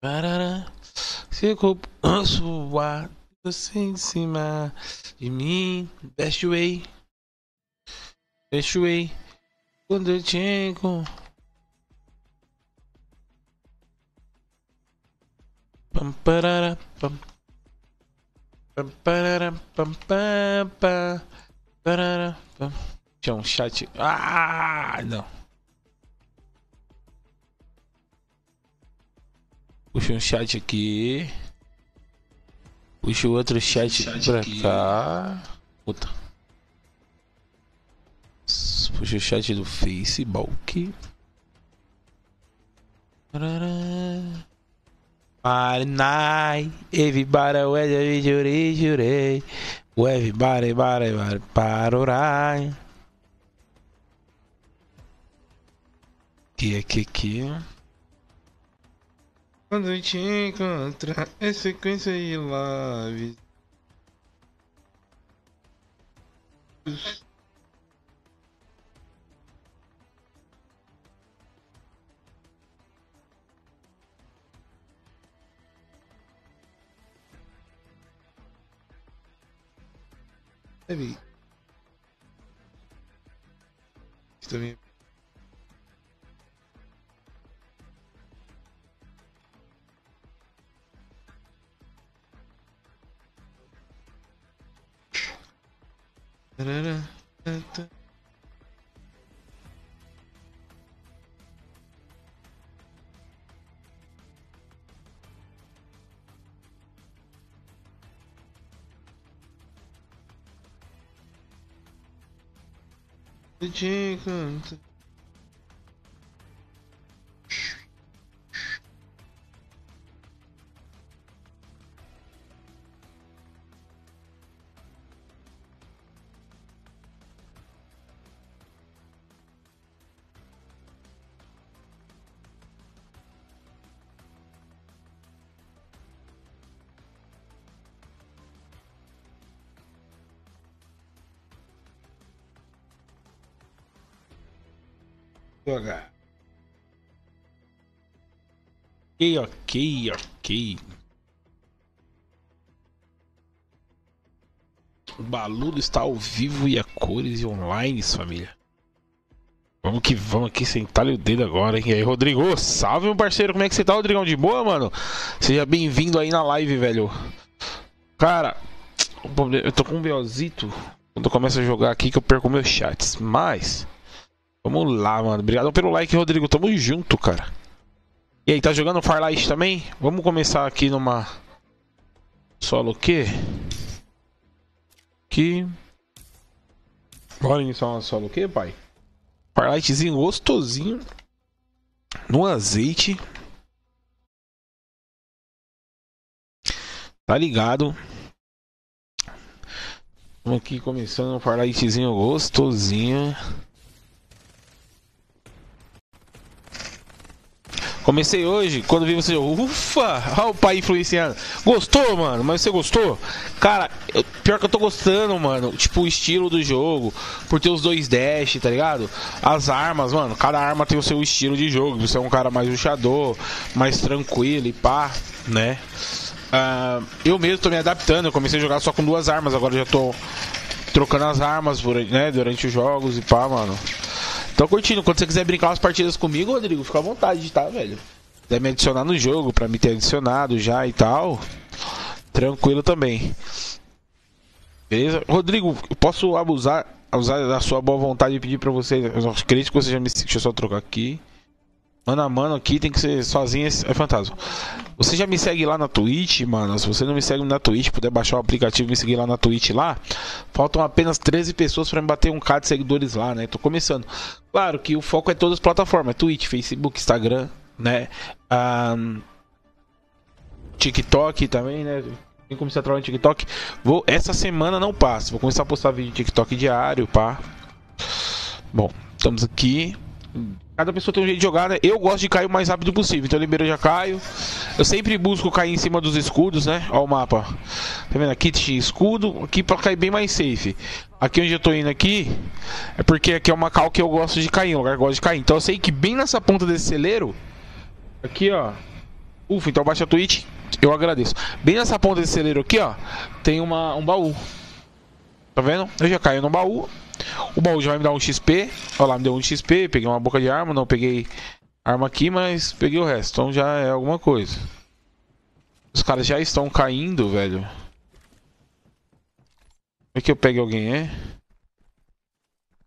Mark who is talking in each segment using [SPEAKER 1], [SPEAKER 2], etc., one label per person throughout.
[SPEAKER 1] Parará. Ficou suado você em cima de mim. Best way. Best way. Quando eu te encontro. Pam, parará, pam. Pam, parará, pam, pam, pam. Parará, pam. Tinha um chat. Ah, não. Puxa um chat aqui. Puxa o outro chat,
[SPEAKER 2] Chat
[SPEAKER 1] pra
[SPEAKER 2] aqui.
[SPEAKER 1] cá. Puta. Puxa o chat do Facebook. Paranai, everybody, whether jurei, jurei. Everybody, body, body, parorai. Aqui, aqui, aqui. Quando te encontrar, é sequência de lives. Deve. Também. Tarará, tá, Jogar. Ok, ok, ok. O Baludo está ao vivo e a cores e online, família. Vamos que vamos aqui sentar o dedo agora, hein? E aí, Rodrigo? Salve, meu parceiro. Como é que você tá, Rodrigão? De boa, mano? Seja bem-vindo aí na live, velho. Cara, eu tô com um BOzito quando eu começo a jogar aqui que eu perco meus chats. Mas, vamos lá, mano. Obrigado pelo like, Rodrigo. Tamo junto, cara. E aí, tá jogando Farlight também? Vamos começar aqui numa solo o quê? Aqui. Bora iniciar uma solo o quê, pai? Farlightzinho gostosinho. No azeite. Tá ligado? Vamos aqui começando um Farlightzinho gostosinho. Comecei hoje, quando vi você, ufa, olha o pai influenciando. Gostou, mano? Mas você gostou? Cara, eu- pior que eu tô gostando, mano. Tipo, o estilo do jogo, por ter os dois dash, tá ligado? As armas, mano, cada arma tem o seu estilo de jogo. Você é um cara mais luchador, mais tranquilo e pá, né? Ah, eu mesmo tô me adaptando, eu comecei a jogar só com duas armas, agora já tô trocando as armas né, durante os jogos e pá, mano. Tô curtindo. Quando você quiser brincar umas partidas comigo, Rodrigo, fica à vontade, tá, velho? Quiser me adicionar no jogo, pra me ter adicionado já e tal. Tranquilo também. Beleza? Rodrigo, posso abusar, abusar da sua boa vontade e pedir pra você. Eu acredito que você já me. Deixa eu só trocar aqui. Mano a mano aqui tem que ser sozinho, é fantasma. Você já me segue lá na Twitch, mano? Se você não me segue na Twitch, puder baixar o aplicativo e me seguir lá na Twitch lá, faltam apenas 13 pessoas pra me bater um K de seguidores lá, né? Tô começando. Claro que o foco é todas as plataformas, Twitch, Facebook, Instagram, né? Ahn, TikTok também, né? Tem como você trabalhar no TikTok? Vou, essa semana não passa. Vou começar a postar vídeo no TikTok diário, pá. Bom, estamos aqui. Cada pessoa tem um jeito de jogar, né? Eu gosto de cair o mais rápido possível. Então, Limeiro eu já caio. Eu sempre busco cair em cima dos escudos, né? Ó o mapa. Tá vendo? Aqui tinha escudo. Aqui pra cair bem mais safe. Aqui onde eu tô indo aqui. É porque aqui é uma cal que eu gosto de cair. Um lugar que eu gosto de cair. Então eu sei que bem nessa ponta desse celeiro. Aqui, ó. Ufa, então baixa a Twitch. Eu agradeço. Bem nessa ponta desse celeiro aqui, ó, tem uma, um baú. Tá vendo? Eu já caí no baú. O baú já vai me dar um XP. Olha lá, me deu um XP. Peguei uma boca de arma. Não peguei arma aqui, mas peguei o resto. Então já é alguma coisa. Os caras já estão caindo, velho. É que eu pegue alguém, é?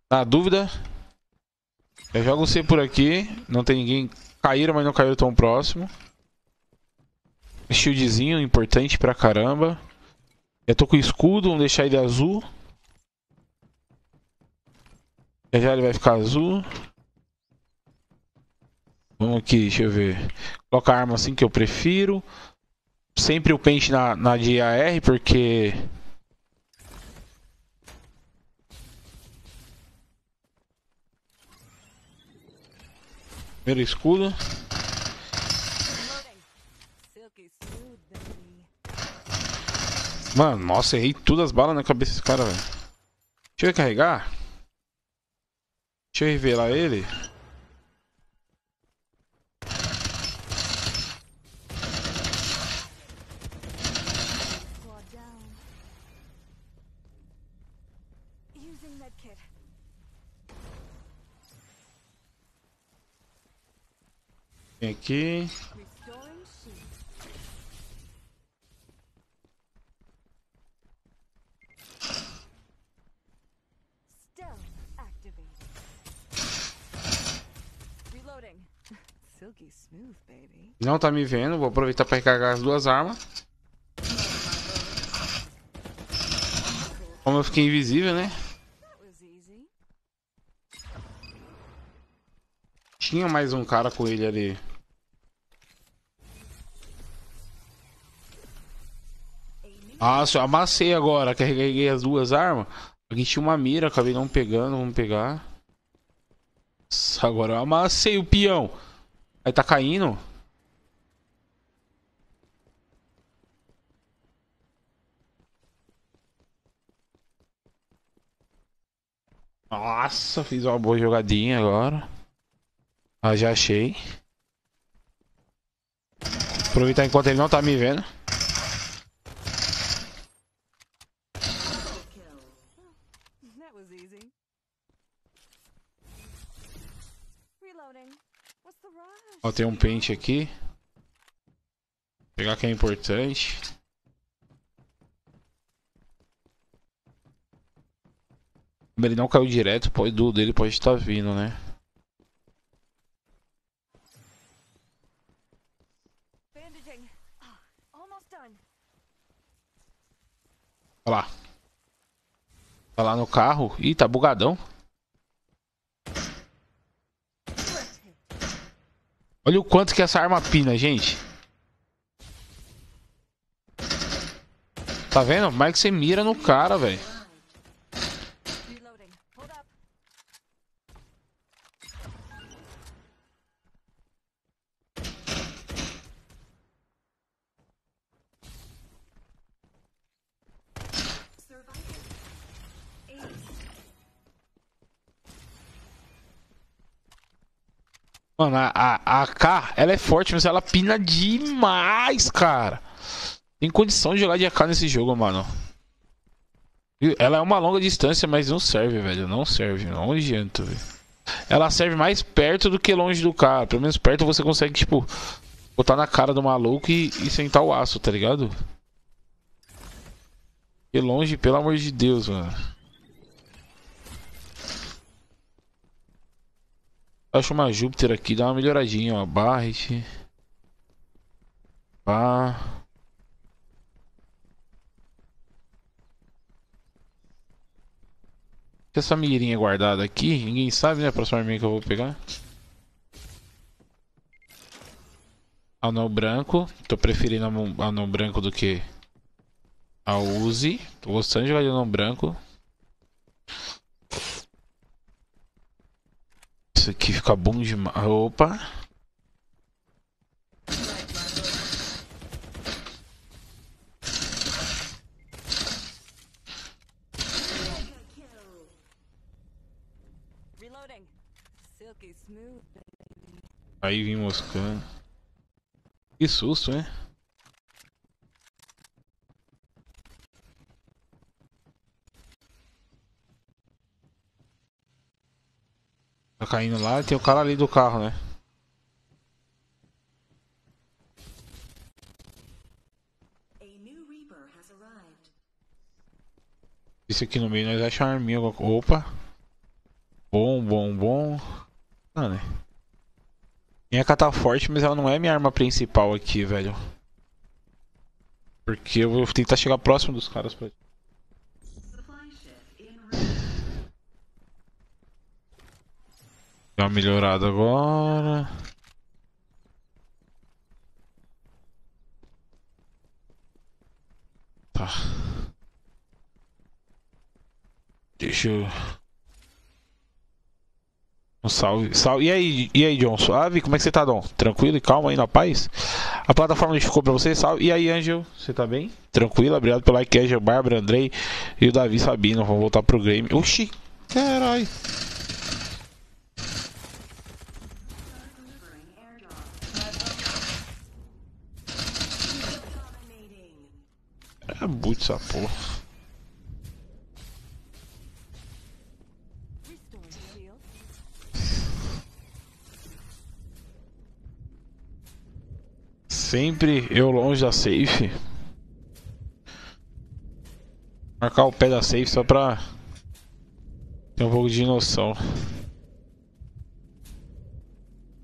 [SPEAKER 1] Na dúvida. Eu jogo C por aqui. Não tem ninguém. Caíram, mas não caíram tão próximo. Shieldzinho, importante pra caramba. Eu tô com escudo, vamos deixar ele azul. Já já ele vai ficar azul. Vamos aqui, deixa eu ver. Colocar a arma assim que eu prefiro. Sempre o pente na, na de AR, porque... Primeiro escudo. Mano, nossa, errei todas as balas na cabeça desse cara, velho. Deixa eu recarregar. Deixa eu revelar ele. Vem aqui. Não tá me vendo, vou aproveitar para recarregar as duas armas. Como eu fiquei invisível, né? Tinha mais um cara com ele ali. Nossa, eu amassei agora, carreguei as duas armas. Aqui tinha uma mira, acabei não pegando, vamos pegar. Agora eu amassei o peão. Aí tá caindo. Nossa, fiz uma boa jogadinha agora. Ah, já achei. Aproveitar enquanto ele não tá me vendo. Ó, tem um pente aqui. Vou pegar que é importante. Ele não caiu direto, pode, do dele pode estar vindo, né? Olha lá. Tá lá no carro. Ih, tá bugadão. Olha o quanto que essa arma pina, gente. Tá vendo? Mais que você mira no cara, velho. Mano, a, a, AK, ela é forte, mas ela pina demais, cara. Tem condição de jogar de AK nesse jogo, mano. Ela é uma longa distância, mas não serve, velho. Não serve, não adianta, velho. Ela serve mais perto do que longe do cara. Pelo menos perto você consegue, tipo, botar na cara do maluco e, e sentar o aço, tá ligado? E longe, pelo amor de Deus, mano. Acho uma Júpiter aqui, dá uma melhoradinha, ó. Barret. Pá. Essa mirinha guardada aqui, ninguém sabe, né? A próxima arminha que eu vou pegar. Anão branco. Tô preferindo anão branco do que a Uzi. Tô gostando de jogar de anão branco. Isso aqui fica bom demais. Opa. Aí vim moscando. Que susto, hein? Tá caindo lá e tem o cara ali do carro, né? Isso aqui no meio nós achamos uma arminha. Opa! Bom, bom, bom. Ah, né? Minha K tá forte, mas ela não é minha arma principal aqui, velho. Porque eu vou tentar chegar próximo dos caras pra... Dá uma melhorada agora. Tá. Deixa eu... Um salve, salve. E aí, e aí, John? Suave? Como é que você tá, Dom? Tranquilo e calmo aí na paz? A plataforma ficou pra você, salve. E aí, Angel? Você tá bem? Tranquilo, obrigado pelo like, Angel, Bárbara, Andrei e o Davi Sabino. Vamos voltar pro game. Oxi, caralho. É muito essa porra. Sempre eu longe da safe. Marcar o pé da safe só pra ter um pouco de noção.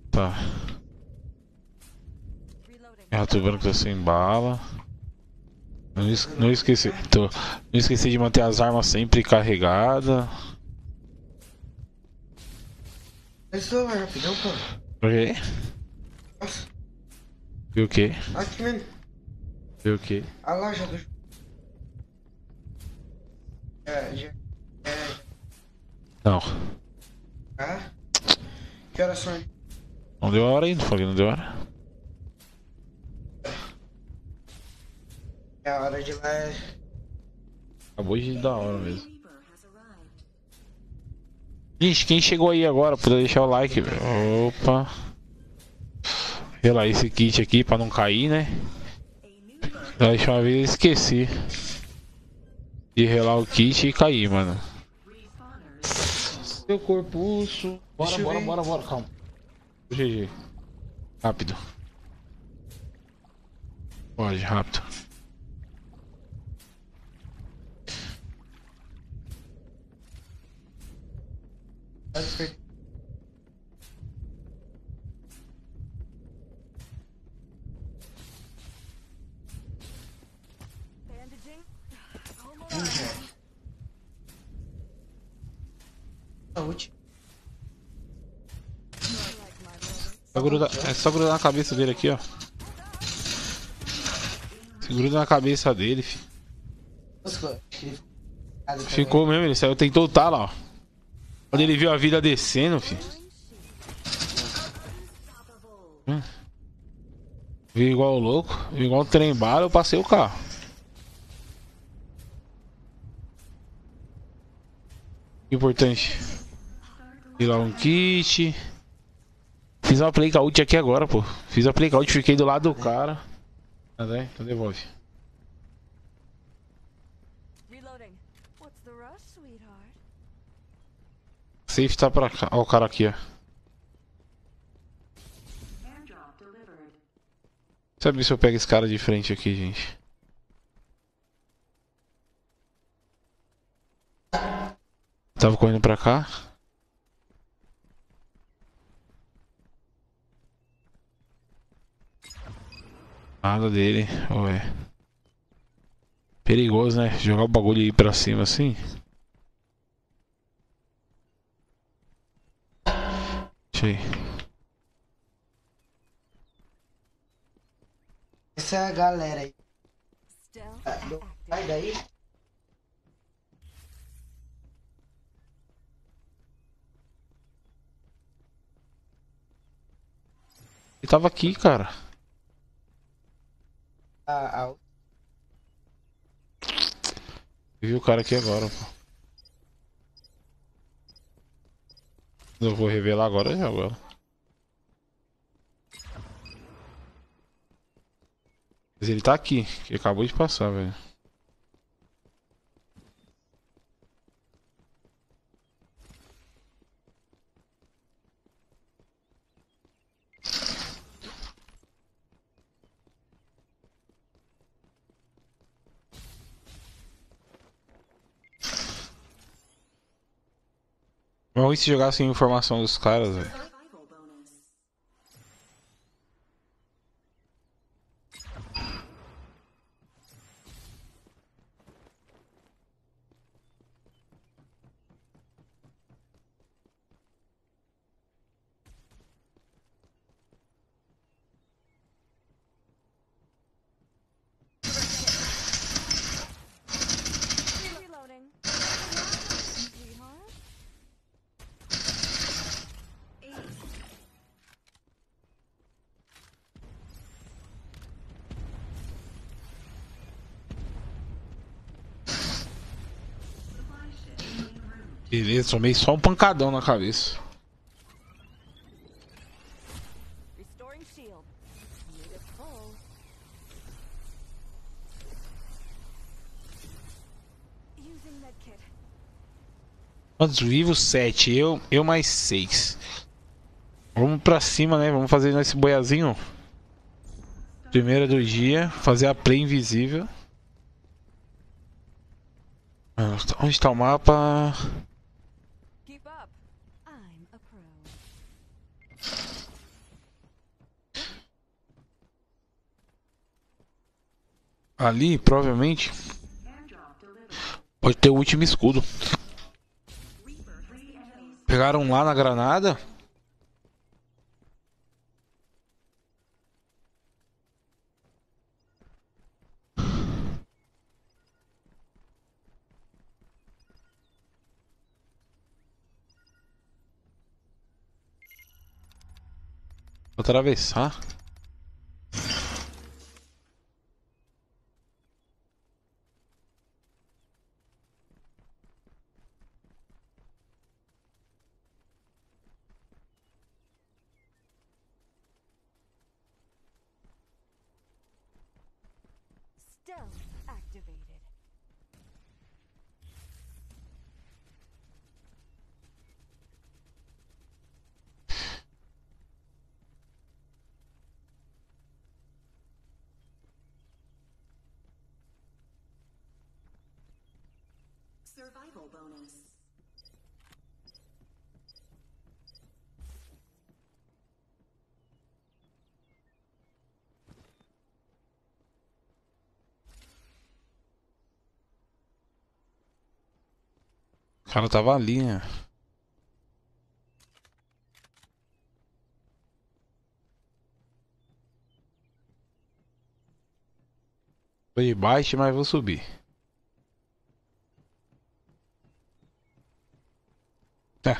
[SPEAKER 1] Tá. Rato branco tá sem bala. Não, es não esqueci. Tô, não esqueci de manter as armas sempre carregadas.
[SPEAKER 2] Isso vai rapidão, cara.
[SPEAKER 1] Por quê?
[SPEAKER 2] Nossa.
[SPEAKER 1] Viu o quê?
[SPEAKER 2] Aqui mesmo.
[SPEAKER 1] Viu o quê?
[SPEAKER 2] A loja do. É, já. É.
[SPEAKER 1] Não.
[SPEAKER 2] Ah? Que horas são?
[SPEAKER 1] Não deu a hora ainda, falei, não deu hora.
[SPEAKER 2] É a hora de lá.
[SPEAKER 1] Acabou de dar hora mesmo. Gente, quem chegou aí agora, puder deixar o like. Opa. Relar esse kit aqui pra não cair, né? Da última vez eu esqueci de relar o kit e cair, mano. Seu corpulso. Bora,
[SPEAKER 2] Deixa
[SPEAKER 1] bora, bora, bora, calma. GG. Rápido. Pode, rápido.
[SPEAKER 2] Tá desper- Saúde.
[SPEAKER 1] Só grudar, é só grudar na cabeça dele aqui, ó. Se gruda na cabeça dele, fi.
[SPEAKER 2] Nossa, ele- Ah,
[SPEAKER 1] Ficou mesmo, ele saiu, tentou lutar lá, ó. Quando ele viu a vida descendo, fi. Hum. Viu igual louco, viu igual o trem bala, eu passei o carro. Importante. Tirar um kit. Fiz uma play ult aqui agora, pô. Fiz a play ult, fiquei do lado do cara. Tá bem? Então devolve.
[SPEAKER 3] Reloading. What's the rush, sweetheart?
[SPEAKER 1] Safe tá pra cá. Ó o cara aqui, ó. Sabe se eu pego esse cara de frente aqui, gente? Tava correndo pra cá. Nada dele. Ué. Perigoso, né? Jogar o bagulho aí pra cima assim. Deixa aí.
[SPEAKER 2] Essa é a galera aí. Ah,
[SPEAKER 3] active.
[SPEAKER 2] Sai daí.
[SPEAKER 1] Ele tava aqui, cara.
[SPEAKER 2] A, a...
[SPEAKER 1] Eu vi o cara aqui agora, pô. Eu vou revelar agora já agora. Mas ele tá aqui, que acabou de passar, velho. Vamos se jogar sem informação dos caras, velho.
[SPEAKER 4] Survival bonus.
[SPEAKER 3] Reloading. Sweetheart.
[SPEAKER 1] Beleza, tomei só um pancadão na cabeça. Quantos vivos? Sete. Eu, eu mais seis. Vamos pra cima, né? Vamos fazer nesse boiazinho. Primeira do dia. Fazer a play invisível. Ah, Onde tá o mapa?
[SPEAKER 3] Keep up. I'm a pro.
[SPEAKER 1] Ali, provavelmente. Pode ter o último escudo. Pegaram lá na granada. Atravessar. O cara tava ali, né? Tô de baixo, mas vou subir. É.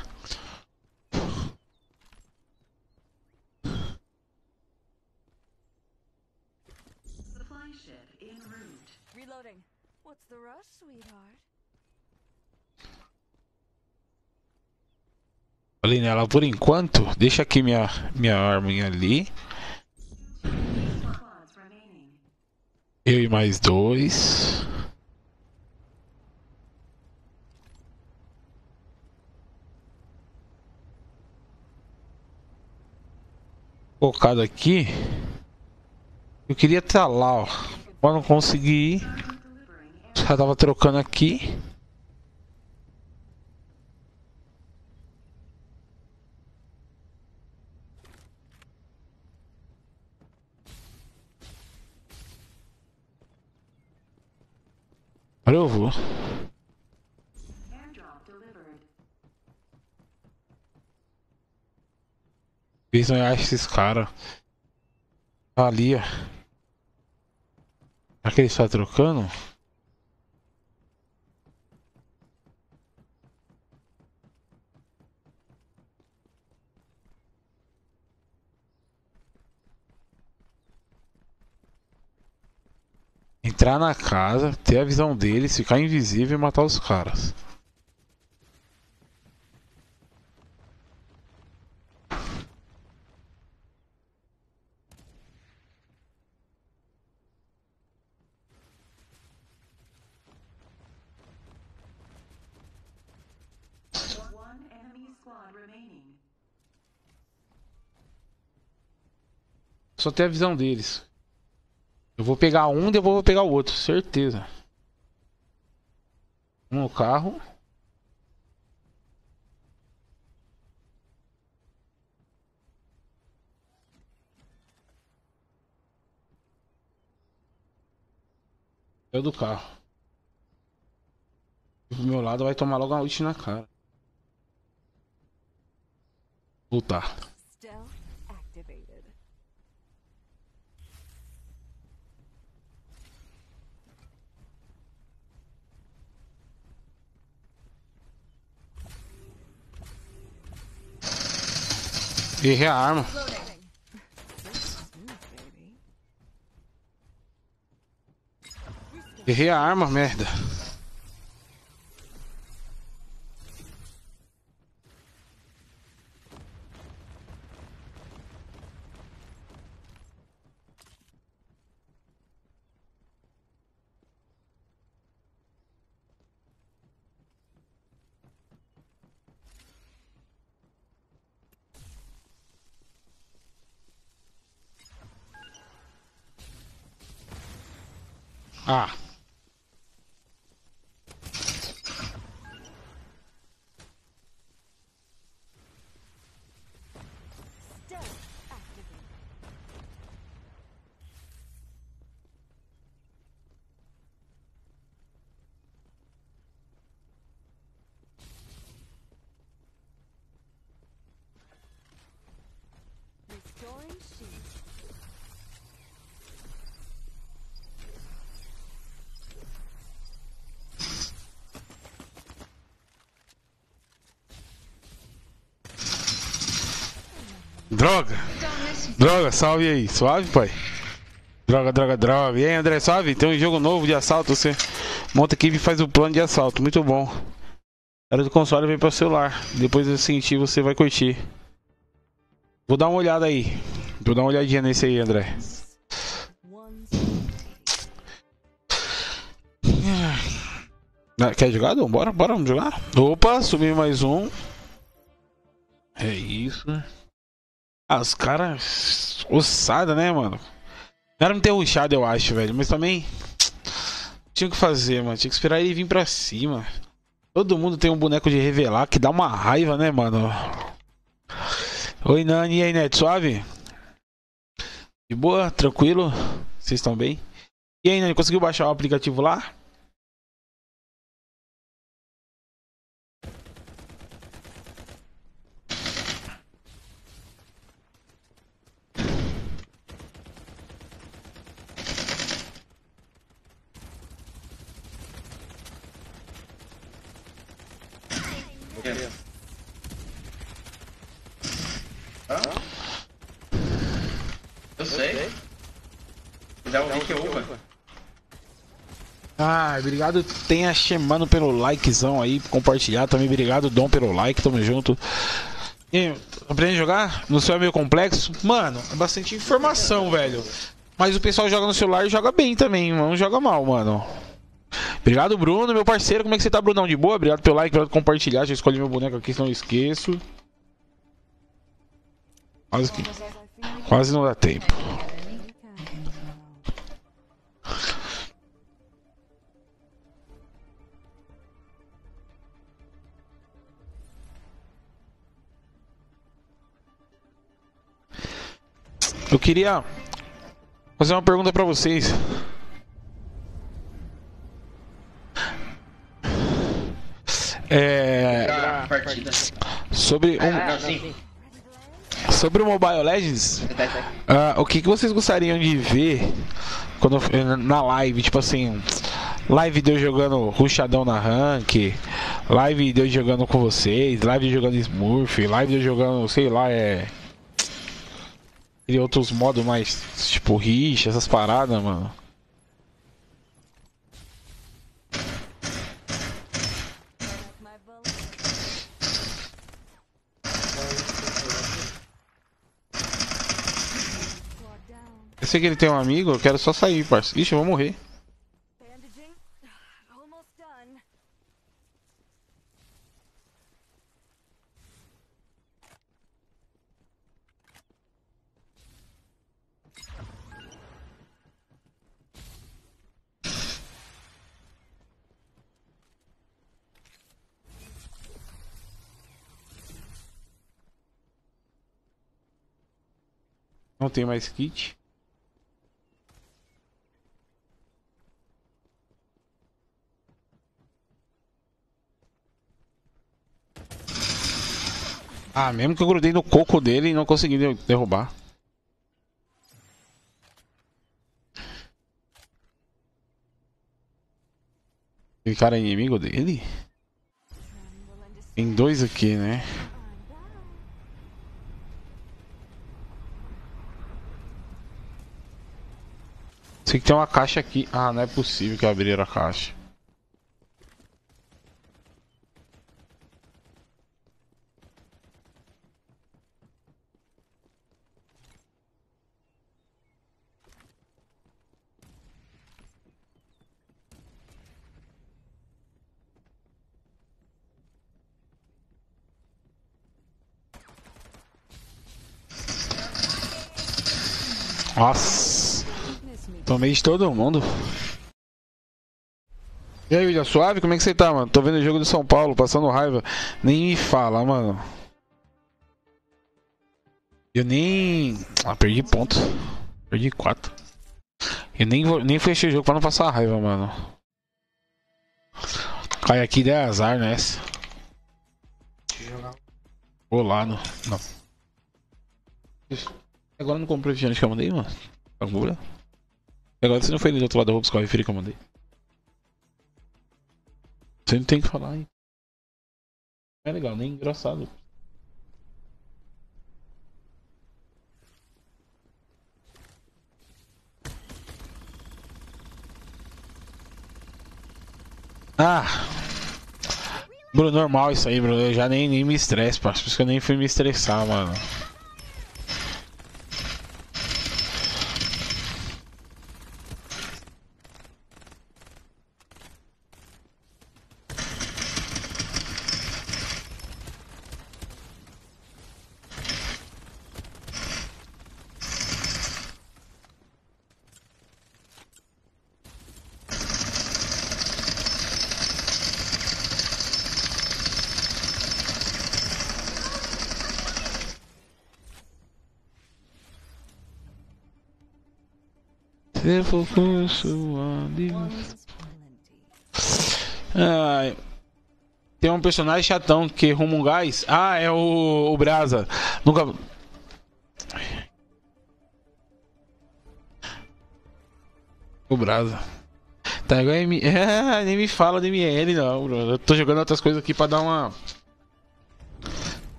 [SPEAKER 4] Supply ship en route.
[SPEAKER 3] Reloading. What's the rush, sweetheart?
[SPEAKER 1] Falei nela por enquanto. Deixa aqui minha, minha arminha ali. Eu e mais dois. Focado aqui. Eu queria estar lá, ó. Mas não consegui ir. Já tava trocando aqui. Não acham esses caras. Ali, ó. Será que ele está trocando? entrar na casa, ter a visão deles, ficar invisível e matar os caras. Só ter a visão deles. Eu vou pegar um e depois vou pegar o outro, certeza. Um no carro. É do carro. Pro meu lado vai tomar logo uma ult na cara. Lutar. Errei a arma. Errei a arma, merda. Ah. Salve aí. Suave, pai? Droga, droga, droga. E aí, André, suave? Tem um jogo novo de assalto. Você monta equipe e faz o plano de assalto. Muito bom. Era do console vem para o celular. Depois eu sentir, você vai curtir. Vou dar uma olhada aí. Vou dar uma olhadinha nesse aí, André. Ah, Quer jogar, Dom? Bora, bora, vamos jogar. Opa, subiu mais um. É isso. Ah, os caras. Ossada, né, mano? Não era me ter ruxado, eu acho, velho. Mas também. Tinha que fazer, mano. Tinha que esperar ele vir pra cima. Todo mundo tem um boneco de revelar que dá uma raiva, né, mano? Oi, Nani. E aí, Net? Suave? De boa? Tranquilo? Vocês estão bem? E aí, Nani? Conseguiu baixar o aplicativo lá?
[SPEAKER 5] Eu sei. Já ouvi que uva.
[SPEAKER 1] Ah, obrigado tenha chamando pelo likezão aí, compartilhar também. Obrigado, Dom, pelo like, tamo junto. E, aprende a jogar? No seu é meio complexo? Mano, é bastante informação, velho. Mas o pessoal joga no celular e joga bem também, não joga mal, mano. Obrigado, Bruno, meu parceiro. Como é que você tá, Brunão? De boa? Obrigado pelo like, obrigado por compartilhar. Já escolhi meu boneco aqui, senão eu esqueço. Quase que. Quase não dá tempo. Eu queria fazer uma pergunta pra vocês. É, sobre um, sobre o Mobile Legends, ah, o que, vocês gostariam de ver quando na live, tipo assim, live de eu jogando ruxadão na rank, live de eu jogando com vocês, live de eu jogando Smurf, live de eu jogando, sei lá, é e outros modos mais tipo rixa, essas paradas, mano. Eu sei que ele tem um amigo, eu quero só sair, parceiro. Ixi, eu vou morrer. Não tem mais kit. Ah, mesmo que eu grudei no coco dele e não consegui de- derrubar. Aquele cara é inimigo dele? Tem dois aqui, né? Sei que tem uma caixa aqui. Ah, não é possível que abriram a caixa. Nossa. Tomei de todo mundo. E aí, William, suave? Como é que você tá, mano? Tô vendo o jogo do São Paulo, passando raiva. Nem me fala, mano. Eu nem. Ah, perdi ponto. Perdi 4. Eu nem, vou, nem fechei o jogo pra não passar raiva, mano. Cai aqui der azar lá no. Não. Agora não comprei o que eu mandei, mano. Bagulho. Agora você não foi do outro lado da buscar o refri que eu mandei. Você não tem que falar, hein? Não é legal, nem engraçado. Ah! Bruno, normal isso aí, Bruno. Eu já nem, nem me estresso, parceiro. Por isso que eu nem fui me estressar, mano. Sua Ai. Tem um personagem chatão que ruma um gás. Ah, é o, o Brasa. Nunca. O Brasa. Tá igual M... É, nem me fala de ML não, bro. Eu tô jogando outras coisas aqui pra dar uma.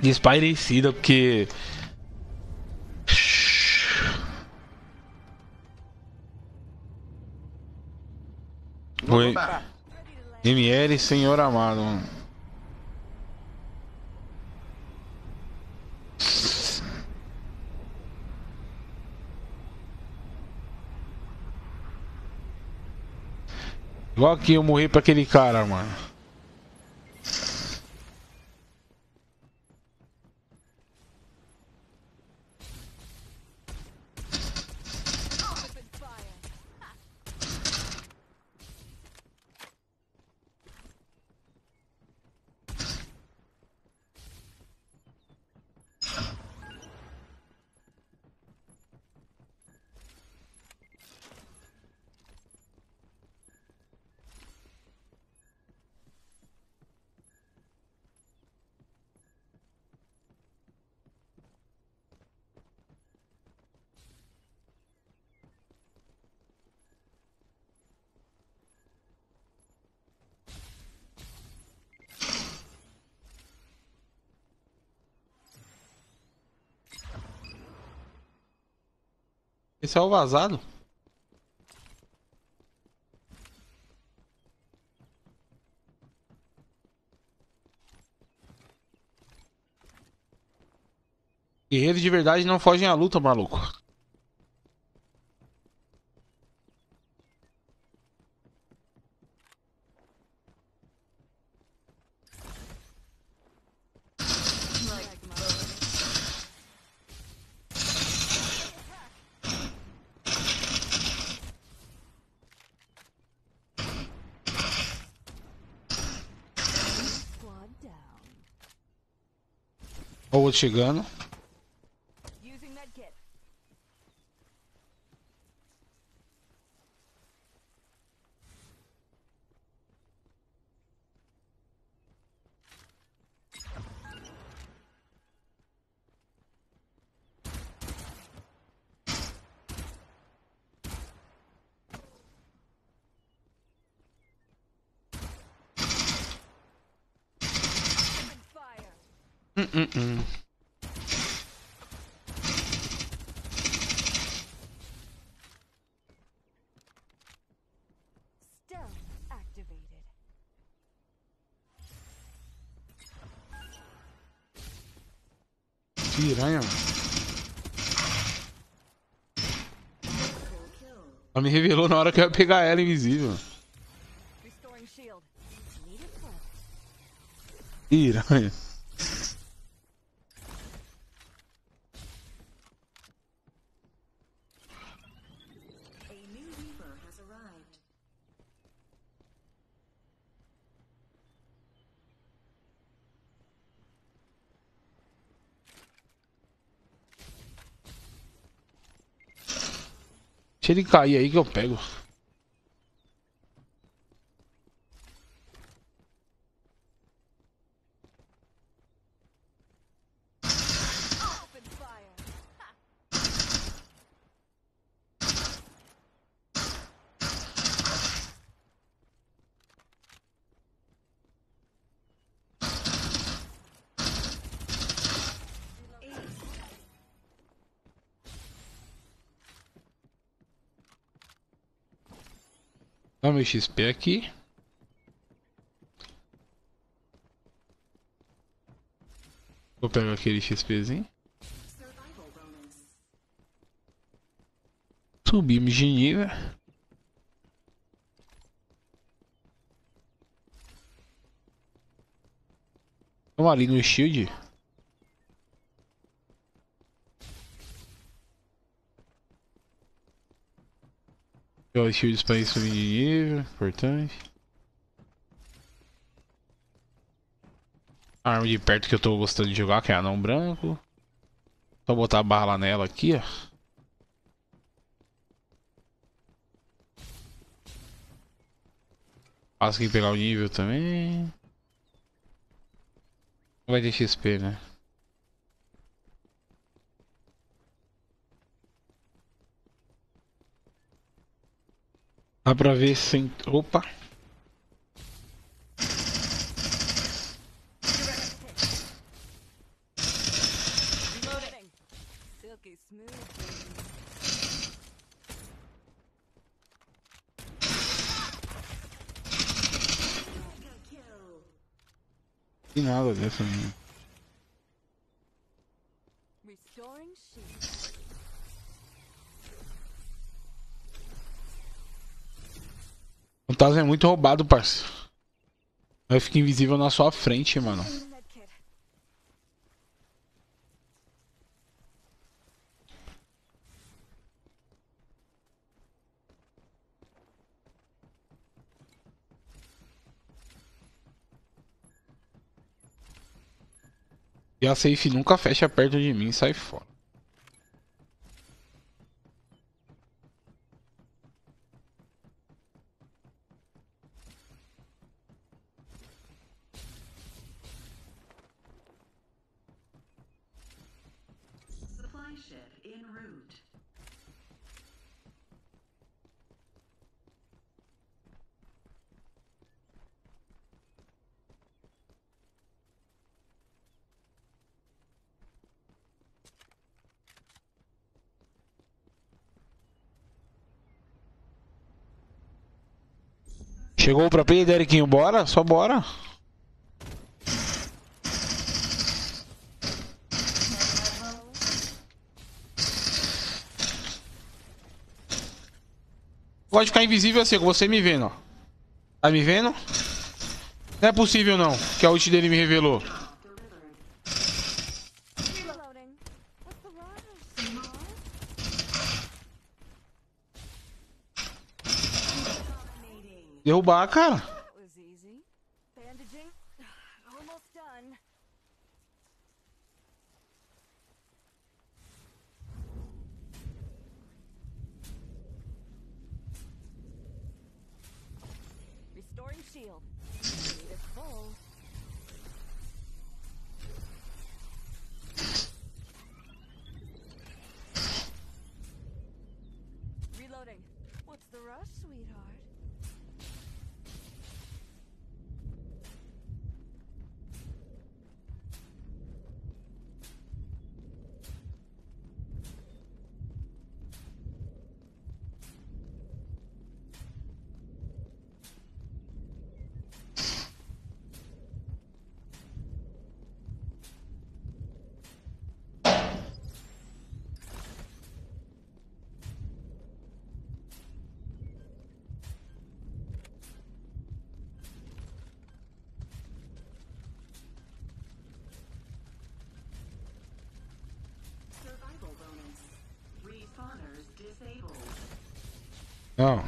[SPEAKER 1] Espairecida, porque. Oi. ML, senhor amado. mano. Igual que eu morri pra aquele cara, mano. O vazado? Guerreiros de verdade não fogem à luta, maluco.
[SPEAKER 3] Squad down.
[SPEAKER 1] Ó o outro chegando.
[SPEAKER 3] You
[SPEAKER 1] Hum, hum, hum.
[SPEAKER 3] Stealth activated.
[SPEAKER 1] Piranha, mano. Ela me revelou na hora que eu ia pegar ela invisível.
[SPEAKER 3] Restoring shield. Need it flat.
[SPEAKER 1] Piranha.
[SPEAKER 4] A new Reaper has arrived.
[SPEAKER 1] Deixa ele cair aí que eu pego.
[SPEAKER 3] Open fire.
[SPEAKER 1] Dá meu XP aqui. Vou pegar aquele XPzinho. Subimos de nível. Vamos ali no shield. Os shields pra ir subir de nível, importante. A arma de perto que eu tô gostando de jogar, que é anão branco. Só botar a bala nela aqui, ó. Passa aqui pegar o nível também. Vai ter XP, né? Dá pra ver sem. Opa! E nada dessa minha.
[SPEAKER 3] Restoring shield.
[SPEAKER 1] O Taz é muito roubado, parceiro. Vai ficar invisível na sua frente, mano. E a safe nunca fecha perto de mim, sai fora. Chegou pra play, Deriquinho, bora? Só bora. Pode ficar invisível assim, com você me vendo, ó. Tá me vendo? Não é possível não, que a ult dele me revelou.
[SPEAKER 4] Delivered.
[SPEAKER 3] Reloading. What's the rush, sweetheart?
[SPEAKER 4] Dominating.
[SPEAKER 1] Derrubar, cara.
[SPEAKER 3] That was easy. Bandaging. Almost done. Restoring shield. Need it full. Reloading. What's the rush, sweetheart?
[SPEAKER 1] Não,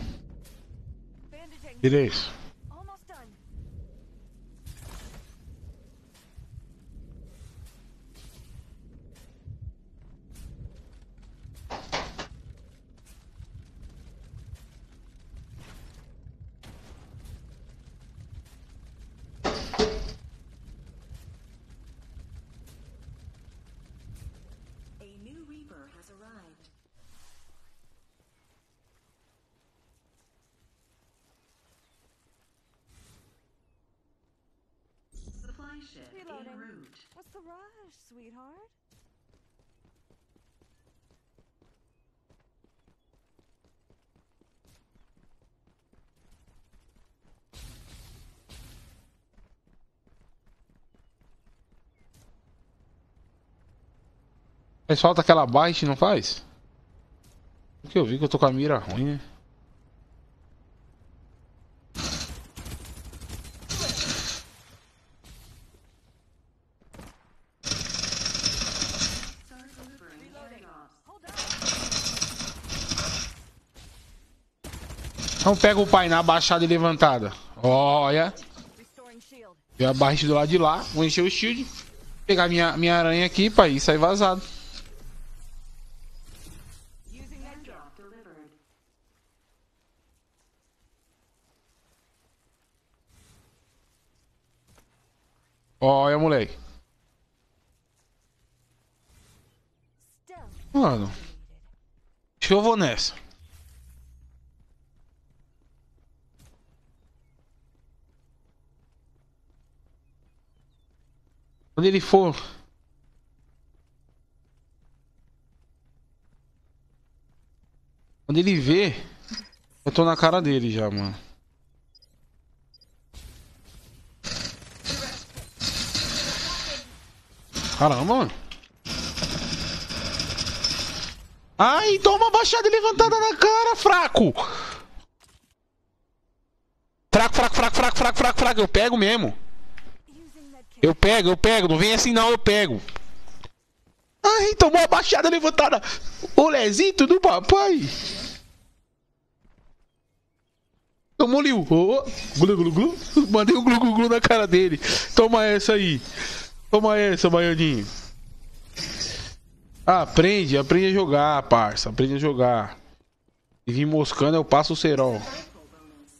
[SPEAKER 3] Bandaging.
[SPEAKER 1] tira
[SPEAKER 4] Ship
[SPEAKER 3] Reloading.
[SPEAKER 4] en route.
[SPEAKER 3] What's the rush, sweetheart?
[SPEAKER 1] Mas falta aquela bite, não faz? Porque eu vi que eu tô com a mira ruim, né?
[SPEAKER 4] Start delivering airdrops.
[SPEAKER 3] Hold on.
[SPEAKER 1] Então pega o pai na baixada e levantada. Olha. E a do lado de lá. Vou encher o shield. Pegar minha, minha aranha aqui, pai, e sair vazado. Olha, moleque. Mano. Acho que eu vou nessa. Quando ele for. Quando ele vê. Eu tô na cara dele já, mano. Caramba, mano. Ai, toma baixada e levantada na cara, fraco. Fraco, fraco, fraco, fraco, fraco, fraco, fraco. Eu pego mesmo. Eu pego, eu pego. Não vem assim não, eu pego. Ai, tomou uma baixada levantada. O Lezito do papai. Tomou ali o... Glu, glu, glu. Mandei um glu, glu, glu na cara dele. Toma essa aí. Toma essa, Baianinho. Ah, aprende, aprende a jogar, parça. Aprende a jogar. E vir moscando, eu passo o cerol.
[SPEAKER 4] Rifle bonus.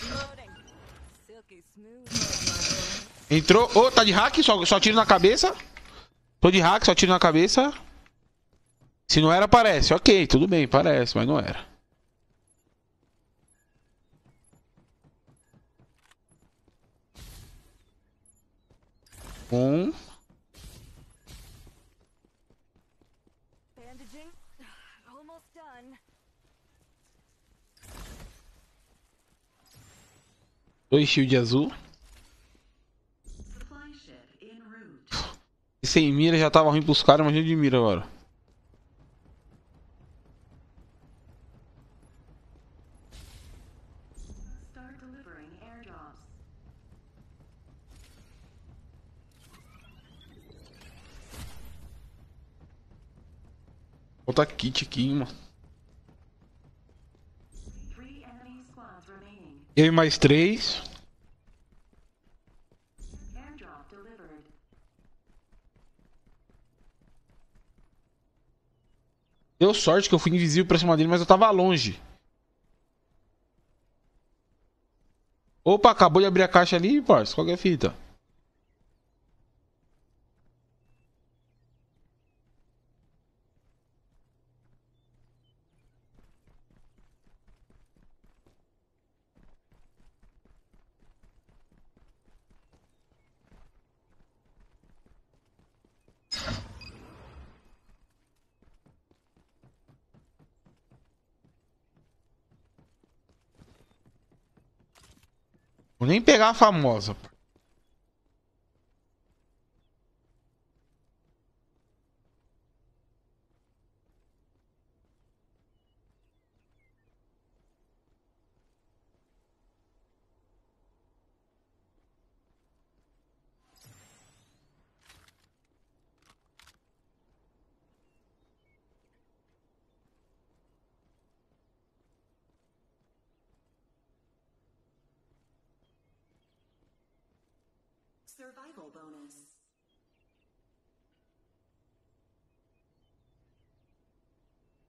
[SPEAKER 3] Reloading. Silky smooth.
[SPEAKER 1] Entrou. Ô, tá de hack? Só, só tiro na cabeça? Tô de hack, só tiro na cabeça. Se não era, parece. Ok, tudo bem, parece, mas não era. Um. Dois shield azul.
[SPEAKER 4] Supply ship en route.
[SPEAKER 1] Sem mira já tava ruim pros caras, imagina de mira agora. Falta kit aqui, mano. Eu e mais três. Deu sorte que eu fui invisível pra cima dele, mas eu tava longe. Opa, acabou de abrir a caixa ali, parça. Qual que é a fita? Pegar a famosa.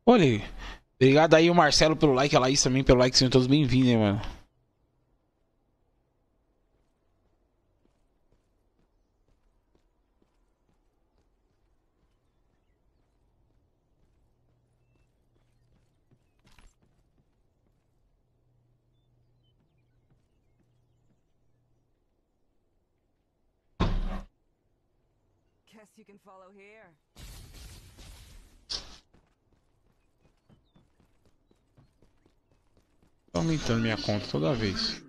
[SPEAKER 1] Olha. Obrigado aí o Marcelo pelo like, a Laís também pelo like, sejam todos bem-vindos, hein, mano.
[SPEAKER 3] Can follow here.
[SPEAKER 1] Tô aumentando minha conta toda vez.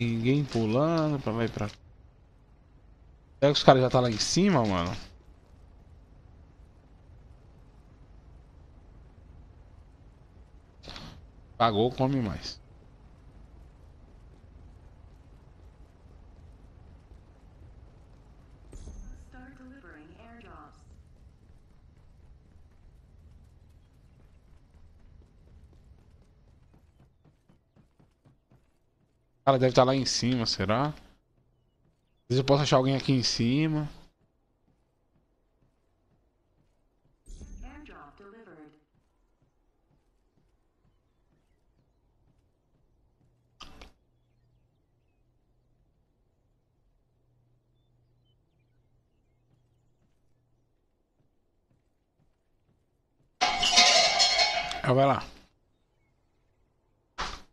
[SPEAKER 1] Ninguém pulando pra lá e pra. Será que os caras já tá lá em cima, mano? Pagou, come mais. Cara deve estar lá em cima, será? Às vezes eu posso achar alguém aqui em cima.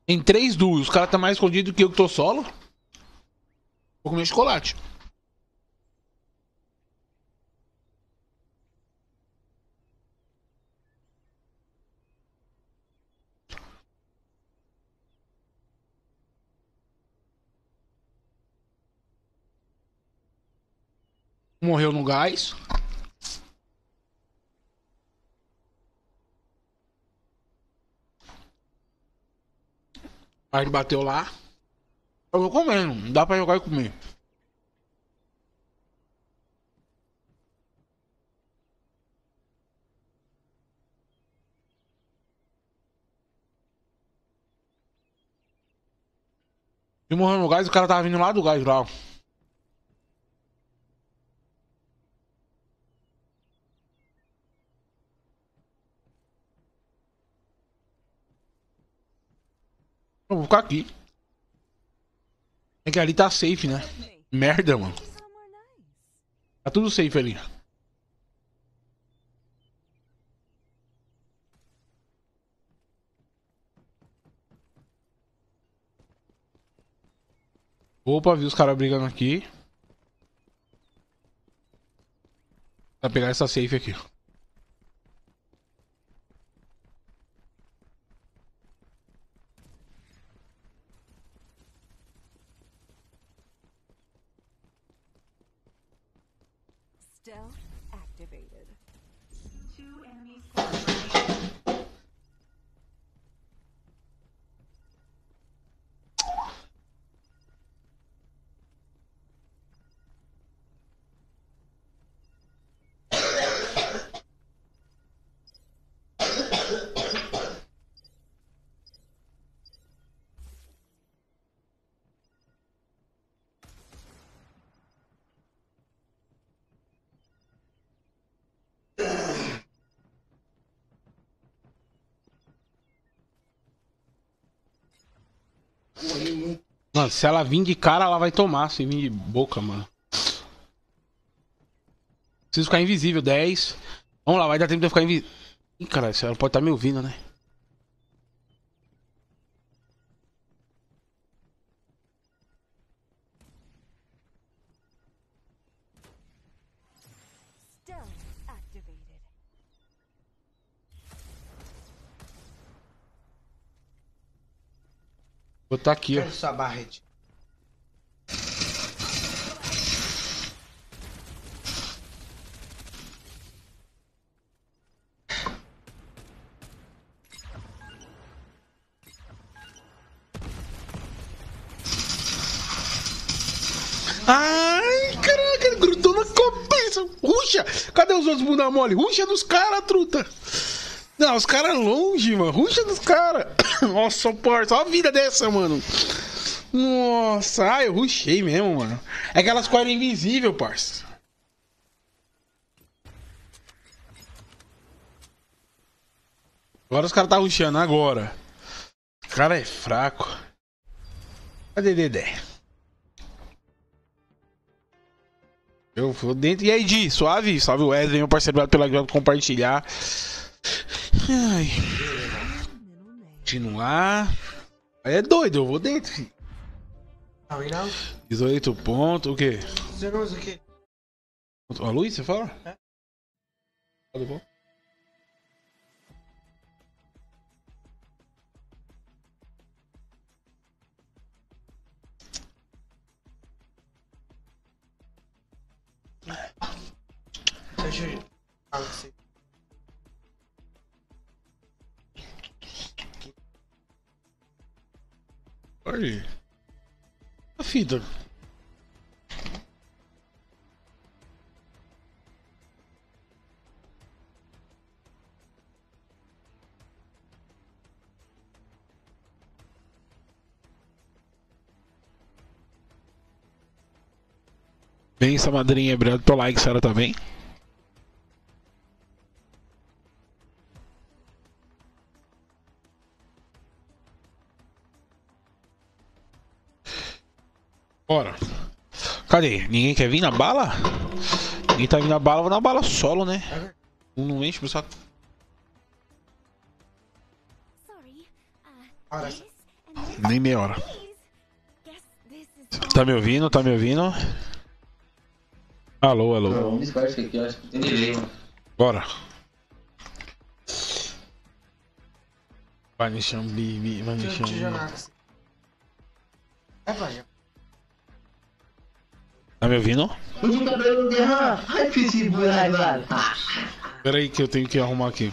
[SPEAKER 1] Em três duos, os caras tá mais escondido que eu que tô solo. Vou comer chocolate. Morreu no gás. Aí ele bateu lá. Eu vou comendo. Não dá pra jogar e comer. E morreu no gás, o cara tava vindo lá do gás lá. Eu vou ficar aqui. É que ali tá safe, né?
[SPEAKER 3] Me.
[SPEAKER 1] Merda, mano. Tá tudo safe ali. Opa, vi os caras brigando aqui. Vai pegar essa safe aqui.
[SPEAKER 3] Stealth activated.
[SPEAKER 4] Two enemy squads remaining.
[SPEAKER 1] Mano, se ela vir de cara, ela vai tomar. Se vir de boca, mano. Preciso ficar invisível. 10. Vamos lá, vai dar tempo de eu ficar invisível. Ih, caralho, ela pode estar me ouvindo, né? Vou tá aqui, ó.
[SPEAKER 2] Quero sua barrete.
[SPEAKER 1] Ai, caraca, ruxa! Cadê os outros bunda mole? Ruxa dos caras, truta! Não, os caras longe, mano. Ruxa dos caras. Nossa, porra, só a vida dessa, mano. Nossa, ah, eu ruxei mesmo, mano. É aquelas coisas invisíveis, parça. Agora os caras tá ruxando, agora. O cara é fraco. Cadê Dedé? Eu vou dentro. E aí, Di, suave? Salve o Wesley, meu parceiro, pela por compartilhar. Ai. Continuar. Aí é doido, eu vou dentro, filho.
[SPEAKER 2] Não, e não?
[SPEAKER 1] 18 pontos, o quê?
[SPEAKER 2] Você não usa o quê?
[SPEAKER 1] A luz, você fala?
[SPEAKER 2] É.
[SPEAKER 1] Tudo bom? Olha. A fita. Bem, essa madrinha, obrigado pelo like, senhora também. Bora. Cadê? Ninguém quer vir na bala? Ninguém tá vindo na bala, eu vou na bala solo, né? Um não enche pro saco. Nem meia hora. Tá me ouvindo? Tá me ouvindo? Alô, alô.
[SPEAKER 5] Aqui, eu acho que tem delay, mano.
[SPEAKER 1] Bora. Vai chão, bibi, vai no
[SPEAKER 2] deixa eu te
[SPEAKER 1] chão.
[SPEAKER 2] jogar com você. É.
[SPEAKER 1] Tá me ouvindo?
[SPEAKER 5] O cabelo agora.
[SPEAKER 1] Pera aí que eu tenho que arrumar aqui.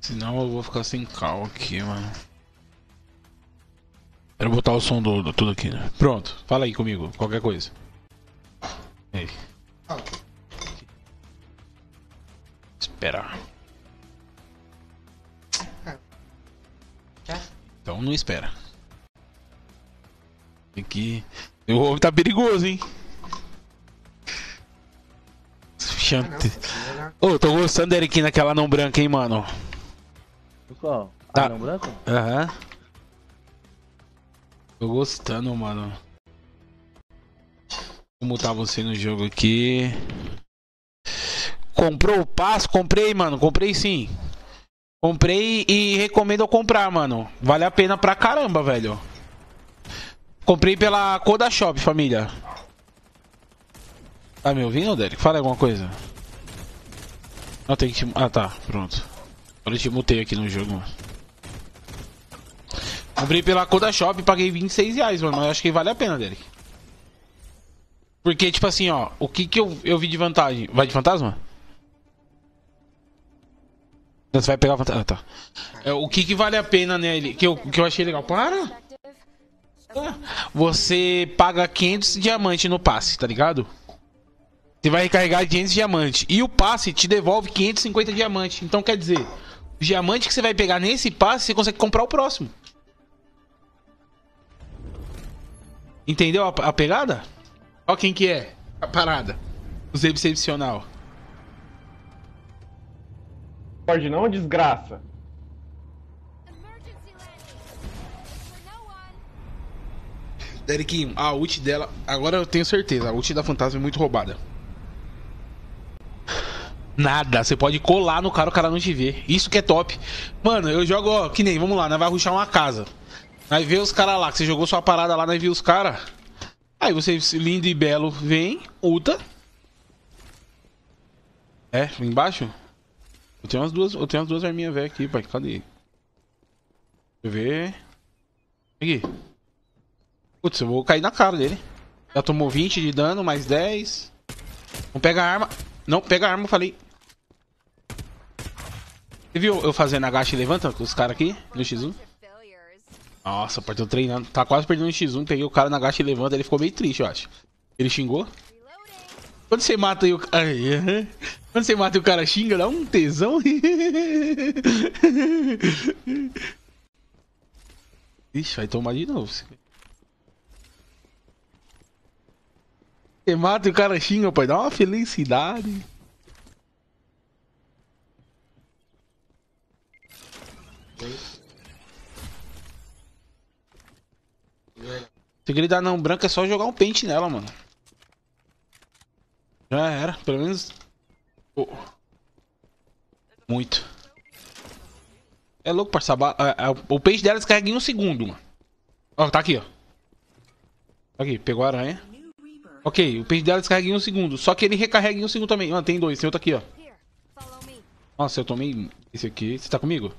[SPEAKER 1] Senão eu vou ficar sem cal aqui, mano. Quero botar o som do, do tudo aqui, né? Pronto, fala aí comigo, qualquer coisa. Ei. Esperar. Então não espera. Tem que. O homem tá perigoso, hein? Chante. Ô, tô gostando dele aqui naquela não branca, hein, mano.
[SPEAKER 6] Qual?
[SPEAKER 1] Tá.
[SPEAKER 6] Ah, não branco?
[SPEAKER 1] Aham. Tô gostando, mano. Como tá você no jogo aqui? Comprou o passo? Comprei, mano. Comprei sim. Comprei e recomendo comprar, mano. Vale a pena pra caramba, velho. Comprei pela Coda Shop, família. Tá me ouvindo, Derek? Fala alguma coisa. Não, tem que. Ah, tá. Pronto. Agora eu te mutei aqui no jogo. Comprei pela Coda Shop e paguei 26 reais, mano. Eu acho que vale a pena, Derek. Porque, tipo assim, ó. O que que eu, eu vi de vantagem? Vai de fantasma? Você vai pegar. Ah, tá. É, o que que vale a pena nele? Que eu, que eu achei legal. Para!
[SPEAKER 3] effective.
[SPEAKER 1] Você paga 500 diamantes no passe, tá ligado? Você vai recarregar 500 diamantes. E o passe te devolve 550 diamantes. Então quer dizer, o diamante que você vai pegar nesse passe, você consegue comprar o próximo. Entendeu a, a pegada? Ó quem que é a parada. Os excepcional.
[SPEAKER 6] Pode não, desgraça.
[SPEAKER 1] Derek, a ult dela. Agora eu tenho certeza, a ult da fantasma é muito roubada. Nada, você pode colar no cara, o cara não te vê. Isso que é top. Mano, eu jogo, ó, que nem, vamos lá, nós vai ruxar uma casa. Nós vê os caras lá, que você jogou sua parada lá, nós viu os caras. Aí você, lindo e belo, vem, ulta. É, embaixo? Eu tenho umas duas, eu tenho umas duas arminhas velhas aqui, pai. Cadê? Deixa eu ver. Aqui. Putz, eu vou cair na cara dele. Já tomou 20 de dano, mais 10. Não pega a arma. Não, pega a arma, eu falei. Você viu eu fazendo agacha e levanta com os caras aqui no X1?
[SPEAKER 3] Failures.
[SPEAKER 1] Nossa, pai, tô treinando. Tá quase perdendo um X1. Peguei o cara na gacha e levanta. Ele ficou meio triste, eu acho. Ele xingou. Quando você mata e o Ai. Quando você mata e o cara xinga, dá um tesão. Ixi, vai tomar de novo. Você mata e o cara xinga, pai. Dá uma felicidade. Se ele dar não branca é só jogar um pente nela, mano. Já era, pelo menos. Oh. Muito. É louco, parça. a- a- O peixe dela descarrega em um segundo, mano. Ó, tá aqui, ó. Tá Aqui, pegou a aranha. Ok, o peixe dela descarrega em um segundo. Só que ele recarrega em um segundo também. Mano, tem dois, tem outro aqui, ó. Nossa, eu tomei esse aqui. Você tá comigo?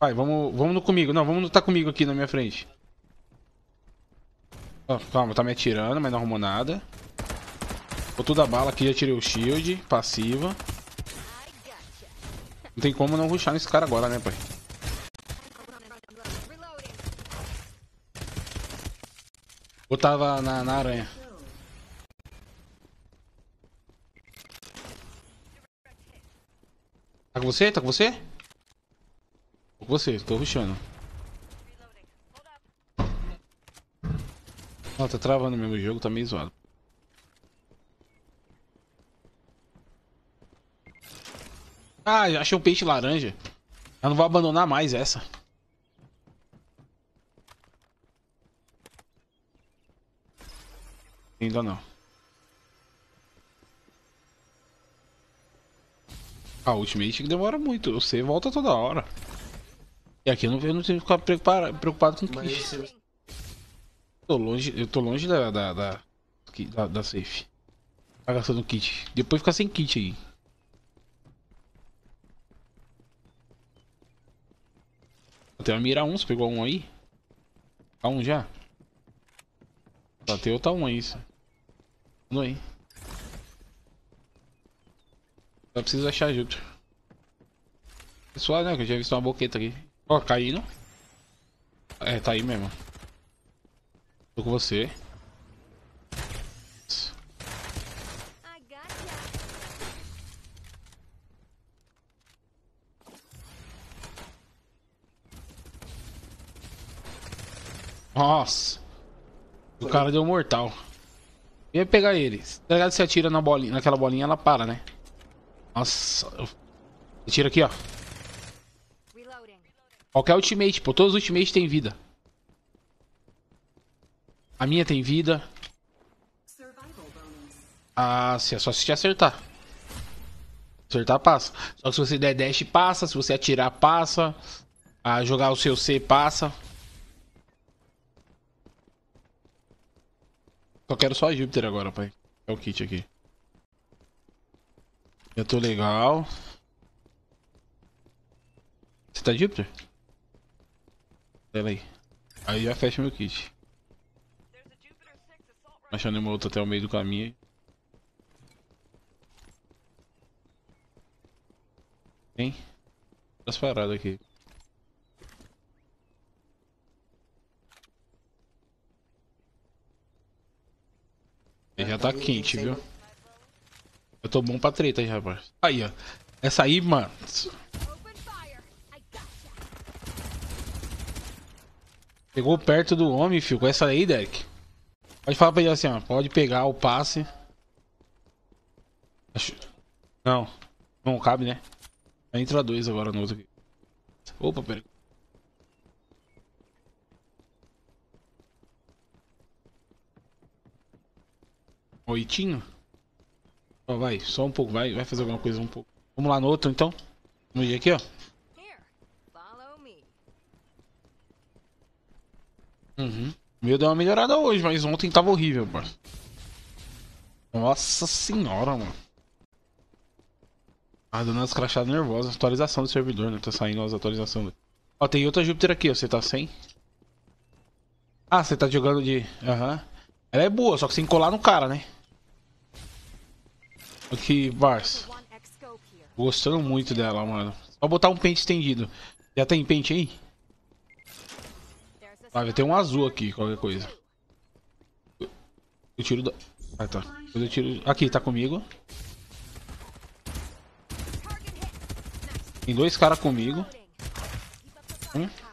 [SPEAKER 1] Vai, vamos, vamos no comigo. Não, vamos lutar comigo aqui na minha frente. Ó, calma, tá me atirando, mas não arrumou nada. Botou da bala aqui, já tirei o shield, passiva. Não tem como não rushar nesse cara agora, né, pai? Botava na, na aranha. Tá com você? Tá com você? Tô com você, tô rushando. Não, tá travando mesmo o jogo, tá meio zoado. Ah, achei um peixe laranja. Eu não vou abandonar mais essa. Ainda não. A Ultimate que demora muito. Você volta toda hora. E aqui eu não, eu não tenho que ficar preocupado, preocupado com
[SPEAKER 2] Mas
[SPEAKER 1] kit.
[SPEAKER 2] esse-
[SPEAKER 1] Tô longe, eu tô longe da da, da, da, da safe. Tá gastando kit. Depois fica sem kit aí. Tem uma mira 1, você pegou um aí? Tá um já? Tá, tem outra um aí. isso. Não aí. Só preciso achar Júpiter. Pessoal, né? Que eu já vi uma boqueta aqui. Ó, caindo. É, tá aí mesmo. Tô com você.
[SPEAKER 3] I gotcha.
[SPEAKER 1] Nossa. O cara deu um mortal. Eu ia pegar ele. Tá ligado? Você atira na bolinha, naquela bolinha, ela para, né? Nossa. Atira aqui, ó. Qualquer ultimate, pô. Todos os ultimates têm vida. A minha tem vida. Ah, se é só se te acertar. Acertar, passa. Só que se você der dash, passa. Se você atirar, passa. Ah, jogar o seu C, passa. Só quero só Júpiter agora, pai. É o kit aqui. Eu tô legal. Você tá Júpiter? Pera aí. Aí já fecha meu kit. Achando uma outra até o meio do caminho. Hein? As paradas aqui. Tá quente, viu? Eu tô bom pra treta aí, rapaz. Aí, ó. Essa aí, mano. Pegou perto do homem, filho. Com essa aí, Derek. Pode falar pra ele assim, ó. Pode pegar o passe. Acho... Não. Não cabe, né? Entra dois agora no outro aqui. Opa, pera. Oitinho? Ó, vai, só um pouco, vai, vai fazer alguma coisa um pouco. Vamos lá no outro então? Vamos ir aqui, ó. Uhum. O meu deu uma melhorada hoje, mas ontem tava horrível, mano. Nossa senhora, mano. Ah, dando umas crachadas nervosas. Atualização do servidor, né? Tá saindo as atualizações. Ó, tem outra Júpiter aqui, ó. Você tá sem? Ah, você tá jogando de. Aham. Ela é boa, só que sem colar no cara, né? Aqui,
[SPEAKER 3] here.
[SPEAKER 1] Gostando muito dela, mano. Só botar um pente estendido. Já tem pente aí? Vai, vai ter um azul aqui, qualquer coisa. Eu tiro da. Ah, tá. Eu tiro. Aqui, tá comigo. Tem dois caras comigo. Um.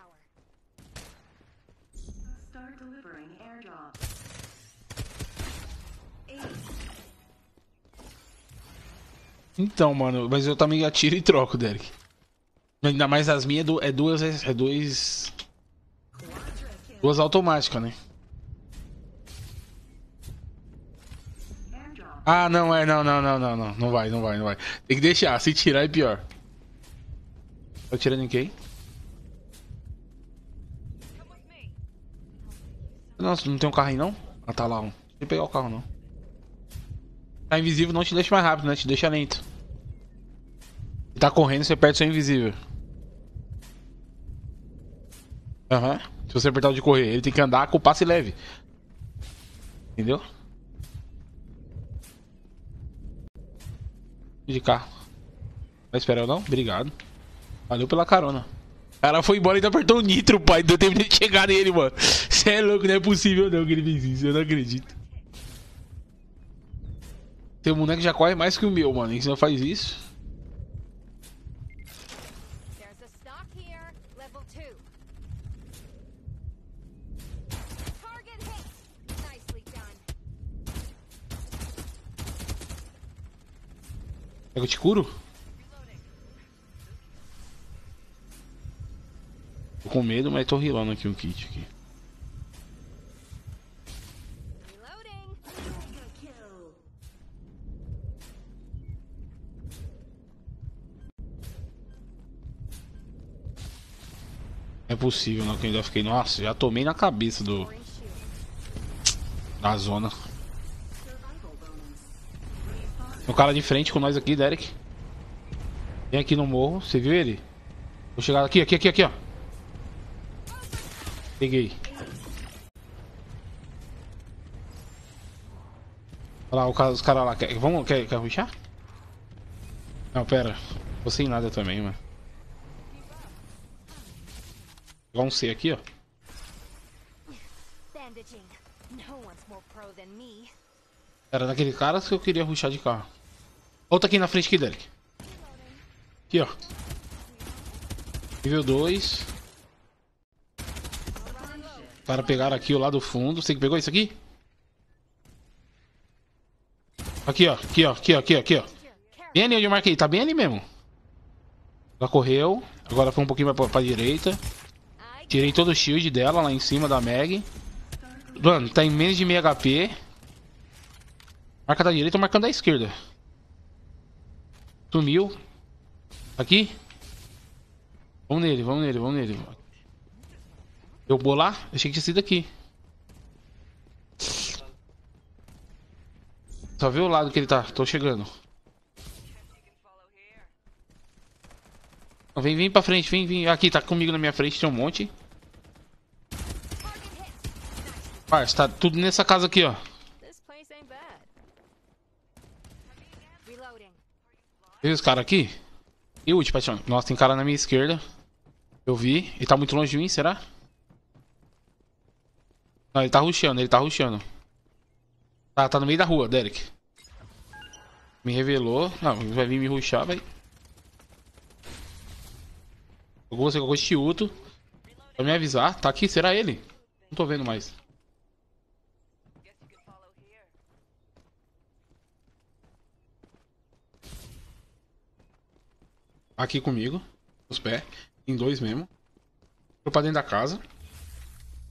[SPEAKER 1] Então, mano, mas eu também atiro e troco, Derek. Ainda mais as minhas é é duas. É dois. Duas automáticas, né? Ah, não, é, não, não, não, não, não. Não vai, não vai, não vai. Tem que deixar, se tirar é pior. Tô tirando em quem? Nossa, não tem um carro aí não? Ah, tá lá um. Deixa eu pegar o carro não. Tá invisível não te deixa mais rápido, né? Te deixa lento. Se tá correndo, você perde seu invisível. Aham. Se você apertar o de correr, ele tem que andar com o passe leve. Entendeu? De carro. Vai esperar eu não? Obrigado. Valeu pela carona. O cara foi embora e ainda apertou o nitro, pai. Deu tempo de chegar nele, mano. Você é louco, não é possível não que ele fez isso. Eu não acredito. Seu boneco já corre mais que o meu, mano. E você não faz isso?
[SPEAKER 3] Done.
[SPEAKER 1] Pega o te curo? Tô com medo, mas tô rilando aqui um kit aqui. É possível não que eu ainda fiquei. Nossa, já tomei na cabeça do da zona. Um cara de frente com nós aqui, Derek. Vem aqui no morro, você viu ele? Vou chegar aqui, aqui, aqui, aqui, ó. Peguei. Olha lá, o cara- os caras lá. Quer, vamos, quer, quer ruxar? Não, pera. Tô sem nada também, mano. Vou pegar um C aqui, ó. Era daquele cara que eu queria ruxar de carro. Outro aqui na frente aqui, Derek. Aqui, ó. Nível 2. Para pegar aqui o lado do fundo. Você que pegou isso aqui? Aqui, ó. Aqui, ó. Aqui, ó. Aqui, ó. Aqui, ó. Bem ali onde eu marquei. Tá bem ali mesmo. Ela correu. Agora foi um pouquinho mais pra, pra direita. Tirei todo o shield dela lá em cima da Meg. Mano, tá em menos de meio HP. Marca da direita, marcando da esquerda. Sumiu. Aqui. Vamos nele, vamos nele, vamos nele. Eu vou lá? Achei que tinha sido aqui. Só vê o lado que ele tá. Tô chegando. Vem, vem pra frente, vem, vem. Aqui, tá comigo na minha frente, tem um monte. Parça, tá tudo nessa casa aqui, ó. Viu os caras aqui? E o paixão. Nossa, tem cara na minha esquerda. Eu vi. Ele tá muito longe de mim, será? Não, ele tá rushando, ele tá rushando. Tá, tá no meio da rua, Derek. Me revelou. Não, vai vir me rushar, vai. Jogou você com Chiuto. Pra me avisar. Tá aqui, será ele? Não tô vendo mais. Aqui comigo. Os pés. Tem dois mesmo. Tô pra dentro da casa.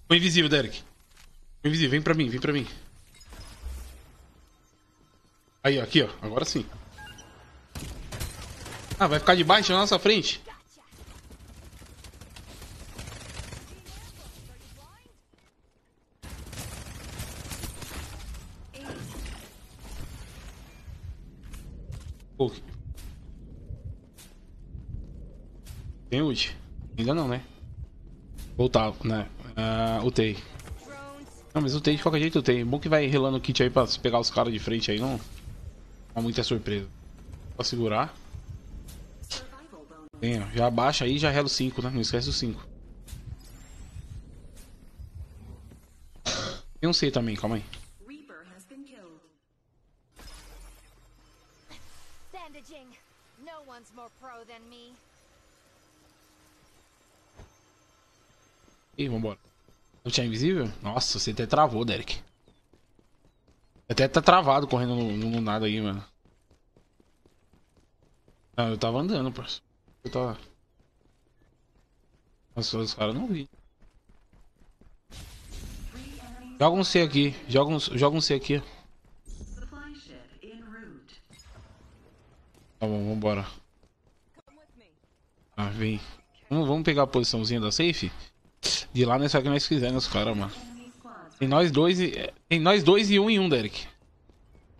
[SPEAKER 1] Tô invisível, Derek. Tô invisível, vem pra mim, vem pra mim. Aí, ó, aqui, ó. Agora sim. Ah, vai ficar debaixo na nossa frente? Pô. Tem ult? Ainda não, né? Voltar, né? Ah, utei. Não, mas utei de qualquer jeito utei. Bom que vai relando o kit aí pra pegar os caras de frente aí, não. Não muita surpresa. Pra segurar. Tem, ó. Já abaixa aí e já rela o 5, né? Não esquece o 5. Tem um C também, calma aí.
[SPEAKER 3] Bandaging. More pro than me.
[SPEAKER 1] Ih, vambora. Não tinha invisível? Nossa, você até travou, Derek. Até tá travado correndo no, no nada aí, mano. Eu tava andando, parceiro. Eu tava. Nossa, os caras não vi. Joga um C aqui. Joga um, joga um C aqui. Tá bom, vambora. Ah, vem. Vamos, vamos pegar a posiçãozinha da safe? De lá nós faz o que nós quisermos, os caras, mano. Tem nós dois e. é, Tem nós dois e um em um, Derek.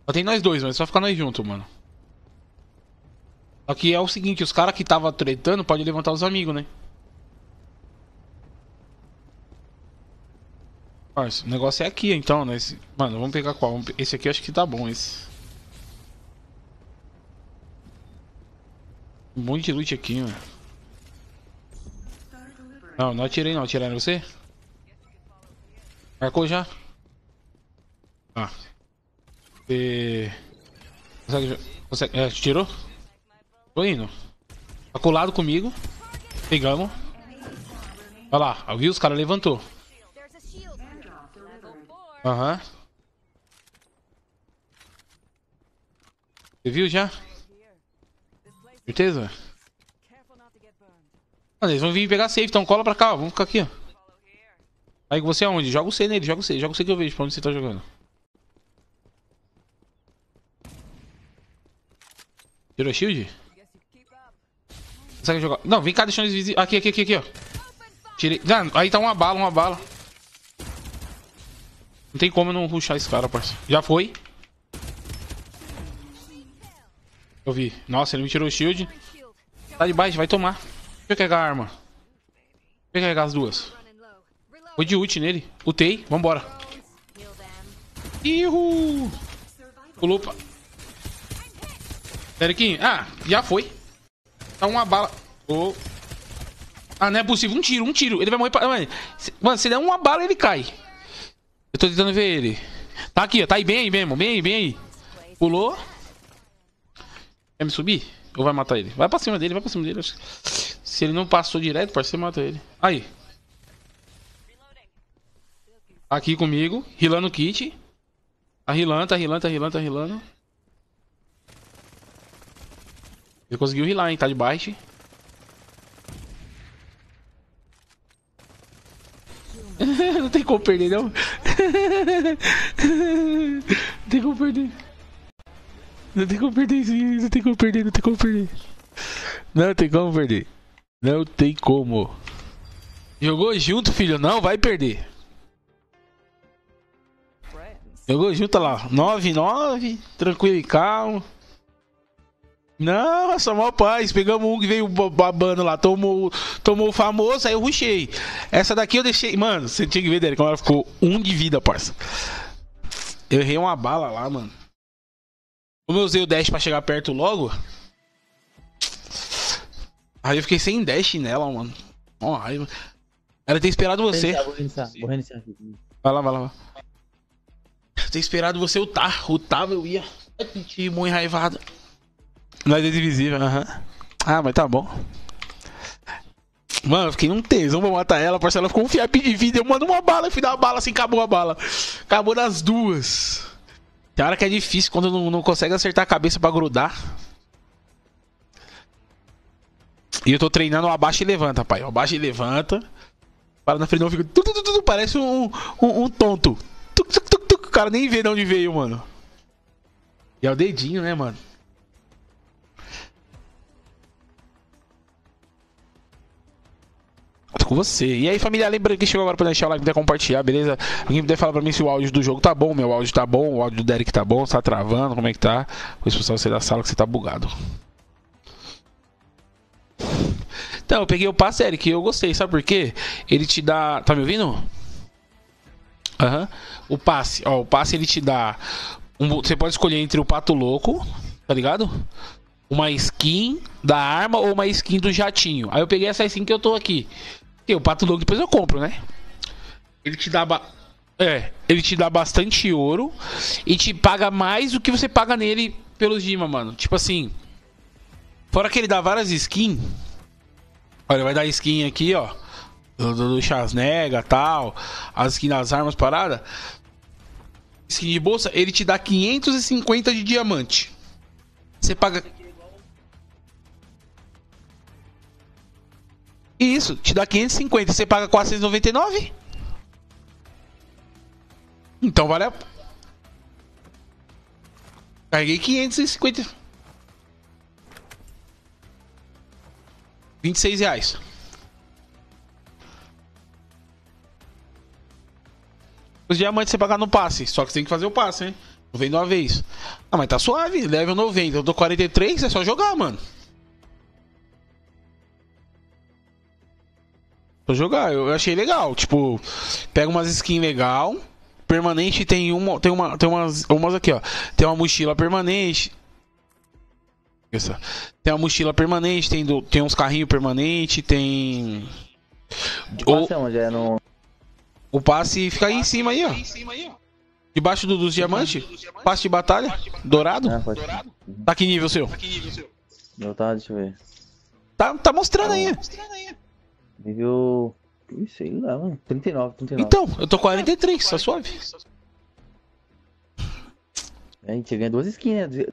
[SPEAKER 1] Só tem nós dois, mas é só ficar nós juntos, mano. Só que é o seguinte, os caras que tava tretando podem levantar os amigos, né? Parça, o negócio é aqui, então, né? Esse- Mano, vamos pegar qual? Esse aqui acho que tá bom, esse. Um monte de loot aqui, mano. Não, não atirei não. Atiraram você? Marcou já? Ah. Você... Consegue... Consegue... É, tirou? Tô indo. Tá colado comigo. Pegamos. Olha lá. Viu? Os caras levantou. Aham. Você viu já? Certeza? Eles vão vir pegar safe, então cola pra cá, ó. Vamos ficar aqui, ó. Aí você aonde? Joga o C nele, joga o C, joga o C que eu vejo pra onde você tá jogando. Tirou shield? Consegue jogar? Não, vem cá deixando eles visíveis. Aqui, aqui, aqui, aqui, ó. Tirei. Não, aí tá uma bala, uma bala. Não tem como não rushar esse cara, parceiro. Já foi. Eu vi. Nossa, ele me tirou o. Shield. Tá de baixo, vai tomar. Eu carregar a arma. Deixa eu as duas. Vou de ult nele. Utei, vambora. Ihu! Pulou pra... Derequinho, ah, já foi. Tá uma bala. Ô. Ah, não é possível. Um tiro, um tiro. Ele vai morrer pra... Mano, se, mano, se der uma bala, ele cai. Eu tô tentando ver ele. Tá aqui, ó. Tá aí, bem aí mesmo. Bem aí, bem aí. Pulou. Quer me subir? Ou vai matar ele? Vai pra cima dele, vai pra cima dele. Acho que- Se ele não passou direto, parceiro, mata ele. Aí. Aqui comigo, rilando o kit. Tá rilando, tá rilando, tá rilando, tá rilando. Ele conseguiu rilar, hein? Tá de baixo. não tem como perder, não. não tem como perder. Não tem como perder não tem como perder, não tem como perder. Não tem como perder. Não tem como. Jogou junto, filho? Não, vai perder. Jogou junto olha lá. 9 9 tranquilo e calmo. Nossa, mó paz. Pegamos um que veio ba- babando lá. Tomou, tomou o famoso, aí eu rushei. Essa daqui eu deixei. Mano, você tinha que ver dele como ela ficou um de vida, parça. Eu errei uma bala lá, mano. Como eu usei o dash pra chegar perto logo. Aí eu fiquei sem dash nela, mano. Ó, raiva. Era ter esperado você.
[SPEAKER 7] Vou reiniciar, vou reiniciar aqui.
[SPEAKER 1] Vai lá, vai lá. vai. Ter esperado você ultar. Ultava, eu ia. Tive muito enraivado. Nós é divisível, aham. Ah, mas tá bom. Mano, eu fiquei num tesão pra matar ela, parceiro. Ela ficou um fiapo de vida. Eu mando uma bala, eu fui dar uma bala assim, acabou a bala. Acabou das duas. Tem hora que é difícil quando não, não consegue acertar a cabeça pra grudar. E eu tô treinando abaixa e levanta, pai. Abaixa e levanta. Para na frente não fica. Parece um, um, um tonto. O cara nem vê de onde veio, mano. E é o dedinho, né, mano? Tô com você. E aí, família, lembra que chegou agora pra deixar o like, puder compartilhar, beleza? Alguém puder falar pra mim se o áudio do jogo tá bom, meu áudio tá bom, o áudio do Derek tá bom, tá travando, como é que tá? Vou expulsar você da sala que você tá bugado. Então, eu peguei o passe, Eric, eu gostei, sabe por quê? Ele te dá. Tá me ouvindo? Aham. O passe, ó, o passe ele te dá. um- você pode escolher entre o pato louco, tá ligado? Uma skin da arma ou uma skin do jatinho. Aí eu peguei essa skin que eu tô aqui. E o pato louco depois eu compro, né? Ele te dá. Ba... É, ele te dá bastante ouro e te paga mais do que você paga nele pelos Dima, mano. Tipo assim. Fora que ele dá várias skins. Olha, vai dar skin aqui, ó. Do, do, do Chasnega tal. As skins das armas parada. Skin de bolsa, ele te dá 550 de diamante. Você paga. Isso, te dá 550. Você paga 499? Então vale a. Carreguei 550. 26 reais. Os diamantes você pagar no passe. Só que você tem que fazer o passe, hein? Não vem de uma vez. Ah, mas tá suave. Level 90. Eu tô 43. É só jogar, mano. Só jogar. Eu achei legal. Tipo, pega umas skins legal. Permanente tem uma. Tem uma. Tem umas. Umas aqui, ó. Tem uma mochila permanente. Essa. Tem uma mochila permanente, tem, do, tem uns carrinhos permanentes, tem. O,
[SPEAKER 6] Passa onde? É no...
[SPEAKER 1] o passe fica aí em cima aí, ó. Debaixo do- dos diamantes. Passe de batalha. Dourado.
[SPEAKER 6] Ah, pode
[SPEAKER 1] Tá que nível seu?
[SPEAKER 6] Eu tava, deixa eu ver.
[SPEAKER 1] Tá, tá mostrando aí.
[SPEAKER 6] Nível. Ih, sei lá, mano. 39, 39.
[SPEAKER 1] Então, eu tô 43, tá suave.
[SPEAKER 6] A gente ganha duas skins, né?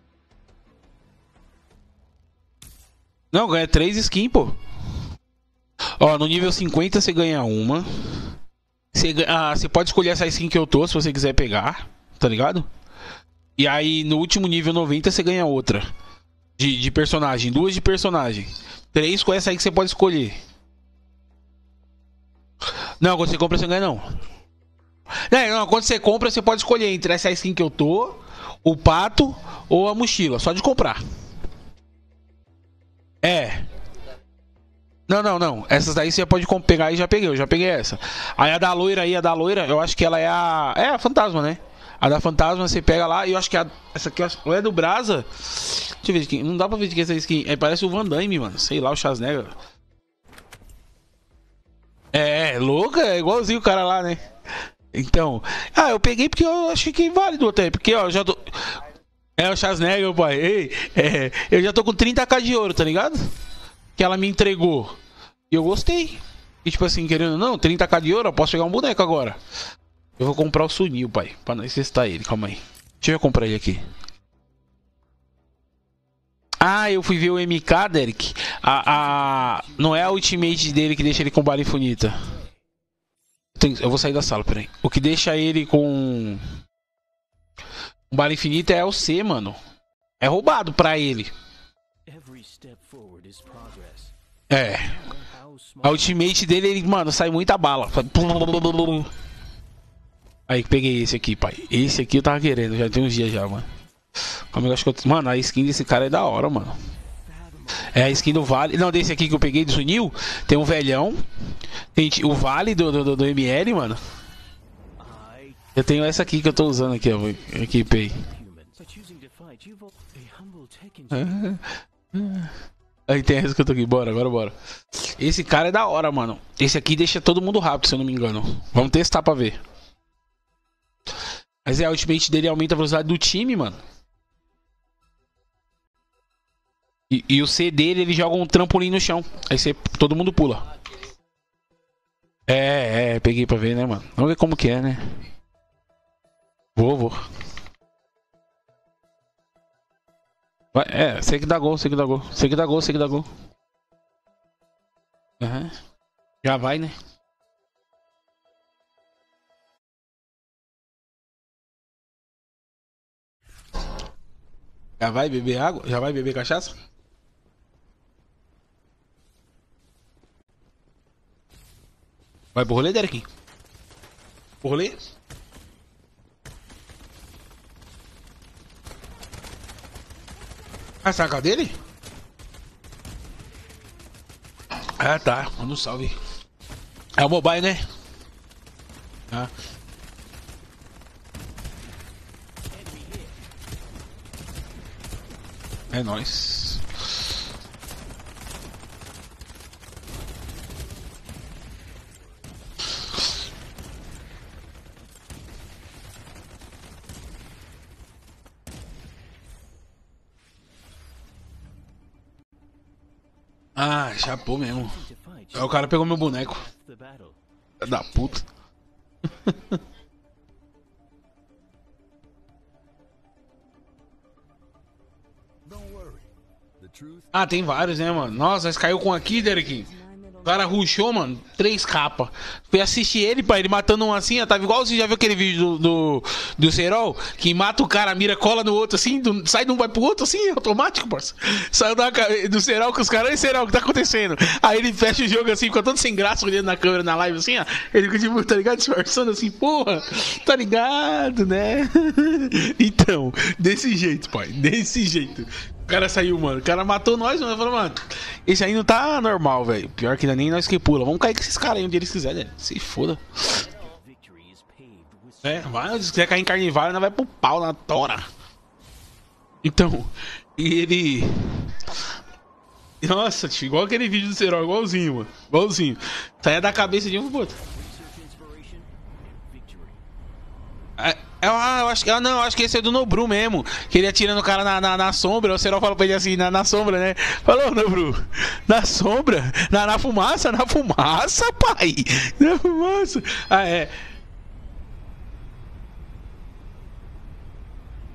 [SPEAKER 1] Não, ganha 3 skins, pô. Ó, no nível 50 você ganha uma. Você, ah, você pode escolher essa skin que eu tô, se você quiser pegar, tá ligado? E aí, no último nível 90, você ganha outra. De, de personagem, duas de personagem. Três com essa aí que você pode escolher. Não, quando você compra, você ganha não. Não, não, quando você compra, você pode escolher entre essa skin que eu tô, o pato ou a mochila. Só de comprar. É. Não, não, não. Essas daí você pode pegar e já peguei. Eu já peguei essa. Aí a da loira aí, a da loira, eu acho que ela é a. É a fantasma, né? A da fantasma você pega lá e eu acho que a... essa aqui é do Brasa. Deixa eu ver quem. Não dá pra ver de quem é essa skin. É, parece o Van Damme, mano. Sei lá, o Chasnega. É, louca, é igualzinho o cara lá, né? Então. Ah, eu peguei porque eu achei que é válido até. Porque, ó, já tô. É o Chasnega, pai. Ei, é, eu já tô com 30k de ouro, tá ligado? Que ela me entregou. E eu gostei. E tipo assim, querendo não, 30k de ouro, eu posso pegar um boneco agora. Eu vou comprar o Sunil, pai. Pra não cestar ele, calma aí. Deixa eu comprar ele aqui. Ah, eu fui ver o MK, Derek. A, a... Não é a ultimate dele que deixa ele com bala infinita. Eu vou sair da sala, peraí. O que deixa ele com. Com bala infinita é o C, mano. É roubado pra ele. É. A ultimate dele, ele, mano, sai muita bala. Aí peguei esse aqui, pai. Esse aqui eu tava querendo, já tem uns dias já, mano. Como eu acho que eu... Mano, a skin desse cara é da hora, mano. É a skin do Vale. Não, desse aqui que eu peguei do Sunil. Tem um velhão. Tem o Vale do, do, do ML, mano. Eu tenho essa aqui que eu tô usando aqui, ó. Equipei. Aí tem essa que eu tô aqui. Bora, agora bora. Esse cara é da hora, mano. Esse aqui deixa todo mundo rápido, se eu não me engano. Vamos testar pra ver. Mas é, a ultimate dele aumenta a velocidade do time, mano. E, e o C dele, ele joga um trampolim no chão. Aí você, todo mundo pula. É, é, peguei pra ver, né, mano? Vamos ver como que é, né? Vou, vou. Vai, é, sei que dá gol, sei que dá gol. Sei que dá gol, sei que dá gol. Aham. Já vai, né? Já vai beber água? Já vai beber cachaça? Vai pro rolê, Derek? Pro rolê? Ah, saca a dele? Ah, tá. Manda um salve. É o mobile, né? Ah. É nóis. Ah, chapou mesmo. Aí o cara pegou meu boneco. Da puta. Ah, tem vários, né, mano? Nossa, caiu com aqui, Derek. O cara ruxou, mano, três capas. Fui assistir ele, pai, ele matando um assim, ó, tava igual você já viu aquele vídeo do, do, do Serol, que mata o cara, mira, cola no outro assim, do- sai de um vai pro outro assim, automático, parça. Saiu da, do Serol com os caras, ei Serol, o que tá acontecendo? Aí ele fecha o jogo assim, fica todo sem graça olhando na câmera na live assim, ó. Ele fica tipo, tá ligado? Disfarçando assim, porra, tá ligado, né? então, desse jeito, pai, desse jeito. O cara saiu, mano. O cara matou nós, mano. Falou, mano, esse aí não tá normal, velho. Pior que não é nem nós que pula. Vamos cair com esses caras aí onde eles quiserem, né? Se foda. É, vai, se quiser cair em carnival, nós vai pro pau na tora. Então, e ele. Nossa, tio, igual aquele vídeo do Serol, igualzinho, mano. Igualzinho. Saia da cabeça de um pro. É, eu, ah, eu acho que. Ah, não, acho que esse é do Nobru mesmo. Que ele atirando o cara na, na, na sombra. O Serol falou pra ele assim, na, na sombra, né? Falou, Nobru, na sombra? Na, na fumaça? Na fumaça, pai! Na fumaça! Ah, é.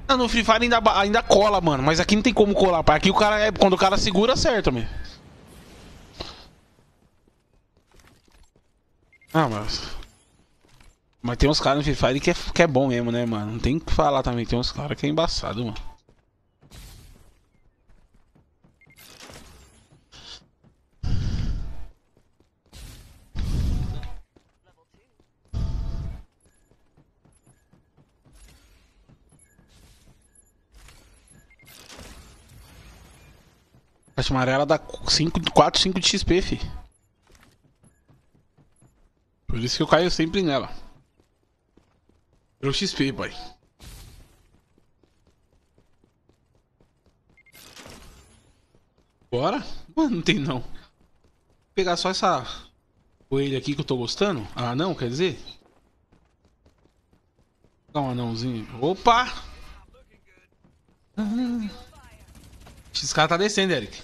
[SPEAKER 1] Ah, no Free Fire ainda, ainda cola, mano. Mas aqui não tem como colar, pai. Aqui o cara é. Quando o cara segura, acerta, meu. Ah, mas. Mas tem uns caras no Free Fire que é, que é bom mesmo, né, mano? Não tem o que falar também. Tem uns caras que é embaçado, mano. A amarela dá 5, 4, 5 de XP, fi. Por isso que eu caio sempre nela. Pelo XP, pai. Bora? Mano, não tem não. Vou pegar só essa coelha aqui que eu tô gostando. Ah, não, quer dizer? Dá um anãozinho. Opa! Esse cara tá descendo, Eric.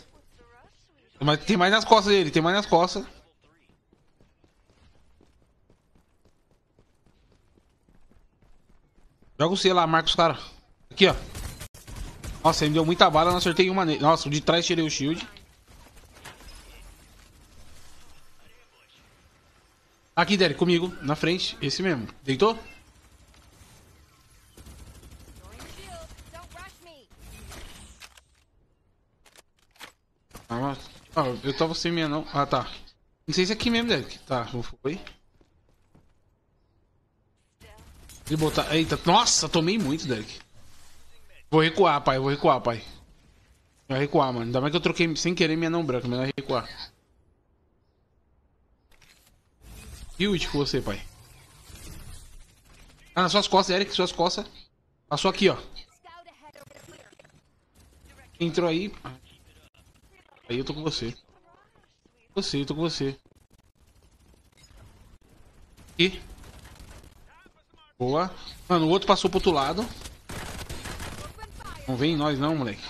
[SPEAKER 1] Mas tem mais nas costas dele, tem mais nas costas. Joga o C lá, marca os caras. Aqui, ó. Nossa, ele me deu muita bala, não acertei uma nele. Nossa, de trás tirei o shield. Aqui, Derek, comigo, na frente. Esse mesmo. Deitou? Ah, eu tava sem minha não. Ah, tá. Não sei se é aqui mesmo, Derek. Tá, foi. Ele botar. Eita, nossa, tomei muito, Derek. Vou recuar, pai. Vou recuar, pai. Vai recuar, mano. Ainda mais que eu troquei sem querer minha não branca, mas vai recuar. E ult com você, pai. Ah, nas suas costas, Eric, suas costas. Passou aqui, ó. Entrou aí. Aí eu tô com você. Você, eu tô com você. Aqui. Boa. Mano, o outro passou pro outro lado. Não vem em nós não, moleque.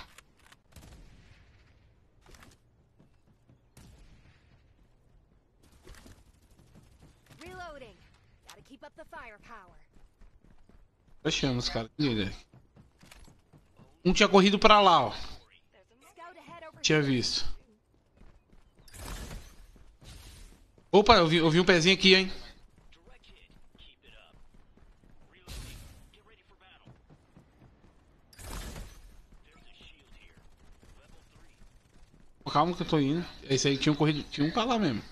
[SPEAKER 1] Achando os caras. Um tinha corrido pra lá, ó. Tinha visto. Opa, eu vi, eu vi um pezinho aqui, hein. Calma que eu tô indo. Esse aí tinha um corrido. Tinha um pra lá mesmo.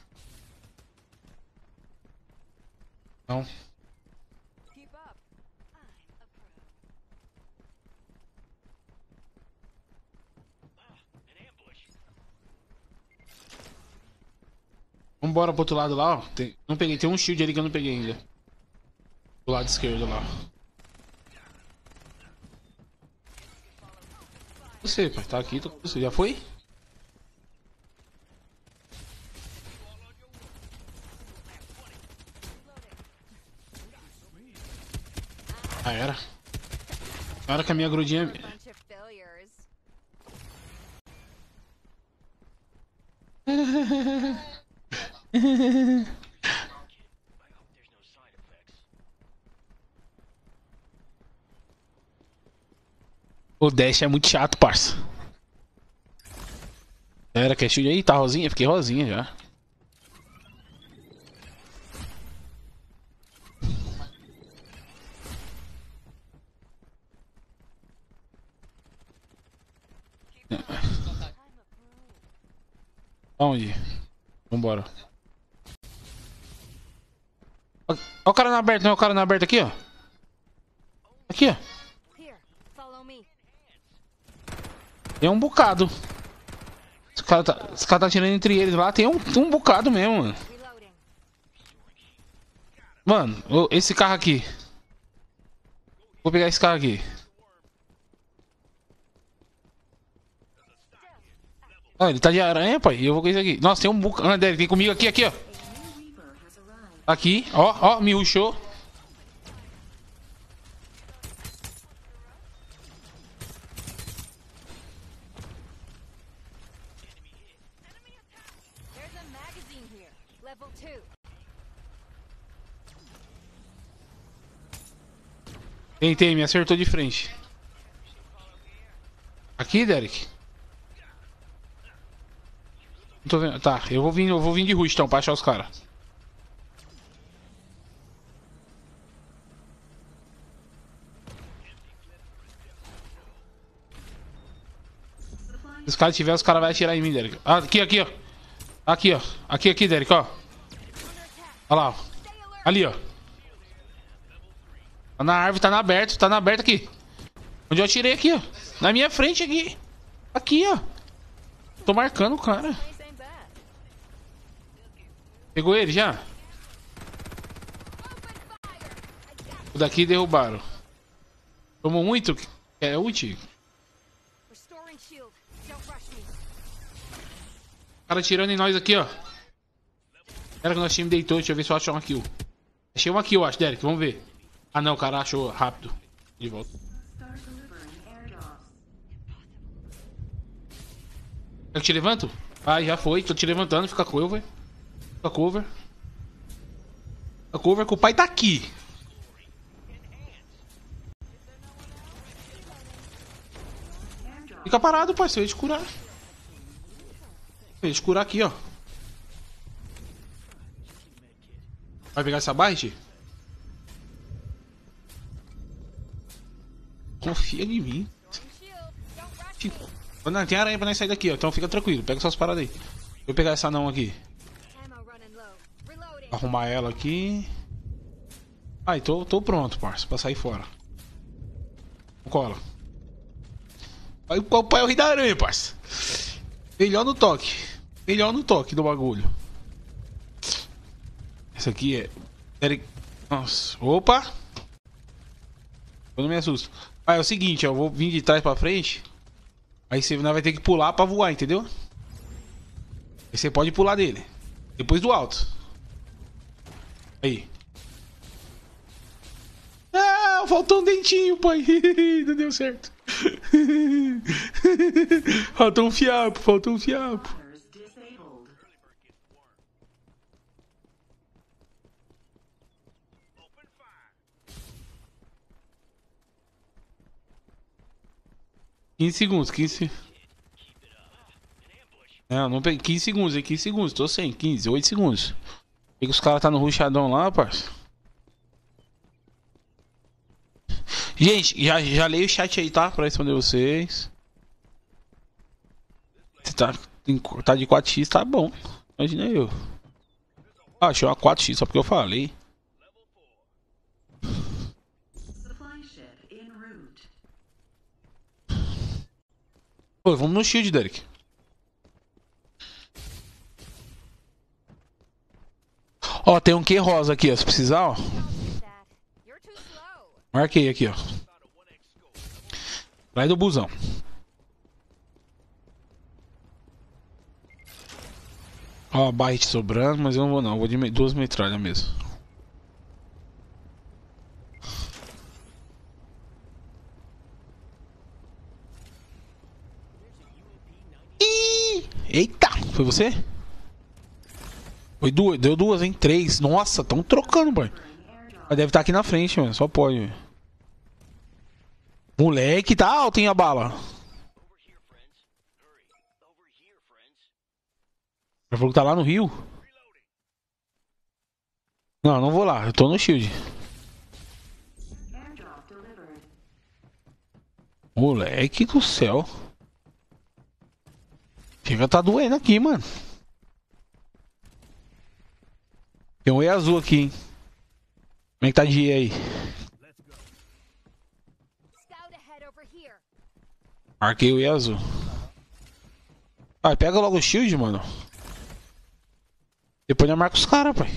[SPEAKER 1] Não. Vambora pro outro lado lá, ó. Tem- não peguei, tem um shield ali que eu não peguei ainda. Do lado esquerdo lá. Você, pai, tá aqui, tô com você. Já foi? Ah, era. Hora que a minha grudinha.
[SPEAKER 3] Failures.
[SPEAKER 1] O Dash é muito chato, parça. Era que shield aí, tá rosinha? Fiquei rosinha já. Aonde? Vambora. Olha o cara na aberta, não é o cara na aberta aqui, ó. Aqui, ó. Tem um bocado. Esse cara tá, esse cara tá tirando entre eles lá, tem um, um bocado mesmo, mano. Mano, esse carro aqui. Vou pegar esse carro aqui. Ah, ele tá de aranha, pai. E eu vou com esse aqui. Nossa, tem um bocado. Ah, Derek, tem comigo aqui, aqui, ó. Aqui, ó, ó, me
[SPEAKER 3] 2.
[SPEAKER 1] Tentei, me acertou de frente. Aqui, Derek. Tô vendo. Tá, eu vou vir, eu vou vir de rush então pra achar os caras. Se os caras tiver, os caras vão atirar em mim, Derek. Ah, aqui, aqui, ó. Aqui, ó. Aqui, aqui, Derek, ó. Olha lá, ó. Ali, ó. Tá na árvore, tá na aberto, tá na aberto aqui. Onde eu atirei aqui, ó. Na minha frente aqui. Aqui, ó. Tô marcando o cara. Pegou ele já? O daqui derrubaram. Tomou muito? É ult? O cara tirando em nós aqui, ó. Era que nosso time deitou. Deixa eu ver se eu acho uma kill. Achei uma kill, acho, Derek. Vamos ver. Ah, não. O cara achou rápido. De volta. Eu te levanto? Ah, já foi. Tô te levantando. Fica cover. Fica cover. Fica cover que o pai tá aqui. Fica parado, parceiro. Eu ia te curar. Eu ia te curar aqui, ó. Vai pegar essa bite? Confia em mim. Não, tem aranha pra nós sair daqui, ó. Então fica tranquilo. Pega suas paradas aí. Vou pegar essa não aqui. Arrumar ela aqui. Ai, tô, tô pronto, parça, pra sair fora. Cola. Aí o pai é o rei da aranha, parça. Melhor no toque. Melhor no toque do bagulho. Essa aqui é. Nossa. Opa! Eu não me assusto. Ah, é o seguinte. Eu vou vir de trás pra frente. Aí você vai ter que pular pra voar, entendeu? Aí você pode pular dele. Depois do alto. Aí. Ah, faltou um dentinho, pai. Não deu certo. faltou um fiapo, faltou um fiapo. Quinze segundos, 15. Não, não peguei. 15 segundos, hein? 15 segundos. Tô sem. 15, 8 segundos. Que os caras tá no ruchadão lá, parça? Gente, já, já leio o chat aí, tá? Pra responder vocês. Você tá, tá de 4x, tá bom. Imagina eu. Ah, achei uma 4x só porque eu falei. Pô, vamos no shield, Derek. Ó, tem um Q rosa aqui, ó. Se precisar, ó. Marquei aqui, ó. Vai do busão. Ó, barrete sobrando, mas eu não vou não. Vou de duas metralhas mesmo. Ih! Eita! Foi você? Foi duas, deu duas, hein? Três. Nossa, tão trocando, pai. Mas deve estar aqui na frente, mano. Só pode. Moleque, tá alto, hein, a bala. Ele falou que tá lá no Rio. Não, não vou lá. Eu tô no shield. Moleque do céu. Chega tá doendo aqui, mano. Tem um E azul aqui, hein. Como é que tá de E aí? Marquei o E azul. Vai, pega logo o shield, mano. Depois nós marca os caras, pai.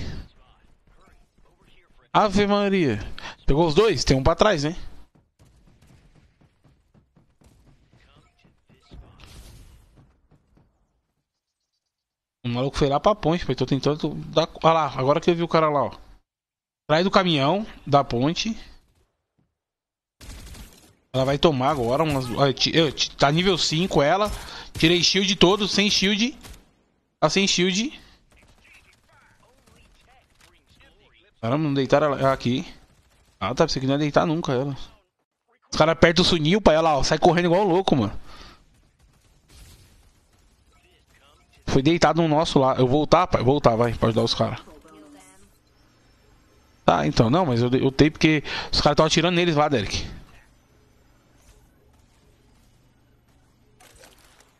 [SPEAKER 1] Ave Maria. Pegou os dois? Tem um pra trás, né? Maluco foi lá pra ponte, pai. Tô tentando dar. Olha lá, agora que eu vi o cara lá, ó. Atrás do caminhão da ponte. Ela vai tomar agora umas. eu- Tá nível 5 ela. Tirei shield todo, sem shield. Tá sem shield. Caramba, não deitaram ela aqui. Ah, tá. Pensei que não ia deitar nunca ela. Os caras apertam o sunil pra ela, ó. Sai correndo igual louco, mano. Foi deitado no nosso lá. Eu voltar, pai. Voltar, vai. Pode dar os caras. Tá, então. Não, mas eu, eu dei porque os caras estavam atirando neles lá, Derek.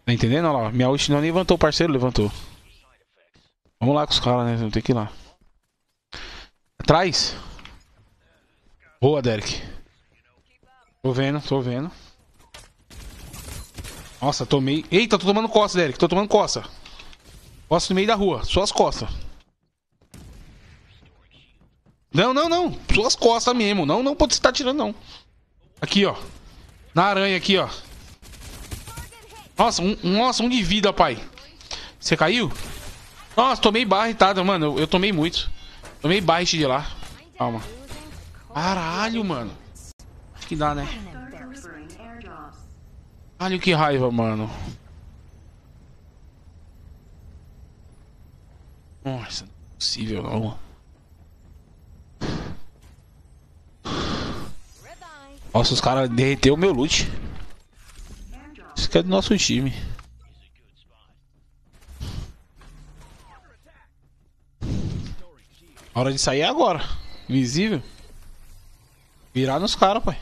[SPEAKER 1] Tá entendendo? Olha lá. Minha ult não levantou, o parceiro levantou. Vamos lá com os caras, né? Ter que ir lá. Atrás. Boa, Derek. Tô vendo, tô vendo. Nossa, tomei. Eita, tô tomando costa, Derek. Tô tomando costa. Costa no meio da rua. Suas costas. Não, não, não. Suas costas mesmo. Não, não pode estar tirando, não. Aqui, ó. Na aranha aqui, ó. Nossa, um, nossa, um de vida, pai. Você caiu? Nossa, tomei barra irritada, mano. Eu, eu tomei muito. Tomei barra de lá. Calma. Caralho, mano. Acho que dá, né? Caralho, que raiva, mano. Nossa, não é possível, não. Nossa, os caras derreteu o meu loot. Isso que é do nosso time. A hora de sair é agora. Invisível. Virar nos caras, pai.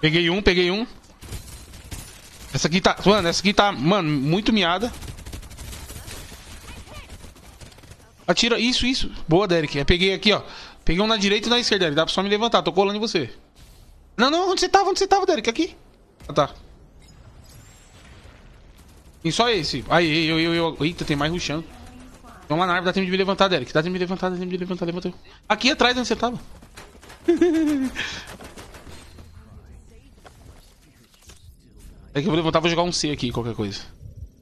[SPEAKER 1] Peguei um, peguei um. Essa aqui tá. Mano, essa aqui tá, mano, muito miada. Atira, isso, isso. Boa, Derek. Eu peguei aqui, ó. Peguei um na direita e na esquerda, Derek. Dá pra só me levantar. Tô colando em você. Não, não, onde você tava? Onde você tava, Derek? Aqui. Ah, tá. Tem só esse. Aí, eu, eu, eu. Eita, tem mais ruxando. Tem uma árvore, dá tempo de me levantar, Derek. Dá tempo de me levantar, dá tempo de me levantar, levantou. Aqui atrás, onde você tava. É que eu vou levantar, vou jogar um C aqui, qualquer coisa.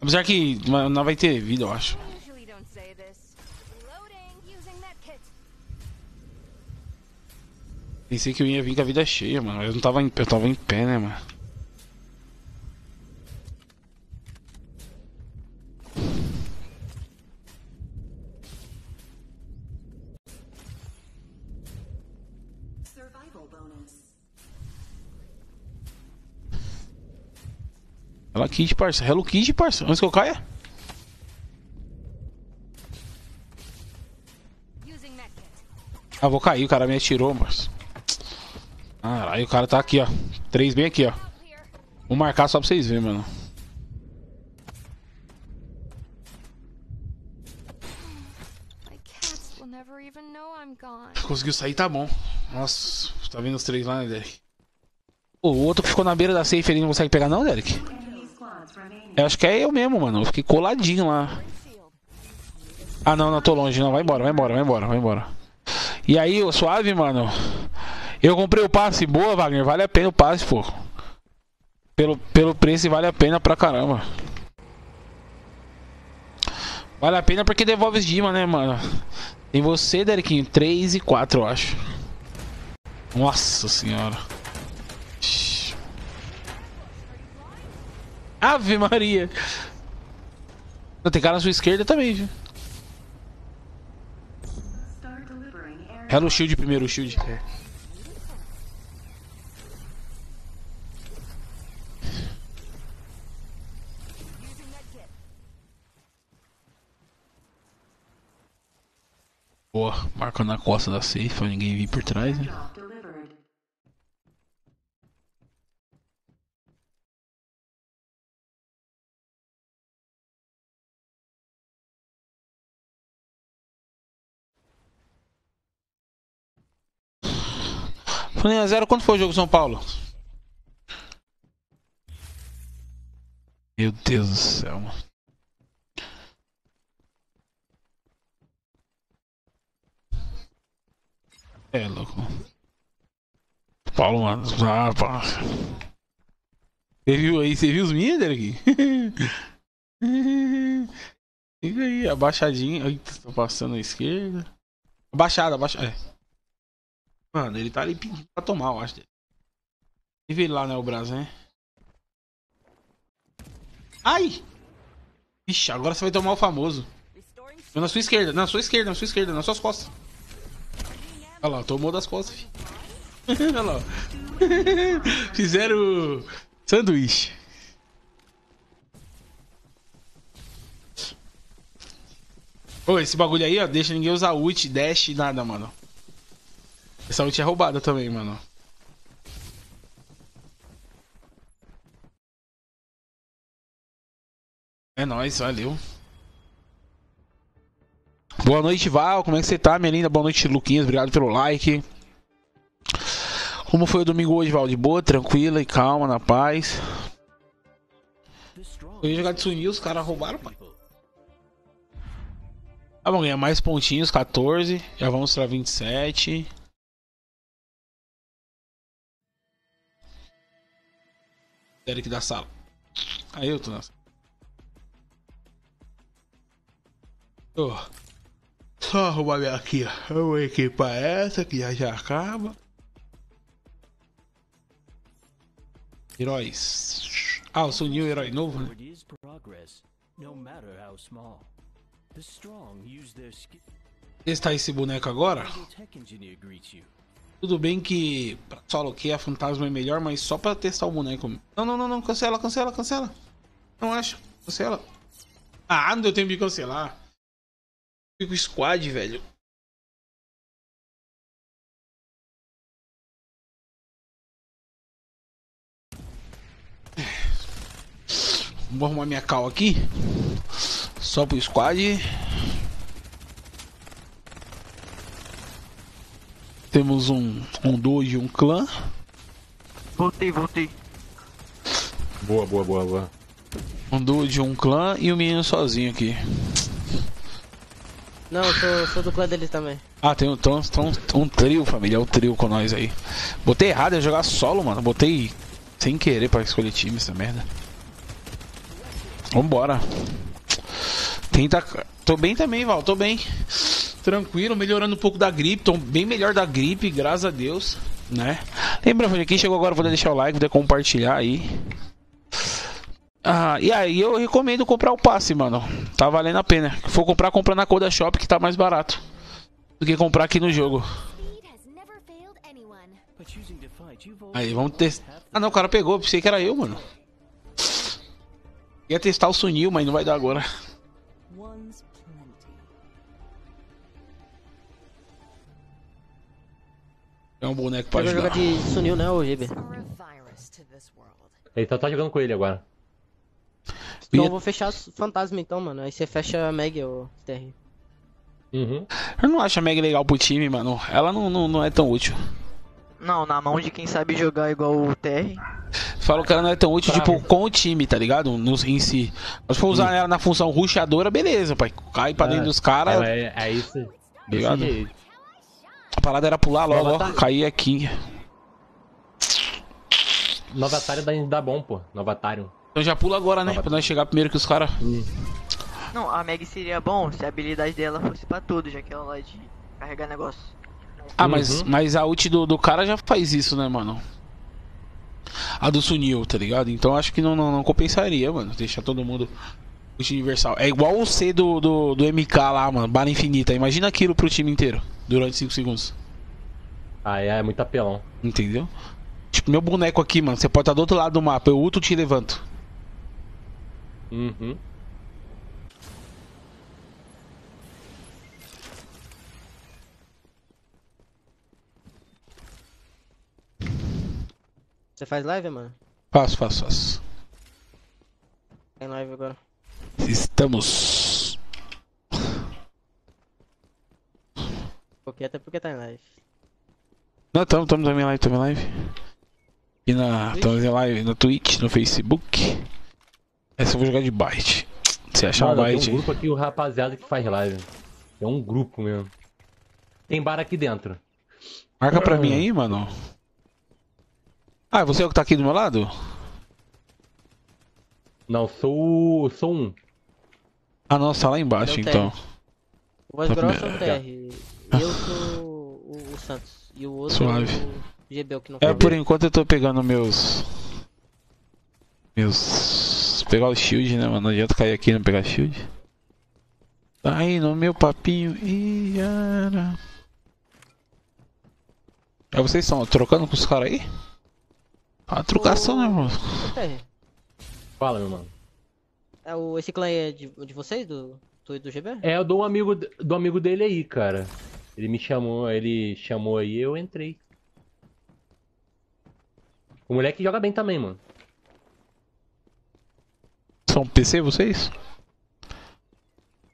[SPEAKER 1] Apesar que não vai ter vida, eu acho. Pensei que eu ia vir com a vida cheia, mano. Eu não tava em, eu tava em pé, né, mano? Hello Kitty, parça. Hello Kitty, parça. Antes que eu caia? Ah, vou cair. O cara me atirou, mas. Caralho, o cara tá aqui, ó. Três bem aqui, ó. Vou marcar só pra vocês verem, mano. Conseguiu sair, tá bom. Nossa, tá vendo os três lá, né, Derek? O outro que ficou na beira da safe ele não consegue pegar, não, Derek? Eu acho que é eu mesmo, mano. Eu fiquei coladinho lá. Ah, não, não, tô longe. Não, vai embora, vai embora, vai embora, vai embora. E aí, suave, mano. Eu comprei o passe. Boa, Wagner. Vale a pena o passe, pô. Pelo, pelo preço vale a pena pra caramba. Vale a pena porque devolve os Dima, né, mano? Tem você, Derequinho. 3 e 4, eu acho. Nossa senhora. Ave Maria. Não, Tem cara na sua esquerda também, viu?
[SPEAKER 4] Air.
[SPEAKER 1] Hello Shield primeiro, o Shield.
[SPEAKER 3] Kit.
[SPEAKER 1] Boa, marcando na costa da safe pra ninguém vir por trás, né?
[SPEAKER 4] Delivered.
[SPEAKER 1] Falei a zero, quanto foi o jogo São Paulo? Meu Deus do céu, mano. É louco. Paulo, mano. Ah, pá. Você viu aí? Você viu os minhas, aqui? Fica aí, abaixadinho. Eita, tô passando à esquerda. Abaixada, abaixada. É. Mano, ele tá ali pedindo pra tomar, eu acho. E vê lá, né, o Brasil, né? Ai! Ixi, agora você vai tomar o famoso. Na sua esquerda, na sua esquerda, na sua esquerda, nas suas costas. Olha lá, tomou das costas, filho. Olha lá. Fizeram sanduíche. Ô, esse bagulho aí, ó, deixa ninguém usar ult, dash, nada, mano. Essa ult é roubada também, mano. É nóis, valeu. Boa noite, Val. Como é que você tá, minha linda? Boa noite, Luquinhas. Obrigado pelo like. Como foi o domingo hoje, Val? De boa, tranquila e calma, na paz. Eu ia jogar de Sunil, os caras roubaram, pai. Ah, vamos ganhar mais pontinhos, 14. Já vamos pra 27. Derek da sala. Aí eu tô na sala. Ó. Só arrumar minha aqui, ó. Eu vou equipar essa que já já acaba. Heróis. Ah, eu sou o New herói novo, né? Testar esse boneco agora. Tudo bem que pra solo que a fantasma é melhor, mas só pra testar o boneco. Não, não, não, não, cancela, cancela, cancela. Não acho, cancela. Ah, não deu tempo de cancelar. Fico squad, velho. Vou arrumar minha cal aqui. Só pro squad. Temos um, um duo de um clã.
[SPEAKER 2] Voltei, voltei.
[SPEAKER 8] Boa, boa, boa, boa.
[SPEAKER 1] Um duo de um clã e o menino sozinho aqui.
[SPEAKER 9] Não, eu sou, sou do clã dele também.
[SPEAKER 1] Ah, tem um, então, então, um trio, família. Um trio com nós aí. Botei errado, ia jogar solo, mano. Botei sem querer pra escolher time essa merda. Vambora. Tenta. Tô bem também, Val. Tô bem. Tranquilo, melhorando um pouco da gripe. Tô bem melhor da gripe, graças a Deus. Né? Lembra, quem chegou agora, poder deixar o like, poder compartilhar aí. Ah, e aí eu recomendo comprar o passe, mano. Tá valendo a pena. Se for comprar, compra na Coda Shop que tá mais barato. Do que comprar aqui no jogo. Aí, vamos testar. Ah não, o cara pegou, pensei que era eu, mano. Ia testar o Sunil, mas não vai dar agora. É um boneco pra
[SPEAKER 9] Você vai jogar
[SPEAKER 1] ajudar.
[SPEAKER 9] de Sunil, né, ô GB?
[SPEAKER 8] Ele tá, tá jogando com ele agora.
[SPEAKER 9] Então eu vou fechar os fantasma então, mano. Aí você fecha a Meg, ô TR.
[SPEAKER 8] Uhum.
[SPEAKER 1] Eu não acho a Meg legal pro time, mano. Ela não, não, não é tão útil.
[SPEAKER 2] Não, na mão de quem sabe jogar igual o TR.
[SPEAKER 1] Falo que ela não é tão útil,
[SPEAKER 8] Bravo.
[SPEAKER 1] tipo, com o time, tá ligado? No, em si. Mas se for usar ela na função ruxadora, beleza, pai. Cai pra dentro dos caras.
[SPEAKER 8] É, é isso. Desse
[SPEAKER 1] Ligado?
[SPEAKER 8] jeito.
[SPEAKER 1] A parada era pular logo, ó. Cair aqui.
[SPEAKER 8] Novatário dá, dá bom, pô. Novatário.
[SPEAKER 1] Então já pula agora, né?
[SPEAKER 8] Tava-
[SPEAKER 1] Pra nós chegar primeiro que os caras.
[SPEAKER 2] Não, a Meg seria bom se a habilidade dela fosse pra tudo, já que ela lá de carregar negócio.
[SPEAKER 1] Ah, mas,
[SPEAKER 8] Uhum.
[SPEAKER 1] mas a ult do, do cara já faz isso, né, mano? a do Sunil, tá ligado? Então acho que não, não, não compensaria, mano. Deixar todo mundo universal. É igual o C do, do, do MK lá, mano. Bala infinita. Imagina aquilo pro time inteiro durante 5 segundos.
[SPEAKER 8] Ah, é, é muito apelão.
[SPEAKER 1] Entendeu? Tipo, meu boneco aqui, mano. Você pode estar do outro lado do mapa. Eu ulto te levanto.
[SPEAKER 8] Uhum.
[SPEAKER 9] Você faz live, mano?
[SPEAKER 1] Faço, faço, faço.
[SPEAKER 9] Tem live agora.
[SPEAKER 1] Estamos.
[SPEAKER 9] Porque até porque tá em live.
[SPEAKER 1] Não, estamos, estamos na minha live, estamos em live. E na. Estamos em live na Twitch, no Facebook. Essa eu vou jogar de byte. Se achar
[SPEAKER 8] Mano,
[SPEAKER 1] um
[SPEAKER 8] tem
[SPEAKER 1] byte.
[SPEAKER 8] um grupo aqui, o rapaziada que faz live. É um grupo mesmo. Tem bar aqui dentro.
[SPEAKER 1] Marca pra mim aí, mano. Ah, você é o que tá aqui do meu lado?
[SPEAKER 8] Não, sou. sou um.
[SPEAKER 1] Ah, não, tá lá embaixo então.
[SPEAKER 9] O voz
[SPEAKER 1] Tá
[SPEAKER 9] grossa é o. TR. Eu sou o, o Santos. E o outro
[SPEAKER 1] Suave.
[SPEAKER 9] é o que não
[SPEAKER 1] É, por
[SPEAKER 9] ver.
[SPEAKER 1] enquanto eu tô pegando meus. Meus. Pegar o shield, né, mano? Não adianta cair aqui e não pegar shield. Tá aí no meu papinho. Ih, ara. É vocês estão trocando com os caras aí? Ah, trocação, né, mano?
[SPEAKER 8] Fala, meu mano.
[SPEAKER 9] É o, esse clã é de, de vocês? Do, do, do GB?
[SPEAKER 8] É, eu dou um amigo do amigo dele aí, cara. Ele me chamou, ele chamou aí e eu entrei. O moleque joga bem também, mano.
[SPEAKER 1] São PC vocês?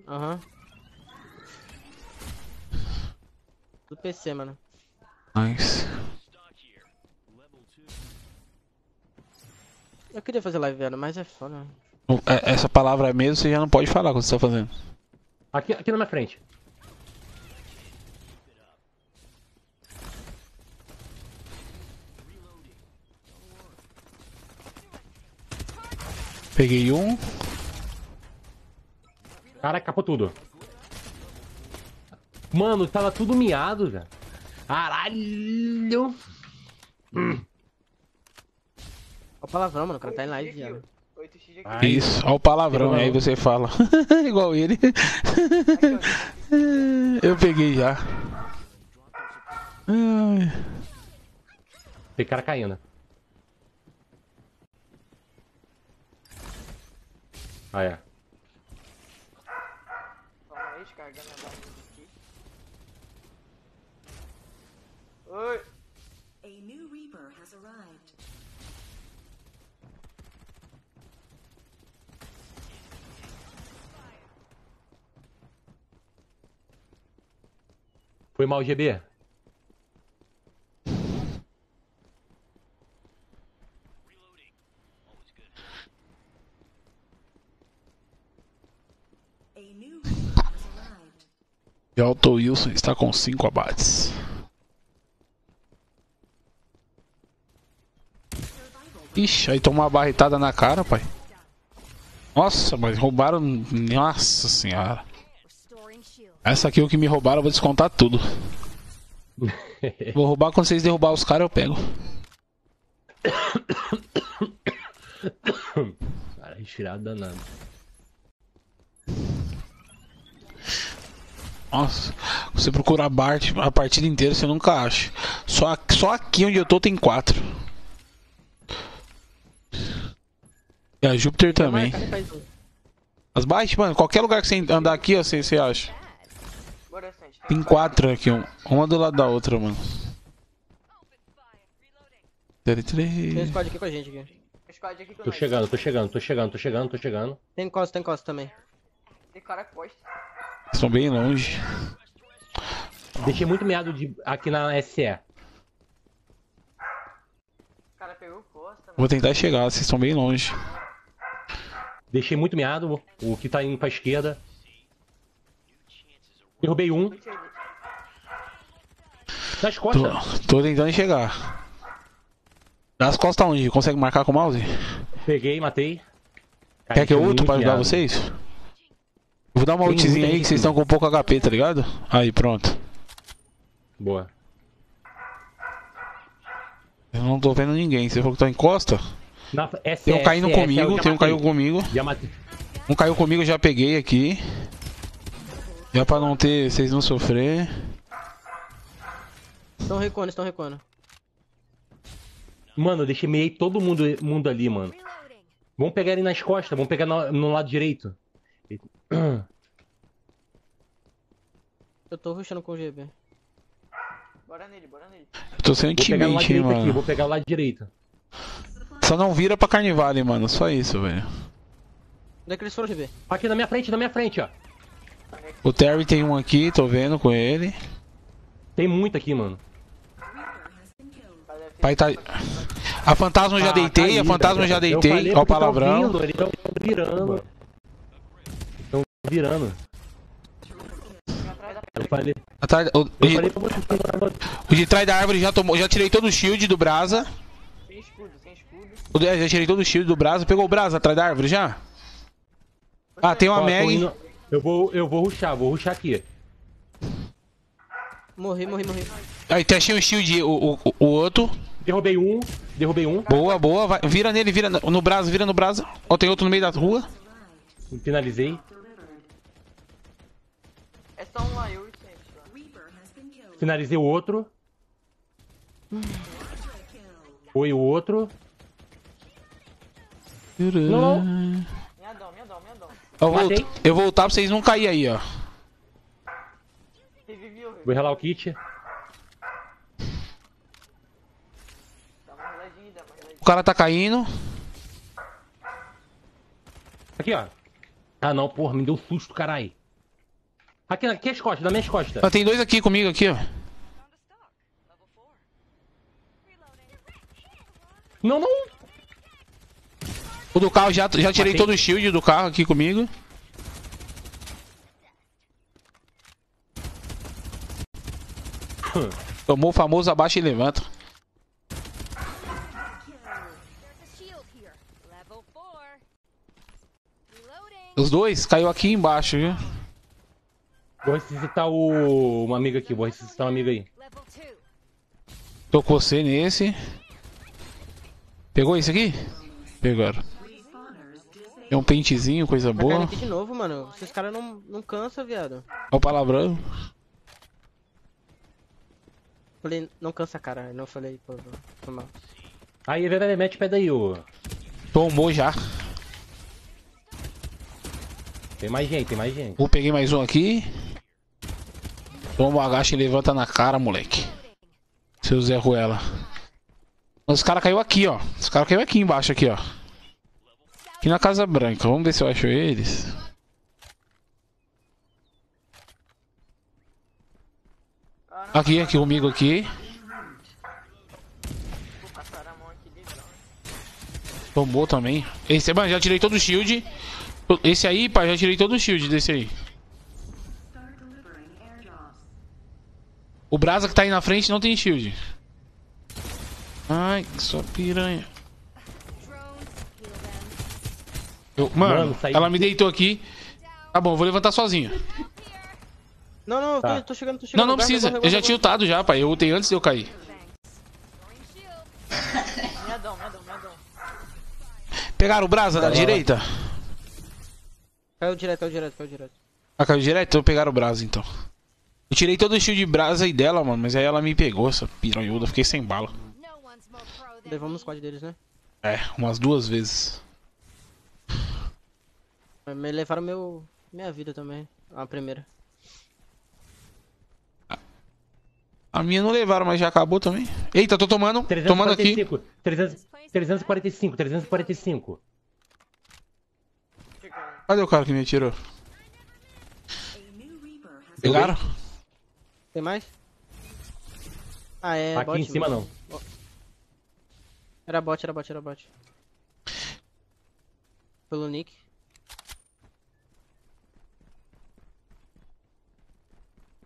[SPEAKER 9] Aham. Do PC, mano.
[SPEAKER 1] Nice.
[SPEAKER 9] Eu queria fazer live, velho, mas é foda.
[SPEAKER 1] É, Essa palavra mesmo você já não pode falar quando você tá fazendo.
[SPEAKER 8] Aqui, aqui na minha frente.
[SPEAKER 1] Peguei um.
[SPEAKER 8] Cara, capou tudo. Mano, tava tudo miado, velho. Caralho!
[SPEAKER 9] Olha o palavrão, mano. O cara tá em live, viado.
[SPEAKER 2] 8x aqui.
[SPEAKER 8] Ai,
[SPEAKER 1] Isso, olha o palavrão, aí você fala. Igual ele. Eu peguei já. Ai.
[SPEAKER 8] Tem cara caindo. Ah, é.
[SPEAKER 2] Calma aí, descarregando a barra aqui. Oi!
[SPEAKER 8] Foi mal, GB?
[SPEAKER 1] E Alto Wilson está com 5 abates. Ixi, aí tomou uma barretada na cara, pai. Nossa, mas roubaram. Nossa senhora. Essa aqui é o que me roubaram, eu vou descontar tudo. Vou roubar quando vocês derrubar os caras, eu pego.
[SPEAKER 8] Cara, respirado danado.
[SPEAKER 1] Nossa, você procura a, Bart, a partida inteira, você nunca acha. Só, aqui- só aqui onde eu tô tem quatro. E a Júpiter também. As Bart, mano, qualquer lugar que você andar aqui, ó, você, você acha. Tem quatro aqui, um- uma do lado da outra, mano.
[SPEAKER 9] Tem um
[SPEAKER 1] Três.
[SPEAKER 9] squad aqui com a gente aqui.
[SPEAKER 2] Squad aqui com
[SPEAKER 8] Tô chegando, tô chegando, tô chegando, tô chegando, tô chegando.
[SPEAKER 9] Tem costa, tem costa também.
[SPEAKER 2] Tem cara costa.
[SPEAKER 1] Estão bem longe.
[SPEAKER 8] Deixei muito meado de, aqui na SE.
[SPEAKER 2] O cara pegou costa, mano.
[SPEAKER 1] Vou tentar chegar, vocês estão bem longe.
[SPEAKER 8] Deixei muito meado, o que tá indo pra esquerda. Derrubei um.
[SPEAKER 1] Tô,
[SPEAKER 8] costas.
[SPEAKER 1] tô tentando chegar. Das costas onde? Consegue marcar com o mouse?
[SPEAKER 8] Peguei, matei.
[SPEAKER 1] Quer que eu ulto pra ajudar vocês? Eu vou dar uma ultizinha
[SPEAKER 8] muita
[SPEAKER 1] aí que vocês estão com pouco HP, tá ligado? Aí, pronto.
[SPEAKER 8] Boa.
[SPEAKER 1] Eu não tô vendo ninguém. Você falou que tá em costa?
[SPEAKER 8] Na, SS,
[SPEAKER 1] Tem um caindo
[SPEAKER 8] SS,
[SPEAKER 1] comigo,
[SPEAKER 8] eu já
[SPEAKER 1] tem um caiu comigo.
[SPEAKER 8] Já matei.
[SPEAKER 1] Um caiu comigo, já peguei aqui. Já pra não ter, vocês não sofrer.
[SPEAKER 9] Estão recuando, estão recuando.
[SPEAKER 8] Mano, eu deixei meio todo mundo, mundo ali, mano. Vamos pegar ele nas costas, vamos pegar no, no lado direito.
[SPEAKER 9] Eu tô rushando com o GB.
[SPEAKER 2] Bora nele, bora nele.
[SPEAKER 1] Tô
[SPEAKER 8] pegar no lado
[SPEAKER 1] ultimate, hein,
[SPEAKER 8] direito aqui,
[SPEAKER 1] mano.
[SPEAKER 8] vou pegar o lado direito.
[SPEAKER 1] Só não vira pra carnivale, mano. Só isso, velho.
[SPEAKER 9] Onde é que eles foram, GB?
[SPEAKER 8] Aqui na minha frente, na minha frente, ó.
[SPEAKER 1] O Terry tem um aqui, tô vendo com ele.
[SPEAKER 8] Tem muito aqui, mano.
[SPEAKER 1] Pai tá. A fantasma eu já
[SPEAKER 8] Ah,
[SPEAKER 1] deitei, a
[SPEAKER 8] caída.
[SPEAKER 1] fantasma eu já deitei. Ó o
[SPEAKER 8] tá
[SPEAKER 1] palavrão.
[SPEAKER 8] ouvindo, Eles estão virando. Estão virando. Eu falei,
[SPEAKER 1] Atrás- o,
[SPEAKER 8] eu
[SPEAKER 1] de,
[SPEAKER 8] falei pra você
[SPEAKER 1] o de trás da árvore já tomou. Já tirei todo o shield do Brasa.
[SPEAKER 2] Sem escudo, sem escudo.
[SPEAKER 1] O de- Já tirei todo o shield do Brasa. Pegou o Brasa atrás da árvore já? Ah, tem uma
[SPEAKER 8] Ó,
[SPEAKER 1] Meg.
[SPEAKER 8] indo- Eu vou, eu vou ruxar, vou ruxar aqui.
[SPEAKER 9] Morri, morri, morri.
[SPEAKER 1] Aí achei o shield, o, o, o outro.
[SPEAKER 8] Derrubei um, derrubei um.
[SPEAKER 1] Boa, boa. Vai, vira nele, vira no, no Brasa, vira no Brasa. Ó, tem outro no meio da rua.
[SPEAKER 8] Finalizei.
[SPEAKER 2] É só um lá, eu e.
[SPEAKER 8] Finalizei o outro. Foi o outro. Não,
[SPEAKER 1] Eu vou,
[SPEAKER 8] Matei.
[SPEAKER 1] eu vou voltar pra vocês não cair aí, ó.
[SPEAKER 8] Vou relar o kit.
[SPEAKER 1] O cara tá caindo.
[SPEAKER 8] Aqui, ó. Ah, não, porra, me deu susto, caralho. Aqui, aqui as costas, nas minhas costas.
[SPEAKER 1] Ah, tem dois aqui comigo, aqui, ó.
[SPEAKER 8] Não, não.
[SPEAKER 1] O do carro já, já tirei
[SPEAKER 8] Matei.
[SPEAKER 1] todo o shield do carro aqui comigo. Tomou o famoso abaixa e levanta.
[SPEAKER 3] There's a shield here. Level 4. Reloading.
[SPEAKER 1] Os dois caiu aqui embaixo, viu?
[SPEAKER 8] Vou ressuscitar o... uma amiga aqui, vou ressuscitar uma amiga aí.
[SPEAKER 3] Level 2.
[SPEAKER 1] Tô com você nesse. Pegou esse aqui? Pegaram. É um pentezinho, coisa
[SPEAKER 9] Tá
[SPEAKER 1] boa.
[SPEAKER 9] aqui de novo, mano. Esses caras não, não cansam, viado.
[SPEAKER 1] Ó o palavrão.
[SPEAKER 9] Falei, não cansa, cara. Não falei, pô, foi mal.
[SPEAKER 8] Aí, velho, mete o pé daí, ô.
[SPEAKER 1] Tomou já.
[SPEAKER 8] Tem mais gente, tem mais gente.
[SPEAKER 1] Vou peguei mais um aqui. Toma, agacha e levanta na cara, moleque. Seu Zé Ruela. Os caras caiu aqui, ó. Os caras caiu aqui embaixo, aqui, ó. Aqui na Casa Branca. Vamos ver se eu acho eles. Aqui, aqui comigo aqui. Tomou também. Esse, mano, já tirei todo o shield. Esse aí, pai, já tirei todo o shield desse aí. O Brasa que tá aí na frente não tem shield. Ai, só piranha. Eu- mano,
[SPEAKER 8] Mano,
[SPEAKER 1] ela me deitou aqui. Tá bom, vou levantar sozinho.
[SPEAKER 9] Não, não, eu tô,
[SPEAKER 8] Tá.
[SPEAKER 9] tô chegando, tô chegando.
[SPEAKER 1] Não, não precisa. Eu já tinha ultado já, pai. Eu ultei antes de eu cair.
[SPEAKER 2] Miadão, miadão, miadão.
[SPEAKER 1] Pegaram o Brasa da direita?
[SPEAKER 9] Caiu direto, caiu direto, caiu direto.
[SPEAKER 1] Ah, caiu direto? Então pegaram o Brasa então. Eu tirei todo o shield de Brasa aí dela, mano. Mas aí ela me pegou, essa piranhuda. Fiquei sem bala.
[SPEAKER 9] Levamos o squad deles, né?
[SPEAKER 1] É, umas duas vezes.
[SPEAKER 9] Mas me levaram meu, minha vida também. A primeira.
[SPEAKER 1] A minha não levaram, mas já acabou também. Eita, tô tomando. Tomando aqui.
[SPEAKER 8] 345, 300, 345, 345.
[SPEAKER 2] Chegando.
[SPEAKER 1] Cadê o cara que me atirou? Pegaram?
[SPEAKER 9] Tem mais? Ah, é.
[SPEAKER 8] Aqui
[SPEAKER 9] bot,
[SPEAKER 8] em cima
[SPEAKER 9] mano.
[SPEAKER 8] não.
[SPEAKER 9] Era bot, era bot, era bot. Pelo nick.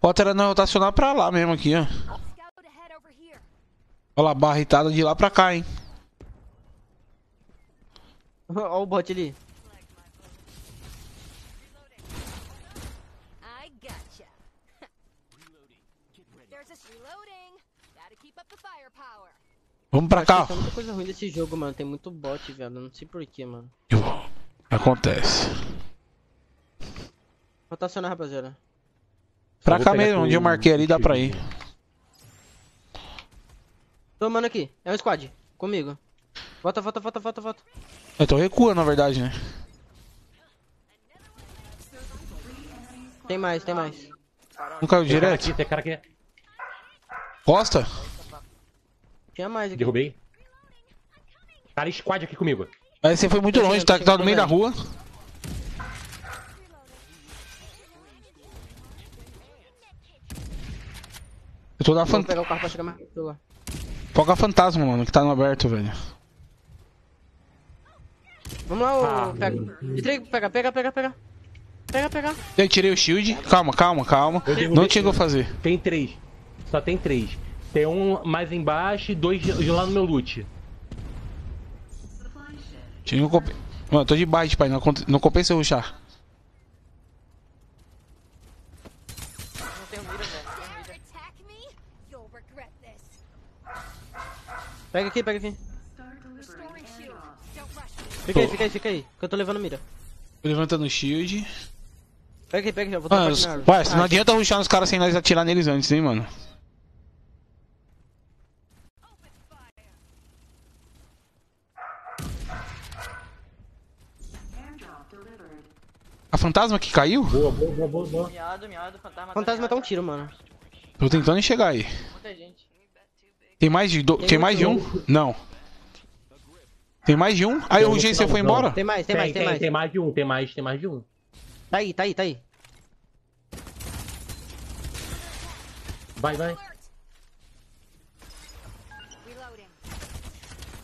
[SPEAKER 1] Bota era não rotacionar pra lá mesmo aqui, ó. Olha lá, barritada de lá pra cá, hein.
[SPEAKER 9] Olha o bot ali.
[SPEAKER 1] Vamos pra cá.
[SPEAKER 9] Tem muita coisa ruim desse jogo, mano. Tem muito bot, velho. Não sei porquê, mano.
[SPEAKER 1] Acontece.
[SPEAKER 9] Rotacionar, rapaziada.
[SPEAKER 1] Pra cá mesmo, onde eu marquei ali, dá pra ir.
[SPEAKER 9] Tomando aqui. É um squad. Comigo. Volta, volta, volta, volta, volta.
[SPEAKER 1] Eu tô recuando, na verdade, né?
[SPEAKER 9] Tem mais, tem mais.
[SPEAKER 1] Não caiu
[SPEAKER 8] Tem cara
[SPEAKER 1] direto?
[SPEAKER 8] aqui, tem cara aqui.
[SPEAKER 1] Costa?
[SPEAKER 9] Tinha mais aqui.
[SPEAKER 8] Derrubei. Cara, squad aqui comigo.
[SPEAKER 1] Aí você foi muito longe, tá,
[SPEAKER 9] tô
[SPEAKER 1] tá no meio da
[SPEAKER 9] chegando
[SPEAKER 1] rua. Eu tô na
[SPEAKER 9] Vou
[SPEAKER 1] fan...
[SPEAKER 9] pegar o carro pra chegar mais rápido lá.
[SPEAKER 1] Foca fantasma, mano, que tá no aberto, velho.
[SPEAKER 9] Vamos lá, ô.
[SPEAKER 8] Ah,
[SPEAKER 9] pega. Pega, pega, pega, pega. Pega, pega.
[SPEAKER 1] Eu tirei o shield. Calma, calma, calma. Não tinha o que eu fazer.
[SPEAKER 8] Tem três. Só tem três. Tem um mais embaixo e dois lá no meu loot.
[SPEAKER 1] Mano, eu tô de bite, pai. Não, não compensa eu rushar.
[SPEAKER 2] Não tenho mira, velho. Não.
[SPEAKER 9] Pega aqui, pega aqui. Fica aí, fica aí, fica aí. Que eu tô levando mira.
[SPEAKER 1] Tô levantando o shield.
[SPEAKER 9] Pega aqui, pega aqui. Eu vou
[SPEAKER 1] ué, não
[SPEAKER 9] Ah,
[SPEAKER 1] adianta rushar nos caras sem nós atirar neles antes, hein, mano. A fantasma que caiu?
[SPEAKER 8] Boa, boa, boa, boa, boa.
[SPEAKER 2] Miado, miado, fantasma.
[SPEAKER 9] Fantasma tá um
[SPEAKER 2] miado.
[SPEAKER 9] tiro, mano.
[SPEAKER 1] Tô tentando chegar aí. Tem mais de, do... tem mais de um? Não. Tem mais de um? Aí o você foi embora?
[SPEAKER 9] Tem mais, tem, mais, tem, mais.
[SPEAKER 8] Tem mais de um, tem mais, tem mais de um.
[SPEAKER 9] Tá aí, tá aí, tá aí.
[SPEAKER 8] Vai, vai.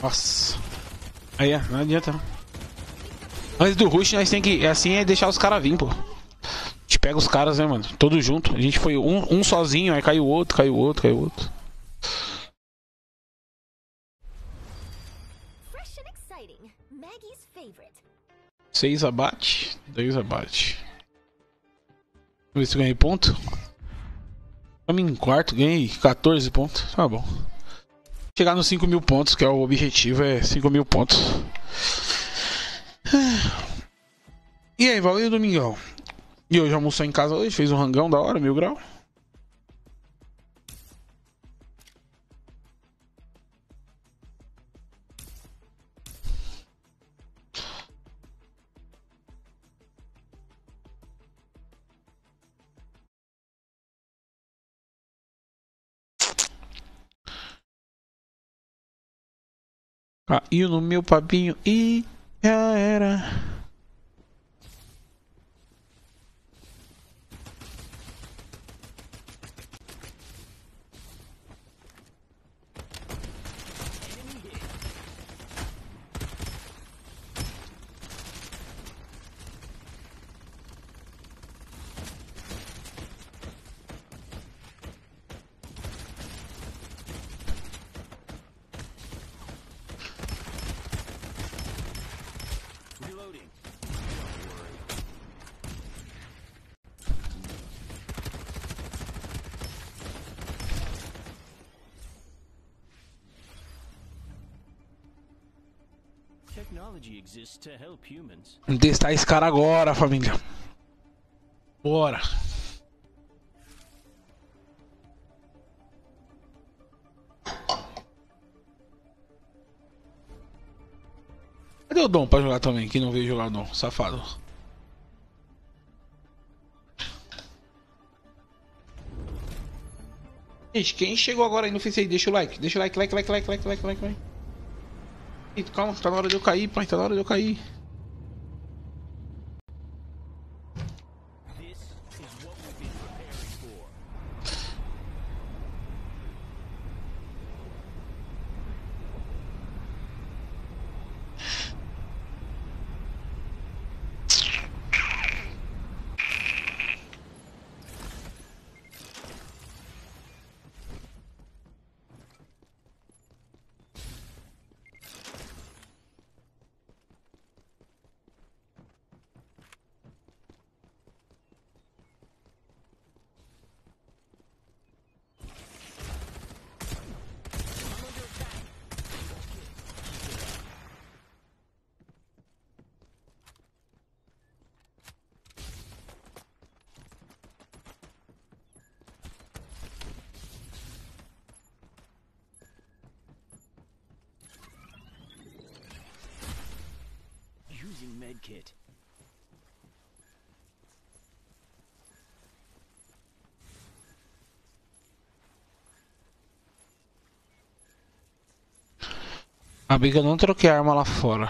[SPEAKER 1] Nossa. Aí, é, não adianta não. Antes do rush, nós tem que. Assim é deixar os caras vir, pô. A gente pega os caras, né, mano? Todos junto. A gente foi um, um sozinho, aí caiu o outro, caiu o outro, caiu o outro. Seis abate, dois abate. Vamos ver se eu ganhei ponto. Estamos em quarto, ganhei 14 pontos. Tá bom. Chegar nos 5 mil pontos, que é o objetivo, é 5 mil pontos. E aí, valeu, Domingão? E hoje almoçou em casa hoje? Fez um rangão da hora, mil grau? Caiu no meu papinho e já era.
[SPEAKER 7] Reloading. Technology exists to help humans.
[SPEAKER 1] Vamos testar esse cara agora, família. Bora. Cadê o Dom pra jogar também? Que não veio jogar o Dom, safado. Gente, quem chegou agora aí no Face aí, deixa o like. Deixa o like, like, like, like, like, like, like, like. Calma, tá na hora de eu cair, pai, tá na hora de eu cair. Briga eu não troquei a arma lá fora.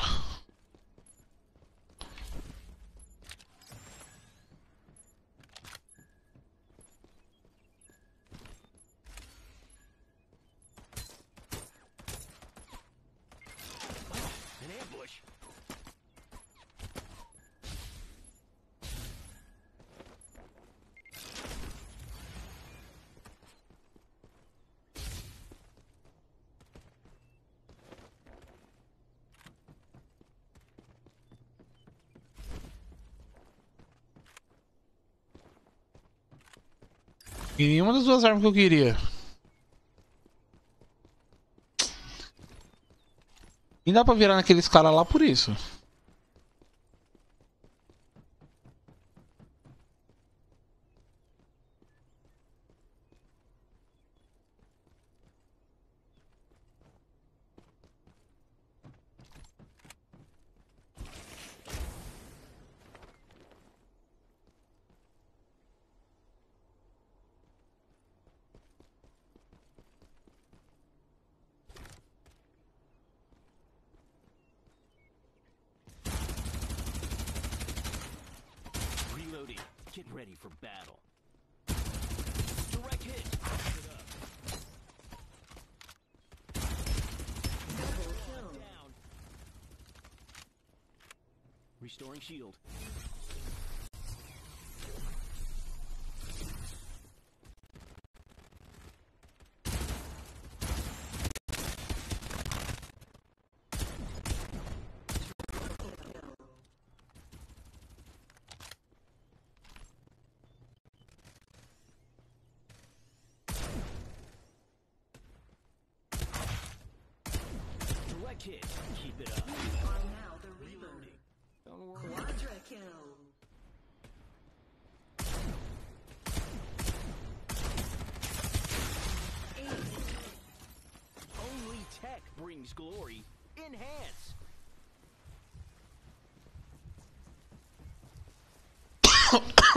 [SPEAKER 1] Nenhuma das duas armas que eu queria. E dá pra virar naqueles caras lá por isso.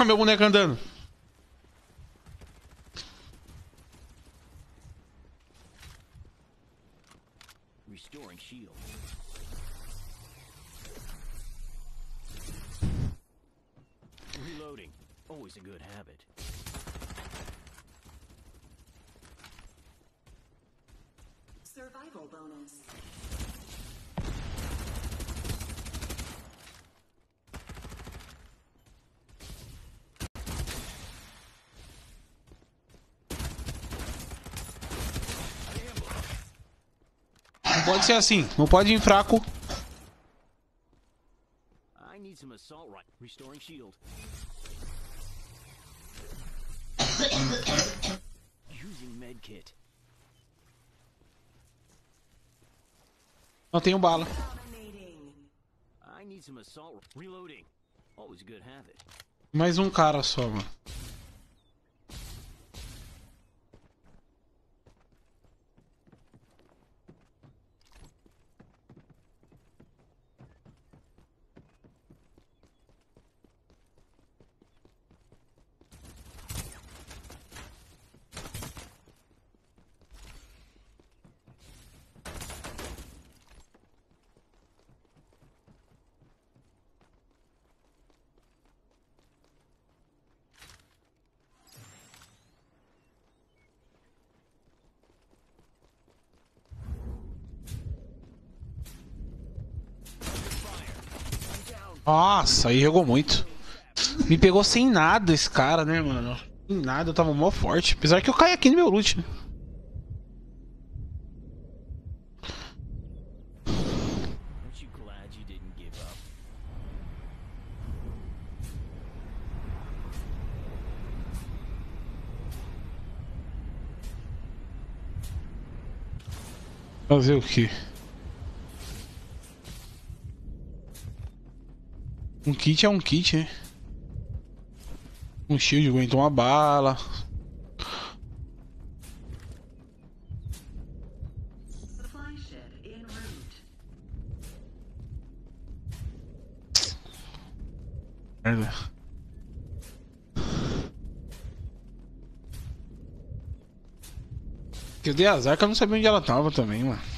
[SPEAKER 1] Meu boneco andando.
[SPEAKER 7] Restoring shield. Reloading. Always a good habit.
[SPEAKER 4] Survival bonus.
[SPEAKER 1] Não pode ser assim. Não pode ir fraco. Não tenho bala. Mais um cara só, mano. Nossa, aí jogou muito. Me pegou sem nada esse cara, né, mano? Sem nada, eu tava mó forte. Apesar que eu caí aqui no meu loot, né? Fazer o quê? Um kit é um kit, né? Um shield aguenta uma bala. Merda. Que eu dei azar que eu não sabia onde ela tava também, mano.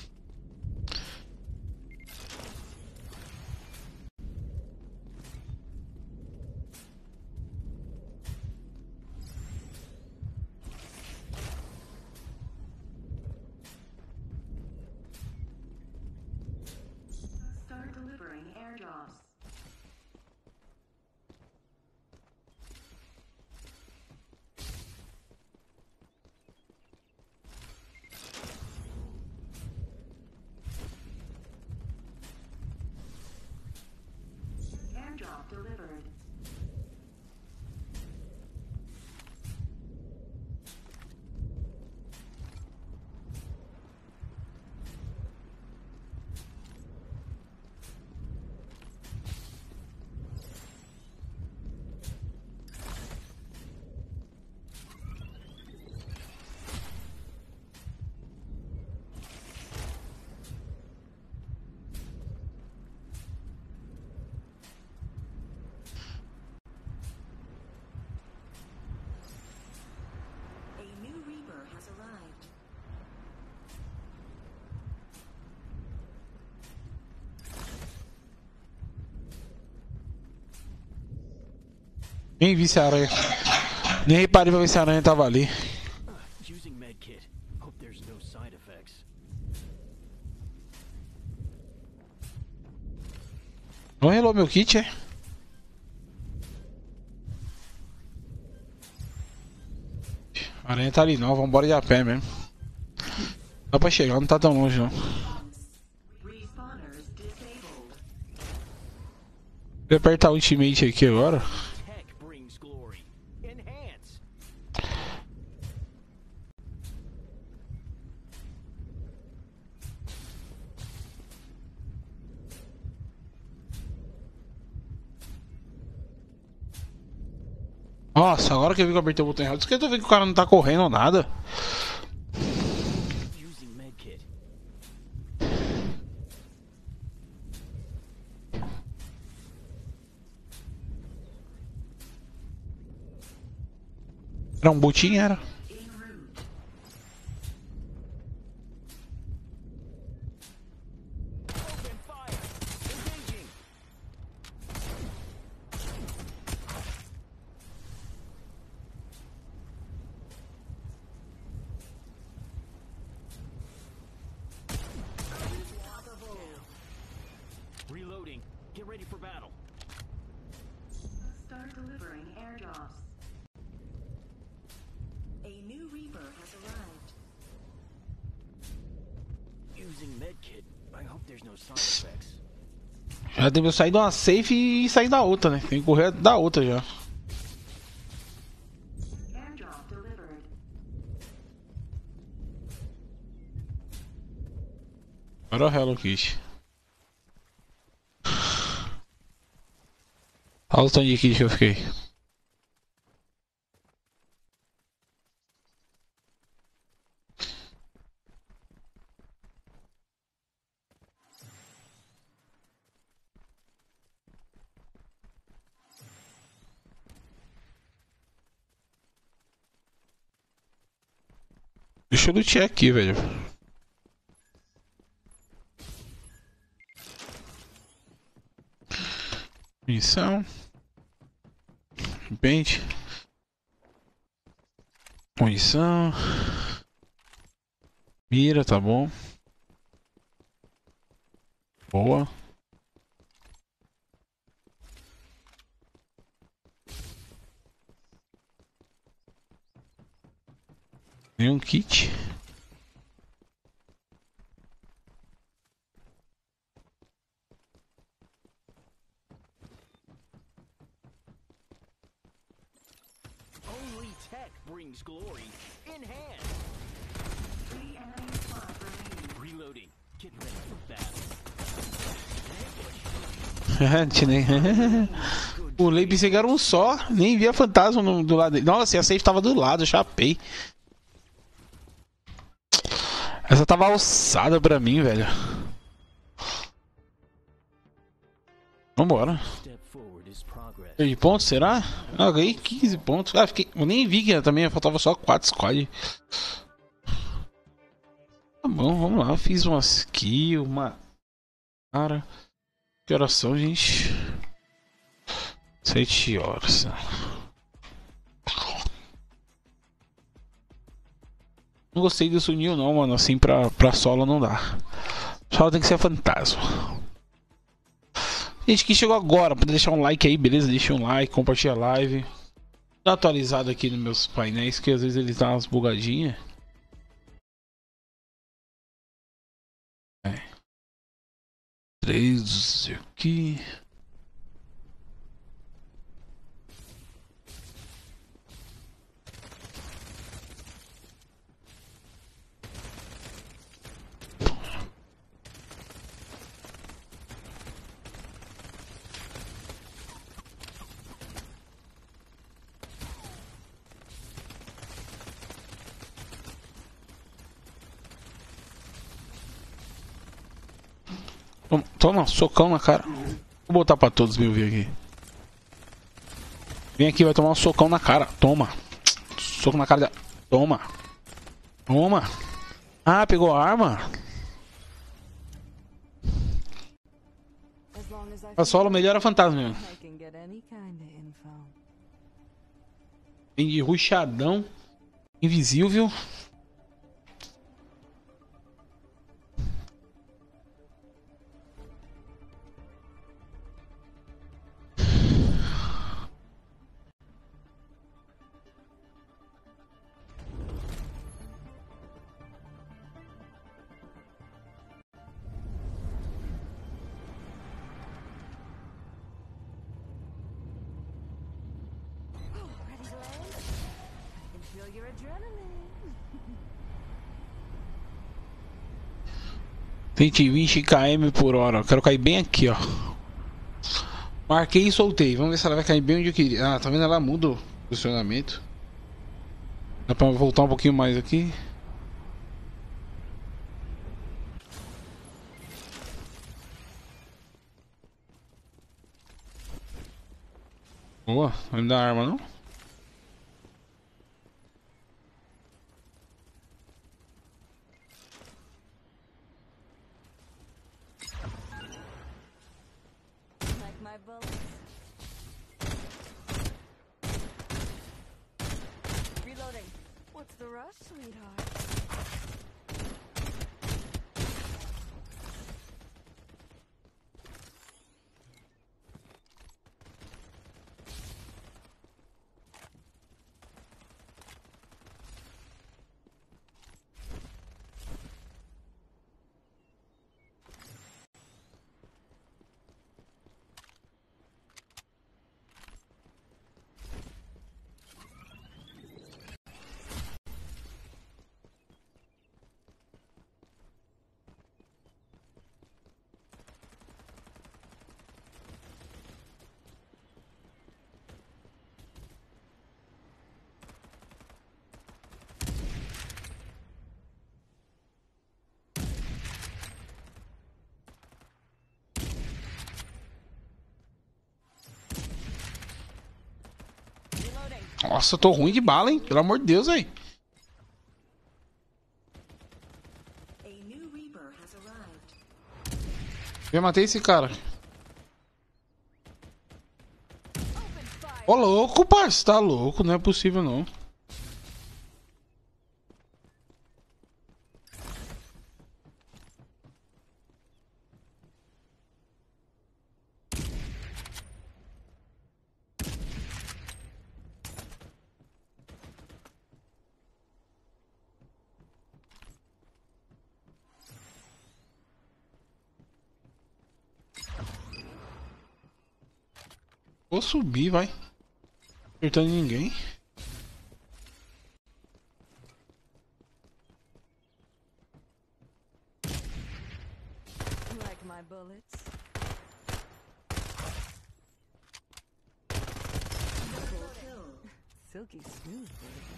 [SPEAKER 1] Nem vi se a aranha. Nem reparei pra ver se a aranha tava ali. Não relou meu kit, é? A aranha tá ali não, vambora de a pé mesmo. Dá pra chegar, não tá tão longe não. Vou apertar o ultimate aqui agora. Que eu apertei o botão errado, isso que eu tô vendo que o cara não tá correndo ou nada. Era um botinho, era.
[SPEAKER 4] En route.
[SPEAKER 7] Open fire. Engaging. Reloading. Get ready for battle.
[SPEAKER 4] Start delivering airdrops. A new Reaper has arrived.
[SPEAKER 7] Using medkit. I hope there's no side effects.
[SPEAKER 1] Já deve sair de uma safe e sair da outra, né? Tem que correr da outra já. Agora é o Hello Kitty. Olha o tanto de kit que eu fiquei. Lutear aqui, velho. Munição. Pente. Munição. Mira, tá bom. Boa. Nenhum kit.
[SPEAKER 7] Only tech brings glory. Enhance.
[SPEAKER 4] Three enemy squads remaining.
[SPEAKER 7] Reloading. Get ready for battle.
[SPEAKER 1] Gente, nem. Pulei, pensei que era um só. Nem vi a fantasma no- do lado dele. Nossa, e a safe tava do lado, chapei. Essa tava alçada pra mim, velho. Vambora. Perdi pontos, será? Ah, eu ganhei 15 pontos. Ah, fiquei... Eu nem vi que também faltava só 4 squad. Tá bom, vamos lá. Fiz umas kills, uma. Cara. Que horas são, gente? 7 horas. Não gostei desse Sunil não, mano. Assim pra, pra solo não dá. Solo tem que ser fantasma. Gente, que chegou agora, pode deixar um like aí, beleza? Deixa um like, compartilha a live. Dá atualizado aqui nos meus painéis, que às vezes eles dão umas bugadinhas. É. Três aqui. Toma, socão na cara. Vou botar pra todos me ouvir aqui. Vem aqui, vai tomar um socão na cara. Toma. Soco na cara dela. Toma. Toma. Ah, pegou a arma? A solo melhora fantasma mesmo. Vem de ruxadão. Invisível. 120 km por hora. Quero cair bem aqui, ó. Marquei e soltei. Vamos ver se ela vai cair bem onde eu queria. Ah, tá vendo? Ela muda o posicionamento. Dá pra voltar um pouquinho mais aqui. Boa, vai me dar arma não?
[SPEAKER 3] Like my bullets. Reloading. What's the rush, sweetheart?
[SPEAKER 1] Nossa, eu tô ruim de bala, hein? Pelo amor de Deus, aí. Eu matei esse cara. Ô louco, parça, tá louco, não é possível não. Subir, vai. Acertando ninguém.
[SPEAKER 3] Silky smooth, baby.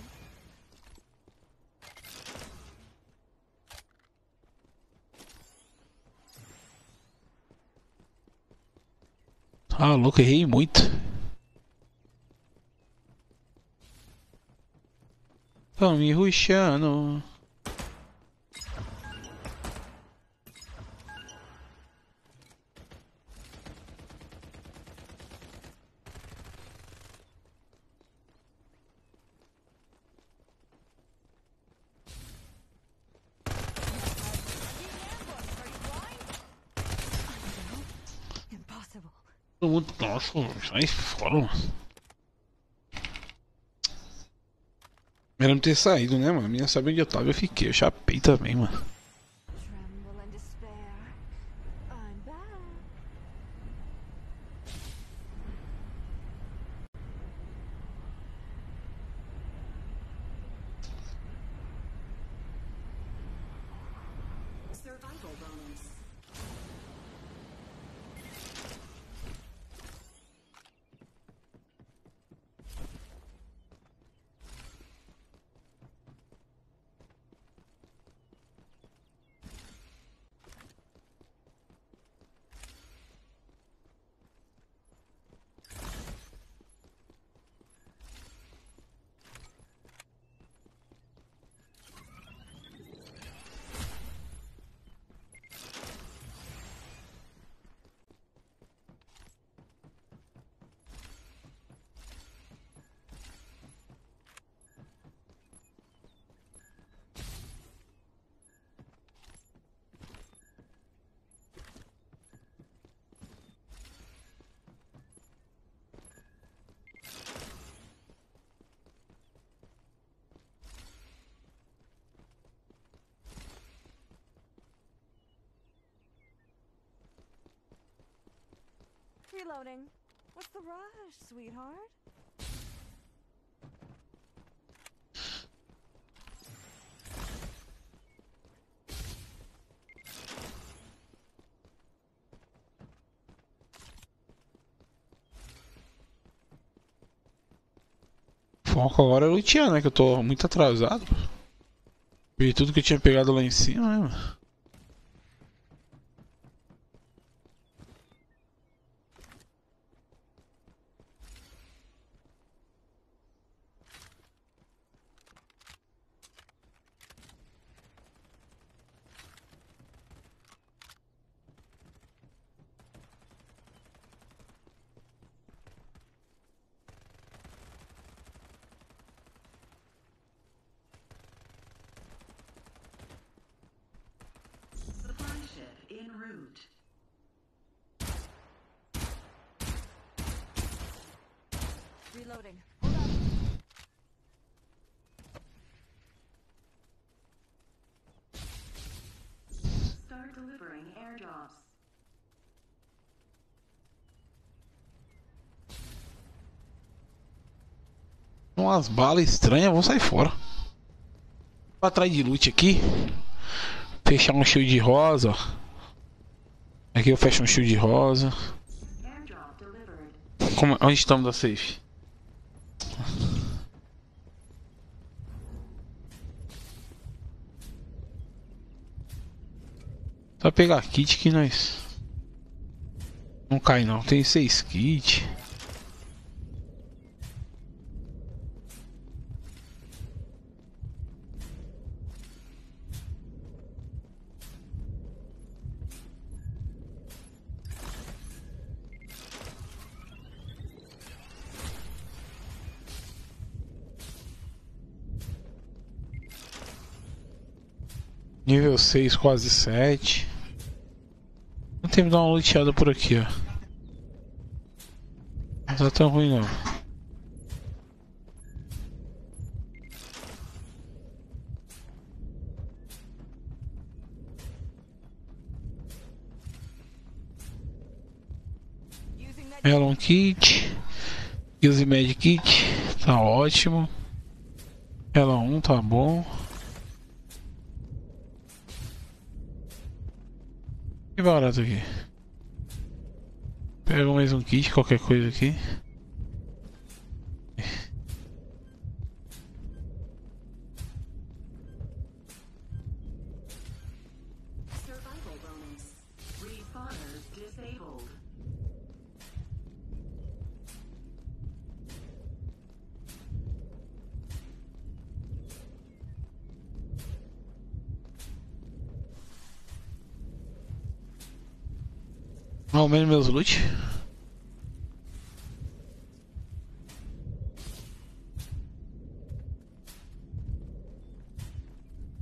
[SPEAKER 1] Ah, louco, errei muito. Tão me ruxando. Todo mundo. Nossa, sai fora. Era não ter saído, né, mano? A minha sabe onde eu tava, eu fiquei. Eu chapei também, mano.
[SPEAKER 3] Tremble and despair. I'm back.
[SPEAKER 4] Survival bonus.
[SPEAKER 3] Reloading. What's the rush, sweetheart?
[SPEAKER 1] Foco agora é lutear, né? Que eu tô muito atrasado. Peguei tudo que eu tinha pegado lá em cima, né, mano? Umas balas estranhas, vamos sair fora. Vou atrás de loot aqui. Fechar um shield rosa, ó. Aqui eu fecho um shield rosa.
[SPEAKER 4] Airdrop delivered.
[SPEAKER 1] Como, onde estamos da safe? Só pegar kit que nós. Não cai não, tem seis kits. Nível 6, quase 7. Não tem que dar uma luteada por aqui, ó. Não tá tão ruim não. Melon Kit. Use Med Kit. Tá ótimo. Ela 1 tá bom. Barato aqui. Pega mais um kit, qualquer coisa aqui.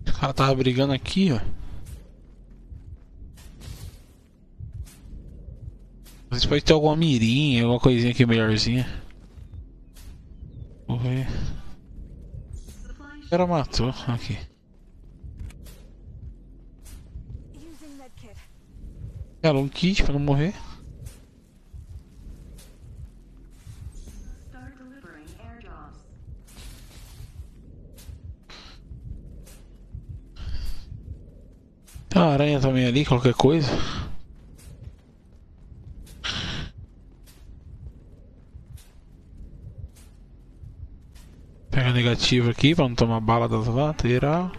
[SPEAKER 1] O cara tava brigando aqui, ó. Mas pode ter alguma mirinha, alguma coisinha aqui melhorzinha. Vou ver. O cara matou aqui. Cara, um kit pra não morrer.
[SPEAKER 4] Start delivering airdrops.
[SPEAKER 1] Tem uma aranha também ali, qualquer coisa. Pega negativo aqui pra não tomar bala das lateral.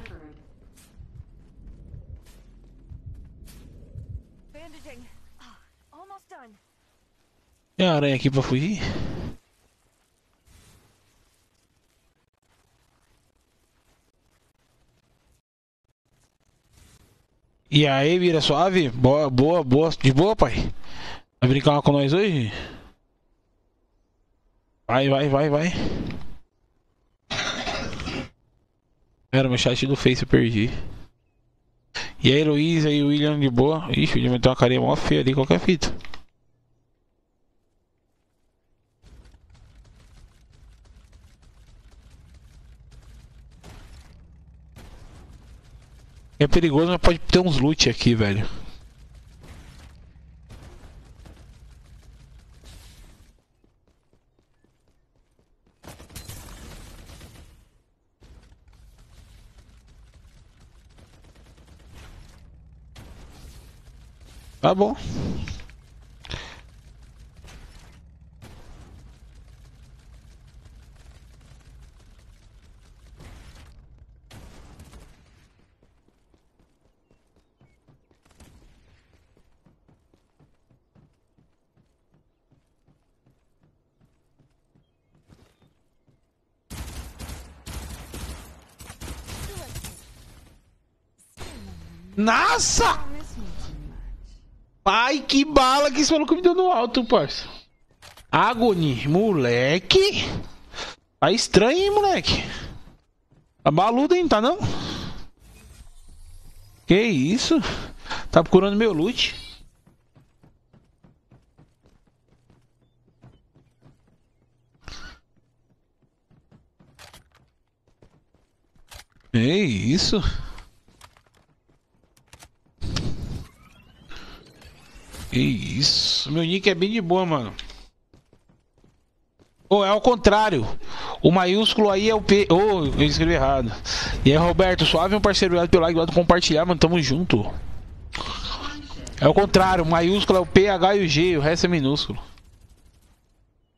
[SPEAKER 3] Ah.
[SPEAKER 1] Tem uma aranha aqui pra fugir? E aí, vira suave? Boa, boa, boa. De boa, pai? Vai brincar com nós hoje? Vai, vai, vai, vai. Era meu chat do Face eu perdi. E aí, Luiz o William de boa? Ixi, o William meteu uma carinha mó feia ali, qualquer fita. É perigoso, mas pode ter uns loot aqui, velho. Tá bom. Nossa!
[SPEAKER 3] Miss me too much.
[SPEAKER 1] Ai, que bala que esse maluco me deu no alto, parça. Agony, moleque. Tá estranho, hein, moleque. Tá baludo, hein, tá não? Que isso? Tá procurando meu loot. Que isso? Que isso? Meu nick é bem de boa, mano. Ou é ao contrário. O maiúsculo aí é o P. Ô, eu escrevi errado. E aí, Roberto, suave um parceiro obrigado pelo like, obrigado compartilhar, mano. Tamo junto. É o contrário, o maiúsculo é o P, H e o G, o resto é minúsculo.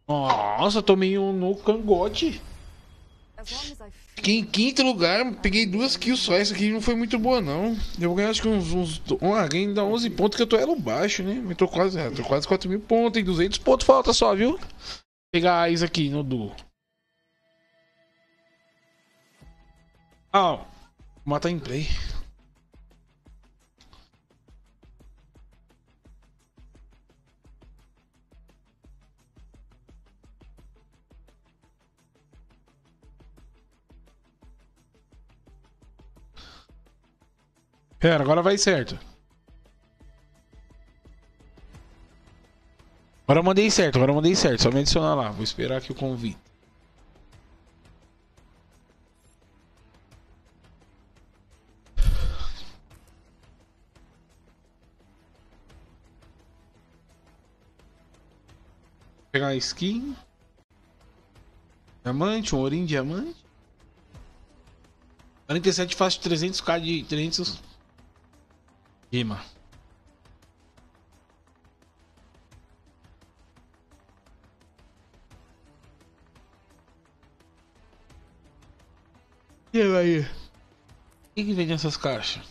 [SPEAKER 1] Nossa, tomei um no cangote.
[SPEAKER 3] As
[SPEAKER 1] Fiquei em quinto lugar, peguei duas kills só. Essa aqui não foi muito boa, não. Eu vou ganhar acho que uns. uns ah, ganhei dá 11 pontos que eu tô elo baixo, né? Mas tô quase, é, tô quase 4 mil pontos. Tem 200 pontos falta só, viu? Vou pegar a Ais aqui no duo. Ah, ó. Vou matar em play. Pera, agora vai certo. Agora eu mandei certo, agora eu mandei certo. Só me adicionar lá. Vou esperar aqui o convite. Vou pegar a skin. Diamante, um ourinho diamante. 47 faz 300k de 300 Rima. E aí? O que, que vem nessas caixas?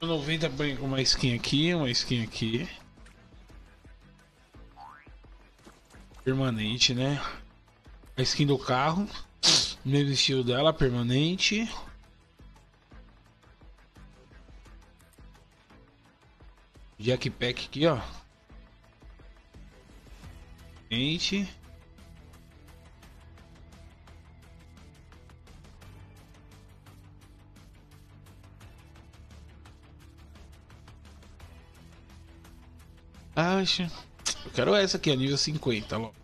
[SPEAKER 1] Eu 90 bem com uma skin aqui, uma skin aqui. Permanente, né? A skin do carro. Meu estilo dela, permanente. Jackpack aqui, ó. Gente. Acho. Eu quero essa aqui, a nível 50, logo.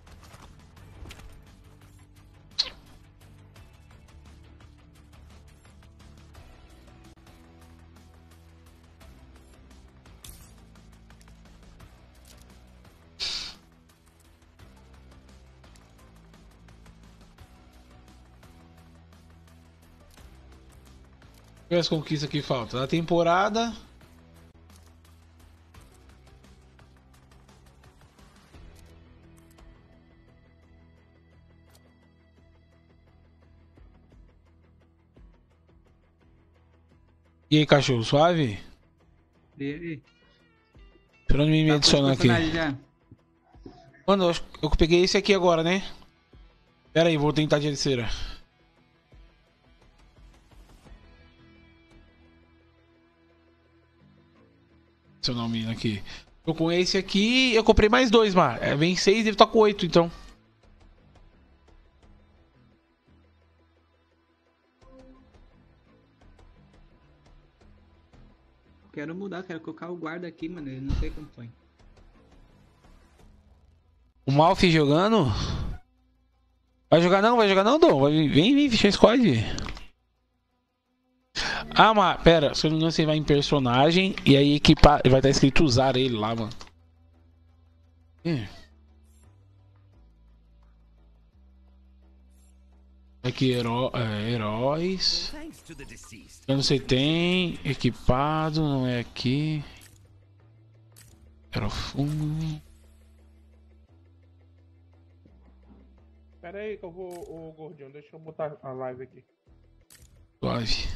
[SPEAKER 1] Quais as conquistas que faltam? Na temporada. E aí, cachorro, suave?
[SPEAKER 10] E aí?
[SPEAKER 1] Esperando me
[SPEAKER 10] Tá com
[SPEAKER 1] adicionar aqui.
[SPEAKER 10] já?
[SPEAKER 1] Mano, eu, eu peguei esse aqui agora, né? Pera aí, vou tentar de terceira. Seu nome aqui. Tô com esse aqui, eu comprei mais dois, mano. É, vem seis, deve estar com oito, então.
[SPEAKER 10] Quero mudar, quero colocar o guarda aqui, mano. Ele não sei como põe.
[SPEAKER 1] O Malfi jogando? Vai jogar não? Vai jogar não, Dom? Vai, vem, vem, fechar squad. Ah, mas pera, se eu não me engano, você vai em personagem e aí equipar. Vai estar escrito usar ele lá, mano. Ih. Aqui, heró é, heróis. Eu não sei, tem. Equipado, não é aqui. Era o fundo.
[SPEAKER 11] Pera aí que eu vou, ô gordinho, deixa eu botar a live aqui.
[SPEAKER 1] Suave.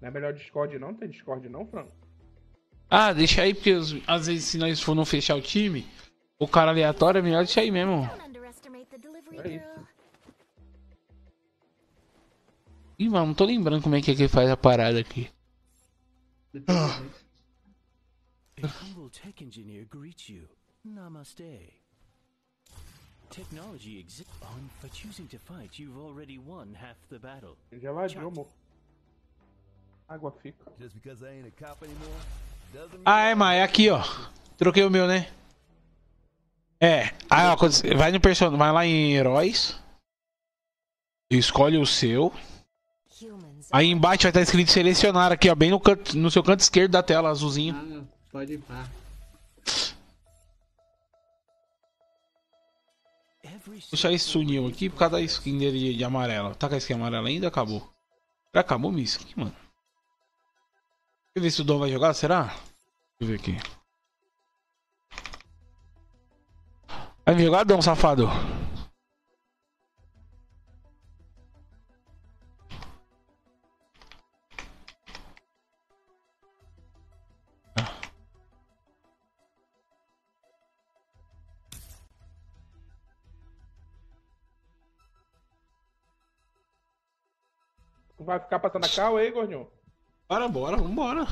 [SPEAKER 11] Não é melhor Discord não? Tem Discord não, Franco?
[SPEAKER 1] Ah, deixa aí, porque os- às vezes se nós for não fechar o time, o cara aleatório é melhor deixar aí mesmo.
[SPEAKER 11] É isso.
[SPEAKER 1] Ih, mano, não tô lembrando como é que é que faz a parada aqui.
[SPEAKER 10] Vejo.
[SPEAKER 7] A humble tech engineer greets you. Namaste. Technology exists on, by choosing to fight, you've already won half the battle.
[SPEAKER 11] Geladinho, amor.
[SPEAKER 12] Doesn't mean
[SPEAKER 1] Ah, é, mas é aqui, ó. Troquei o meu, né? É. Aí, ó, vai no personagem, vai lá em heróis. Escolhe o seu. Aí embaixo vai estar escrito selecionar aqui, ó, bem no, canto, no seu canto esquerdo da tela, azulzinho.
[SPEAKER 10] Ah, pode ir pá.
[SPEAKER 1] Deixar esse sunil aqui por causa da skin dele de, de amarelo. Tá com a skin amarela ainda? Acabou. Já acabou minha skin, mano. Deixa eu ver se o Dom vai jogar, será? Deixa eu ver aqui. Vai me jogar, Dom, safado?
[SPEAKER 11] Vai ficar passando a cal aí, gordinho?
[SPEAKER 1] Bora, bora, vambora.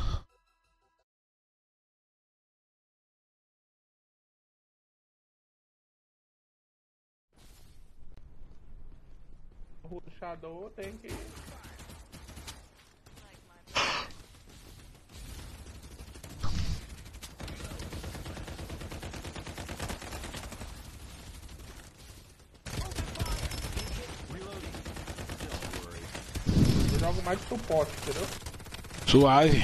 [SPEAKER 11] O Shadow tem que. Eu jogo mais de suporte, entendeu?
[SPEAKER 1] Suave.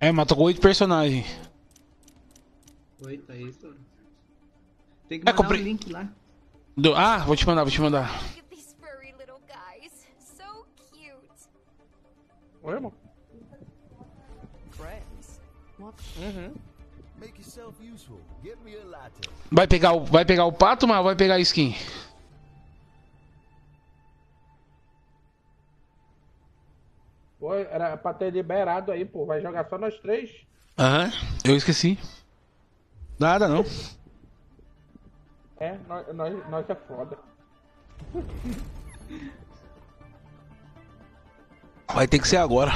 [SPEAKER 1] É, matou oito personagens.
[SPEAKER 10] Tem que
[SPEAKER 1] É,
[SPEAKER 10] mandar
[SPEAKER 1] comprei-
[SPEAKER 10] um link lá.
[SPEAKER 1] Do- Ah, vou te mandar, vou te mandar.
[SPEAKER 11] Oi, amor. Uhum.
[SPEAKER 12] Make yourself useful. Get me a latte.
[SPEAKER 1] Vai pegar o, vai pegar o pato, mas vai pegar a skin.
[SPEAKER 11] Pô, era pra ter liberado aí, pô. Vai jogar só nós três.
[SPEAKER 1] Aham, eu esqueci. Nada não.
[SPEAKER 11] É, nós, nós, nós é foda.
[SPEAKER 1] Vai ter que ser agora.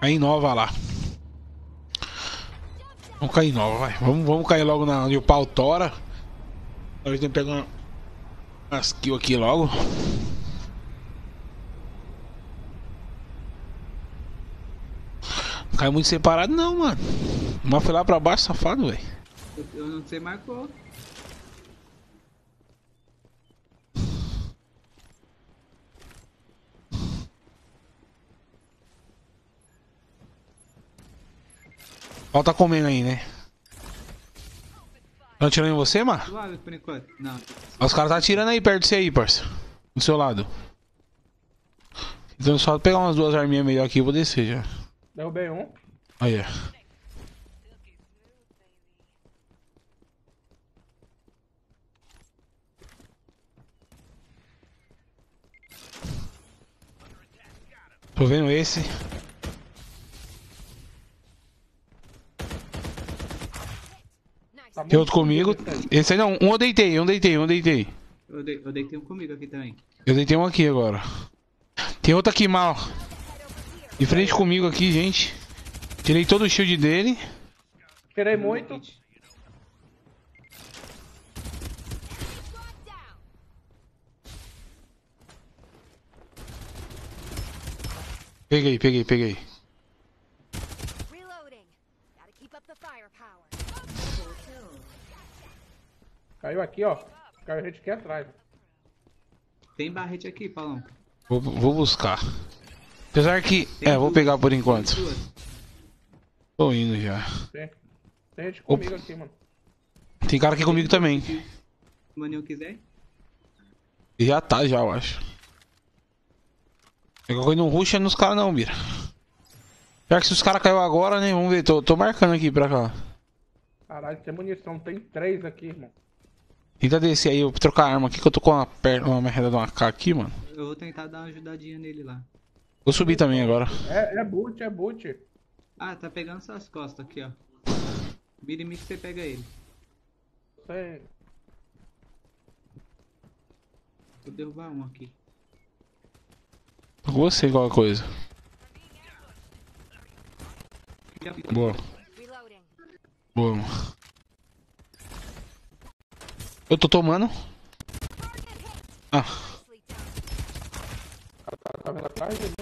[SPEAKER 1] Aí nova lá. Vamos cair nova, vai. Vamos, vamos cair logo na onde o pau tora. A gente tem que pegar uma- umas kills aqui logo. Não cai muito separado não, mano. Mas foi lá pra baixo, safado, velho.
[SPEAKER 10] Eu, não sei marcou.
[SPEAKER 1] Ó, tá comendo aí, né? Tão atirando em você, mano?
[SPEAKER 10] Suave por enquanto. Não.
[SPEAKER 1] Os caras tá atirando aí perto de você aí, parça. Do seu lado. Então só pegar umas duas arminhas melhor aqui e vou descer já.
[SPEAKER 11] Derrubei um.
[SPEAKER 1] Aí, ó. Tô vendo esse.
[SPEAKER 11] Tá
[SPEAKER 1] Tem outro comigo.
[SPEAKER 11] esse aí.
[SPEAKER 1] Não. Um eu deitei, um eu deitei, um eu deitei.
[SPEAKER 10] Eu, dei, eu deitei um comigo aqui também.
[SPEAKER 1] Eu deitei um aqui agora. Tem outro aqui mal. De frente comigo aqui, gente. Tirei todo o shield dele.
[SPEAKER 11] Tirei muito.
[SPEAKER 1] Peguei, peguei, peguei.
[SPEAKER 3] Reloading. Gotta keep up the firepower.
[SPEAKER 11] Caiu aqui, ó. Caiu a gente aqui atrás.
[SPEAKER 10] Tem barrete aqui, Paulão.
[SPEAKER 1] Vou, vou buscar. Apesar que. É, vou pegar por enquanto. Tô indo já.
[SPEAKER 11] Tem, tem gente comigo aqui, mano.
[SPEAKER 1] Tem cara aqui comigo também.
[SPEAKER 10] Se o maninho quiser.
[SPEAKER 1] Já tá, já, eu acho. Pegou coisa não ruxa nos caras não, Bira. Pior que se os caras caiu agora, né? Vamos ver, tô, tô marcando aqui pra cá.
[SPEAKER 11] Caralho, tem munição. Tem três aqui, irmão.
[SPEAKER 1] Tenta descer aí, eu vou trocar a arma aqui que eu tô com uma, perna, uma merda de uma K aqui, mano.
[SPEAKER 10] Eu vou tentar dar uma ajudadinha nele lá.
[SPEAKER 1] Vou subir também agora.
[SPEAKER 11] É, é boot, é boot.
[SPEAKER 10] Ah, tá pegando suas costas aqui, ó. Vira em mim que você pega ele.
[SPEAKER 11] Sei.
[SPEAKER 10] Vou derrubar um aqui.
[SPEAKER 1] Você, qualquer coisa. Boa. Boa. Eu tô tomando. Ah,
[SPEAKER 11] Tá mano?
[SPEAKER 4] Arrived.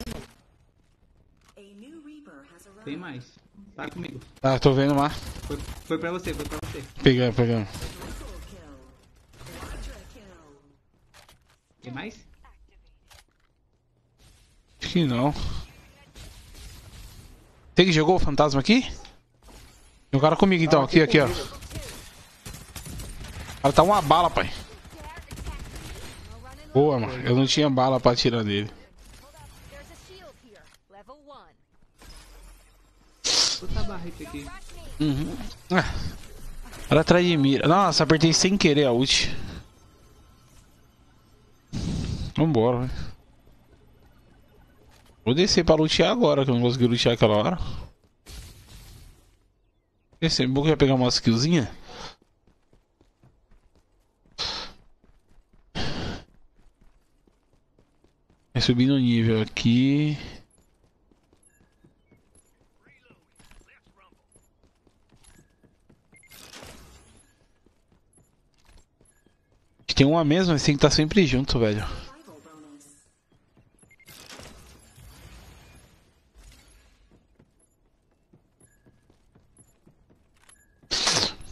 [SPEAKER 10] Tem mais. Tá comigo.
[SPEAKER 1] tá, tô vendo lá.
[SPEAKER 10] Foi, foi pra você, foi pra você.
[SPEAKER 4] Quadra kill.
[SPEAKER 10] Tem mais?
[SPEAKER 1] Acho que não. Tem que jogou o fantasma aqui? Tem um cara comigo então, aqui, aqui, ó. O cara tá uma bala, pai. Boa, mano. Eu não tinha bala pra tirar dele.
[SPEAKER 3] Hold up. There's a shield here. Level 1.
[SPEAKER 10] Vou barrete aqui.
[SPEAKER 1] Uhum. Ah. Era atrás de mira. Nossa, apertei sem querer a ult. Vambora, velho. Vou descer pra lutear agora, que eu não consegui lutear aquela hora. Esse que vai pegar umas killzinha. Vai subir no nível aqui. Tem uma mesmo, mas tem que estar sempre junto, velho.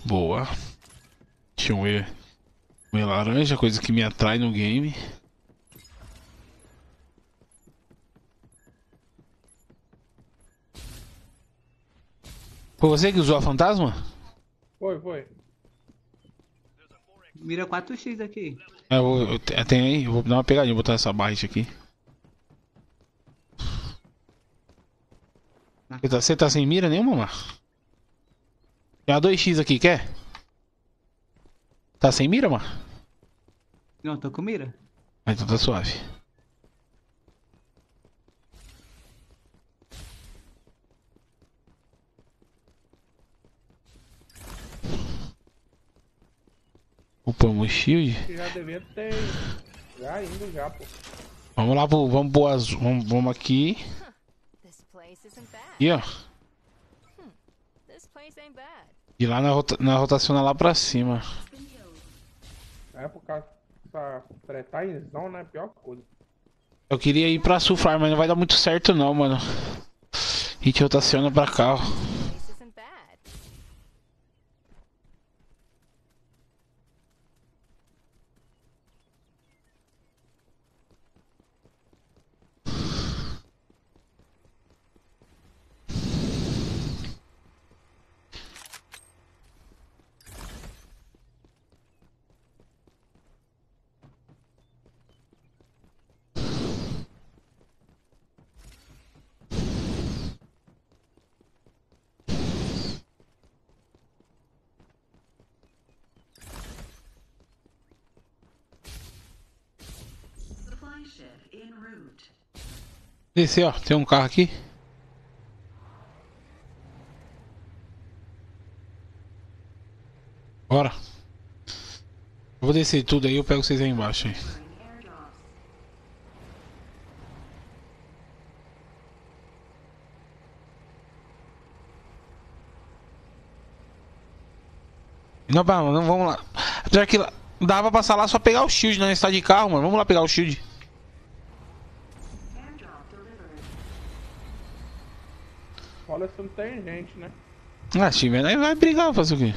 [SPEAKER 1] Boa. Tinha um E. Um E laranja, coisa que me atrai no game. Foi você que usou a fantasma?
[SPEAKER 11] Foi, foi.
[SPEAKER 10] Mira 4x aqui.
[SPEAKER 1] É, eu vou, eu te- tem aí, eu vou dar uma pegadinha, vou botar essa barra aqui. Você tá, você tá sem mira nenhuma, mano? Tem a 2x aqui, quer? Tá sem mira, mano?
[SPEAKER 10] Não, tô com mira.
[SPEAKER 1] Ah, Então tá suave. Upamos shield.
[SPEAKER 11] Já devia ter. Já indo já, pô.
[SPEAKER 1] Vamos lá pro. Vamos azul. Vamos, vamos aqui. E ó.
[SPEAKER 3] Bad.
[SPEAKER 1] E lá na, rota, na rotacional lá pra cima.
[SPEAKER 11] É por causa dessa tretaizão, né? Pior coisa.
[SPEAKER 1] Eu queria ir pra sulfar, mas não vai dar muito certo não, mano. A gente rotaciona pra cá, ó. Descer, ó. Tem um carro aqui. Bora. Vou descer tudo aí, eu pego vocês aí embaixo.
[SPEAKER 4] Airdrops.
[SPEAKER 1] Não, não vamos lá. Apesar que dá pra passar lá só pegar o shield, né? Está de carro, mano. Vamos lá pegar o shield.
[SPEAKER 11] Olha se não tem gente, né?
[SPEAKER 1] Ah, se tiver, aí vai brigar, fazer o quê?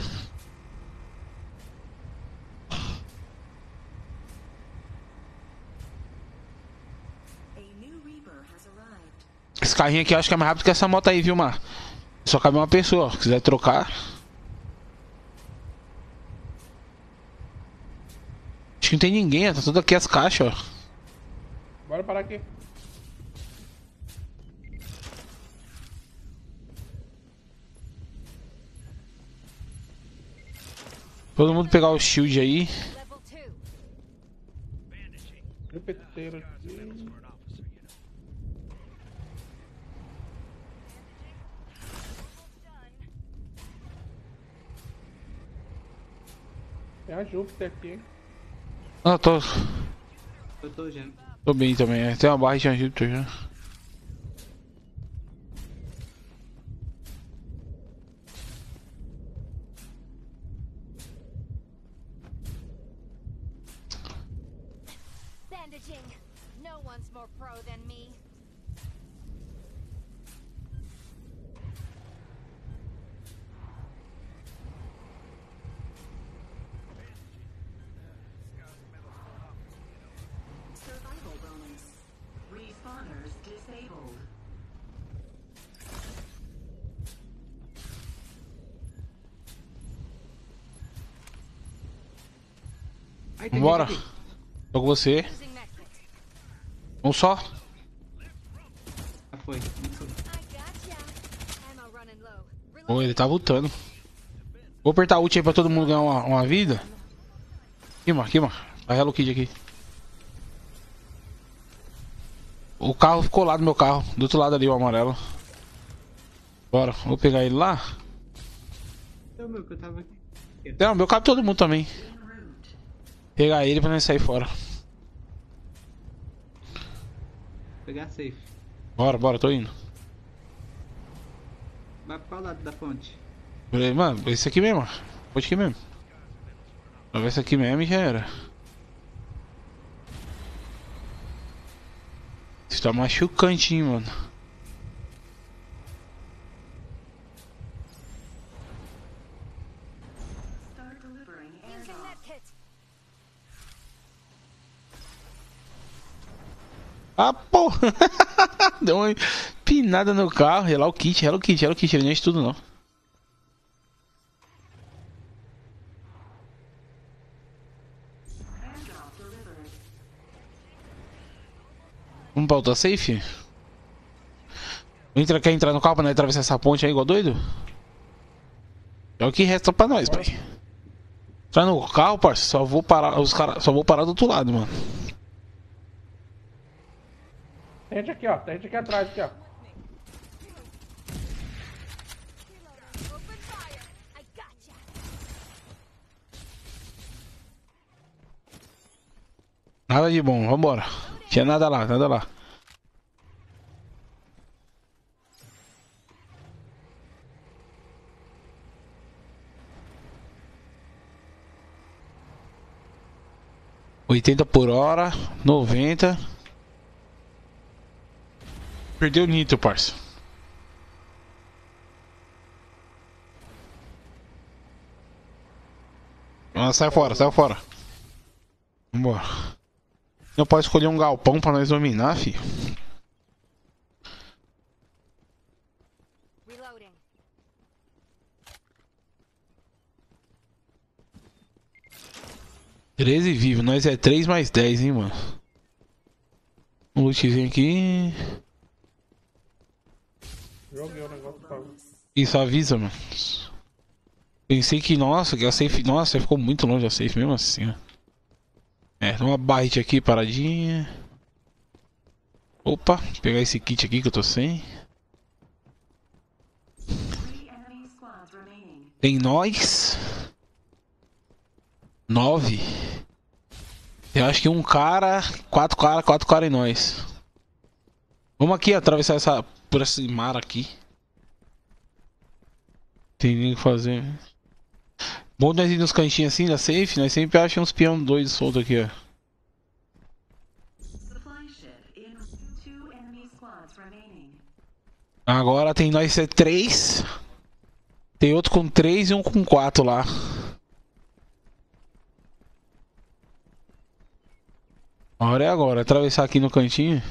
[SPEAKER 4] A new Reaper has arrived.
[SPEAKER 1] Esse carrinho aqui eu acho que é mais rápido que essa moto aí, viu, Mar? Só cabe uma pessoa, ó. Se quiser trocar. Acho que não tem ninguém, ó. Tá tudo aqui as caixas, ó.
[SPEAKER 11] Bora parar aqui.
[SPEAKER 1] Todo mundo pegar o shield aí.
[SPEAKER 3] Level 2.
[SPEAKER 11] Repeteiro aqui. Tem a Júpiter aqui.
[SPEAKER 1] Ah, tô.
[SPEAKER 10] Eu tô já.
[SPEAKER 1] Tô bem também, é. Tem uma barra de Júpiter já.
[SPEAKER 3] Bandaging.
[SPEAKER 1] Vambora. Tô com você. Um só.
[SPEAKER 10] Foi.
[SPEAKER 1] Pô, ele tá lutando. Vou apertar ult aí pra todo mundo ganhar uma, uma vida. Aqui, mano, aqui, mano. A Hello Kid aqui. O carro ficou lá do meu carro. Do outro lado ali, o amarelo. Bora, vou pegar ele lá.
[SPEAKER 10] É o meu que eu tava aqui.
[SPEAKER 1] Não, meu cabe todo mundo também. Pegar ele pra nós sair fora.
[SPEAKER 10] Pegar safe.
[SPEAKER 1] Bora, bora, tô indo.
[SPEAKER 10] Vai pra qual lado da ponte?
[SPEAKER 1] Falei, Mano, esse aqui mesmo, ó. Pode aqui mesmo. Vai ver esse aqui mesmo e já era. Isso tá machucante, hein, mano. Ah, porra! Deu uma pinada no carro. Hello Kit, Hello Kit, Hello Kit. Ele não é tudo, não. Vamos pra outra safe? Entra, quer entrar no carro pra nós atravessar essa ponte aí igual doido? É o que resta pra nós, pai. Entrar no carro, parça, só vou parar. Os cara, só vou parar do outro lado, mano.
[SPEAKER 11] Tem gente aqui, ó. Tem gente aqui atrás, aqui, ó.
[SPEAKER 1] Nada de bom, vambora. Tinha nada lá, nada lá. Oitenta por hora, noventa. Perdeu o nitro, parça. Ah, sai fora, sai fora. Vambora. Não pode escolher um galpão pra nós dominar, fi.
[SPEAKER 3] Reloading.
[SPEAKER 1] Treze vivos, nós é 3 mais 10, hein, mano. Um lootzinho aqui.
[SPEAKER 11] Joguei o negócio pra...
[SPEAKER 1] Isso avisa, mano. Pensei que, nossa, que a safe. Nossa, ficou muito longe a safe mesmo assim, ó. É, uma barrite aqui paradinha. Opa, pegar esse kit aqui que eu tô sem. Tem nós. Nove. Eu acho que um cara, quatro cara, quatro cara e nós. Vamos aqui atravessar essa por esse mar aqui. Tem nem o que fazer. Bom nós ir nos cantinhos assim da safe, nós sempre achamos uns peão doidos soltos aqui, ó. Agora tem nós ser três. Tem outro com três e um com quatro lá. A hora é agora, atravessar aqui no cantinho.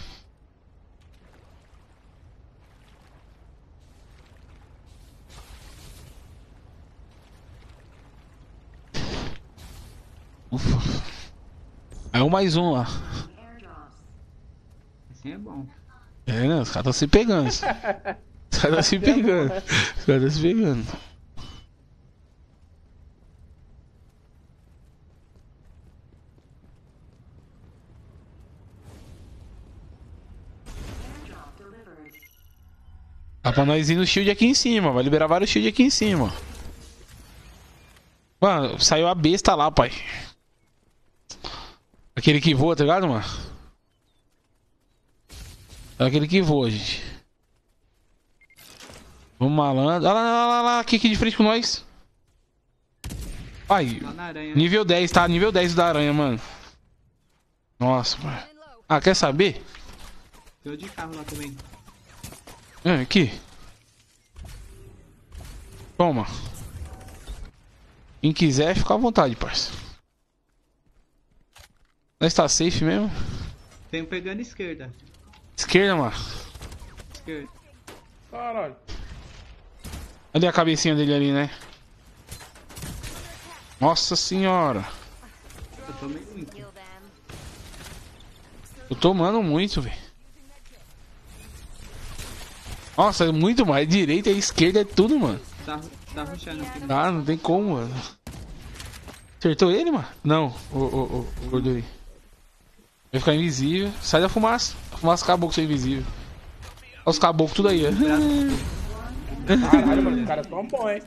[SPEAKER 1] Ufa. É um mais um lá.
[SPEAKER 10] Assim é bom.
[SPEAKER 1] É, né? Os caras estão se pegando. Os caras estão se pegando. Os caras estão se pegando. Dá pra nós ir no shield aqui em cima. Vai liberar vários shield aqui em cima. Mano, saiu a besta lá, pai. Aquele que voa, tá ligado, mano? É aquele que voa, gente. Vamos malandro. Olha lá, olha lá, olha lá, aqui, aqui de frente com nós. Ai,
[SPEAKER 10] Lá na aranha.
[SPEAKER 1] nível 10, tá? Nível 10 da aranha, mano. Nossa, mano. Ah, quer saber?
[SPEAKER 10] Tem outro de carro lá também.
[SPEAKER 1] É, aqui. Toma. Quem quiser, fica à vontade, parça. Nós tá safe mesmo?
[SPEAKER 10] Tem um pegando esquerda.
[SPEAKER 1] Esquerda, mano.
[SPEAKER 10] Esquerda.
[SPEAKER 11] Caralho.
[SPEAKER 1] Olha a cabecinha dele ali, né? Nossa senhora.
[SPEAKER 10] Eu tomei muito.
[SPEAKER 1] Tô tomando muito, velho. Nossa, é muito mais. Direita e esquerda é tudo, mano.
[SPEAKER 10] Tá, tá rushando aqui.
[SPEAKER 1] Ah, não tem como, mano. Acertou ele, mano? Não, o, o, o, o gordurinho. Vai ficar invisível. Sai da fumaça. A fumaça acabou com ser invisível. Olha os caboclos tudo aí, ó.
[SPEAKER 11] Caralho, mano, os caras tão bons, hein?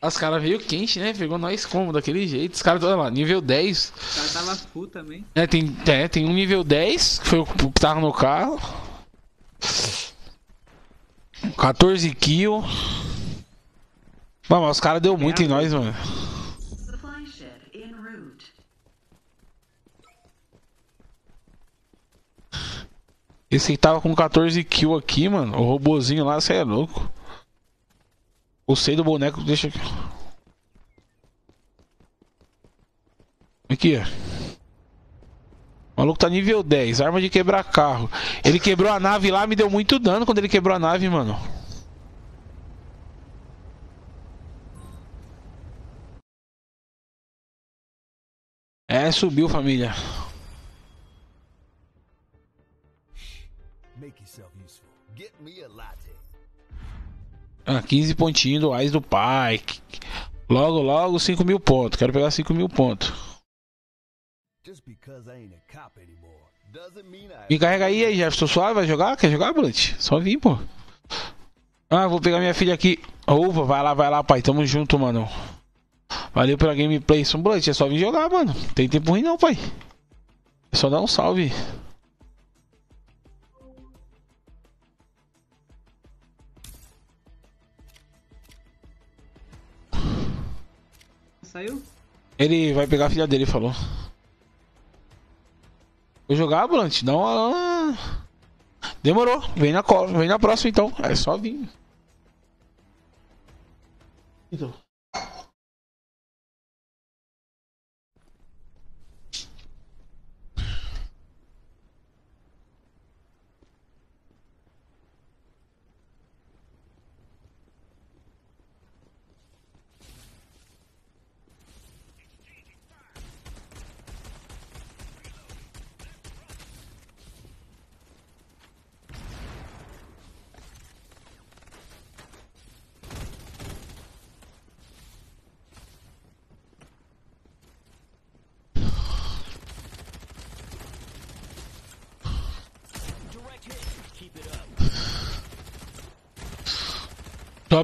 [SPEAKER 1] Os caras veio quente, né? Pegou nós como, daquele jeito. Os caras, olha lá, nível 10.
[SPEAKER 10] O cara tava full também.
[SPEAKER 1] É, tem, é, tem um nível 10, que foi o que tava no carro. 14 kills. Mano, os caras deu muito em nós, mano.
[SPEAKER 4] Supply ship en route.
[SPEAKER 1] Esse que tava com 14 kills aqui, mano. O robozinho lá, você é louco. Gostei do boneco, deixa aqui. Aqui. O maluco tá nível 10, arma de quebrar carro. Ele quebrou a nave lá, me deu muito dano quando ele quebrou a nave, mano. É, subiu, família. Ah, 15 pontinhos do Ais do pai. Logo, logo, 5 mil pontos. Quero pegar 5 mil pontos.
[SPEAKER 12] A.
[SPEAKER 1] Me carrega aí, aí, Jefferson Suave. Vai jogar? Quer jogar, Blunt? Só vim, pô. Ah, vou pegar minha filha aqui. Uva, vai lá, vai lá, pai. Tamo junto, mano. Valeu pela gameplay. São Blunt, é só vir jogar, mano. Tem tempo ruim, não, pai. É só dar um salve.
[SPEAKER 10] Saiu?
[SPEAKER 1] Ele vai pegar a filha dele, falou. Vou jogar, Blunt? Dá uma. Demorou. Vem na, co- vem na próxima então. É só vir. Então.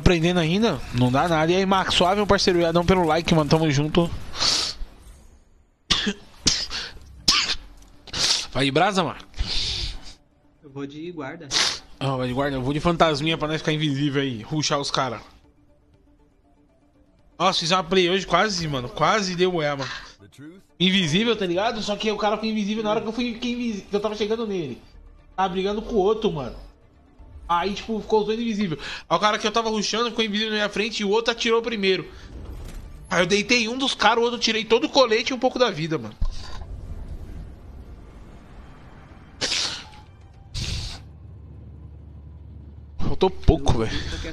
[SPEAKER 1] Aprendendo ainda, não dá nada. E aí, Max, suave, meu parceiro. Iadão pelo like, mano. Tamo junto. Vai de brasa, mano.
[SPEAKER 10] Eu vou de guarda.
[SPEAKER 1] Ah, vai de guarda. Eu vou de fantasminha pra nós ficar invisível aí. Ruxar os caras. Nossa, fiz uma play hoje quase, mano. Quase deu
[SPEAKER 12] truth?
[SPEAKER 1] Invisível, tá ligado? Só que o cara foi invisível na hora que eu fui. Que eu tava chegando nele. Tava brigando com o outro, mano. Aí, tipo, ficou os dois invisíveis. Aí o cara que eu tava ruxando ficou invisível na minha frente e o outro atirou primeiro. Aí eu deitei um dos caras, o outro tirei todo o colete e um pouco da vida, mano. Faltou pouco, velho.
[SPEAKER 10] Aqui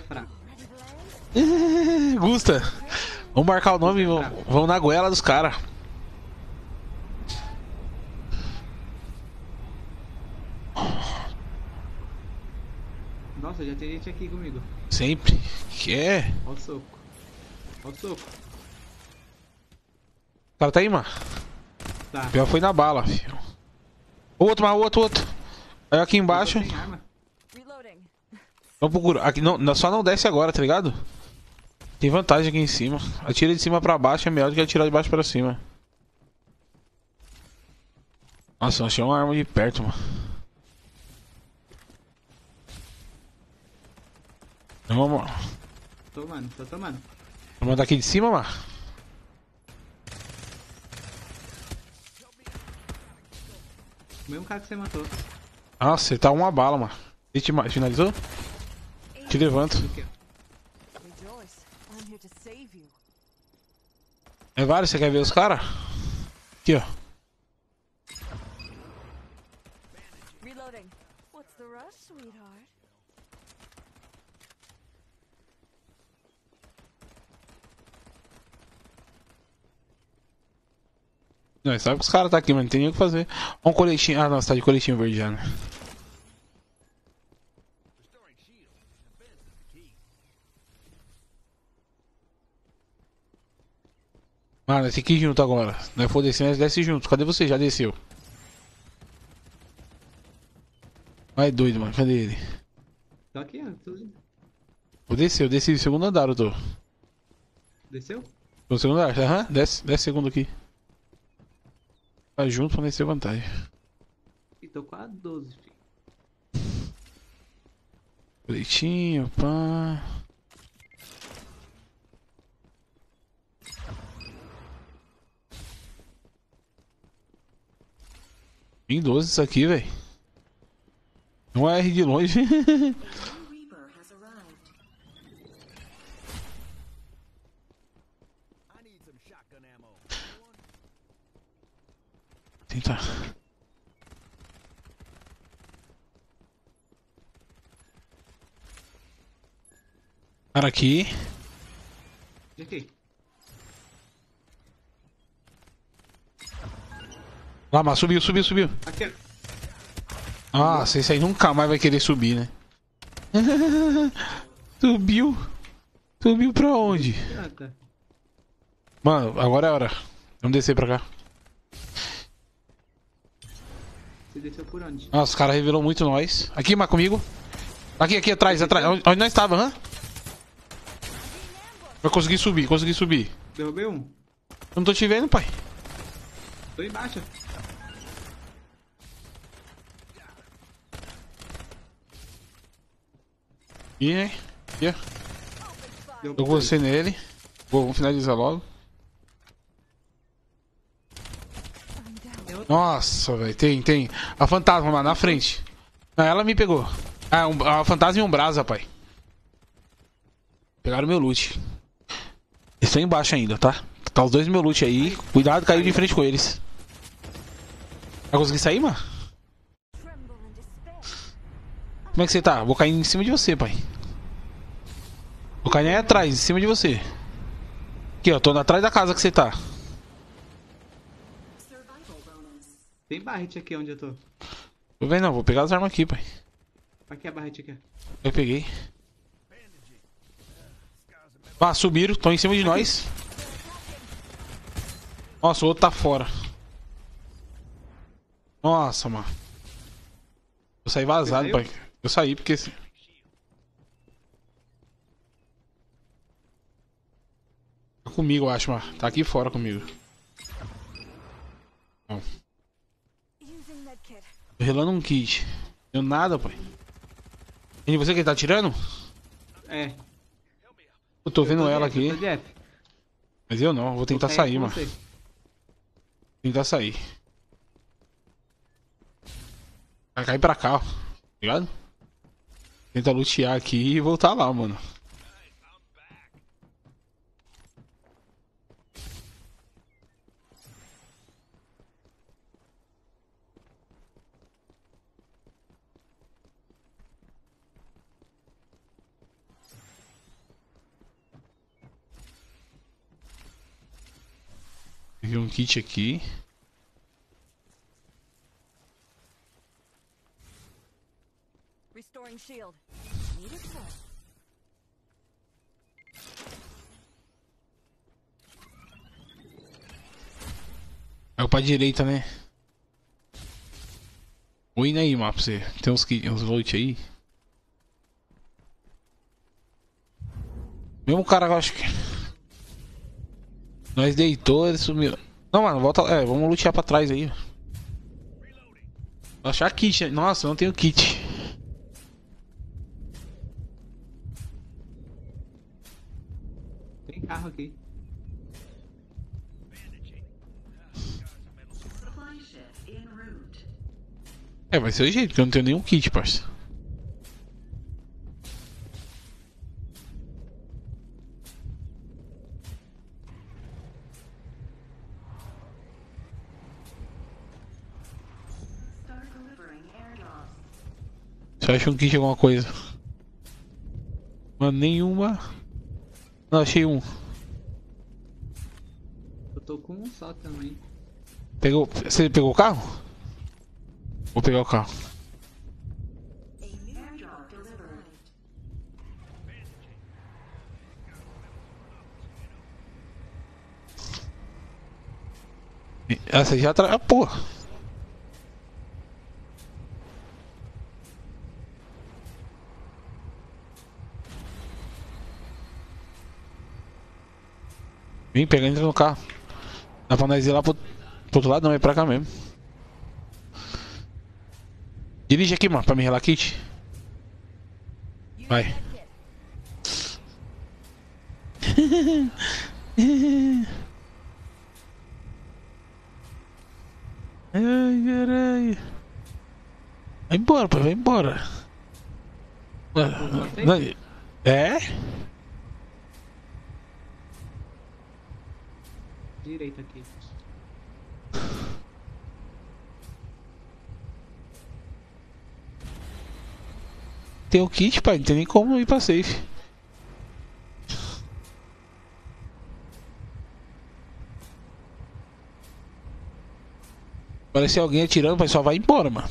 [SPEAKER 10] é.
[SPEAKER 1] Gusta. Vamos marcar o nome e vamos, vamos na goela dos caras.
[SPEAKER 10] Nossa, já tem gente aqui comigo.
[SPEAKER 1] Sempre. Que é?
[SPEAKER 10] Olha o soco. Olha o soco.
[SPEAKER 1] O cara tá aí, mano.
[SPEAKER 10] Tá.
[SPEAKER 1] Pior foi na bala, filho. O outro, mas o outro, o outro. Aí aqui embaixo. Vamos procurar. Aqui, não, só não desce agora, tá ligado? Tem vantagem aqui em cima. Atira de cima pra baixo é melhor do que atirar de baixo pra cima. Nossa, achei uma arma de perto, mano. Vamos, mano.
[SPEAKER 10] Tomando, tô tomando.
[SPEAKER 1] Vamos mandar aqui de cima, mano.
[SPEAKER 10] O mesmo cara que você matou.
[SPEAKER 1] Nossa, ele tá uma bala, mano. Ele te ma- finalizou? Te levanto.
[SPEAKER 10] Aqui, ó.
[SPEAKER 3] Rejoice. I'm here to save you.
[SPEAKER 1] É vários, você quer ver os caras? Aqui, ó.
[SPEAKER 3] Reloading. What's the rush, sweetheart?
[SPEAKER 1] Não, sabe que os caras tá aqui, mas não tem nem o que fazer. Um coletinho. Ah, não, tá de coletinho verde já, né? Mano, nós tem que ir junto agora. Não é for descer, nós desce junto. Cadê você? Já desceu. Vai doido, mano. Cadê ele?
[SPEAKER 10] Tô aqui, ó. Tô...
[SPEAKER 1] Eu desci, eu desci do segundo andar, eu tô.
[SPEAKER 10] Desceu?
[SPEAKER 1] No segundo andar? Aham, desce, desce segundo aqui. Vai junto pra ter vantagem.
[SPEAKER 10] Ih, tô com a 12, filho.
[SPEAKER 1] Coletinho, pá. Em 12 isso aqui, velho. Não é R de longe. Tentar. Cara aqui.
[SPEAKER 10] Aqui.
[SPEAKER 1] Lá, mas subiu, subiu, subiu.
[SPEAKER 10] Aqui.
[SPEAKER 1] Nossa, esse aí nunca mais vai querer subir, né? Subiu. Subiu pra onde?
[SPEAKER 10] Ah.
[SPEAKER 1] Mano, agora é a hora. Vamos descer pra cá.
[SPEAKER 10] Você desceu por onde?
[SPEAKER 1] Nossa, os caras revelou muito nós. Aqui, mas comigo. Aqui, aqui atrás, atrás. Onde, onde nós estava, hã? Vai conseguir subir, consegui subir.
[SPEAKER 10] Derrubei um.
[SPEAKER 1] Eu não tô te vendo, pai.
[SPEAKER 10] Tô embaixo.
[SPEAKER 1] Ih, hein? Ó.
[SPEAKER 10] Deu
[SPEAKER 1] Eu vou você nele. Vou, vamos finalizar logo. Nossa, velho. Tem, tem. A fantasma lá na frente. Ah, ela me pegou. Ah, um, a fantasma e um brasa, pai. Pegaram meu loot. Estão embaixo ainda, tá? Tá os dois no meu loot aí. Cuidado, caiu de frente com eles. Vai conseguir sair, mano? Como é que você tá? Vou cair em cima de você, pai. Vou cair aí atrás, em cima de você. Aqui, ó. Tô atrás da casa que você tá.
[SPEAKER 10] Tem barrete aqui onde eu tô.
[SPEAKER 1] Tô vendo não, vou pegar as armas aqui, pai.
[SPEAKER 10] Aqui é a barrete aqui.
[SPEAKER 1] Eu peguei. Ah, subiram, estão em cima de nós. Nossa, o outro tá fora. Nossa, mano. Eu saí vazado, pai. Eu saí porque. Tá comigo, eu acho, mano. Tá aqui fora comigo. Não. Tô relando um kit. Deu nada, pai. E você que tá atirando?
[SPEAKER 10] É.
[SPEAKER 1] Eu tô vendo
[SPEAKER 10] Eu
[SPEAKER 1] ela
[SPEAKER 10] Jeff, eu
[SPEAKER 1] aqui.
[SPEAKER 10] tô Jeff.
[SPEAKER 1] Mas eu não, vou tentar
[SPEAKER 10] Vou
[SPEAKER 1] sair, mano.
[SPEAKER 10] você.
[SPEAKER 1] Tentar sair. Vai cair pra cá, ó. Ligado? Tenta lutear aqui e voltar lá, mano. Peguei um kit aqui.
[SPEAKER 3] Restoring shield. Need it full.
[SPEAKER 1] Vai pra direita, né? Vou indo aí, mapa, você. Tem uns, uns loot aí. Mesmo cara, eu acho que. Nós deitou, ele sumiu. Não, mano, volta. É, vamos lutear pra trás aí. Vou achar kit. né? Nossa, eu não tenho kit.
[SPEAKER 10] Tem carro aqui.
[SPEAKER 1] É, vai ser o jeito, porque eu não tenho nenhum kit, parça. Acha um kit alguma coisa? Mano, nenhuma. Não, achei um.
[SPEAKER 10] Eu tô com um só também.
[SPEAKER 1] Pegou. Você pegou o carro? Vou pegar o carro. Ah, você já tra... Ah, porra. Vem, pega, entra no carro. Dá pra nós ir lá pro, pro outro lado? Não, é pra cá mesmo. Dirige aqui, mano, pra me relar kit. Vai. Ai, caralho. Vai embora, pai, vai embora. Não, É?
[SPEAKER 10] Direita aqui.
[SPEAKER 1] Tem o kit, pai, não tem nem como ir pra safe. Parece alguém atirando, pai, só vai embora, mano.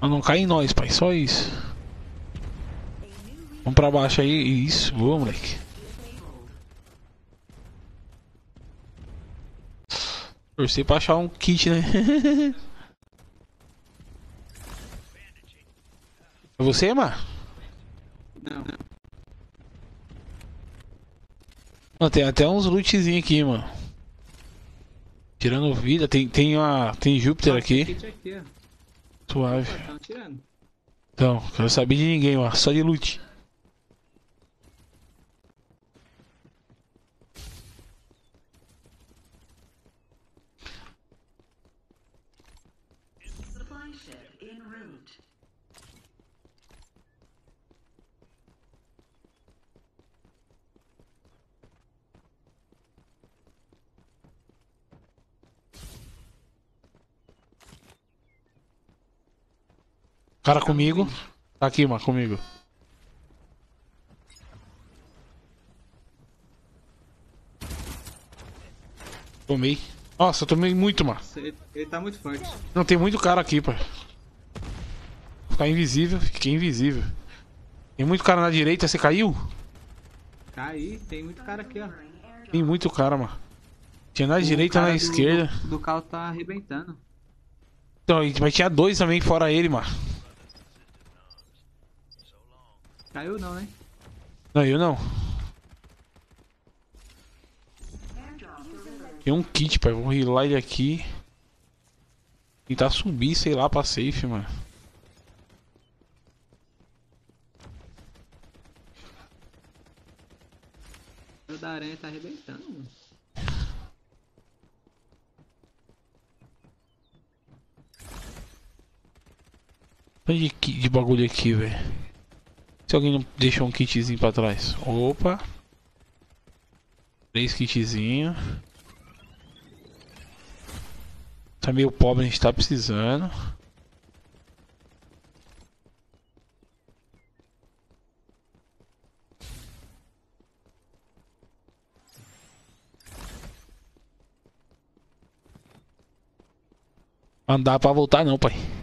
[SPEAKER 1] Mas não cai em nós, pai. Só isso. Vamos pra baixo aí. Isso. Boa, moleque. Torcer pra achar um kit, né? É você, mano?
[SPEAKER 10] Não.
[SPEAKER 1] Mano, tem até uns lootzinhos aqui, mano. Tirando vida, tem, tem uma. Tem Júpiter aqui.
[SPEAKER 10] Ó.
[SPEAKER 1] Suave.
[SPEAKER 10] Tirando.
[SPEAKER 1] Então, quero saber de ninguém, mano. Só de loot. Cara comigo. Tá aqui, mano, comigo. Tomei. Nossa, eu tomei muito, mano.
[SPEAKER 10] Ele, ele tá muito forte.
[SPEAKER 1] Não, tem muito cara aqui, pai. Ficar invisível, fiquei invisível. Tem muito cara na direita, você caiu?
[SPEAKER 10] Caí, tem muito cara aqui, ó.
[SPEAKER 1] Tem muito cara, mano. Tinha na
[SPEAKER 10] O
[SPEAKER 1] direita, na
[SPEAKER 10] do-
[SPEAKER 1] esquerda.
[SPEAKER 10] Do, do carro tá arrebentando.
[SPEAKER 1] Então, mas tinha dois também, fora ele, mano.
[SPEAKER 10] Caiu não, né?
[SPEAKER 1] Não, eu não. Tem um kit, pai. Vou rilar ele aqui. Tentar subir, sei lá, pra safe, mano.
[SPEAKER 10] O da aranha tá arrebentando, mano.
[SPEAKER 1] Olha de, ki- de bagulho aqui, velho. Se alguém não deixou um kitzinho pra trás. Opa. Três kitzinhos. Tá meio pobre, a gente tá precisando. Andar pra voltar não, pai.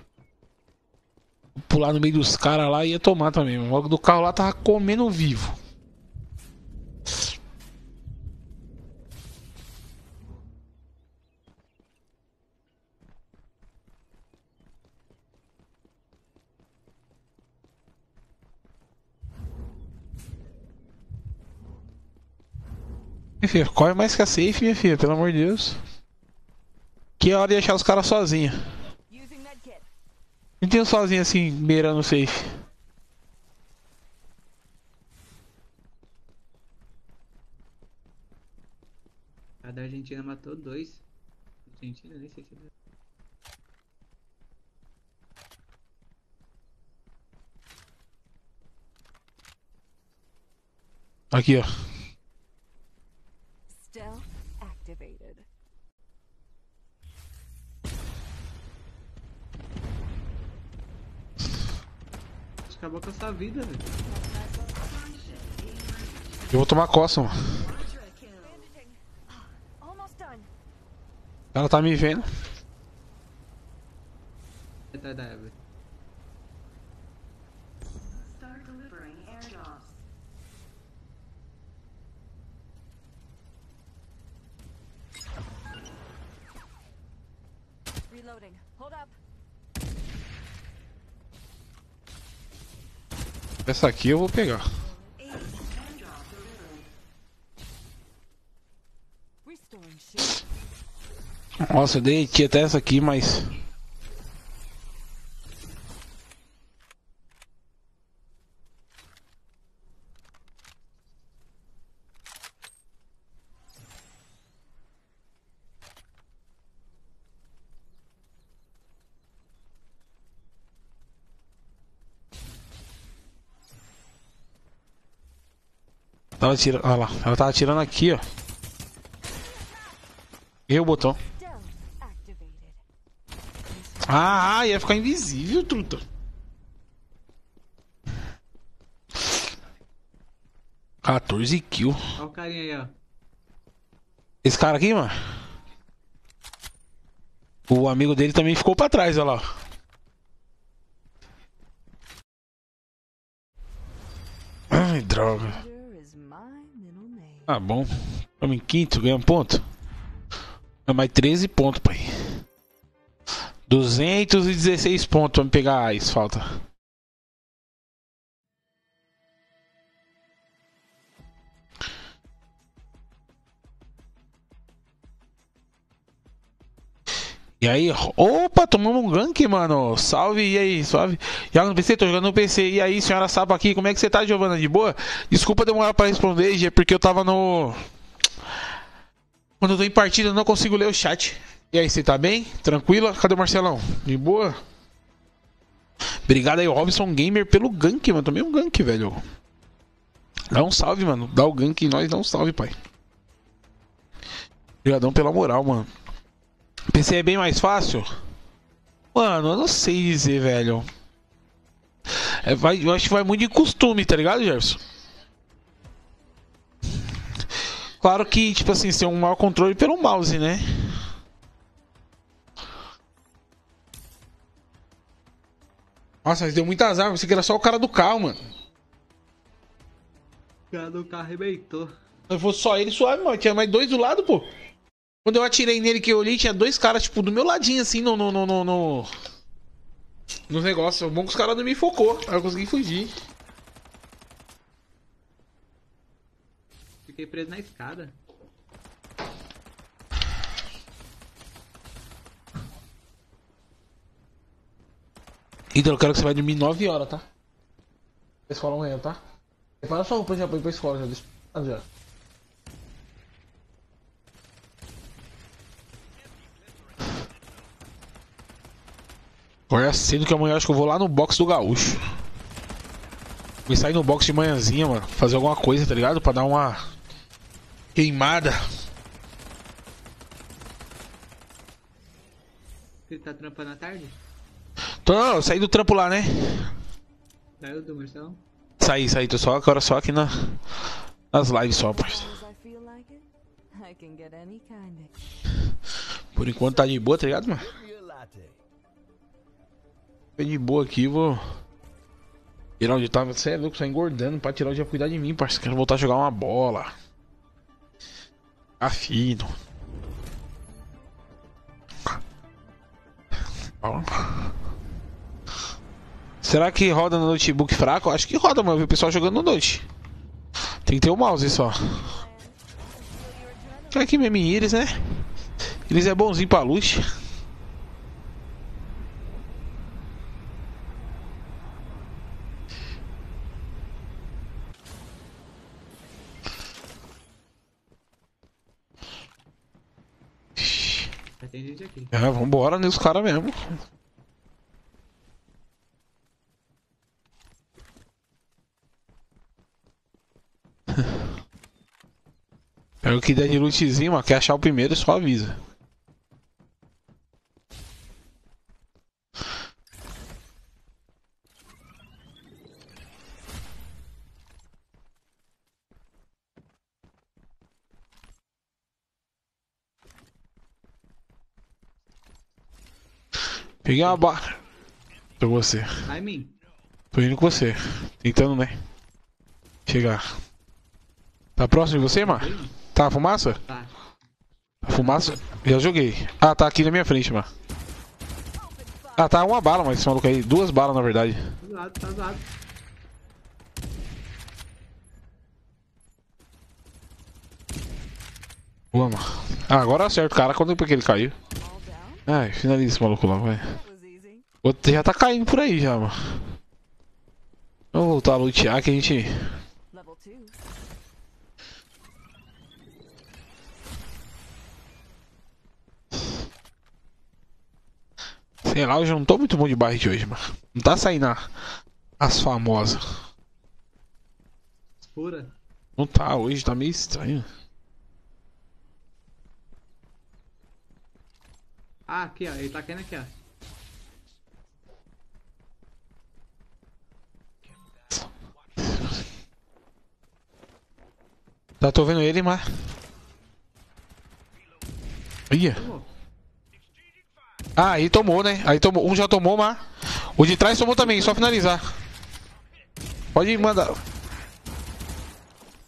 [SPEAKER 1] Pular no meio dos caras lá e ia tomar também. mano. Logo do carro lá tava comendo vivo. Minha filha, corre mais que a safe, minha filha, pelo amor de Deus. Que hora de deixar os caras sozinhos. Tem sozinho assim, beirando o safe.
[SPEAKER 10] A da Argentina matou dois. Argentina, nem sei se é.
[SPEAKER 1] Aqui, ó.
[SPEAKER 3] Stealth activated.
[SPEAKER 10] Acho que acabou com a sua vida, velho.
[SPEAKER 1] Eu vou tomar coça, mano. Ela tá me vendo.
[SPEAKER 10] Atrás da Evelyn.
[SPEAKER 3] Reloading. Hold up.
[SPEAKER 1] Essa aqui eu vou pegar. Nossa, eu dei até essa aqui, mas. Ela tira. Olha lá. Ela tava atirando aqui, ó. Errei o botão.
[SPEAKER 3] Ah,
[SPEAKER 1] ah, ia ficar invisível, truta. Quatorze kills.
[SPEAKER 10] Olha o carinha aí, ó.
[SPEAKER 1] Esse cara aqui, mano. O amigo dele também ficou pra trás, olha lá. Ai, droga. Ah, bom. Estamos em quinto, ganhamos ponto. É mais 13 pontos, pai. 216 pontos me pegar a falta. E aí, opa, tomamos um gank, mano. Salve, e aí, suave. Joga no PC, tô jogando no PC. E aí, senhora Sapa aqui, como é que você tá, Giovana? De boa? Desculpa demorar pra responder, Gê, porque eu tava no. Quando eu tô em partida, eu não consigo ler o chat. E aí, você tá bem? Tranquila? Cadê o Marcelão? De boa? Obrigado aí, Robson Gamer, pelo gank, mano. Tomei um gank, velho. Dá um salve, mano. Dá o gank em nós, dá um salve, pai. Obrigadão pela moral, mano. PC é bem mais fácil? Mano, eu não sei dizer, velho. É, vai, eu acho que vai muito de costume, tá ligado, Gerson? Claro que, tipo assim, tem um maior controle pelo mouse, né? Nossa, mas deu muita azar. Você que era só o cara do carro, mano.
[SPEAKER 10] O cara do carro arrebentou.
[SPEAKER 1] Se fosse só ele, suave, mano. Tinha mais dois do lado, pô. Quando eu atirei nele que eu olhei, tinha dois caras, tipo, do meu ladinho, assim, no. no, no, no, no... Nos negócios. O bom que os caras não me focou. Aí eu consegui fugir.
[SPEAKER 10] Fiquei preso na escada.
[SPEAKER 1] Então eu quero que você vai dormir 9 horas, tá? Pra escola amanhã, tá? Prepara sua roupa já pra ir pra escola, já deixa. Ah, já. Agora é cedo que amanhã eu acho que eu vou lá no box do gaúcho. Vou sair no box de manhãzinha, mano. Fazer alguma coisa, tá ligado? Pra dar uma queimada.
[SPEAKER 10] Ele tá trampando à tarde?
[SPEAKER 1] Tô, não, eu saí do trampo lá, né?
[SPEAKER 10] Saiu do Marcelão?
[SPEAKER 1] Saí, saí, tô só agora só aqui na, nas lives só, parceiro. Por enquanto tá de boa, tá ligado, mano? Tô de boa aqui, vou. Tirar onde tava. Você é louco, só engordando pra tirar onde ia cuidar de mim, parceiro. Quero voltar a jogar uma bola. Afino. Ó. Será que roda no notebook fraco? Acho que roda, mano. Eu vi o pessoal jogando no note. Tem que ter o mouse só. Aqui mesmo em Iris, né? Iris é bonzinho pra luz.
[SPEAKER 10] Tem gente aqui.
[SPEAKER 1] É, vambora nos caras mesmo. Pega o que der de lootzinho, mas quer achar o primeiro, só avisa. Peguei uma barra. Tô com você. Tô indo com você. Tentando, né? Chegar. Tá próximo de você, Mar? Tá, fumaça?
[SPEAKER 10] Tá.
[SPEAKER 1] A fumaça? Já joguei. Ah, tá aqui na minha frente, Mar. Ah, tá uma bala, mas esse maluco aí. Duas balas, na verdade.
[SPEAKER 10] Tá zoado, tá zoado.
[SPEAKER 1] Boa, mano. Ah, agora acerta o cara quando porque ele caiu. Ai, finaliza esse maluco lá, vai. Outro já tá caindo por aí já, mano. Vamos voltar a lutear que a gente.
[SPEAKER 3] Level 2.
[SPEAKER 1] Sei lá, eu já não tô muito bom de barra hoje, mano. Não tá saindo a- as famosas.
[SPEAKER 10] Pura.
[SPEAKER 1] Não tá, hoje tá meio estranho.
[SPEAKER 10] Ah, aqui ó, ele tá caindo aqui ó.
[SPEAKER 1] Tá, tô vendo ele, mas. Ia. Ah, aí tomou, né? Aí tomou. Um já tomou, mas. O de trás tomou também, só finalizar. Pode mandar.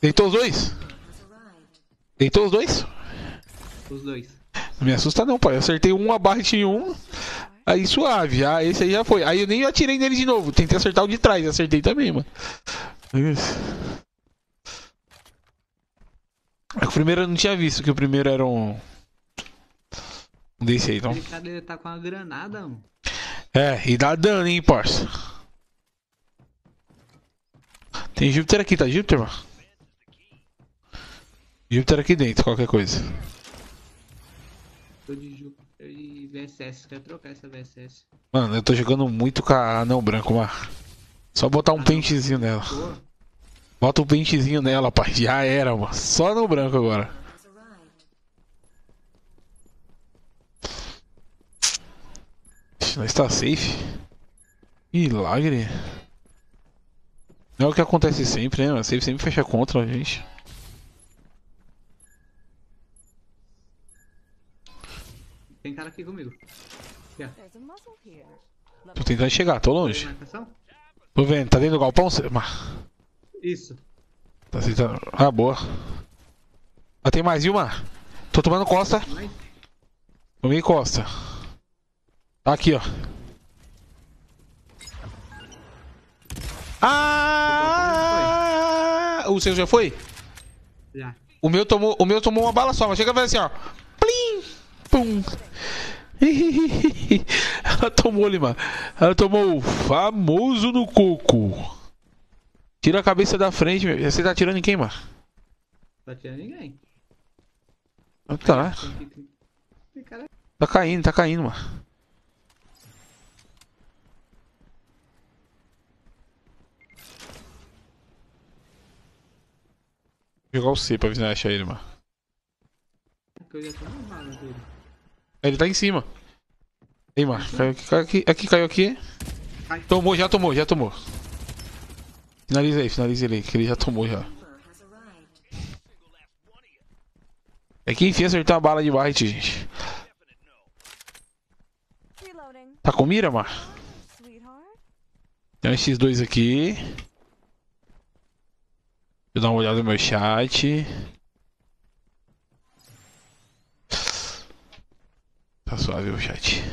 [SPEAKER 1] Deitou os dois? Deitou os dois?
[SPEAKER 10] Os dois.
[SPEAKER 1] Não me assusta não, pai. Eu acertei um abate em um. Aí suave. Ah, esse aí já foi. Aí eu nem atirei nele de novo. Tentei acertar o de trás. Acertei também, mano. É O primeiro eu não tinha visto, que o primeiro era um. Um desse aí, então.
[SPEAKER 10] Cara ele tá com uma granada, mano.
[SPEAKER 1] É, e dá dano, hein, parça. Tem Júpiter aqui, tá Júpiter, mano? Júpiter aqui dentro, qualquer coisa.
[SPEAKER 10] Tô de Júpiter e VSS. Quer trocar essa VSS?
[SPEAKER 1] Mano, eu tô jogando muito com a anão branco, mano. Só botar um pentezinho nela.
[SPEAKER 10] Boa.
[SPEAKER 1] Bota um pentezinho nela, pai. Já era, mano. Só no branco agora. Nós tá safe. Milagre. Não é o que acontece sempre, né? mano? Safe sempre fecha contra a gente.
[SPEAKER 10] Tem cara aqui comigo.
[SPEAKER 3] Here.
[SPEAKER 1] Tô tentando chegar, tô longe. Tô vendo, tá dentro do galpão? cê-
[SPEAKER 10] Isso.
[SPEAKER 1] Tá tentando. Ah, boa. Ah, tem mais uma. Tô tomando costa.
[SPEAKER 10] Mais?
[SPEAKER 1] Tomei costa. Tá aqui, ó. Ah! O seu já foi?
[SPEAKER 10] Já.
[SPEAKER 1] O meu tomou, o meu tomou uma bala só, mas chega a fazer assim, ó. Pum! Ela tomou ali, mano. Ela tomou o famoso no coco. Tira a cabeça da frente, meu. Você tá atirando em quem, mano?
[SPEAKER 10] Tá tirando ninguém.
[SPEAKER 1] Tá.
[SPEAKER 10] Tem cara
[SPEAKER 1] Tá caindo, tá caindo, mano. Vou jogar o C pra ver se não acha ele, mano.
[SPEAKER 10] que eu já tô na dele.
[SPEAKER 1] Ele tá em cima. Ei, mano. Caiu aqui, caiu aqui, aqui, caiu aqui. Tomou, já tomou, já tomou. Finaliza aí, finaliza ele aí, que ele já tomou já. É que enfim acertar a bala de bite, gente. Tá com mira?
[SPEAKER 3] Sweetheart.
[SPEAKER 1] Tem um X2 aqui. Deixa eu dar uma olhada no meu chat. Tá suave o chat.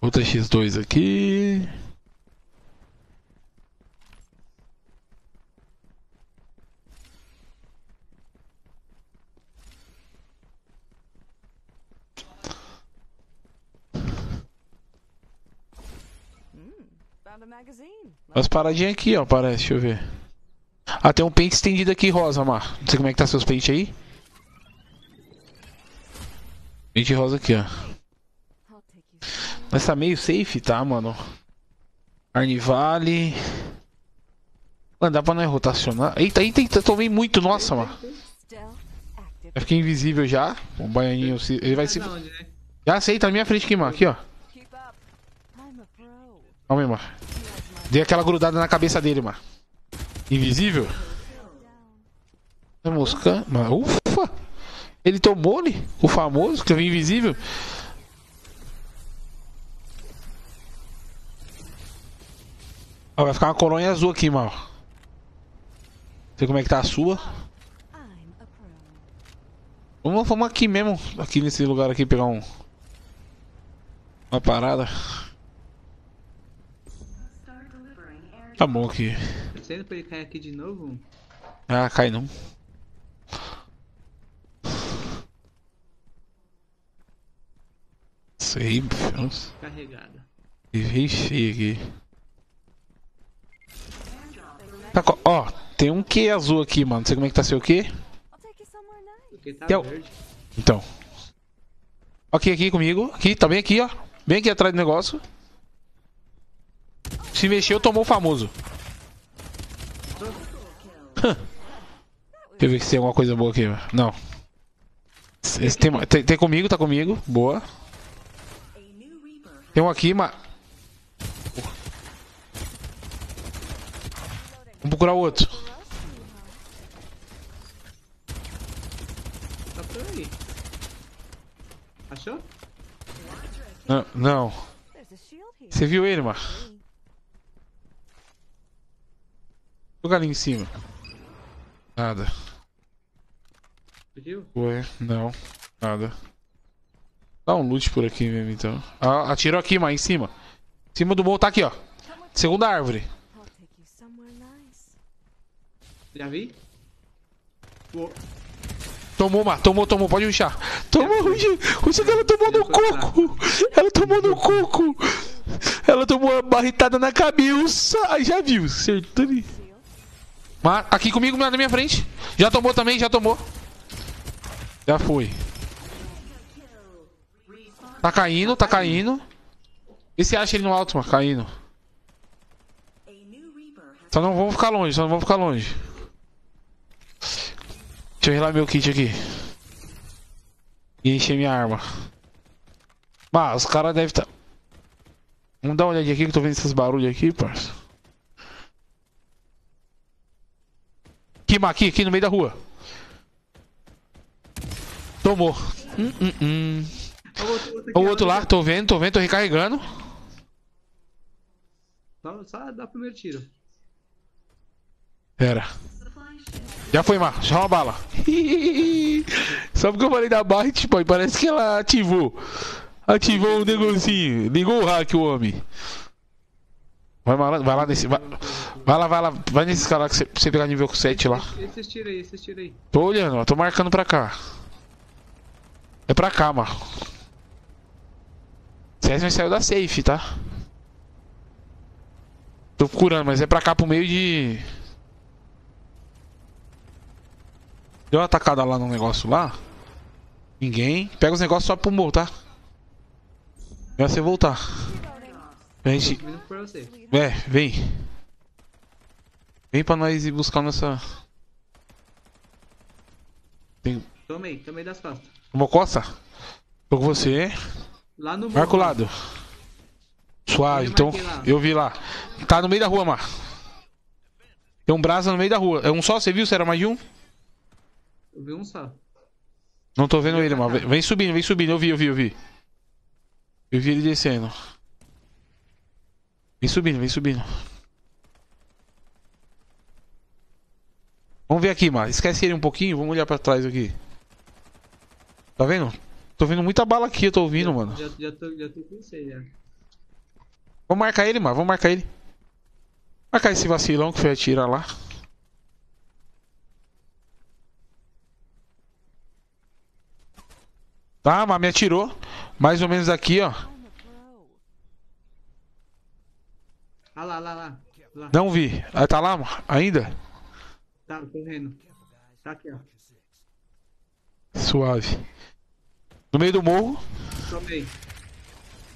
[SPEAKER 1] Outra X2 aqui.
[SPEAKER 3] Found a magazine.
[SPEAKER 1] Umas paradinhas aqui, ó, parece, deixa eu ver. Ah, tem um pente estendido aqui rosa, Mar. Não sei como é que tá seus pentes aí. Pente rosa aqui, ó. Mas tá meio safe, tá, mano? Carnivale. Mano, dá pra nós rotacionar. Eita, eita, eita, tomei muito, nossa, mano. Já fiquei invisível já. O baianinho, ele vai se... Já sei, tá na minha frente aqui, mano. Aqui, ó. Calma aí, mano. Dei aquela grudada na cabeça dele, mano. Invisível? É mosca. Ufa! Ele tomou ali, o famoso, que eu vi invisível. Ó, vai ficar uma coronha azul aqui. Não sei como é que tá a sua. Vamos, vamos aqui mesmo, aqui nesse lugar aqui, pegar um... Uma parada. Tá bom aqui.
[SPEAKER 10] Torcendo pra ele cair aqui de novo.
[SPEAKER 1] Ah, cai não. Aí, nossa.
[SPEAKER 10] Carregada.
[SPEAKER 1] Veio feio aqui. Tá, ó, tem um Q azul aqui, mano. Não sei como é que tá seu Q.
[SPEAKER 10] Porque tá
[SPEAKER 1] Teu-
[SPEAKER 10] verde.
[SPEAKER 1] Então. Aqui, aqui comigo. Aqui, tá bem aqui, ó. Bem aqui atrás do negócio. Se mexeu, tomou o famoso. Deixa eu ver se tem alguma coisa boa aqui. Não. Esse tem, tem, tem comigo, tá comigo. Boa. Tem um aqui, mas. Vamos procurar o outro.
[SPEAKER 10] Tá por aí. Achou?
[SPEAKER 1] Não. não. Você viu ele, mano? Joga ali em cima. Nada.
[SPEAKER 10] Viu?
[SPEAKER 1] Ué, não. Nada. Dá um loot por aqui mesmo, então. Ah, atirou aqui, mas em cima. Em cima do morro tá aqui, ó. Segunda árvore.
[SPEAKER 10] Já vi?
[SPEAKER 1] Tomou, Mar. Tomou, tomou. Pode ruxar. Tomou, ruxa. Ruxa que ela tomou no coco. Ela tomou no coco. Ela tomou uma barritada na cabeça. Aí já viu. Acertou ali. Aqui comigo, na minha frente. Já tomou também, já tomou. Já foi. Tá caindo, tá caindo. E se acha ele no alto, mano? Caindo. Só não vamos ficar longe, só não vamos ficar longe. Deixa eu relar meu kit aqui. E encher minha arma. Mas os caras devem estar. Tá... Vamos dar uma olhadinha aqui que eu tô vendo esses barulhos aqui, parça. Aqui, Ma, aqui, no meio da rua. Tomou. Hum, hum, hum. O outro lá, tô vendo, tô vendo, tô recarregando.
[SPEAKER 10] Só, só dá o primeiro tiro.
[SPEAKER 1] Pera. Já foi, Mar. Já uma bala. Só porque eu falei da barra, tipo, parece que ela ativou. Ativou o negocinho. Ligou o hack, o homem. Vai, lá, vai lá nesse. Vai, vai lá, vai lá. Vai nesse cara lá que você, você pegar nível 7 lá.
[SPEAKER 10] Esses tira aí, esses tira aí.
[SPEAKER 1] Tô olhando, ó. Tô marcando pra cá. É pra cá, mano. César saiu da safe, tá? Tô procurando, mas é pra cá pro meio de. Deu uma atacada lá no negócio lá. Ninguém. Pega os negócios só pro morro, tá? Vai você voltar. A gente. É, vem. Vem pra nós ir buscar nossa. Tem.
[SPEAKER 10] Tomei, tomei das costas.
[SPEAKER 1] Uma costa? Tô com você.
[SPEAKER 10] Lá no
[SPEAKER 1] Marca o lado. Suave,
[SPEAKER 10] Eu
[SPEAKER 1] então. Eu vi lá. Tá no meio da rua, Mar. Tem um brasa no meio da rua. É um só? Você viu? Se era mais de um?
[SPEAKER 10] Eu vi um só.
[SPEAKER 1] Não tô vendo ele, Mar. Vem subindo, vem subindo. Eu vi, eu vi, eu vi. Eu vi ele descendo. Vem subindo, vem subindo. Vamos ver aqui, Mar. Esquece ele um pouquinho. Vamos olhar pra trás aqui. Tá vendo? Tô vendo muita bala aqui, eu tô ouvindo, mano.
[SPEAKER 10] Já, já, tô, já tô com você, já.
[SPEAKER 1] Vamos marcar ele, mano. Vamos marcar ele. Marcar esse vacilão que foi atirar lá. Tá, mas me atirou. Mais ou menos aqui, ó.
[SPEAKER 10] Ah lá, lá, lá. lá.
[SPEAKER 1] Não vi. Ah, tá lá? Ainda?
[SPEAKER 10] Tá, correndo. Tá aqui, ó.
[SPEAKER 1] Suave. No meio do morro.
[SPEAKER 10] Tomei.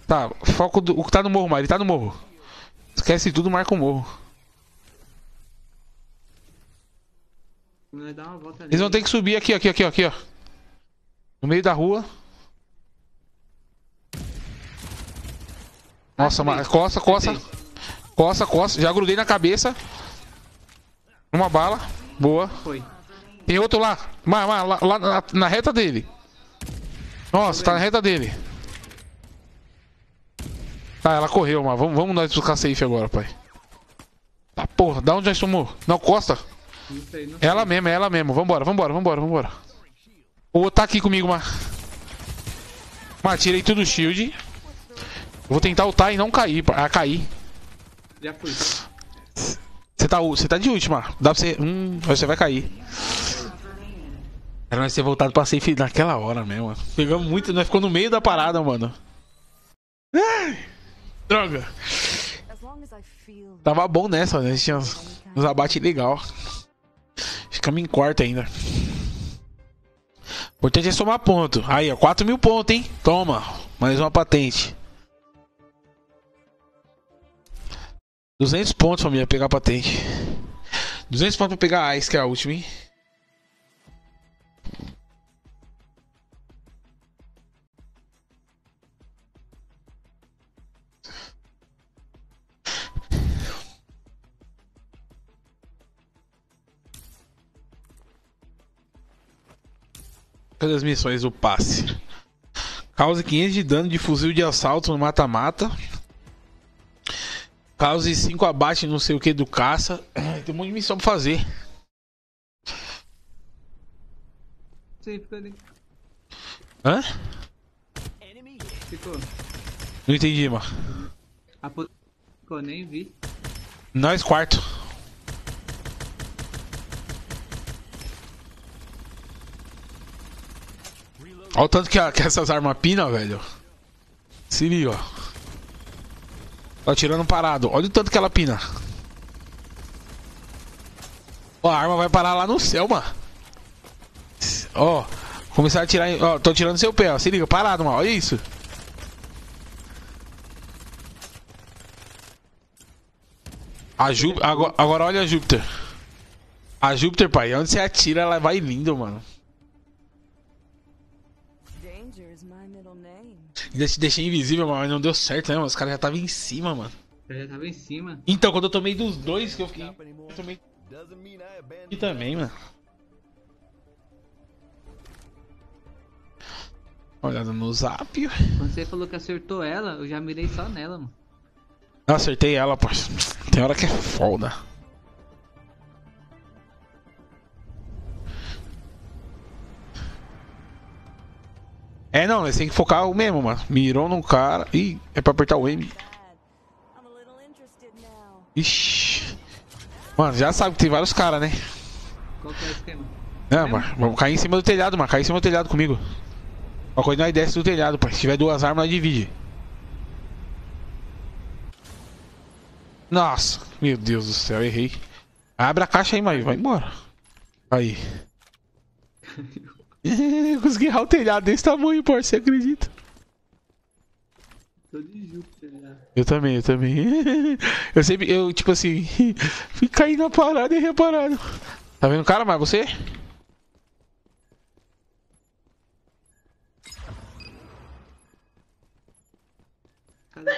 [SPEAKER 1] Tá, foco do. O que tá no morro, mas ele tá no morro. Esquece tudo, marca o morro. Eles vão ter que subir aqui, aqui, aqui, aqui, ó. No meio da rua. Nossa, mas coça, coça. Coça, coça. Já grudei na cabeça. Uma bala. Boa.
[SPEAKER 10] Foi.
[SPEAKER 1] Tem outro lá. Má, lá, lá na, na reta dele. Nossa, tá na reta dele. Tá, ela correu, mas vamos, vamos nós buscar safe agora, pai. Tá, porra, da onde nós tomou? Não, Costa.
[SPEAKER 10] Não sei, não
[SPEAKER 1] Ela mesma, é ela mesma. Vambora, vambora, vambora, vambora. O outro tá aqui comigo, Mar. Mar, tirei tudo o shield. Eu vou tentar ultar e não cair. Ah, cair.
[SPEAKER 10] Já fui.
[SPEAKER 1] Você tá, você tá de última. Dá pra você. Hum, você vai cair. Era nós ter voltado pra safe naquela hora mesmo. mano. Pegamos muito, nós ficou no meio da parada, mano. Ai, droga. Tava bom nessa, né? A gente tinha uns, uns abates legal. Ficamos em quarto ainda. O importante é somar ponto. Aí, ó, 4 mil pontos, hein? Toma, mais uma patente. 200 pontos, família, pegar a patente. 200 pontos pra pegar a Ice, que é a última, hein? Cadê as missões do passe? Causa 500 de dano de fuzil de assalto no mata-mata. Cause 5 abate, não sei o que do caça. Tem um monte de missão pra fazer.
[SPEAKER 10] Você ficou ali.
[SPEAKER 1] Hã?
[SPEAKER 10] Ficou.
[SPEAKER 1] Não entendi, mano.
[SPEAKER 10] A po- Ficou, nem vi.
[SPEAKER 1] Nós quarto. Olha o tanto que, a- que essas armas pina, velho. Se liga, ó. Tá tirando parado. Olha o tanto que ela pina. Ó, a arma vai parar lá no céu, mano. Ó, começar a tirar. Ó, tô tirando seu pé, ó. Se liga, parado, mano. Olha isso. A Jú... agora, agora olha a Júpiter. A Júpiter, pai, onde você atira, ela vai lindo, mano. Deixei invisível, mas não deu certo, né, mano? Os caras já estavam em cima, mano.
[SPEAKER 10] Eu já tava em cima.
[SPEAKER 1] Então, quando eu tomei dos dois, que eu fiquei. Eu tomei aqui também, mano. Olhada no zap.
[SPEAKER 10] Quando você falou que acertou ela, eu já mirei só nela, mano.
[SPEAKER 1] Eu acertei ela, parça. Tem hora que é foda. É não, você tem que focar o mesmo, mano. Mirou no cara. Ih, é pra apertar o M. Ixi. Mano, já sabe que tem vários caras, né?
[SPEAKER 10] Qual que é o esquema?
[SPEAKER 1] Não, mano, vamos cair em cima do telhado, mano. Cair em cima do telhado comigo. Uma coisa nós desce do telhado, pai. Se tiver duas armas, nós divide. Nossa, meu Deus do céu, errei. Abre a caixa aí, Maio. Vai embora. Aí. Consegui errar o telhado desse tamanho, pô. Você acredita?
[SPEAKER 10] Tô de Júpiter já.
[SPEAKER 1] Eu também, eu também. Eu sempre, eu, tipo assim, fui cair na parada e parada. Tá vendo o cara, mas você?
[SPEAKER 10] Cadê?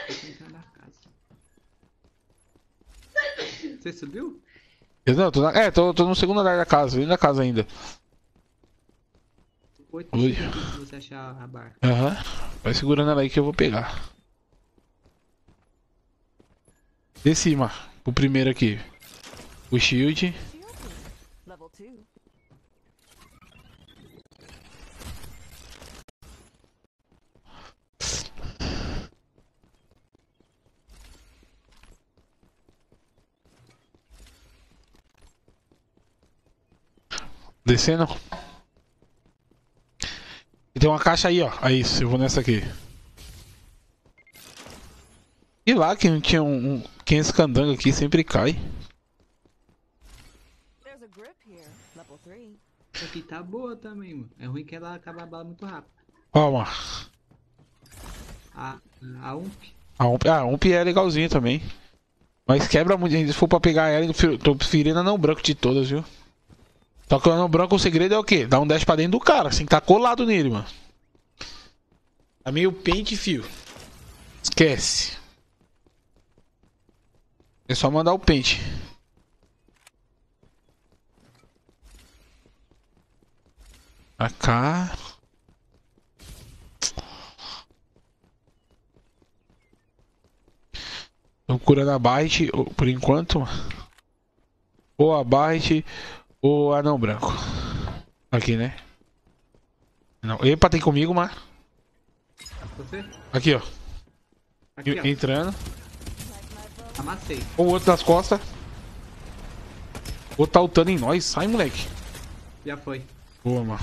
[SPEAKER 10] Você subiu?
[SPEAKER 1] Eu não, tô na, é, tô, tô no segundo andar da casa, dentro da casa ainda.
[SPEAKER 10] Oito
[SPEAKER 1] Ui.
[SPEAKER 10] segundos pra você achar a barca.
[SPEAKER 1] Aham. Vai segurando ela aí que eu vou pegar. De cima, o primeiro aqui. O shield.
[SPEAKER 3] Level 2.
[SPEAKER 1] Descendo. E tem uma caixa aí, ó. Aí, isso, eu vou nessa aqui. E lá que não tinha um, um 500 candango aqui, sempre cai.
[SPEAKER 3] There's a grip here. Level 3.
[SPEAKER 10] Essa aqui tá boa também, mano. É ruim que ela acaba a bala muito rápido.
[SPEAKER 1] Ó, mano.
[SPEAKER 10] A, a UMP.
[SPEAKER 1] A UMP, ah, a UMP é legalzinha também. Mas quebra muito. Se for pra pegar ela, eu tô preferindo a não branco de todas, viu? Só que o não branco, o segredo é o quê? Dá um dash pra dentro do cara, assim, que tá colado nele, mano. Tá meio pente, fio. Esquece. É só mandar o pente. Pra cá. Tô curando a Byte por enquanto. Ou a Byte ou a não branco. Aqui, né? Não. Epa, tem comigo, mas.
[SPEAKER 10] Você?
[SPEAKER 1] Aqui, ó.
[SPEAKER 10] Aqui, ó.
[SPEAKER 1] Entrando.
[SPEAKER 10] Amassei.
[SPEAKER 1] O outro nas costas. O outro tá lutando em nós. Sai, moleque.
[SPEAKER 10] Já foi.
[SPEAKER 1] Boa, mano.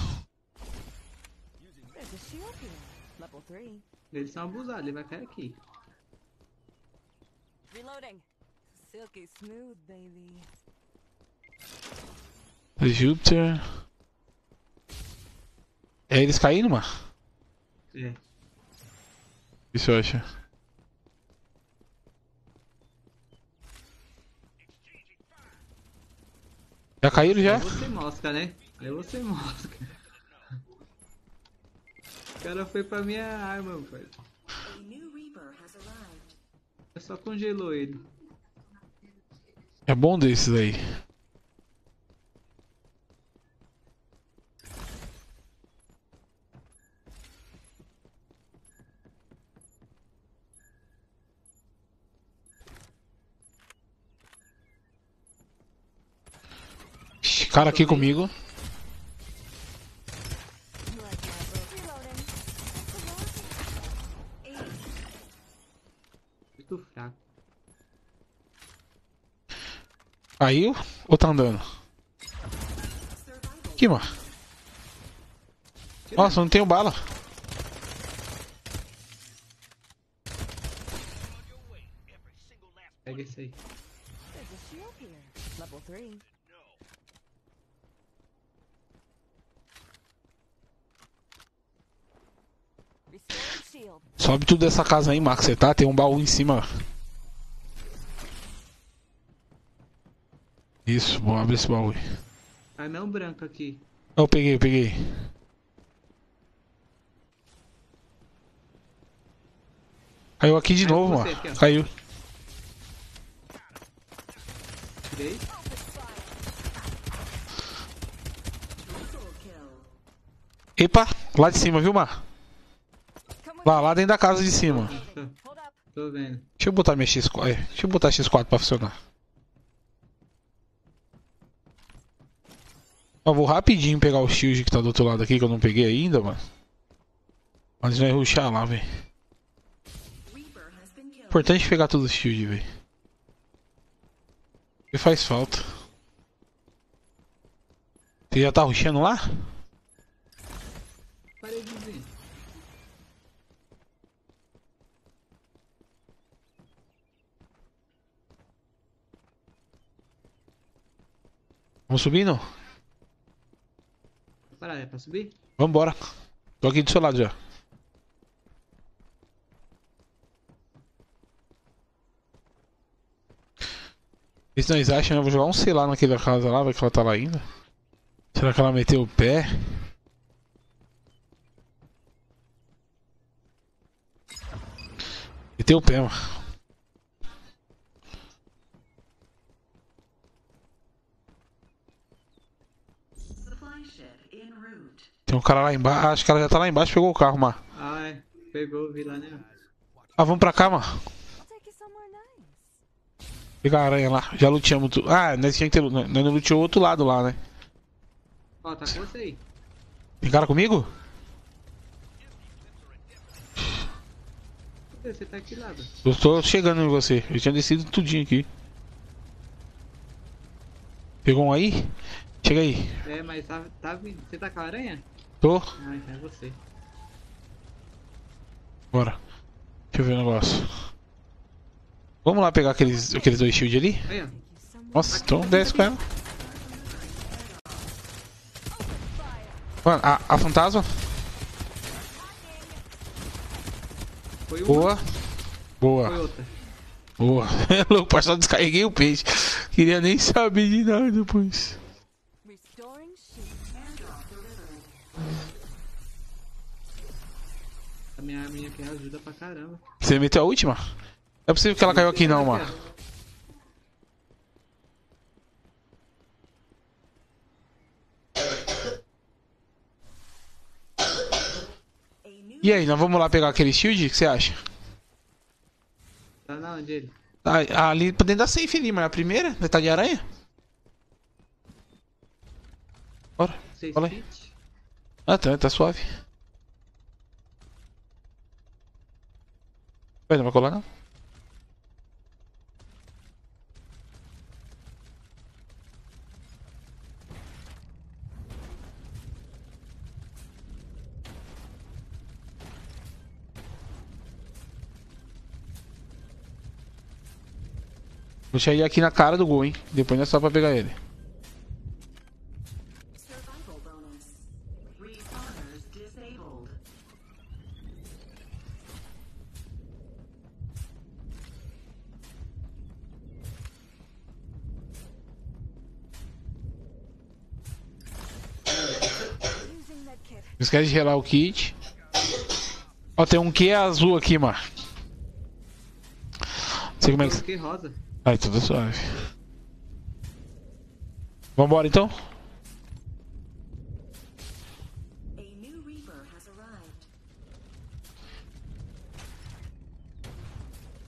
[SPEAKER 3] There's a shield here. Level 3.
[SPEAKER 10] Eles são abusados, ele vai cair aqui.
[SPEAKER 3] Reloading. Silky smooth, baby.
[SPEAKER 1] Júpiter. É eles caindo, mano?
[SPEAKER 10] É.
[SPEAKER 1] Isso eu acho. Já caíram já?
[SPEAKER 10] Aí você mosca, né? Aí você mosca. O cara foi pra minha arma,
[SPEAKER 4] arrived.
[SPEAKER 10] Só congelou ele.
[SPEAKER 1] É bom desses aí. Cara aqui comigo.
[SPEAKER 10] Muito fraco.
[SPEAKER 1] Caiu ou tá andando? Aqui, mano. Nossa, não tenho bala.
[SPEAKER 10] Pega esse aí.
[SPEAKER 3] There's a shield here. Level 3.
[SPEAKER 1] Sobe tudo dessa casa aí, Marco. Você tá? Tem um baú em cima. Isso, bom, abre esse baú aí.
[SPEAKER 10] Anão branco aqui.
[SPEAKER 1] Eu peguei, eu peguei. Caiu aqui de
[SPEAKER 10] Caiu
[SPEAKER 1] novo,
[SPEAKER 10] você
[SPEAKER 1] mano.
[SPEAKER 10] aqui.
[SPEAKER 1] Caiu.
[SPEAKER 10] Tirei.
[SPEAKER 1] Epa, lá de cima, viu, Mar? Lá, lá dentro da casa de cima.
[SPEAKER 10] Tô, vendo.
[SPEAKER 1] Deixa eu botar minha X4. é, Deixa eu botar X4 pra funcionar. Ó, vou rapidinho pegar o shield que tá do outro lado aqui, que eu não peguei ainda, mano. Mas vai ruxar lá, velho. Importante pegar todos os shield, velho. Porque faz falta. Você já tá ruxando lá? Vamos subir, não?
[SPEAKER 10] Parar, é pra subir?
[SPEAKER 1] Vambora. Tô aqui do seu lado já. Eles nós acham? Eu vou jogar um sei lá naquela casa lá, vai que ela tá lá ainda. Será que ela meteu o pé? Meteu o pé, mano.
[SPEAKER 4] Supply ship en route.
[SPEAKER 1] Tem um cara lá embaixo. Acho que ela já tá lá embaixo pegou o carro, mano.
[SPEAKER 10] Ah, é. Pegou, vi lá, né?
[SPEAKER 1] Ah, vamos pra cá, mano. Pegar a aranha lá. Já luteamos tudo. Ah, nós tinha que ter. Nós não luteou o outro lado lá, né?
[SPEAKER 10] Ó, tá com você aí.
[SPEAKER 1] Tem cara comigo?
[SPEAKER 10] Você tá aqui do lado.
[SPEAKER 1] Eu tô chegando em você. Eu tinha descido tudinho aqui. Pegou um aí? Chega aí.
[SPEAKER 10] É, mas tá, tá vindo. Você tá com a aranha?
[SPEAKER 1] Tô.
[SPEAKER 10] Ah, então é você.
[SPEAKER 1] Bora. Deixa eu ver o negócio. Vamos lá pegar aqueles, aqueles dois shield ali?
[SPEAKER 10] Aí, ó.
[SPEAKER 1] Nossa, então desce com ela. Mano, a, a fantasma.
[SPEAKER 10] Foi uma.
[SPEAKER 1] Boa.
[SPEAKER 10] Foi
[SPEAKER 1] Boa.
[SPEAKER 10] outra.
[SPEAKER 1] Boa. Louco, parceiro, descarreguei o peixe. Queria nem saber de nada depois.
[SPEAKER 3] Restoring shield.
[SPEAKER 10] A minha arminha aqui ajuda pra caramba.
[SPEAKER 1] Você meteu a última? Não é possível que ela caiu aqui não, mano. E aí, nós vamos lá pegar aquele shield? O que você acha?
[SPEAKER 10] Tá na onde ele?
[SPEAKER 1] Tá ali pra dentro da safe ali, mas a primeira? Detalhe de aranha? Bora.
[SPEAKER 10] Seis
[SPEAKER 1] Fala aí. Ah, tá, tá suave. Não vai colar não? Vou chegar aqui na cara do gol, hein? Depois não é só pra pegar ele. Esquece de relar o kit. Ó, tem um Q azul aqui, mano. Não sei como é que.
[SPEAKER 10] Rosa.
[SPEAKER 1] Ai, tudo suave. Vambora então?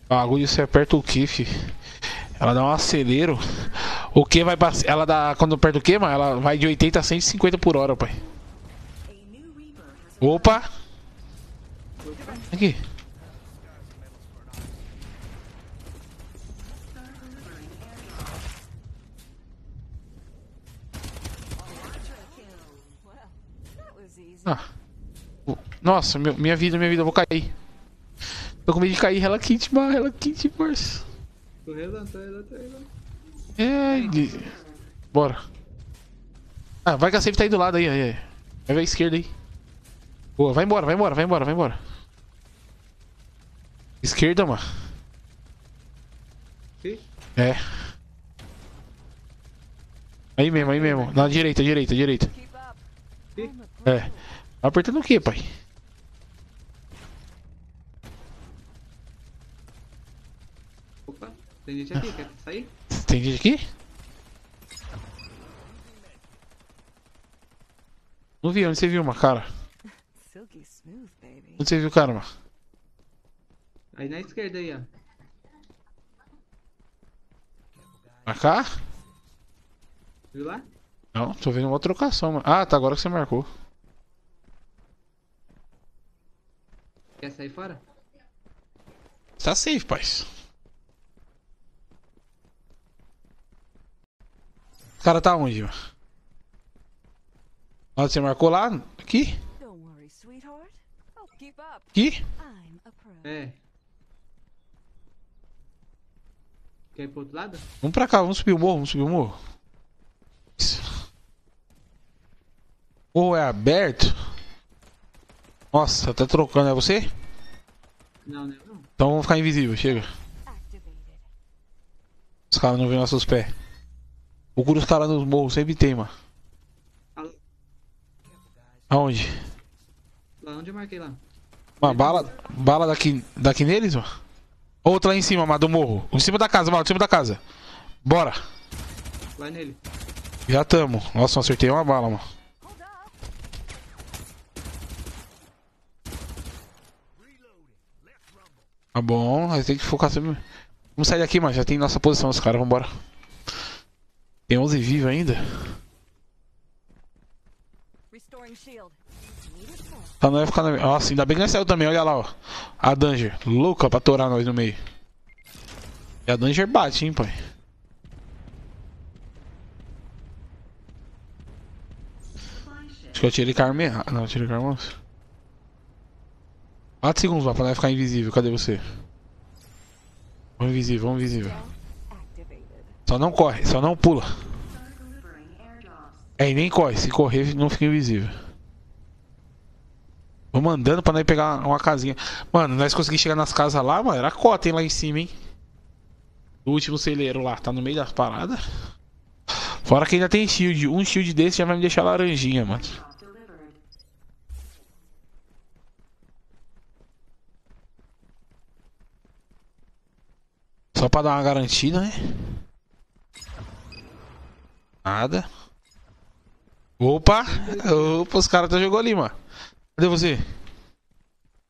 [SPEAKER 1] Agulha você aperta o kiff. Ela dá um acelero. O que vai passar. Ela dá. Quando aperta o que, mano? Ela vai de 80 a 150 por hora, pai. Opa! Aqui. Ah. Nossa, meu- minha vida, minha vida, eu vou cair. Tô com medo de cair, Hella Kit, mano, Hella Kit, parça.
[SPEAKER 10] Tô relando, tô relando, tô relando.
[SPEAKER 1] É, de- Bora. Ah, vai que a safe tá aí do lado aí, aí, aí. Vai ver a esquerda aí. Boa, vai embora, vai embora, vai embora, vai embora. Esquerda, mano.
[SPEAKER 10] Sim?
[SPEAKER 1] É. Aí mesmo, aí mesmo. Na direita, direita, direita.
[SPEAKER 10] Sim?
[SPEAKER 1] É. Tá apertando o que, pai?
[SPEAKER 10] Opa, tem gente aqui, quer sair?
[SPEAKER 1] Tem gente aqui? Não vi, onde você viu, mano, cara? Onde você viu, cara, mano?
[SPEAKER 10] Aí na esquerda aí, ó.
[SPEAKER 1] Pra cá?
[SPEAKER 10] Viu lá?
[SPEAKER 1] Não, tô vendo uma trocação, mano. Ah, tá, agora que você marcou.
[SPEAKER 10] Quer sair fora?
[SPEAKER 1] Tá safe, paz. O cara tá onde, mano? Onde você marcou lá? Aqui?
[SPEAKER 3] Pro.
[SPEAKER 10] É. Quer ir pro outro lado?
[SPEAKER 1] Vamos pra cá, vamos subir o morro, vamos subir o morro. O morro é aberto? Nossa, tá trocando, é você?
[SPEAKER 10] Não, né? Não.
[SPEAKER 1] Então vamos ficar invisível, chega. Os caras não veem nossos pés. Procura os caras nos morros, sempre tem, mano. Aonde?
[SPEAKER 10] Lá onde eu marquei lá?
[SPEAKER 1] Uma bala, bala daqui, daqui neles, mano? Outra lá em cima, mano, do morro. Em cima da casa, mano, em cima da casa. Bora.
[SPEAKER 10] Vai nele.
[SPEAKER 1] Já tamo. Nossa, eu acertei uma bala, mano. Tá bom, nós tem que focar sempre. Vamos sair daqui, mano. Já tem nossa posição, os caras, vambora. Tem 11 vivos ainda.
[SPEAKER 3] Restoring shield.
[SPEAKER 1] Tá, não ficar na. Nossa, ainda bem que nós saiu também, olha lá, ó. A Danger. Louca pra torar nós no meio. E a Danger bate, hein, pai. Acho que eu tirei carme. Não, eu tirei carme. 4 segundos lá pra nós ficar invisível. Cadê você? Vamos invisível, vamos invisível. Só não corre, só não pula. É, e nem corre. Se correr, não fica invisível. Vamos andando pra nós pegar uma casinha. Mano, nós conseguimos chegar nas casas lá, mano. Era cota, hein, lá em cima, hein. O último celeiro lá, tá no meio das paradas. Fora que ainda tem shield. Um shield desse já vai me deixar laranjinha, mano. Só pra dar uma garantida, né? Nada. Opa! Opa, os caras tá jogou ali, mano. Cadê você?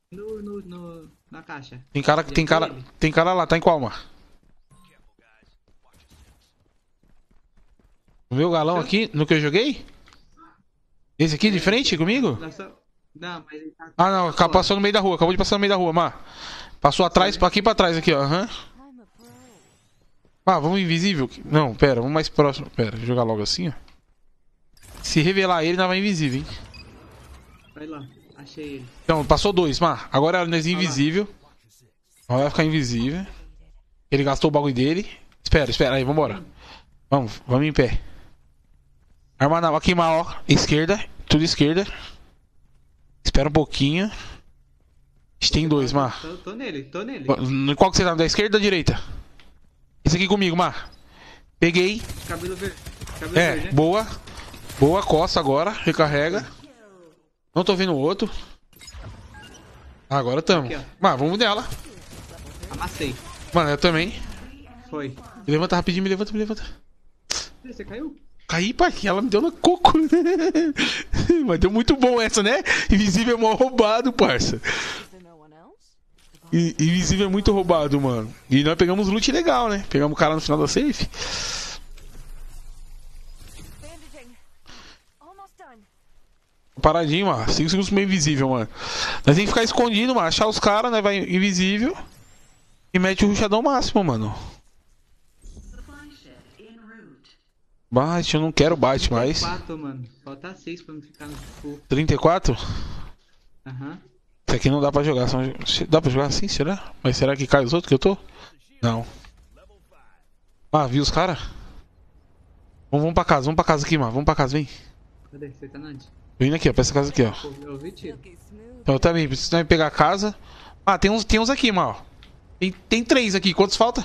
[SPEAKER 10] No, no, no, na caixa.
[SPEAKER 1] Tem cara, tem cara, tem cara lá, tá em qual, mano? O meu galão aqui, no que eu joguei? Esse aqui de frente comigo?
[SPEAKER 10] Não, mas ele tá.
[SPEAKER 1] Ah, não, passou no meio da rua, acabou de passar no meio da rua, Mar. Passou atrás, pra aqui pra trás, aqui, ó.
[SPEAKER 3] pro.
[SPEAKER 1] Ah, vamos invisível? Não, pera, vamos mais próximo. Pera, jogar logo assim, ó. Se revelar ele, nós vai invisível, hein?
[SPEAKER 10] Vai lá, achei ele.
[SPEAKER 1] Então, passou dois, Mar. Agora nós invisível. Agora vai ficar invisível. Ele gastou o bagulho dele. Espera, espera aí, vambora. Vamos, vamos em pé. Arma na. Aqui, ó. Esquerda, tudo esquerda. Espera um pouquinho. A gente tem dois, Mar.
[SPEAKER 10] Tô, tô nele, tô nele.
[SPEAKER 1] Qual que você tá? Da esquerda ou da direita? Esse aqui comigo, Mar. Peguei.
[SPEAKER 10] Cabelo verde. Cabelo
[SPEAKER 1] É,
[SPEAKER 10] verde, né?
[SPEAKER 1] boa. Boa, costa agora. Recarrega. Não tô vendo o outro. Agora tamo.
[SPEAKER 10] Aqui.
[SPEAKER 1] Mas vamos nela.
[SPEAKER 10] Amassei.
[SPEAKER 1] Mano, eu também.
[SPEAKER 10] Foi.
[SPEAKER 1] Me levanta rapidinho, me levanta, me levanta.
[SPEAKER 10] Você caiu?
[SPEAKER 1] Caí, pai. Ela me deu no coco. Mas deu muito bom essa, né? Invisível é mó roubado, parça. Invisível é muito roubado, mano. E nós pegamos loot legal, né? Pegamos o cara no final da safe. Paradinho, mano. 5 segundos meio invisível, mano. Nós tem que ficar escondido, mano. Achar os caras, né? Vai invisível. E mete o ruxadão máximo, mano. Bate, eu não quero bate mais.
[SPEAKER 10] 4, mano. Falta 6 pra não ficar no full.
[SPEAKER 1] 34?
[SPEAKER 10] Aham.
[SPEAKER 1] Isso aqui não dá pra jogar. são- Dá pra jogar assim, será? Mas será que cai os outros que eu tô? Não. Ah, viu os caras? Vamos, vamos pra casa, vamos pra casa aqui, mano. Vamos pra casa, vem.
[SPEAKER 10] Cadê? Você tá onde?
[SPEAKER 1] Tô indo aqui, ó, pra essa casa aqui, ó.
[SPEAKER 10] Eu.
[SPEAKER 1] Então, eu também, preciso também pegar a casa. Ah, tem uns, tem uns aqui, mano. Tem, tem três aqui, quantos falta?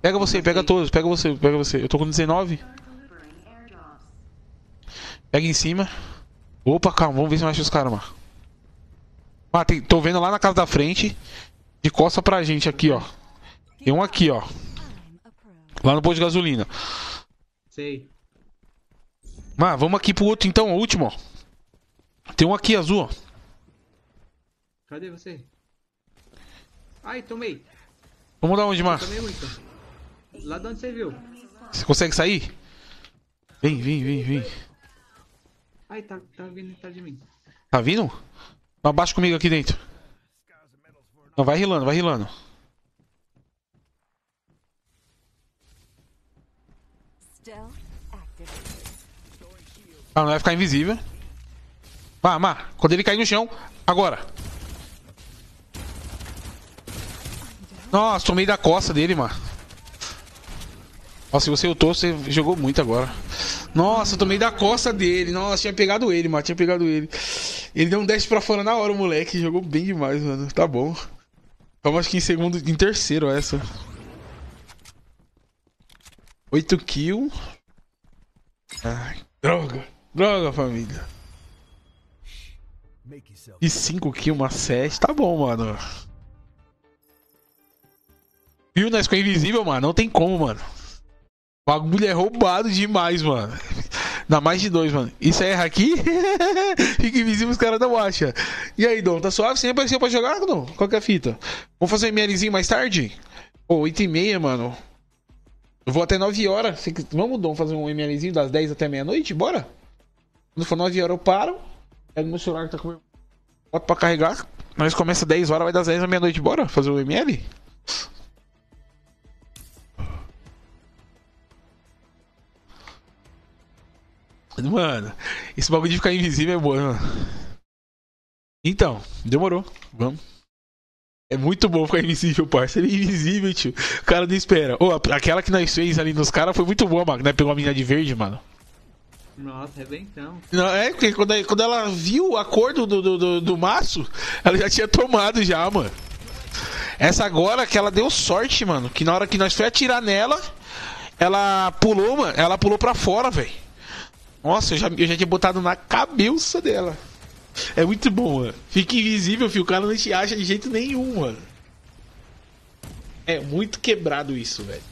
[SPEAKER 1] Pega você, pega todos, pega você, pega você. Eu tô com 19. Pega em cima. Opa, calma, vamos ver se não acha os caras, mano. Ah, tem, tô vendo lá na casa da frente. De costa pra gente aqui, ó. Tem um aqui, ó. Lá no posto de gasolina.
[SPEAKER 10] Sei.
[SPEAKER 1] Mas vamos aqui pro outro então, o último. Tem um aqui azul.
[SPEAKER 10] Cadê você? Ai, tomei.
[SPEAKER 1] Vamos dar onde, Mar?
[SPEAKER 10] Tomei muito. Lá de onde você viu?
[SPEAKER 1] Você consegue sair? Vem, vem, vem, vem.
[SPEAKER 10] Ai, tá, tá vindo atrás de mim.
[SPEAKER 1] Tá vindo? Abaixa comigo aqui dentro. Não, vai rilando, vai rilando. Ah, não vai ficar invisível. Vá, Má, quando ele cair no chão, agora. Nossa, tomei da costa dele, mano. Nossa, se você ultou, você jogou muito agora. Nossa, tomei da costa dele. Nossa, tinha pegado ele, mano. Tinha pegado ele. Ele deu um dash pra fora na hora, o moleque. Jogou bem demais, mano. Tá bom. Vamos acho que em segundo, em terceiro essa. 8 kills. Ai, droga. Droga, família. E 5 kills, uma 7. Tá bom, mano. Viu, nós ficou invisível, mano. Não tem como, mano. O bagulho é roubado demais, mano. Dá mais de dois, mano. Isso aí erra aqui. Fica invisível, os caras não acham. E aí, Dom, tá suave? Você apareceu pra jogar, Dom? Qual que é a fita? Vamos fazer um MLzinho mais tarde? Pô, 8 e meia, mano. Eu vou até 9 horas. Vamos, Dom, fazer um MLzinho das 10 até meia-noite? Bora? Quando for 9 horas eu paro. Pego meu celular que tá com Bota pra carregar. Nós começa 10 horas, vai das 10 à meia-noite. Bora fazer o ML? Mano, esse bagulho de ficar invisível é bom, mano. Então, demorou. Vamos. É muito bom ficar invisível, parceiro. Invisível, tio. O cara não espera. A- aquela que nós fez ali nos caras foi muito boa, mano. Né? Pegou a menina de verde, mano.
[SPEAKER 10] Nossa, rebentão.
[SPEAKER 1] Não, é, porque quando, quando ela viu a cor do, do, do, do maço, ela já tinha tomado já, mano. Essa agora que ela deu sorte, mano. Que na hora que nós foi atirar nela, ela pulou, mano. Ela pulou pra fora, velho. Nossa, eu já, eu já tinha botado na cabeça dela. É muito bom, mano. Fica invisível, filho. O cara não te acha de jeito nenhum, mano. É muito quebrado isso, velho.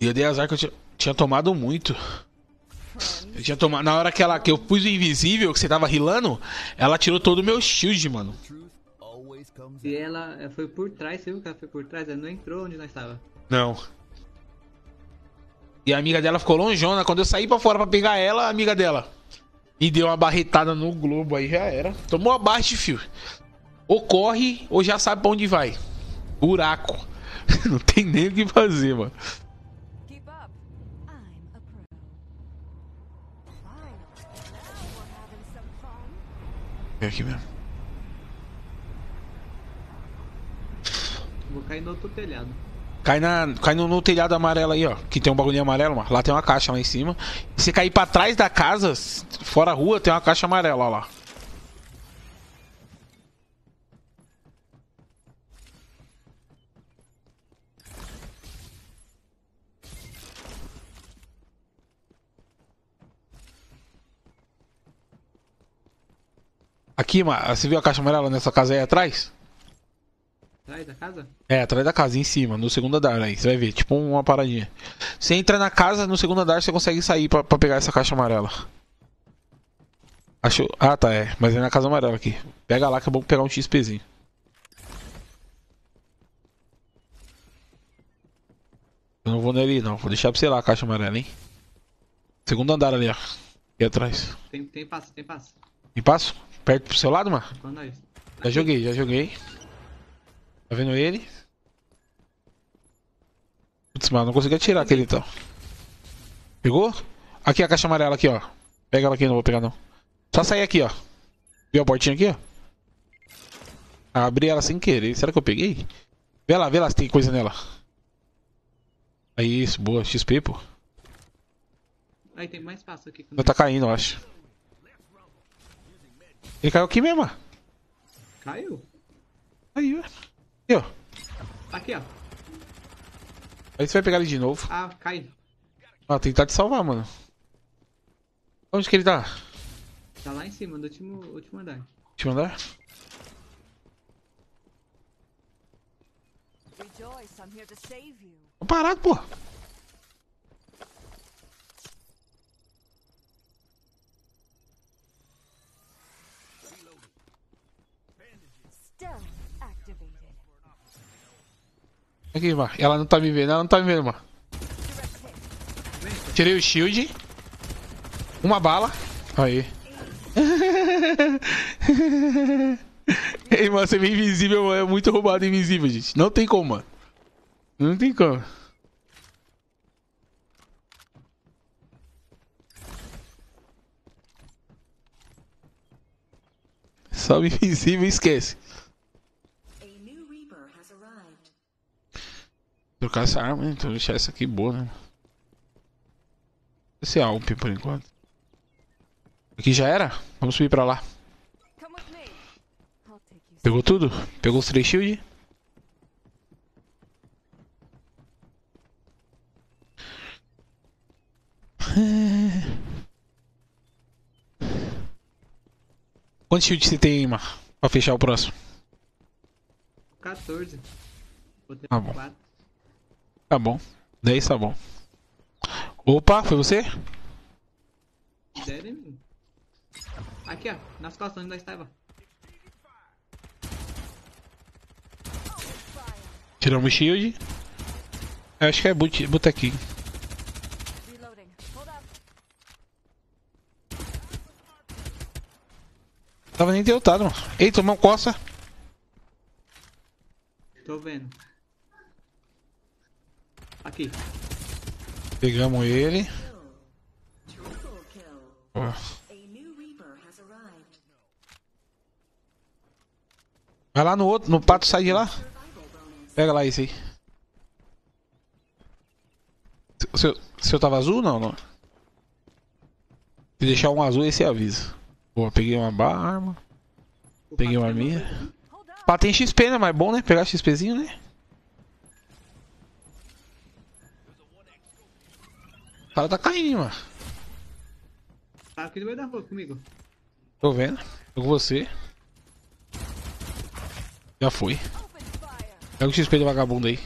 [SPEAKER 1] E eu dei azar que eu tinha, tinha tomado muito. Eu tinha tomado. Na hora que, ela, que eu pus o invisível, que você tava rilando, ela tirou todo o meu shield, mano.
[SPEAKER 10] E ela eh, foi por trás, você viu que ela foi por trás? Ela não entrou onde nós estava.
[SPEAKER 1] Não. E a amiga dela ficou longeona. Quando eu saí pra fora pra pegar ela, a amiga dela me deu uma barretada no globo aí, já era. Tomou abaixo, fio. Ou corre, ou já sabe pra onde vai. Buraco. Não tem nem o que fazer, mano. É aqui mesmo.
[SPEAKER 10] Vou cair no outro telhado.
[SPEAKER 1] Cai, na, cai no, no telhado amarelo aí, ó. Que tem um bagulhinho amarelo, mano. Lá tem uma caixa lá em cima. Se cair pra trás da casa, fora a rua, tem uma caixa amarela ó lá. Aqui, mano, você viu a caixa amarela nessa casa aí atrás?
[SPEAKER 10] Atrás da casa?
[SPEAKER 1] É, atrás da casa, em cima, no segundo andar aí, você vai ver, tipo uma paradinha. Você entra na casa, no segundo andar você consegue sair pra, pra pegar essa caixa amarela. Acho. Ah, tá, é. Mas é na casa amarela aqui. Pega lá que é bom pegar um XPzinho. Eu não vou nele, não. Vou deixar pra você lá a caixa amarela, hein? Segundo andar ali, ó. Aqui atrás.
[SPEAKER 10] Tem, tem passo, tem passo.
[SPEAKER 1] E passo? Perto pro seu lado,
[SPEAKER 10] nós.
[SPEAKER 1] Já joguei, já joguei. Tá vendo ele? Putz, mano, não consegui atirar aquele então. Pegou? Aqui a caixa amarela aqui, ó. Pega ela aqui, não vou pegar não. Só sair aqui, ó. Viu a portinha aqui, ó? Abri ela sem querer. Será que eu peguei? Vê lá, vê lá se tem coisa nela. Aí, isso, boa. XP, pô.
[SPEAKER 10] Aí tem mais passo aqui.
[SPEAKER 1] tá caindo, eu acho. Ele caiu aqui mesmo, ó.
[SPEAKER 10] Caiu?
[SPEAKER 1] Ó. Aqui, ó.
[SPEAKER 10] Aqui, ó.
[SPEAKER 1] Aí você vai pegar ele de novo.
[SPEAKER 10] Ah, cai.
[SPEAKER 1] Ah, tentar te salvar, mano. Onde que ele tá?
[SPEAKER 10] Tá lá em cima, do último, último andar.
[SPEAKER 1] Te mandar?
[SPEAKER 3] Rejoice, I'm here to save you.
[SPEAKER 1] Tô parado, pô. Aqui, mano. Ela não tá me vendo, ela não tá me vendo, mano. Tirei o shield. Uma bala. Aí. Ei, mano, você é invisível, mano. É muito roubado invisível, gente. Não tem como, mano. Não tem como. Só invisível esquece. Trocar essa arma? Então deixar essa aqui boa, né? Esse é Alp por enquanto. Aqui já era? Vamos subir pra lá. Pegou tudo? Pegou os três shield? Quantos shield você tem mano? Pra fechar o próximo?
[SPEAKER 10] 14. Botei
[SPEAKER 1] Tá bom.
[SPEAKER 10] 4.
[SPEAKER 1] Tá bom. 10 tá bom. Opa, foi você?
[SPEAKER 10] Sério, mim. Aqui, ó. Nas costas onde nós estava.
[SPEAKER 1] Tiramos shield. Eu acho que é boot, botequim. Tava nem tiltado, mano. Ei, tomou coça.
[SPEAKER 10] Tô vendo. Aqui.
[SPEAKER 1] Pegamos ele. Vai lá no outro, no pato, sai de lá. Pega lá esse aí. O seu, o seu tava azul? Não, não. Se deixar um azul, esse avisa. Boa, peguei uma arma. Peguei
[SPEAKER 10] pato
[SPEAKER 1] uma
[SPEAKER 10] né?
[SPEAKER 3] Up.
[SPEAKER 1] Pá, tem XP, né? Mas bom, né? Pegar XPzinho, né? Cara tá caindo, mano.
[SPEAKER 10] Tá aqui no meio da rua comigo.
[SPEAKER 1] Tô vendo. Tô com você. Já foi. Pega o XP do vagabundo aí.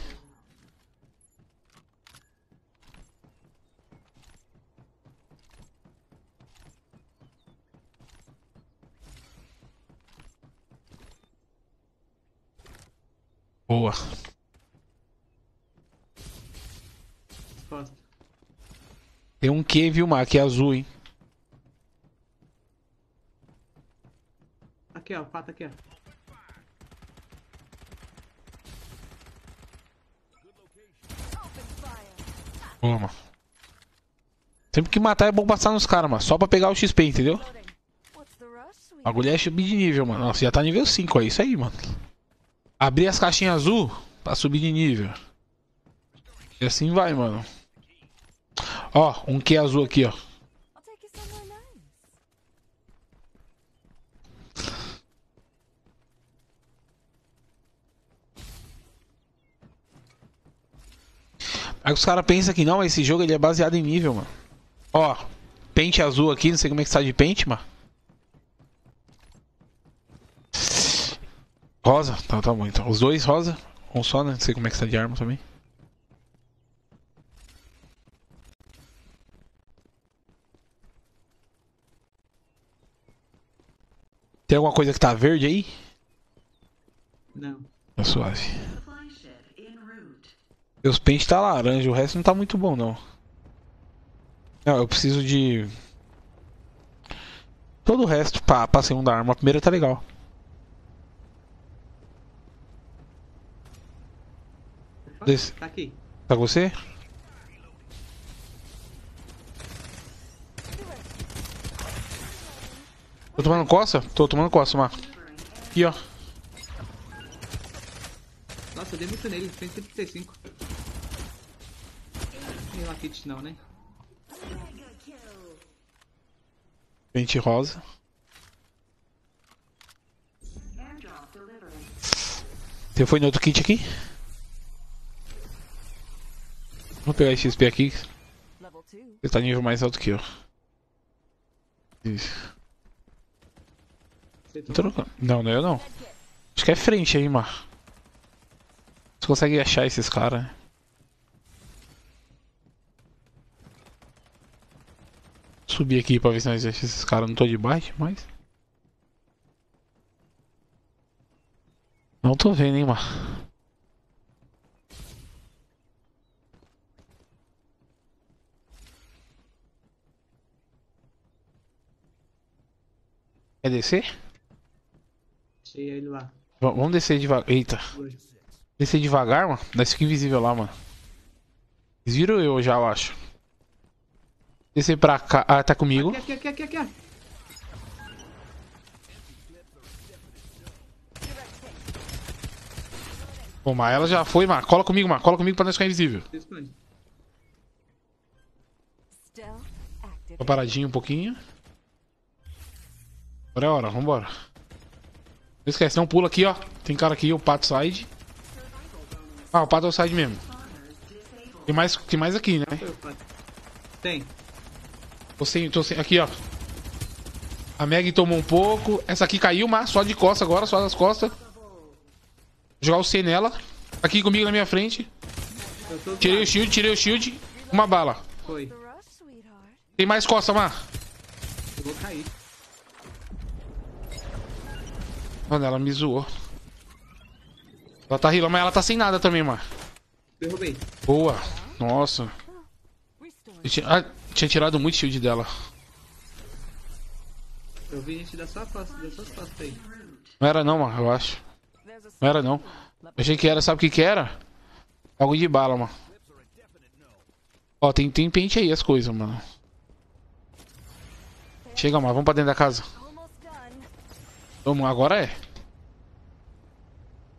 [SPEAKER 1] Boa.
[SPEAKER 10] Nas costas.
[SPEAKER 1] Tem um Q, viu, Mar? Que é azul, hein?
[SPEAKER 10] Aqui, ó. O pato aqui, ó.
[SPEAKER 1] Boa, mano. Sempre que matar é bom passar nos caras, mano. Só pra pegar o XP, entendeu?
[SPEAKER 3] Sweet?
[SPEAKER 1] Bagulho é subir de nível, mano. Nossa, já tá nível 5, é isso aí, mano. Abrir as caixinhas azul pra subir de nível. E assim vai, mano. Ó, um Q azul aqui, ó. Aí os caras pensam que não, esse jogo ele é baseado em nível, mano. Ó, pente azul aqui, não sei como é que está de pente, mano. Rosa, tá, tá bom então. Os dois rosa, um só, né? Não sei como é que está de arma também. Tem alguma coisa que tá verde aí?
[SPEAKER 10] Não.
[SPEAKER 1] Tá suave. Meus pentes tá laranja, o resto não tá muito bom não. Não, eu preciso de. Todo o resto pra, pra segunda arma. A primeira tá legal. Desse-
[SPEAKER 10] Tá aqui.
[SPEAKER 1] Tá com você? Tô tomando coça? Tô tomando coça, Mar. Aqui, ó.
[SPEAKER 10] Nossa, eu dei muito nele, tem 135. Nem uma kit não, né?
[SPEAKER 1] Pente rosa. Você foi no outro kit aqui? Vou pegar esse XP aqui.
[SPEAKER 3] Level 2.
[SPEAKER 1] Ele tá nível mais alto que eu. Isso. Trocando. Não, não é eu não. Acho que é frente aí, Mar. Você consegue achar esses caras? Subir aqui pra ver se nós achamos esses caras. Não tô de baixo, mas. Não tô vendo, hein, Mar. Quer descer?
[SPEAKER 10] Achei ele lá.
[SPEAKER 1] V- vamos descer devagar. Eita. Descer devagar, mano. Nós fica invisível lá, mano. Eles viram eu já, eu acho. Descer pra cá. Ah, tá comigo.
[SPEAKER 10] Aqui, aqui, aqui, aqui, aqui.
[SPEAKER 1] Pô, mas ela já foi, mano. Cola comigo, mano. Cola comigo pra nós ficar invisível. Tô paradinho um pouquinho. Agora é a hora, vambora. Não esquece, não pula aqui, ó. Tem cara aqui, o pato side. Ah, o pato é o side mesmo. Tem mais, tem mais aqui, né?
[SPEAKER 10] Tem.
[SPEAKER 1] Tô sem, tô sem. Aqui, ó. A Meg tomou um pouco. Essa aqui caiu, mas só de costa agora, só das costas. Vou jogar o C nela. Aqui comigo na minha frente. Tirei o shield, tirei o shield. Uma bala.
[SPEAKER 10] Foi.
[SPEAKER 1] Tem mais costa, Mar.
[SPEAKER 10] Eu vou cair.
[SPEAKER 1] Mano, ela me zoou. Ela tá rilando, mas ela tá sem nada também, Mar.
[SPEAKER 10] Derrubei.
[SPEAKER 1] Boa. Nossa. Tinha, ah, tinha tirado muito shield dela.
[SPEAKER 10] Eu vi gente da sua costa, das suas costas aí.
[SPEAKER 1] Não era não, mano, eu acho. Não era não. Eu achei que era, sabe o que que era? Algo de bala, mano. Ó, tem, tem pente aí as coisas, mano. Chega, mano, vamos pra dentro da casa. Vamos, agora é.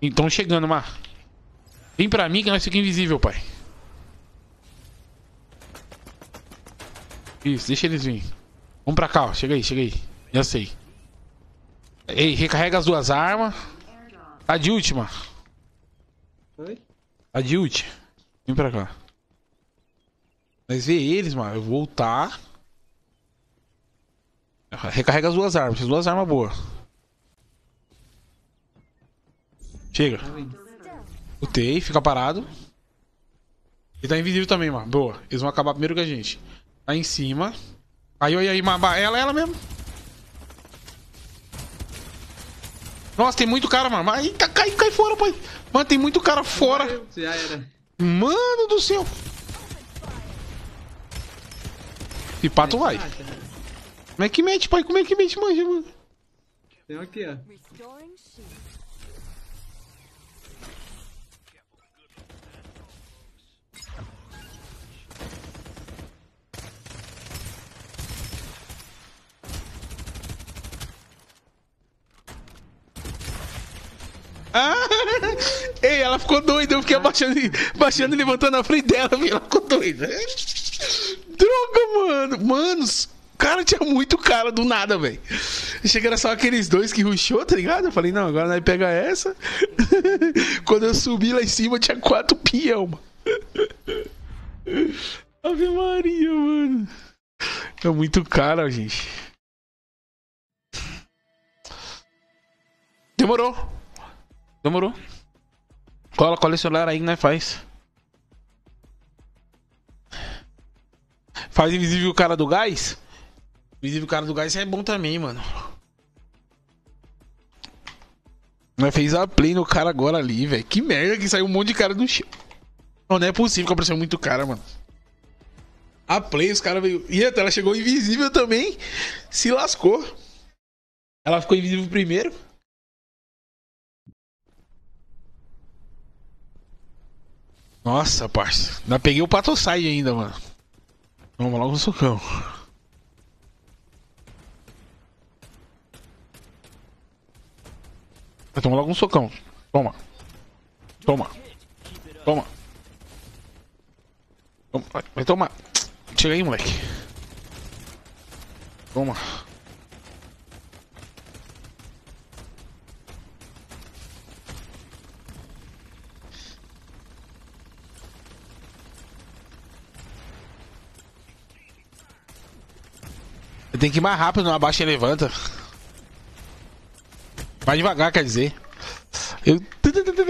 [SPEAKER 1] Então chegando, Mar. Vem pra mim que nós ficamos invisível, pai. Isso, deixa eles virem. Vamos pra cá, ó. Chega aí, chega aí. Já sei. Ei, recarrega as duas armas. Tá de última.
[SPEAKER 10] Foi?
[SPEAKER 1] Tá de ult. Vem pra cá. Mas vê eles, mano. Eu vou voltar. Recarrega as duas armas. As duas armas boas. Chega. Lutei, fica parado. Ele tá invisível também, mano. Boa. Eles vão acabar primeiro que a gente. Tá em cima. Aí, aí, aí, maba. Ela, ela mesmo. Nossa, tem muito cara, mano. Aí, cai, cai fora, pai. Mano, tem muito cara fora.
[SPEAKER 10] Já era.
[SPEAKER 1] Mano do céu. E pato vai. Como é que mete, pai? Como é que mete, manja, mano?
[SPEAKER 10] Tem um aqui, ó.
[SPEAKER 1] Ah! Ei, ela ficou doida. Eu fiquei abaixando, e- baixando e levantando na frente dela, filho. Ela ficou doida. Droga, mano. Mano, os cara tinha muito cara do nada, velho. Achei que era só aqueles dois que rushou, tá ligado? Eu falei, não, agora nós pega essa. Quando eu subi lá em cima, tinha quatro peão, mano. Ave Maria, mano. É muito cara, gente. Demorou. Demorou. Cola, cola esse celular aí nós faz. Faz invisível o cara do gás? Invisível o cara do gás é bom também, mano. Nós fez a play no cara agora ali, velho. Que merda que saiu um monte de cara do chão. Não, não é possível que apareceu muito cara, mano. A play, os caras veio. Até ela chegou invisível também. Se lascou. Ela ficou invisível primeiro. Nossa, parça. Ainda peguei o Patoside ainda, mano. Vamos logo no socão. Vai tomar logo um socão. Toma. Toma. Toma. Toma. Vai tomar. Chega aí, moleque. Toma. Tem que ir mais rápido, não abaixa e levanta. Vai devagar, quer dizer. Eu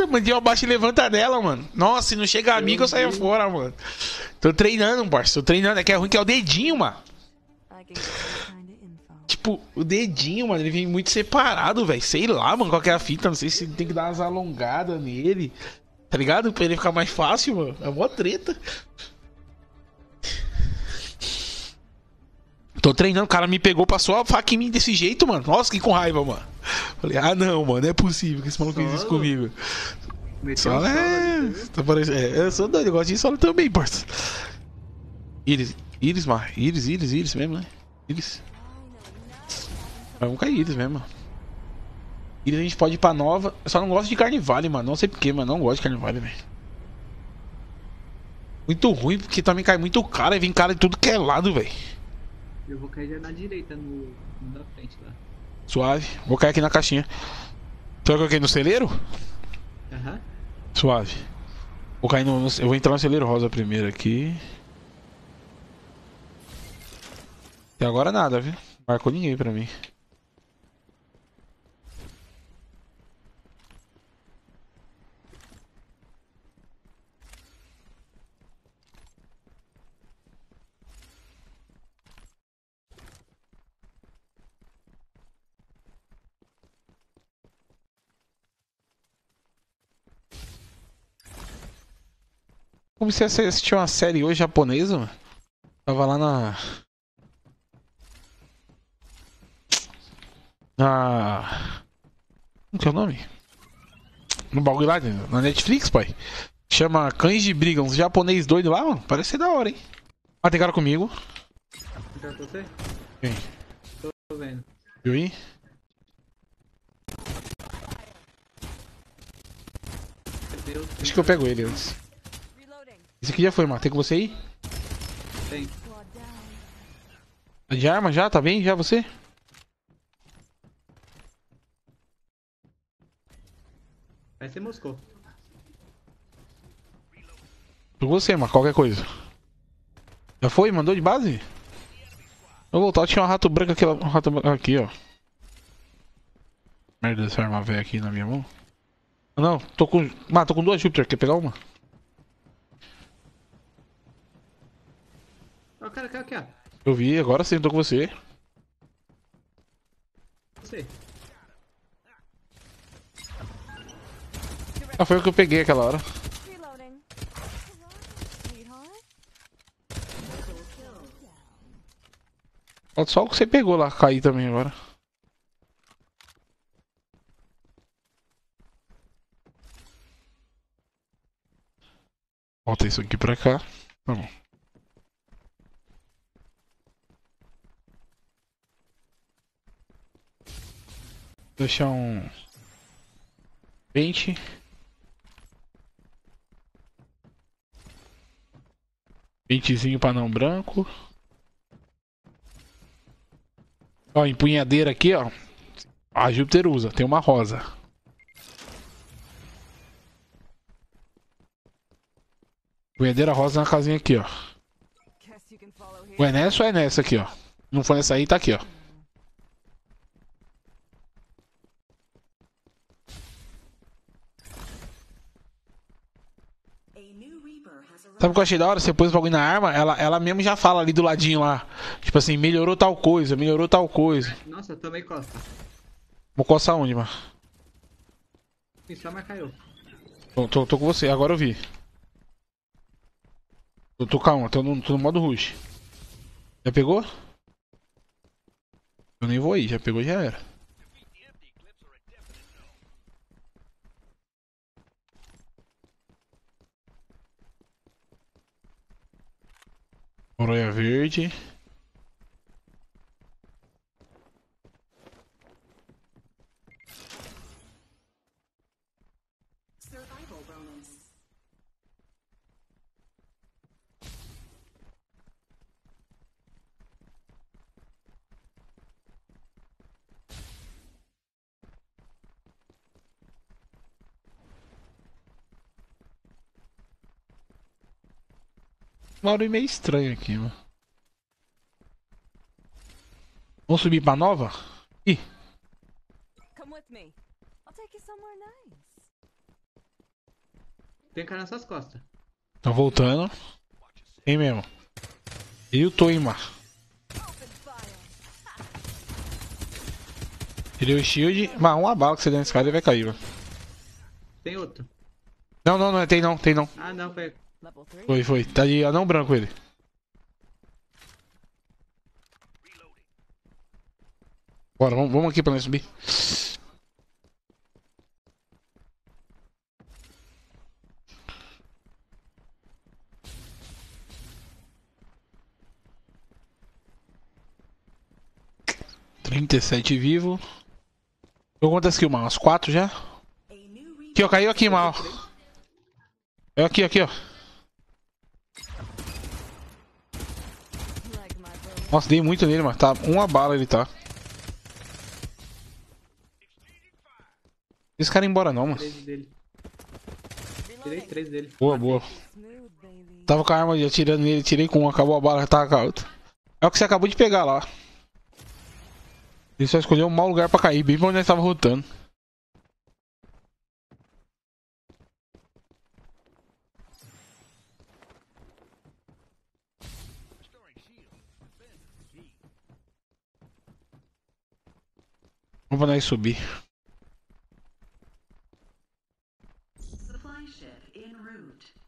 [SPEAKER 1] mandei uma baixa e levanta dela, mano. Nossa, se não chega amigo, eu saio fora, mano. Tô treinando, parça. Tô treinando. É que é ruim que é o dedinho, mano. Tipo, o dedinho, mano, ele vem muito separado, velho. Sei lá, mano, qual que é a fita. Não sei se tem que dar umas alongadas nele. Tá ligado? Pra ele ficar mais fácil, mano. É mó treta. Tô treinando, o cara me pegou, passou a faca em mim desse jeito, mano. Nossa, que com raiva, mano. Falei, ah não, mano, não é possível que esse maluco fez isso comigo. Solo é. Tá parecendo... é. Eu sou doido, eu gosto de solo também, parça. Iris, Iris, mano. Iris, Iris, Iris mesmo, né? Iris. Mas vamos cair Iris mesmo. Iris a gente pode ir pra nova. Eu só não gosto de Carnivale, mano. Não sei porquê, mas não gosto de Carnivale, velho. Muito ruim, porque também cai muito cara e vem cara de tudo que é lado, velho.
[SPEAKER 10] Eu vou cair já na direita, no, no da frente lá.
[SPEAKER 1] Suave. Vou cair aqui na caixinha. Tu vai cair no celeiro?
[SPEAKER 10] Aham.
[SPEAKER 1] Suave. Vou cair no, no- Eu vou entrar no celeiro rosa primeiro aqui. Até agora nada, viu? Marcou ninguém pra mim. Comecei a assi- assistir uma série hoje japonesa, mano. Tava lá na. Na. Como que é o nome? No bagulho lá, na Netflix, pai. Chama Cães de Briga, uns japonês doido lá, mano. Parece ser da hora, hein? Ah, tem cara comigo.
[SPEAKER 10] Então pra você?
[SPEAKER 1] Quem?
[SPEAKER 10] Tô vendo.
[SPEAKER 1] Viu aí? Acho que eu pego ele antes. Esse aqui já foi, mano. Tem com você aí?
[SPEAKER 10] tem.
[SPEAKER 1] De arma já? Tá bem? Já você?
[SPEAKER 10] Vai ser Moscou.
[SPEAKER 1] Com você, mano. Qualquer coisa. Já foi? Mandou de base? Vou voltar. Tinha um rato branco aqui, um rato branco aqui, ó. Merda dessa arma velha aqui na minha mão. Ah, Não, tô com. Mano, tô com duas Júpiter. Quer pegar uma?
[SPEAKER 10] Ó, o cara aqui, ó.
[SPEAKER 1] Eu vi, agora sim, tô com você.
[SPEAKER 10] Você.
[SPEAKER 1] Ah, foi o que eu peguei aquela hora. Só o que você pegou lá, cair também agora. Volta isso aqui pra cá. Tá bom. Deixar um. 20. Ventezinho pra não branco. Ó, empunhadeira aqui, ó. A Júpiter usa, tem uma rosa. Empunhadeira rosa na casinha aqui, ó. Ou é nessa ou é nessa aqui, ó. Não for nessa aí, tá aqui, ó. Sabe o que eu achei da hora? Você pôs o bagulho na arma, ela, ela mesmo já fala ali do ladinho lá. Tipo assim, melhorou tal coisa, melhorou tal coisa.
[SPEAKER 10] Nossa, eu tomei costa.
[SPEAKER 1] Vou coçar onde, mano?
[SPEAKER 10] Só mas caiu.
[SPEAKER 1] Tô, tô, tô com você, agora eu vi. Tô, tô calma, tô no, tô no modo rush. Já pegou? Eu nem vou aí, já pegou já era. Noronha verde. Mauro meio estranho aqui, mano. Vamos subir pra nova? Ih,
[SPEAKER 3] Come with me. I'll take you somewhere nice.
[SPEAKER 10] Tem cara nas suas costas.
[SPEAKER 1] tá voltando. Tem mesmo. Eu tô em mar. Tirei o shield. Mas uma bala que você der nesse cara ele vai cair, mano.
[SPEAKER 10] Tem outro.
[SPEAKER 1] Não, não, não, tem não, tem não.
[SPEAKER 10] Ah, não, foi.
[SPEAKER 3] Level 3.
[SPEAKER 1] Foi, foi. Tá de anão branco ele. Bora, vamos, vamos aqui pra nós subir. Trinta e sete vivo. Eu quantas kills, mal? Umas quatro já? Aqui, ó, caiu aqui, mal. É aqui, aqui, ó. Nossa, dei muito nele, mano. Tá uma bala ele tá. Esse cara ir embora não, mano.
[SPEAKER 10] Tirei três dele.
[SPEAKER 1] Boa, boa. Tava com a arma atirando nele, tirei com um, acabou a bala, tava com a outra. É o que você acabou de pegar lá. Ele só escolheu um mau lugar pra cair, bem pra onde nós tava rotando. Vamos nós subir.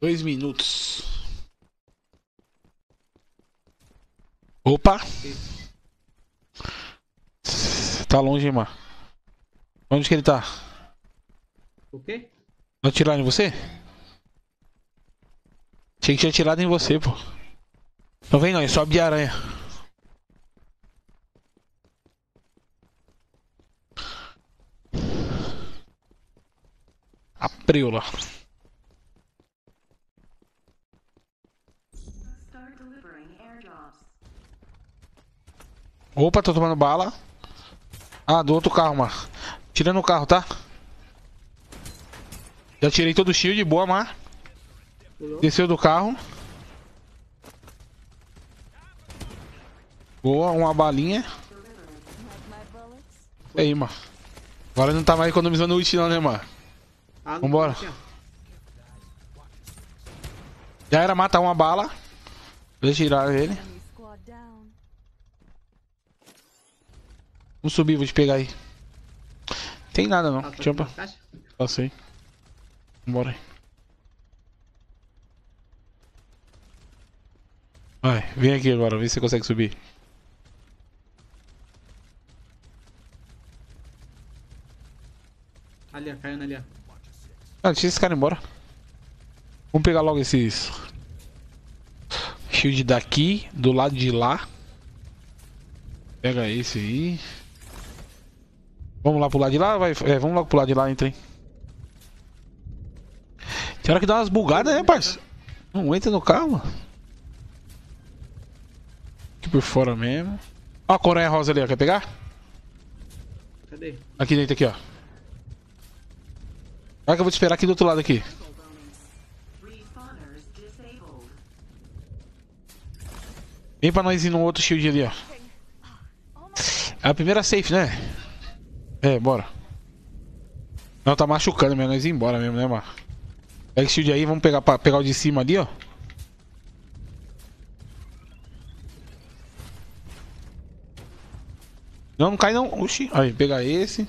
[SPEAKER 1] Dois minutos. Opa! Tá longe, mano. Onde que ele tá?
[SPEAKER 10] O quê?
[SPEAKER 1] Vai atirar em você? Achei que tinha atirado em você, pô. Então vem nós, sobe de aranha. A preula. Opa, tô tomando bala. Ah, do outro carro, mano. Tirando o carro, tá? Já tirei todo o shield, boa, mar. Desceu do carro. Boa, uma balinha. E aí, mano. Agora não tá mais economizando ult não, né, mano?
[SPEAKER 10] Ah,
[SPEAKER 1] Vambora. Já era matar uma bala. Deixa eu tirar ele. Vamos subir, vou te pegar aí. Tem nada não.
[SPEAKER 10] Ah,
[SPEAKER 1] eu...
[SPEAKER 10] ir nas caixas?
[SPEAKER 1] Passei. Vambora aí. Vai, vem aqui agora, vê se você consegue subir.
[SPEAKER 10] Ali, caindo ali, ó.
[SPEAKER 1] Ah, deixa esse cara embora. Vamos pegar logo esses. Shield daqui, do lado de lá. Pega esse aí. Vamos lá pro lado de lá? Vai, é, vamos logo pro lado de lá, entra aí. Tem hora que dá umas bugadas, né, parça? Não entra no carro, mano. Aqui por fora mesmo. Ó a coronha rosa ali, ó. Quer pegar?
[SPEAKER 10] Cadê?
[SPEAKER 1] Aqui dentro, aqui, ó. Vai que eu vou te esperar aqui do outro lado aqui. Vem pra nós ir no outro shield ali, ó. É a primeira safe, né? É, bora. Não, tá machucando mesmo, nós ir embora mesmo, né, mano? Pega esse shield aí, vamos pegar, pegar o de cima ali, ó. Não, não cai não. Oxi. Aí, pegar esse.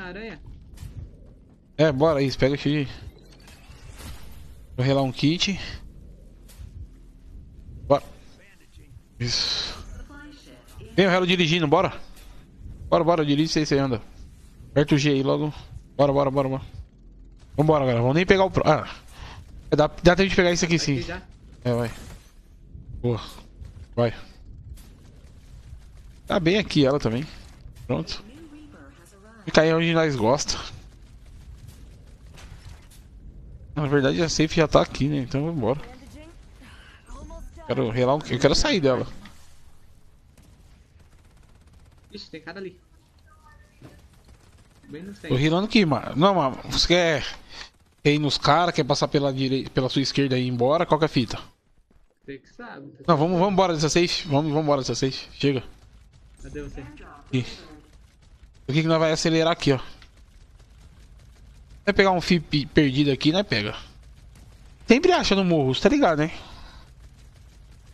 [SPEAKER 10] Aranha.
[SPEAKER 1] É, bora isso, pega aqui. Vou relar um kit. Bora. Isso. Vem o Helo dirigindo, bora. Bora, bora, dirige se aí você anda. Aperta o G aí logo. Bora, bora, bora, bora. Vambora, galera. Vamos nem pegar o. Pro... Ah. Dá, dá tempo de pegar isso aqui sim.
[SPEAKER 10] Aqui.
[SPEAKER 1] É, vai. Boa. Vai. Tá bem aqui ela também. Pronto. Fica aí onde nós gosta. Na verdade a safe já tá aqui, né? Então
[SPEAKER 3] done.
[SPEAKER 1] Quero relar um... Eu quero sair dela.
[SPEAKER 10] Ixi, tem cara ali. Bem no
[SPEAKER 1] Tô rilando aqui, mano. Não, mano. Você quer ir nos caras, quer passar pela direita, pela sua esquerda e ir embora? Qual que é a fita?
[SPEAKER 10] Você que sabe.
[SPEAKER 1] Não, vamos, vamos embora dessa safe. Vamos, vamos embora dessa safe. Chega.
[SPEAKER 10] Cadê você?
[SPEAKER 1] Aqui. O que que nós vai acelerar aqui, ó. Vai pegar um fio perdido aqui, né? Pega. Sempre acha no morro, tá ligado, né?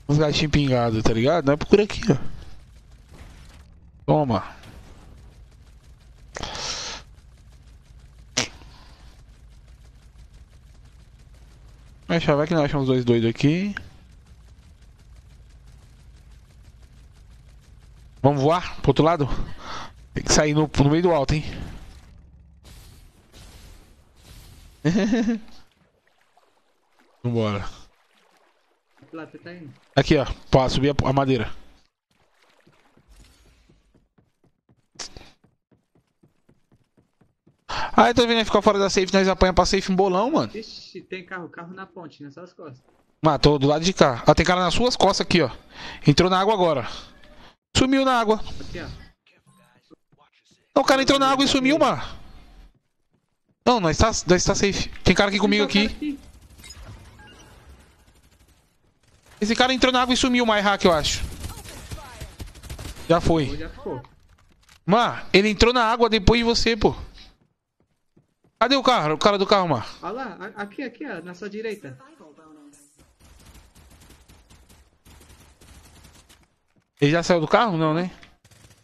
[SPEAKER 1] Uns gatinhos pingados, tá ligado? É procura aqui, ó. Toma. Vai, vai que nós achamos dois doidos aqui. Vamos voar pro outro lado? Tem que sair no, no meio do alto, hein? Vambora.
[SPEAKER 10] Lá, você tá indo.
[SPEAKER 1] Aqui, ó. Pra subir a, a madeira. Ah, então vindo ficar fora da safe, nós apanha pra safe um bolão, mano.
[SPEAKER 10] Ixi, tem carro, carro na ponte, nas suas costas.
[SPEAKER 1] Matou do lado de cá. Ah, tem cara nas suas costas aqui, ó. Entrou na água agora. Sumiu na água.
[SPEAKER 10] Aqui, ó.
[SPEAKER 1] Não, o cara entrou na água e sumiu, mano. Não, nós tá, nós tá safe. Tem cara aqui comigo
[SPEAKER 10] um
[SPEAKER 1] aqui. Esse cara entrou na água e sumiu, mais hack, eu acho. Já foi.
[SPEAKER 10] Já ficou.
[SPEAKER 1] Mano, ele entrou na água depois de você, pô. Cadê o carro? O cara do carro, mano.
[SPEAKER 10] Olha lá, aqui, aqui, ó, na sua direita.
[SPEAKER 1] Ele já saiu do carro? Não, né?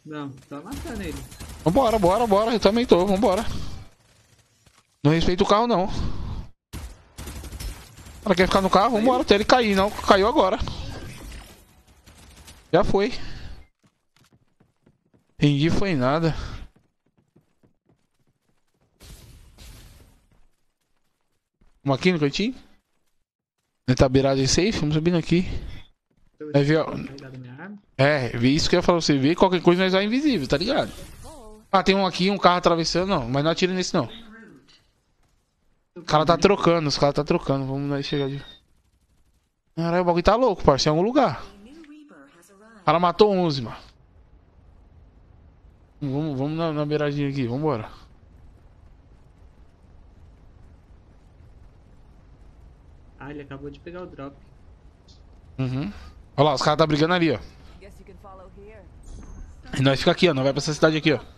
[SPEAKER 10] Não, tá matando ele.
[SPEAKER 1] Vambora, bora, bora. Eu também tô, vambora. Não respeito o carro, não. Cara quer ficar no carro? Vambora, até ele cair, não. Caiu agora. Já foi. Entendi, foi nada. Vamos aqui no cantinho? Ele tá beirado de safe? Vamos subindo aqui.
[SPEAKER 10] Eu
[SPEAKER 1] Vai ver, ó. É, vi isso que eu ia falar pra você ver. Qualquer coisa nós vai invisível, tá ligado? Ah, tem um aqui, um carro atravessando. Não, mas não atira nesse não. O cara tá trocando, os caras tá trocando. Vamos nós chegar de. Caralho, o bagulho tá louco, parceiro. Em algum lugar. O cara matou 11, mano. Vamos, vamos na, na beiradinha aqui, vambora.
[SPEAKER 10] Ah, ele acabou de pegar o drop.
[SPEAKER 1] Uhum. Olha lá, os caras tá brigando ali, ó. E nós fica aqui, ó. Nós vai pra essa cidade aqui, ó.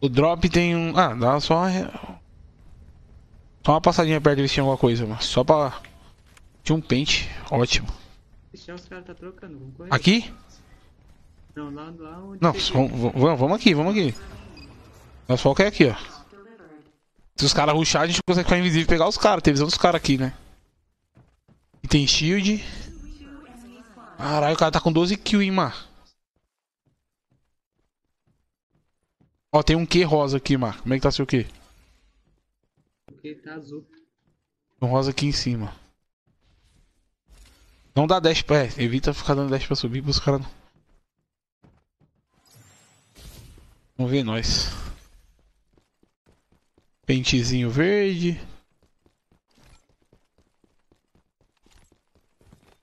[SPEAKER 1] O drop tem um. Ah, dá só uma. Só uma passadinha perto de vestir alguma coisa, mano. Só pra. Tinha um pente. Ótimo.
[SPEAKER 10] Ó, os caras tá trocando, vamos correr.
[SPEAKER 1] Aqui?
[SPEAKER 10] Não, lá, lá onde
[SPEAKER 1] Não, vamos, vamos, aqui, vamos aqui. Nós foca é aqui, ó. Se os caras ruxar, a gente consegue ficar invisível e pegar os caras. Tem visão dos caras aqui, né? E tem shield. Caralho, o cara tá com 12 kills, hein, mano. Ó, tem um Q rosa aqui, mano. Como é que tá seu Q?
[SPEAKER 10] Porque tá azul.
[SPEAKER 1] Um rosa aqui em cima. Não dá dash pra. É, evita ficar dando dash pra subir pros caras não. Vamos ver nós. Pentezinho verde.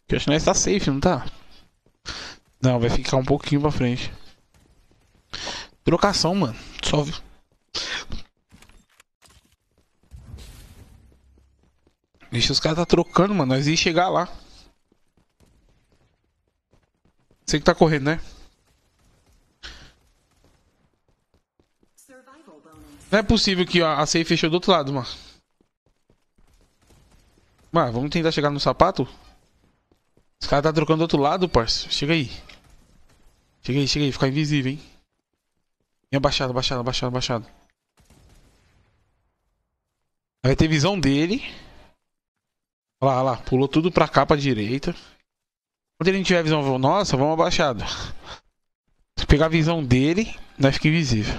[SPEAKER 1] Que acho que nós tá safe, não tá? Não, vai ficar um pouquinho pra frente. Trocação, mano. Só. vi- Deixa os caras tá trocando, mano. Nós ia chegar lá. Você que tá correndo, né? Não é possível que a safe fechou do outro lado, mano. Mano, vamos tentar chegar no sapato? Os caras tá trocando do outro lado, parça. Chega aí. Chega aí, chega aí. Ficar invisível, hein? Abaixado, abaixado, abaixado, abaixado. Vai ter visão dele. Olha lá, olha lá. Pulou tudo pra cá, pra direita. Quando ele não tiver visão nossa, vamos abaixado. Se pegar a visão dele, nós fica invisível.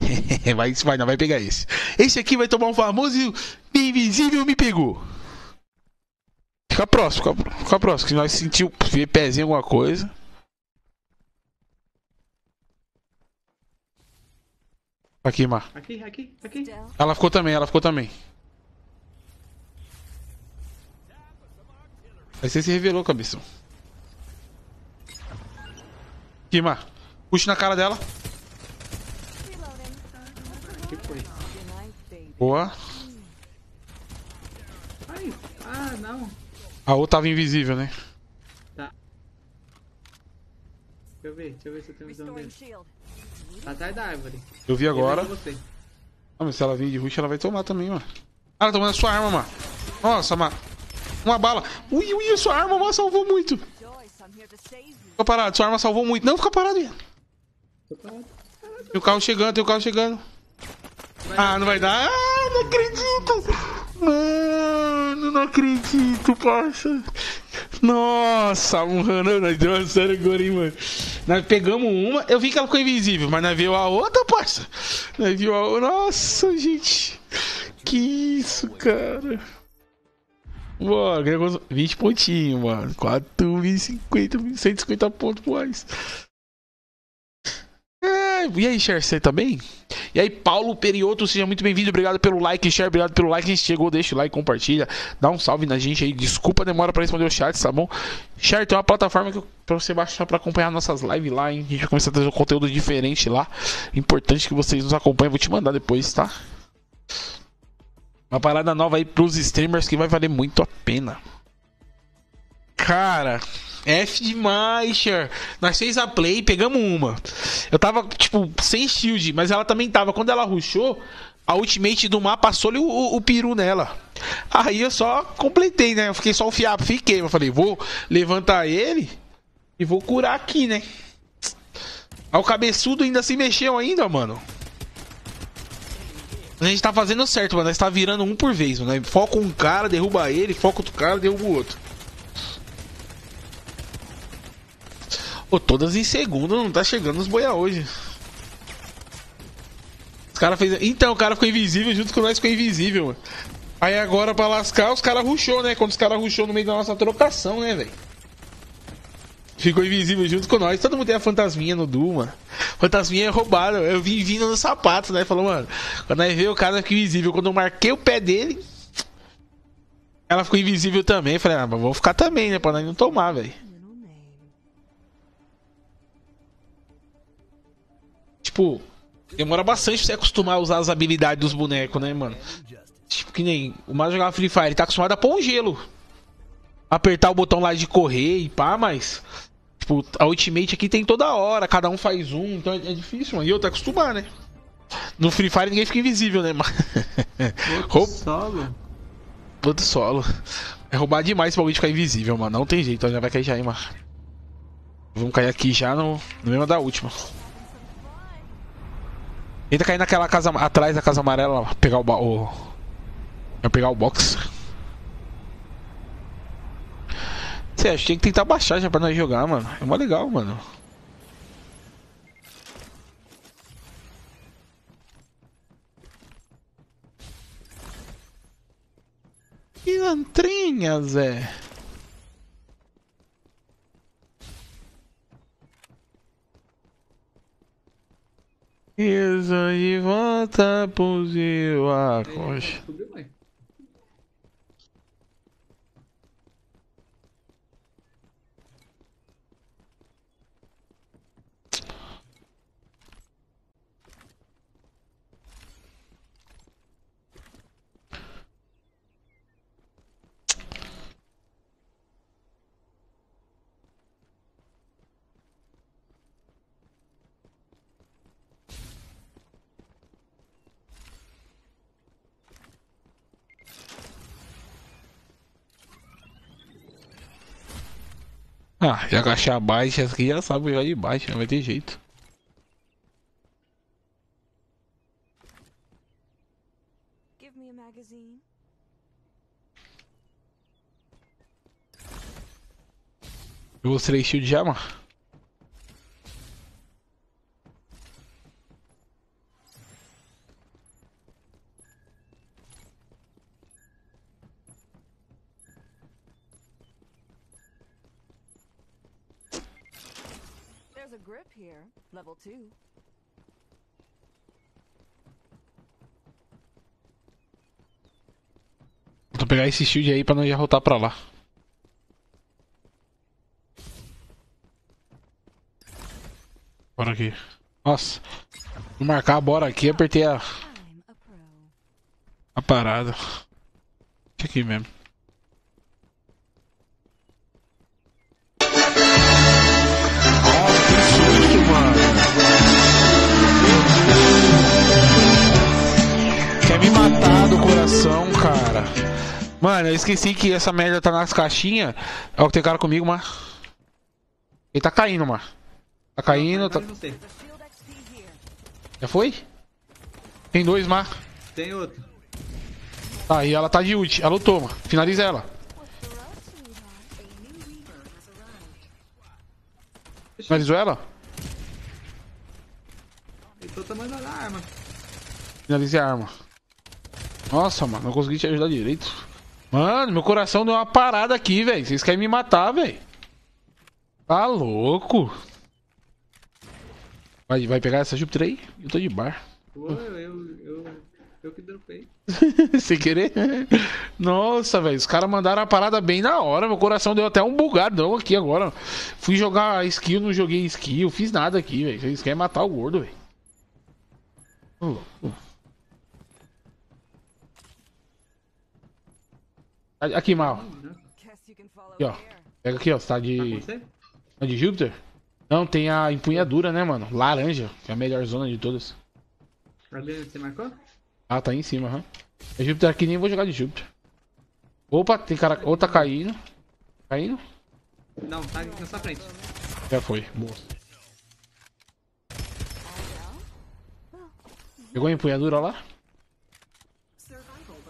[SPEAKER 1] vai, vai, não vai pegar esse. Esse aqui vai tomar um famoso invisível me pegou. Fica próximo, fica, fica próximo. Se nós sentir ver pezinho alguma coisa. Aqui, Mar.
[SPEAKER 10] Aqui, aqui, aqui.
[SPEAKER 1] Ela ficou também, ela ficou também. Aí você se revelou, cabeção. Aqui, Mar. Puxa na cara dela.
[SPEAKER 10] que foi?
[SPEAKER 1] Boa.
[SPEAKER 10] Ai, ah, não.
[SPEAKER 1] A outra tava invisível, né?
[SPEAKER 10] Tá. Deixa eu ver, deixa eu ver se eu tenho visão dele. Tá atrás da árvore.
[SPEAKER 1] Eu vi agora. Ah, mas se ela vir de rush, ela vai tomar também, mano. Ah, ela tomando a sua arma, mano. Nossa, mano. Uma bala. Ui, ui, a sua arma, mano, salvou muito. Fica parado, sua arma salvou muito. Não, fica parado, Ian. Tem o carro chegando, tem o carro chegando. Ah, não vai dar. Ah, não acredito. Mano, não acredito, parça. Nossa, mano, nós deu uma série agora, hein, mano. Nós pegamos uma, eu vi que ela ficou invisível, mas nós viu a outra, parça. Nós viu a. Nossa, gente. Que isso, cara. Bora, ganhou 20 pontinhos, mano. 4.050, 150 pontos mais. É, e aí, Cher, você tá bem? E aí, Paulo Perioto, seja muito bem-vindo. Obrigado pelo like, Cher. Obrigado pelo like. Gente chegou, deixa o like, compartilha. Dá um salve na gente aí. Desculpa a demora pra responder o chat, tá bom? Cher, tem uma plataforma que, pra você baixar pra acompanhar nossas lives lá, hein? A gente vai começar a trazer um conteúdo diferente lá. Importante que vocês nos acompanhem. Vou te mandar depois, tá? Uma parada nova aí pros streamers que vai valer muito a pena. Cara, F demais, Cher. Nós fez a play, pegamos uma. Eu tava, tipo, sem shield, mas ela também tava. Quando ela rushou, a ultimate do mar passou-lhe o, o, o, peru nela. Aí eu só completei, né? Eu fiquei só o fiapo, fiquei. Eu falei, vou levantar ele e vou curar aqui, né? Aí o cabeçudo ainda se mexeu ainda, mano. A gente tá fazendo certo, mano. Nós tá virando um por vez, mano. Foca um cara, derruba ele, foca outro cara, derruba o outro. Pô, todas em segundo, não tá chegando os boia hoje. Os cara fez. Então, o cara ficou invisível junto com nós ficou invisível, mano. Aí agora pra lascar, os caras ruxou, né? Quando os caras ruxou no meio da nossa trocação, né, velho? Ficou invisível junto com nós. Todo mundo tem a fantasminha no Du, mano. Fantasminha é roubada. Eu vim vindo no sapato, né? Falou, mano. Quando nós veio o cara ficou invisível. Quando eu marquei o pé dele. Ela ficou invisível também. Falei, ah, mas vou ficar também, né? Pra nós não tomar, velho. Tipo, demora bastante pra você acostumar a usar as habilidades dos bonecos, né, mano? Tipo, que nem o mais jogava Free Fire, ele tá acostumado a pôr um gelo. Apertar o botão lá de correr e pá, mas. Tipo, a ultimate aqui tem toda hora, cada um faz um, então é, é difícil, mano. E eu tô acostumar, né? No Free Fire ninguém fica invisível, né, mano?
[SPEAKER 10] Outro solo.
[SPEAKER 1] Outro solo. É roubar demais esse bagulho de ficar invisível, mano. Não tem jeito, então já vai cair já, hein, mano. Vamos cair aqui já no, no mesmo da última. Tenta cair naquela casa atrás da casa amarela, pegar o, o Vai pegar o box. Você acha que tem que tentar baixar já pra nós jogar, mano. É mó legal, mano. Pilantrinha, Zé. Isso de volta pro Zio Acosta. Ah, e agachar baixo, essa aqui já sabe jogar de baixo, não vai ter jeito.
[SPEAKER 3] Give me a magazine.
[SPEAKER 1] Eu vou três shield já, mano.
[SPEAKER 3] There's a grip here. Level two.
[SPEAKER 1] Vou pegar esse shield aí pra não já voltar pra lá. Bora aqui. Nossa. Vou marcar a bora aqui, apertei a,
[SPEAKER 3] a
[SPEAKER 1] parada. Aqui mesmo. Cara. Mano, eu esqueci que essa merda tá nas caixinhas. É o que tem cara comigo, mano. Ele tá caindo, mano. Tá caindo, tá... Já foi? Tem dois, mar.
[SPEAKER 10] Tem outro.
[SPEAKER 1] Tá, e ela tá de ult. Ela lutou, mano. Finaliza ela. Finalizou ela?
[SPEAKER 10] Tô tomando a arma.
[SPEAKER 1] Finalizei a arma. Nossa, mano, não consegui te ajudar direito. Mano, meu coração deu uma parada aqui, velho. Vocês querem me matar, velho. Tá louco. Vai, vai pegar essa Júpiter aí? Eu tô de bar.
[SPEAKER 10] Pô, eu, eu, eu, que dropei.
[SPEAKER 1] Sem querer? Nossa, velho. Os caras mandaram a parada bem na hora. Meu coração deu até um bugadão aqui agora. Fui jogar skill, não joguei skill. Fiz nada aqui, velho. Vocês querem matar o gordo, velho. Louco. Aqui, mal. Aqui, ó. Pega aqui, ó. Você tá
[SPEAKER 10] Tá
[SPEAKER 1] de.
[SPEAKER 10] você?
[SPEAKER 1] tá de Júpiter? Não, tem a empunhadura, né, mano? Laranja, que é a melhor zona de todas.
[SPEAKER 10] Cadê? Você marcou?
[SPEAKER 1] Ah, tá aí em cima, aham. É Júpiter aqui, nem vou jogar de Júpiter. Opa, tem cara. Ou tá caindo. Caindo?
[SPEAKER 10] Não, tá aqui na sua frente.
[SPEAKER 1] Já foi. Boa. Pegou a empunhadura lá?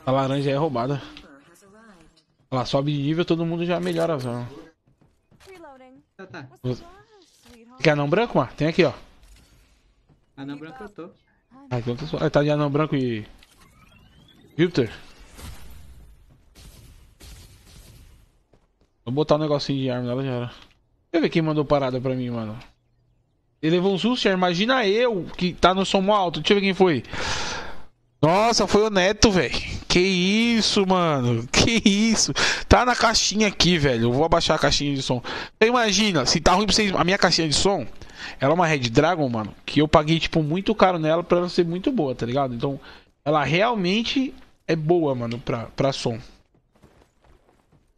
[SPEAKER 1] A laranja é roubada. Ela sobe de nível, todo mundo já melhora a zona.
[SPEAKER 10] Tá, tá.
[SPEAKER 1] Quer anão branco, mano? Tem aqui, ó.
[SPEAKER 10] Anão branco eu tô.
[SPEAKER 1] Ah, então tá ah, tá de anão branco e. Júpiter. Vou botar um negocinho de arma nela já era. Deixa eu ver quem mandou parada pra mim, mano. Ele levou um susto, imagina eu que tá no som alto. Deixa eu ver quem foi. Nossa, foi o Neto, velho. Que isso, mano. Que isso. Tá na caixinha aqui, velho. Eu vou abaixar a caixinha de som. Você imagina, se tá ruim pra vocês. A minha caixinha de som, ela é uma Red Dragon, mano. Que eu paguei, tipo, muito caro nela pra ela ser muito boa, tá ligado? Então, ela realmente é boa, mano, pra, pra som.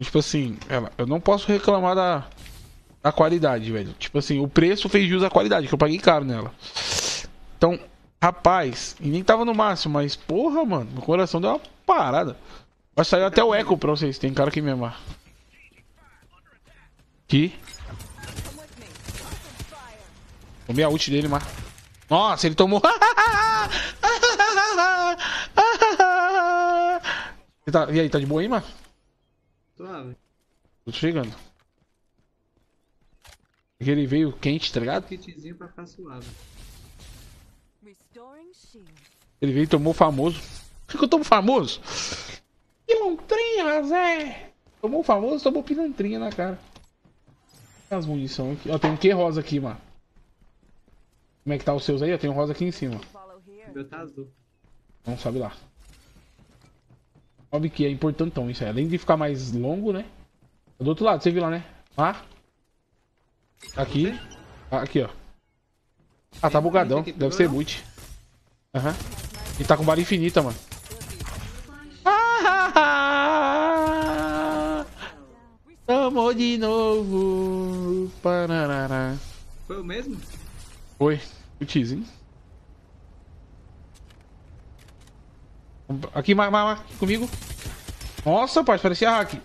[SPEAKER 1] Tipo assim, ela, eu não posso reclamar da, da qualidade, velho. Tipo assim, o preço fez jus à qualidade, que eu paguei caro nela. Então, rapaz, e nem tava no máximo, mas porra, mano, meu coração deu uma parada. Mas saiu até o eco pra vocês, tem cara aqui mesmo. ó. Aqui. Tomei a ult dele, mas. Nossa, ele tomou. Tá- E aí, tá de boa aí, mano?
[SPEAKER 10] Suave.
[SPEAKER 1] Tô chegando. Ele veio quente, tá ligado?
[SPEAKER 10] Kitzinho pra ficar suave.
[SPEAKER 1] Ele veio e tomou famoso. Por que eu tomo famoso? Pilantrinha, Zé! Tomou famoso, tomou pilantrinha na cara. As munição aqui. Ó, tem um que rosa aqui, mano. Como é que tá os seus aí? Eu tenho um rosa aqui em cima.
[SPEAKER 10] O meu tá azul.
[SPEAKER 1] Não sobe lá. Sobe que é importantão isso aí. Além de ficar mais longo, né? Do outro lado, você viu lá, né? Lá. Aqui. Ah, Aqui, ó. Ah, tá bugadão. Deve ser boot. Aham. E tá com bala infinita, mano. Ah, Tamo de novo. Parará.
[SPEAKER 10] Foi o mesmo?
[SPEAKER 1] Foi. Bootzinho. Aqui, mais, mais, comigo. Nossa, pai, parecia hack.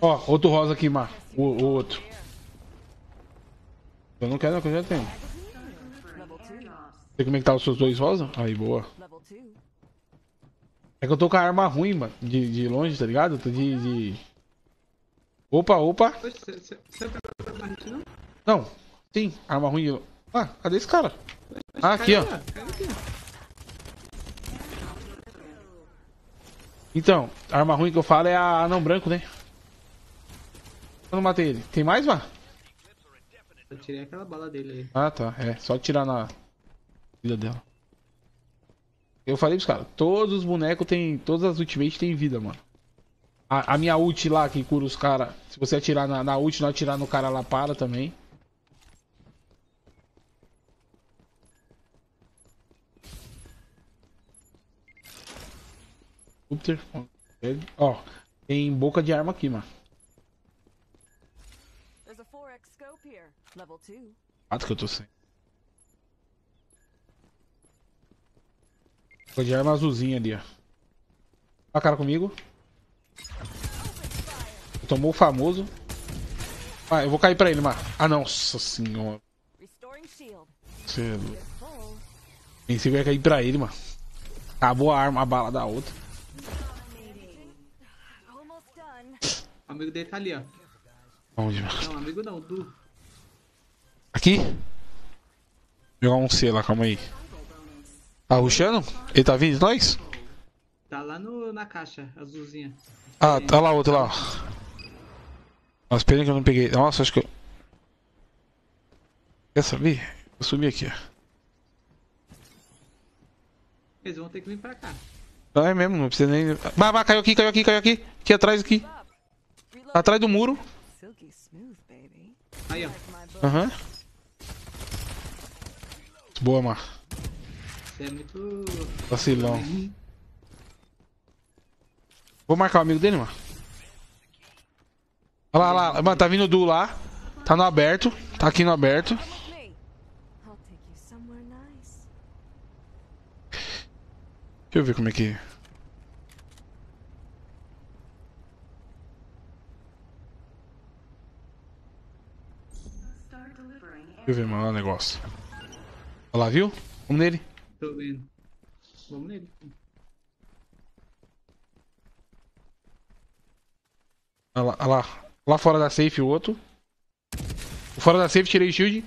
[SPEAKER 1] Ó, outro rosa aqui, Mar. O, o outro. Eu não quero, não, que eu já tenho. Sei como é que tá os seus dois rosa? Aí, boa. É que eu tô com a arma ruim, mano. De, de longe, tá ligado? Tô de, de... Opa, opa.
[SPEAKER 10] Você tá não?
[SPEAKER 1] Sim, arma ruim. de- Ah, cadê esse cara? Ah, aqui, ó. Então, a arma ruim que eu falo é a anão branco, né? Eu não matei ele. Tem mais, mano?
[SPEAKER 10] Eu tirei aquela bala dele aí.
[SPEAKER 1] Ah, tá. É, só tirar na vida dela. Eu falei pros caras, todos os bonecos tem. Todas as ultimates tem vida, mano. A, a minha ult lá que cura os caras. Se você atirar na, na ult não atirar no cara lá, para também. Júpiter. Ó, tem boca de arma aqui, mano.
[SPEAKER 3] There's a 4x scope here. Level 2.
[SPEAKER 1] Quatro que eu tô sem. Boca de arma azulzinha ali, ó. Olha a cara comigo. Tomou o famoso. Ah, eu vou cair pra ele, mano. Ah, não. Nossa senhora. Você é. Pensei que eu ia cair pra ele, mano. Acabou a arma, a bala da outra.
[SPEAKER 10] O amigo dele tá ali, ó.
[SPEAKER 1] Onde, mano?
[SPEAKER 10] Não, amigo não, Du.
[SPEAKER 1] Aqui? Jogar um C lá, calma aí. Tá rushando? Ele tá vindo de nós?
[SPEAKER 10] Tá lá no, na caixa, azulzinha.
[SPEAKER 1] Ah, tá lá outro lá. ó. Nossa, pena que eu não peguei. Nossa, acho que eu. Quer saber? Eu subi aqui, ó.
[SPEAKER 10] Eles vão ter que vir pra cá.
[SPEAKER 1] Não é mesmo, não precisa nem. Bah, bah, caiu aqui, caiu aqui, caiu aqui. Aqui atrás, aqui. Tá atrás do muro.
[SPEAKER 10] Aí, ó.
[SPEAKER 1] Aham. Boa, Mar.
[SPEAKER 10] Você é muito.
[SPEAKER 1] Vacilão. Vou marcar o amigo dele, mano. Olha lá, olha lá. Mano, tá vindo o Du lá. Tá no aberto. Tá aqui no aberto. Deixa eu ver como é que. Deixa eu ver, mano, o negócio. Olha lá, viu? Vamos nele.
[SPEAKER 10] Tô vendo. Vamos nele.
[SPEAKER 1] Olha lá, olha lá. Lá fora da safe o outro. Fora da safe, tirei o shield.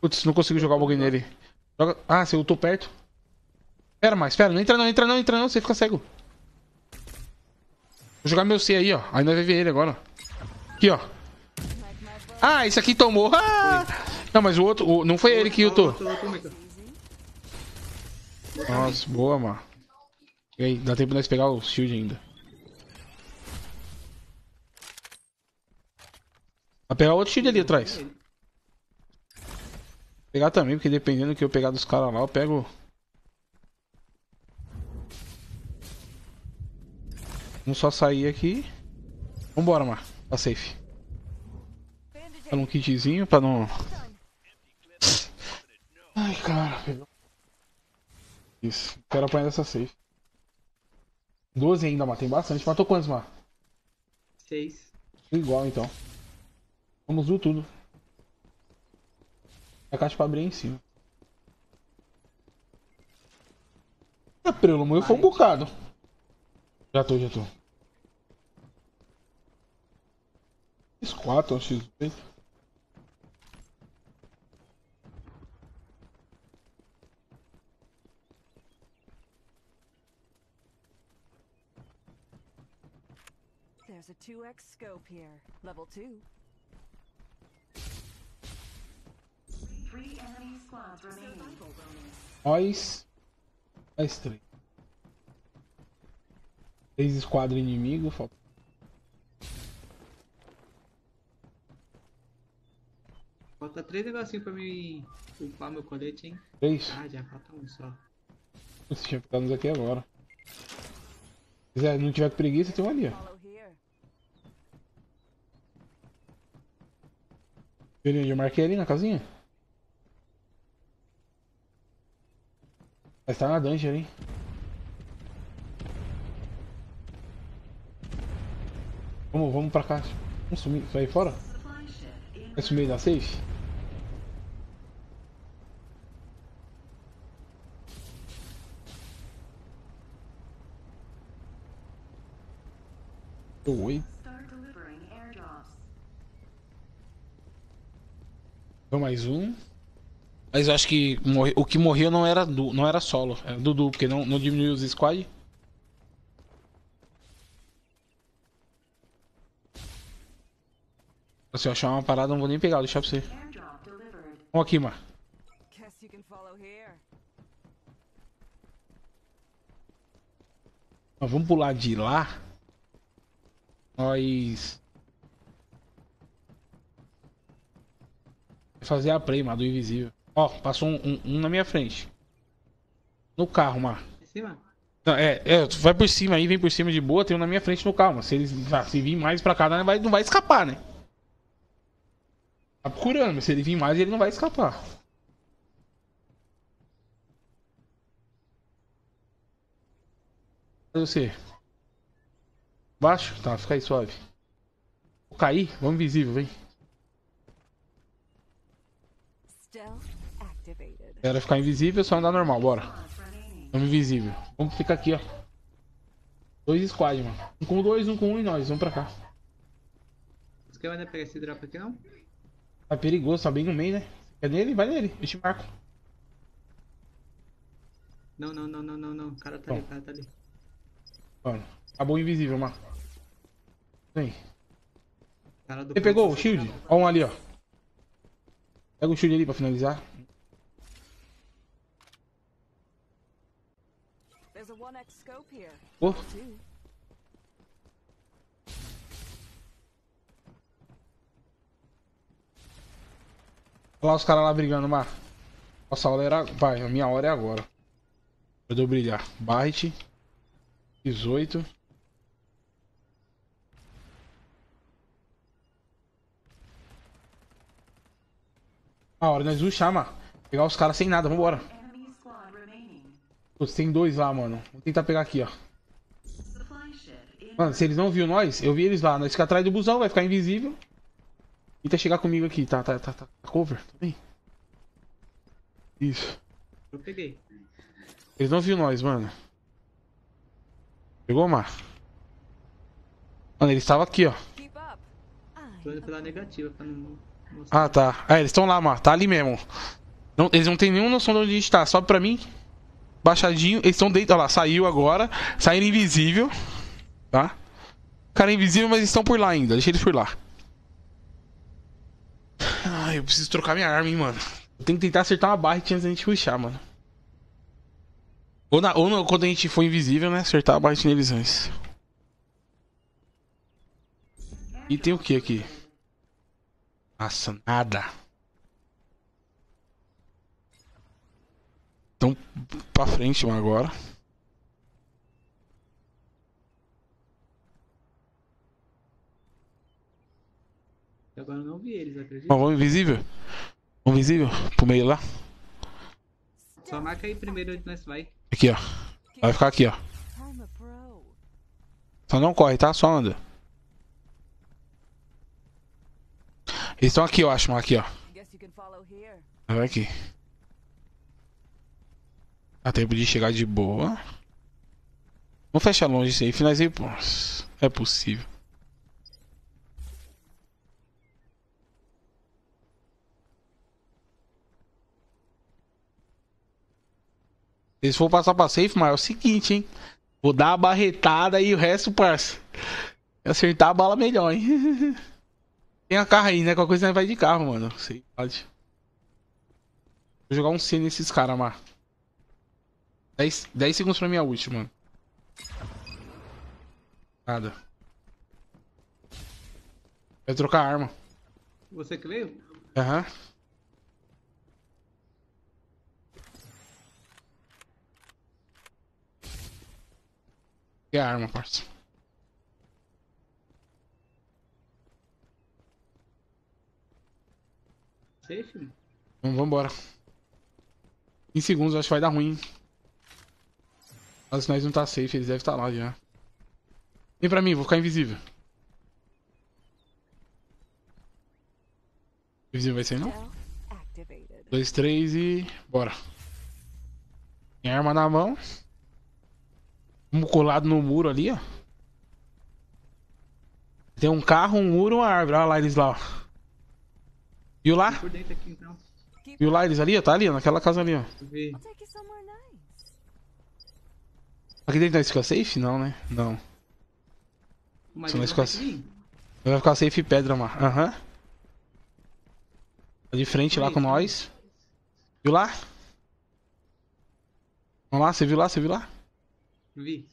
[SPEAKER 1] Putz, não consigo jogar o bug nele. Joga... Ah, você ultou perto. Espera mais, espera. Não entra não, entra não, entra não. Você fica cego. Vou jogar meu C aí, ó. Aí nós vai ver ele agora. Aqui, ó. Ah, esse aqui tomou. Ah! Não, mas o outro... o- Não foi ele que
[SPEAKER 10] outro.
[SPEAKER 1] Nossa, boa, mano. E aí, dá tempo de nós pegar o shield ainda. Vai pegar outro shield ali atrás. Pegar também, porque dependendo do que eu pegar dos caras lá, eu pego. Vamos só sair aqui. Vambora, Mar. Tá safe. Pega um kitzinho pra não. Ai, cara. pegou. Isso. Quero apanhar dessa safe. 12 ainda, Mar. Tem bastante. Matou quantos, Mar?
[SPEAKER 10] Seis.
[SPEAKER 1] Igual então. Vamos ver tudo. A caixa pra abrir em cima. A prelo morreu foi um bocado. Já tô, já tô. X4, X8.
[SPEAKER 3] There's a 2x scope here. Level 2.
[SPEAKER 4] Three enemy squads remaining.
[SPEAKER 1] Nós. Mais três. Três esquadros inimigo. Falta.
[SPEAKER 10] Falta três negocinhos pra mim upar meu colete, hein?
[SPEAKER 1] Três.
[SPEAKER 10] Ah, já falta um só.
[SPEAKER 1] Você tinha ficado aqui agora. Se quiser, não tiver preguiça, tem um ali, ó. Ali eu marquei ali na casinha? Mas tá na dungeon, hein? Vamos, vamos pra cá. Vamos sumir. Vai fora? Vai sumir da safe? Oi.
[SPEAKER 4] airdrops.
[SPEAKER 1] Então mais um. Mas eu acho que morre- o que morreu não era, du, não era solo, era Dudu, porque não, não diminuiu os squad. Se eu achar uma parada, não vou nem pegar, vou deixar pra você. Vamos aqui,
[SPEAKER 3] here.
[SPEAKER 1] Nós vamos pular de lá. Nós. Fazer a play, mano, do invisível. Ó, passou um, um- um na minha frente. No carro, mano.
[SPEAKER 10] Em cima?
[SPEAKER 1] Não, é, é, tu vai por cima aí, vem por cima de boa, tem um na minha frente no carro. mas Se eles ah, se vir mais pra cá, não vai, não vai escapar, né? Tá procurando, mas se ele vir mais, ele não vai escapar. Cadê você? Baixo? Tá, fica aí suave. Vou cair? Vamos invisível, vem. Era ficar invisível, só andar normal, bora. Vamos invisível. Vamos ficar aqui, ó. Dois squad, mano. Um com dois, um com um e nós. Vamos pra cá.
[SPEAKER 10] Você quer ainda pegar esse drop aqui não?
[SPEAKER 1] Tá perigoso, tá bem no meio, né? É nele? Vai nele. Eu te marco.
[SPEAKER 10] Não, não, não, não, não, não. O cara tá ali, o cara tá ali.
[SPEAKER 1] Mano, acabou o invisível, mano. Vem. Você pegou o shield? Ó um ali, ó. Pega o shield ali pra finalizar.
[SPEAKER 3] There's a 1x scope here.
[SPEAKER 1] Pô.
[SPEAKER 3] Two.
[SPEAKER 1] Olha lá os caras lá brigando, mar. Nossa, a hora era. Vai, a minha hora é agora. Eu dou brilhar. Barret. 18. A hora nós rushar, mano. Pegar os caras sem nada, vambora. Putz, tem dois lá, mano. Vou tentar pegar aqui, ó. Mano, se eles não viram nós, eu vi eles lá. Nós fica atrás do busão, vai ficar invisível. Tenta chegar comigo aqui, tá? Tá, tá, tá. tá cover? Tá bem? Isso.
[SPEAKER 10] Eu peguei.
[SPEAKER 1] Eles não viram nós, mano. Pegou, Mar? Mano, eles estavam aqui, ó.
[SPEAKER 10] Tô indo pela negativa pra não.
[SPEAKER 1] Ah, tá. Ah, eles estão lá, Mar. Tá ali mesmo. Não, eles não têm nenhuma noção de onde a gente tá. Sobe pra mim. Baixadinho. Eles estão dentro. Olha lá, saiu agora. Saíram invisível. Tá? Cara, invisível, mas eles estão por lá ainda. Deixa eles por lá. Ai, eu preciso trocar minha arma, hein, mano. Eu tenho que tentar acertar uma barra antes da gente rushar, mano. Ou, na, ou no- quando a gente for invisível, né? Acertar a barra neles antes. E tem o que aqui? Nossa, nada. Então, pra frente, mano, agora.
[SPEAKER 10] E agora eu não vi eles, acredita?
[SPEAKER 1] Ó, vamos invisível? Vamos invisível? Pro meio lá?
[SPEAKER 10] Só marca aí primeiro onde nós vai.
[SPEAKER 1] Aqui, ó. Vai ficar aqui, ó. Só não corre, tá? Só anda. Eles estão aqui, eu acho, mano. Aqui, ó. Vai aqui. Dá tempo de chegar de boa. Não fecha longe isso aí. Finalizei, pô. É possível. Se for passar pra safe, mas é o seguinte, hein? Vou dar a barretada e o resto, parça. Acertar a bala melhor, hein? Tem a carro aí, né? Qualquer coisa vai de carro, mano. Sei, pode. Vou jogar um C nesses caras, mar. 10, 10 segundos pra minha ult, mano. Nada. Vai trocar arma.
[SPEAKER 10] Você que veio?
[SPEAKER 1] Aham. Que a arma, parça.
[SPEAKER 10] Safe, mano.
[SPEAKER 1] Então vambora. Em segundos, acho que vai dar ruim. Caso nós não tá safe, eles devem estar lá já. Vem pra mim, vou ficar invisível. Invisível vai ser não? Dois, três e. Bora. Tem arma na mão. Vamos colado no muro ali, ó. Tem um carro, um muro e uma árvore. Olha lá eles lá, ó. Viu lá?
[SPEAKER 10] Por dentro aqui então.
[SPEAKER 1] Viu lá eles ali, ó? Tá ali, ó, naquela casa ali, ó. Aqui dentro nós fica safe? Não, né? Não.
[SPEAKER 10] Mas
[SPEAKER 1] Só
[SPEAKER 10] vai.
[SPEAKER 1] Vai ficar safe pedra, mano. Aham. Tá de frente lá com nós. Viu lá? Vamos lá, você viu lá? Você viu lá?
[SPEAKER 10] Vi.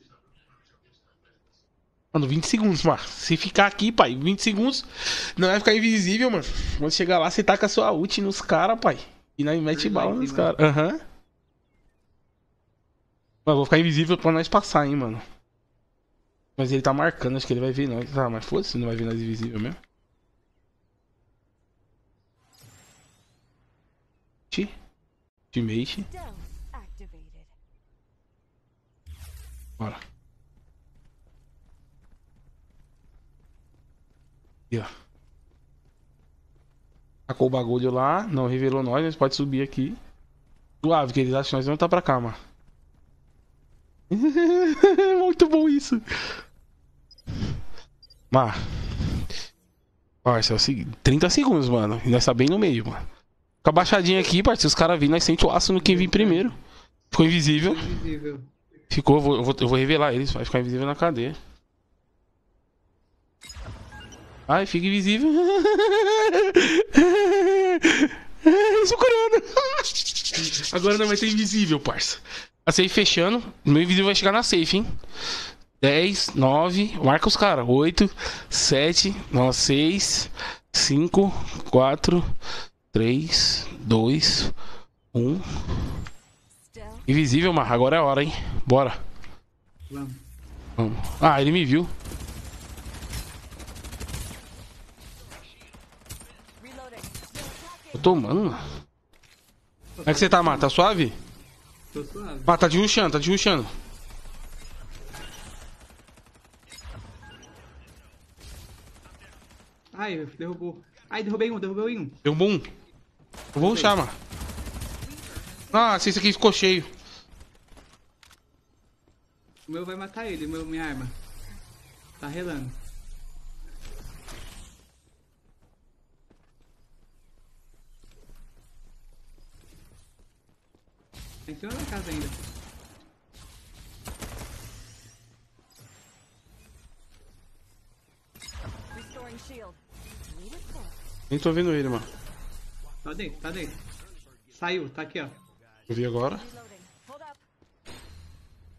[SPEAKER 1] Mano, 20 segundos, mano. Se ficar aqui, pai, 20 segundos, não vai ficar invisível, mano. Quando chegar lá, você taca a sua ult nos caras, pai. E nós mete bala nos caras. Aham. Mano, vou ficar invisível pra nós passar, hein, mano. Mas ele tá marcando, acho que ele vai ver nós. Ah, mas foda-se, não vai ver nós invisível mesmo.
[SPEAKER 3] Activated.
[SPEAKER 1] Bora. Aqui, ó. Tacou o bagulho lá, não revelou nós, mas pode subir aqui. Suave, que eles acham que nós vamos tá pra cá, mano. Muito bom isso. Mas. Parça, é o seguinte, 30 segundos, mano. E nós tá bem no meio, mano. Fica abaixadinho aqui. Se os caras virem, nós sente o aço no quem vir primeiro. Ficou invisível.
[SPEAKER 10] Invisível.
[SPEAKER 1] Ficou, eu vou, eu vou, eu vou revelar eles, vai ficar invisível na cadeia. Ai, fica invisível. Isso curando. Agora não vai ser invisível, parça. A safe fechando. Meu invisível vai chegar na safe, hein? 10, 9, marca os caras. 8, 7, 9, 6, 5, 4, 3, 2, 1.
[SPEAKER 3] Stealth
[SPEAKER 1] Invisível, mas agora é a hora, hein? Bora.
[SPEAKER 10] Vamos.
[SPEAKER 1] Vamos. Ah, ele me viu.
[SPEAKER 3] reloading.
[SPEAKER 1] Eu tô, mano. Como é que você tá, Mata? Tá suave?
[SPEAKER 10] Tô suave.
[SPEAKER 1] Ah, tá de ruxando, tá de ruxando.
[SPEAKER 10] Ai, derrubou. Ai, derrubei um, derrubei um.
[SPEAKER 1] Deu um. Eu vou ruxar, mano. Nossa, esse aqui ficou cheio.
[SPEAKER 10] O meu vai matar ele, meu, minha arma. Tá relando. Em cima da casa ainda.
[SPEAKER 1] Nem tô vendo ele, mano.
[SPEAKER 10] Tá dentro, tá dentro. Saiu, tá aqui, ó.
[SPEAKER 1] Eu vi agora.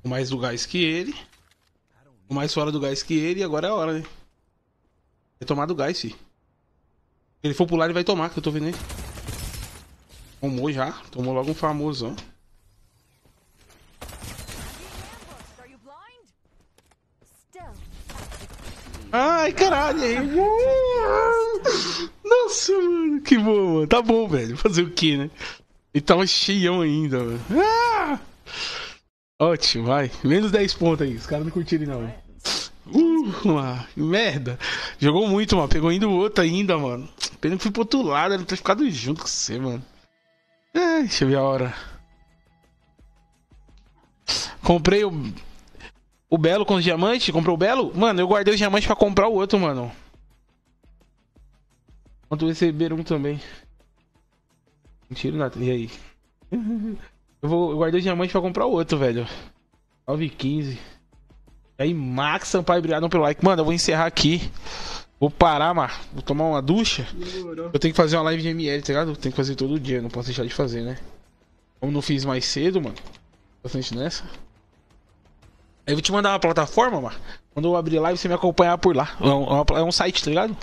[SPEAKER 1] O mais do gás que ele. O mais fora do gás que ele. E agora é a hora, né? Vai tomar do gás, fi. Se ele for pular, ele vai tomar, que eu tô vendo ele. Tomou já. Tomou logo um famosão.
[SPEAKER 3] Are
[SPEAKER 1] Ai, caralho. Nossa, mano. Que bom, mano. Tá bom, velho. Fazer o que, né? Ele tava cheião ainda, mano. Ah! Ótimo, vai. Menos 10 pontos aí. Os caras não curtiram, não. Uh, ah, merda. Jogou muito, mano. Pegou indo o outro ainda, mano. Pena que fui pro outro lado. Pra ter ficado junto com você, mano. Ai, deixa eu ver a hora. Comprei o. O Belo com os diamantes? Comprou o Belo? Mano, eu guardei os diamantes pra comprar o outro, mano. Quanto receber um também. Mentira, nada. E aí? Eu, vou, eu guardei os diamantes pra comprar o outro, velho. 9,15. E aí, Max Sampaio, obrigado pelo like. Mano, eu vou encerrar aqui. Vou parar, mano. Vou tomar uma ducha. Eu tenho que fazer uma live de ML, tá ligado? Eu tenho que fazer todo dia, não posso deixar de fazer, né? Como não fiz mais cedo, mano. Bastante nessa. Eu vou te mandar uma plataforma, mano. Quando eu abrir live, você me acompanhar por lá. É um, é é um site, tá ligado?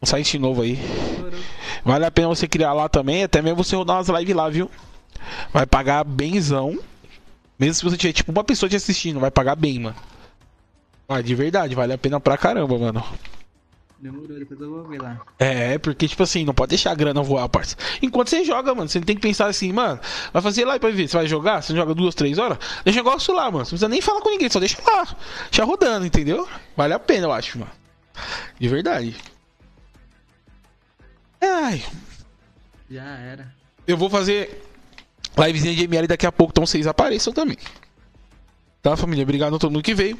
[SPEAKER 1] Um site novo aí. Vale a pena você criar lá também, até mesmo você rodar umas lives lá, viu? Vai pagar benzão. Mesmo se você tiver tipo uma pessoa te assistindo, vai pagar bem, mano. Ah, de verdade, vale a pena pra caramba, mano.
[SPEAKER 10] Demorou, depois eu vou ver lá.
[SPEAKER 1] É, porque, tipo assim, não pode deixar a grana voar, parça. Enquanto você joga, mano, você tem que pensar assim, mano, vai fazer lá pra ver, você vai jogar, você joga duas, três horas, deixa o negócio lá, mano. Você não precisa nem falar com ninguém, só deixa lá. Deixa rodando, entendeu? Vale a pena, eu acho, mano. De verdade. Ai,
[SPEAKER 10] Já era.
[SPEAKER 1] eu vou fazer livezinha de ML daqui a pouco, então vocês apareçam também. Tá, família? Obrigado a todo mundo que veio.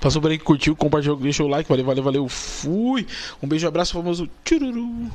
[SPEAKER 1] Passou por aí curtiu, compartilhou, deixou o like. Valeu, valeu, valeu. Fui. Um beijo, abraço, famoso. Tchururu.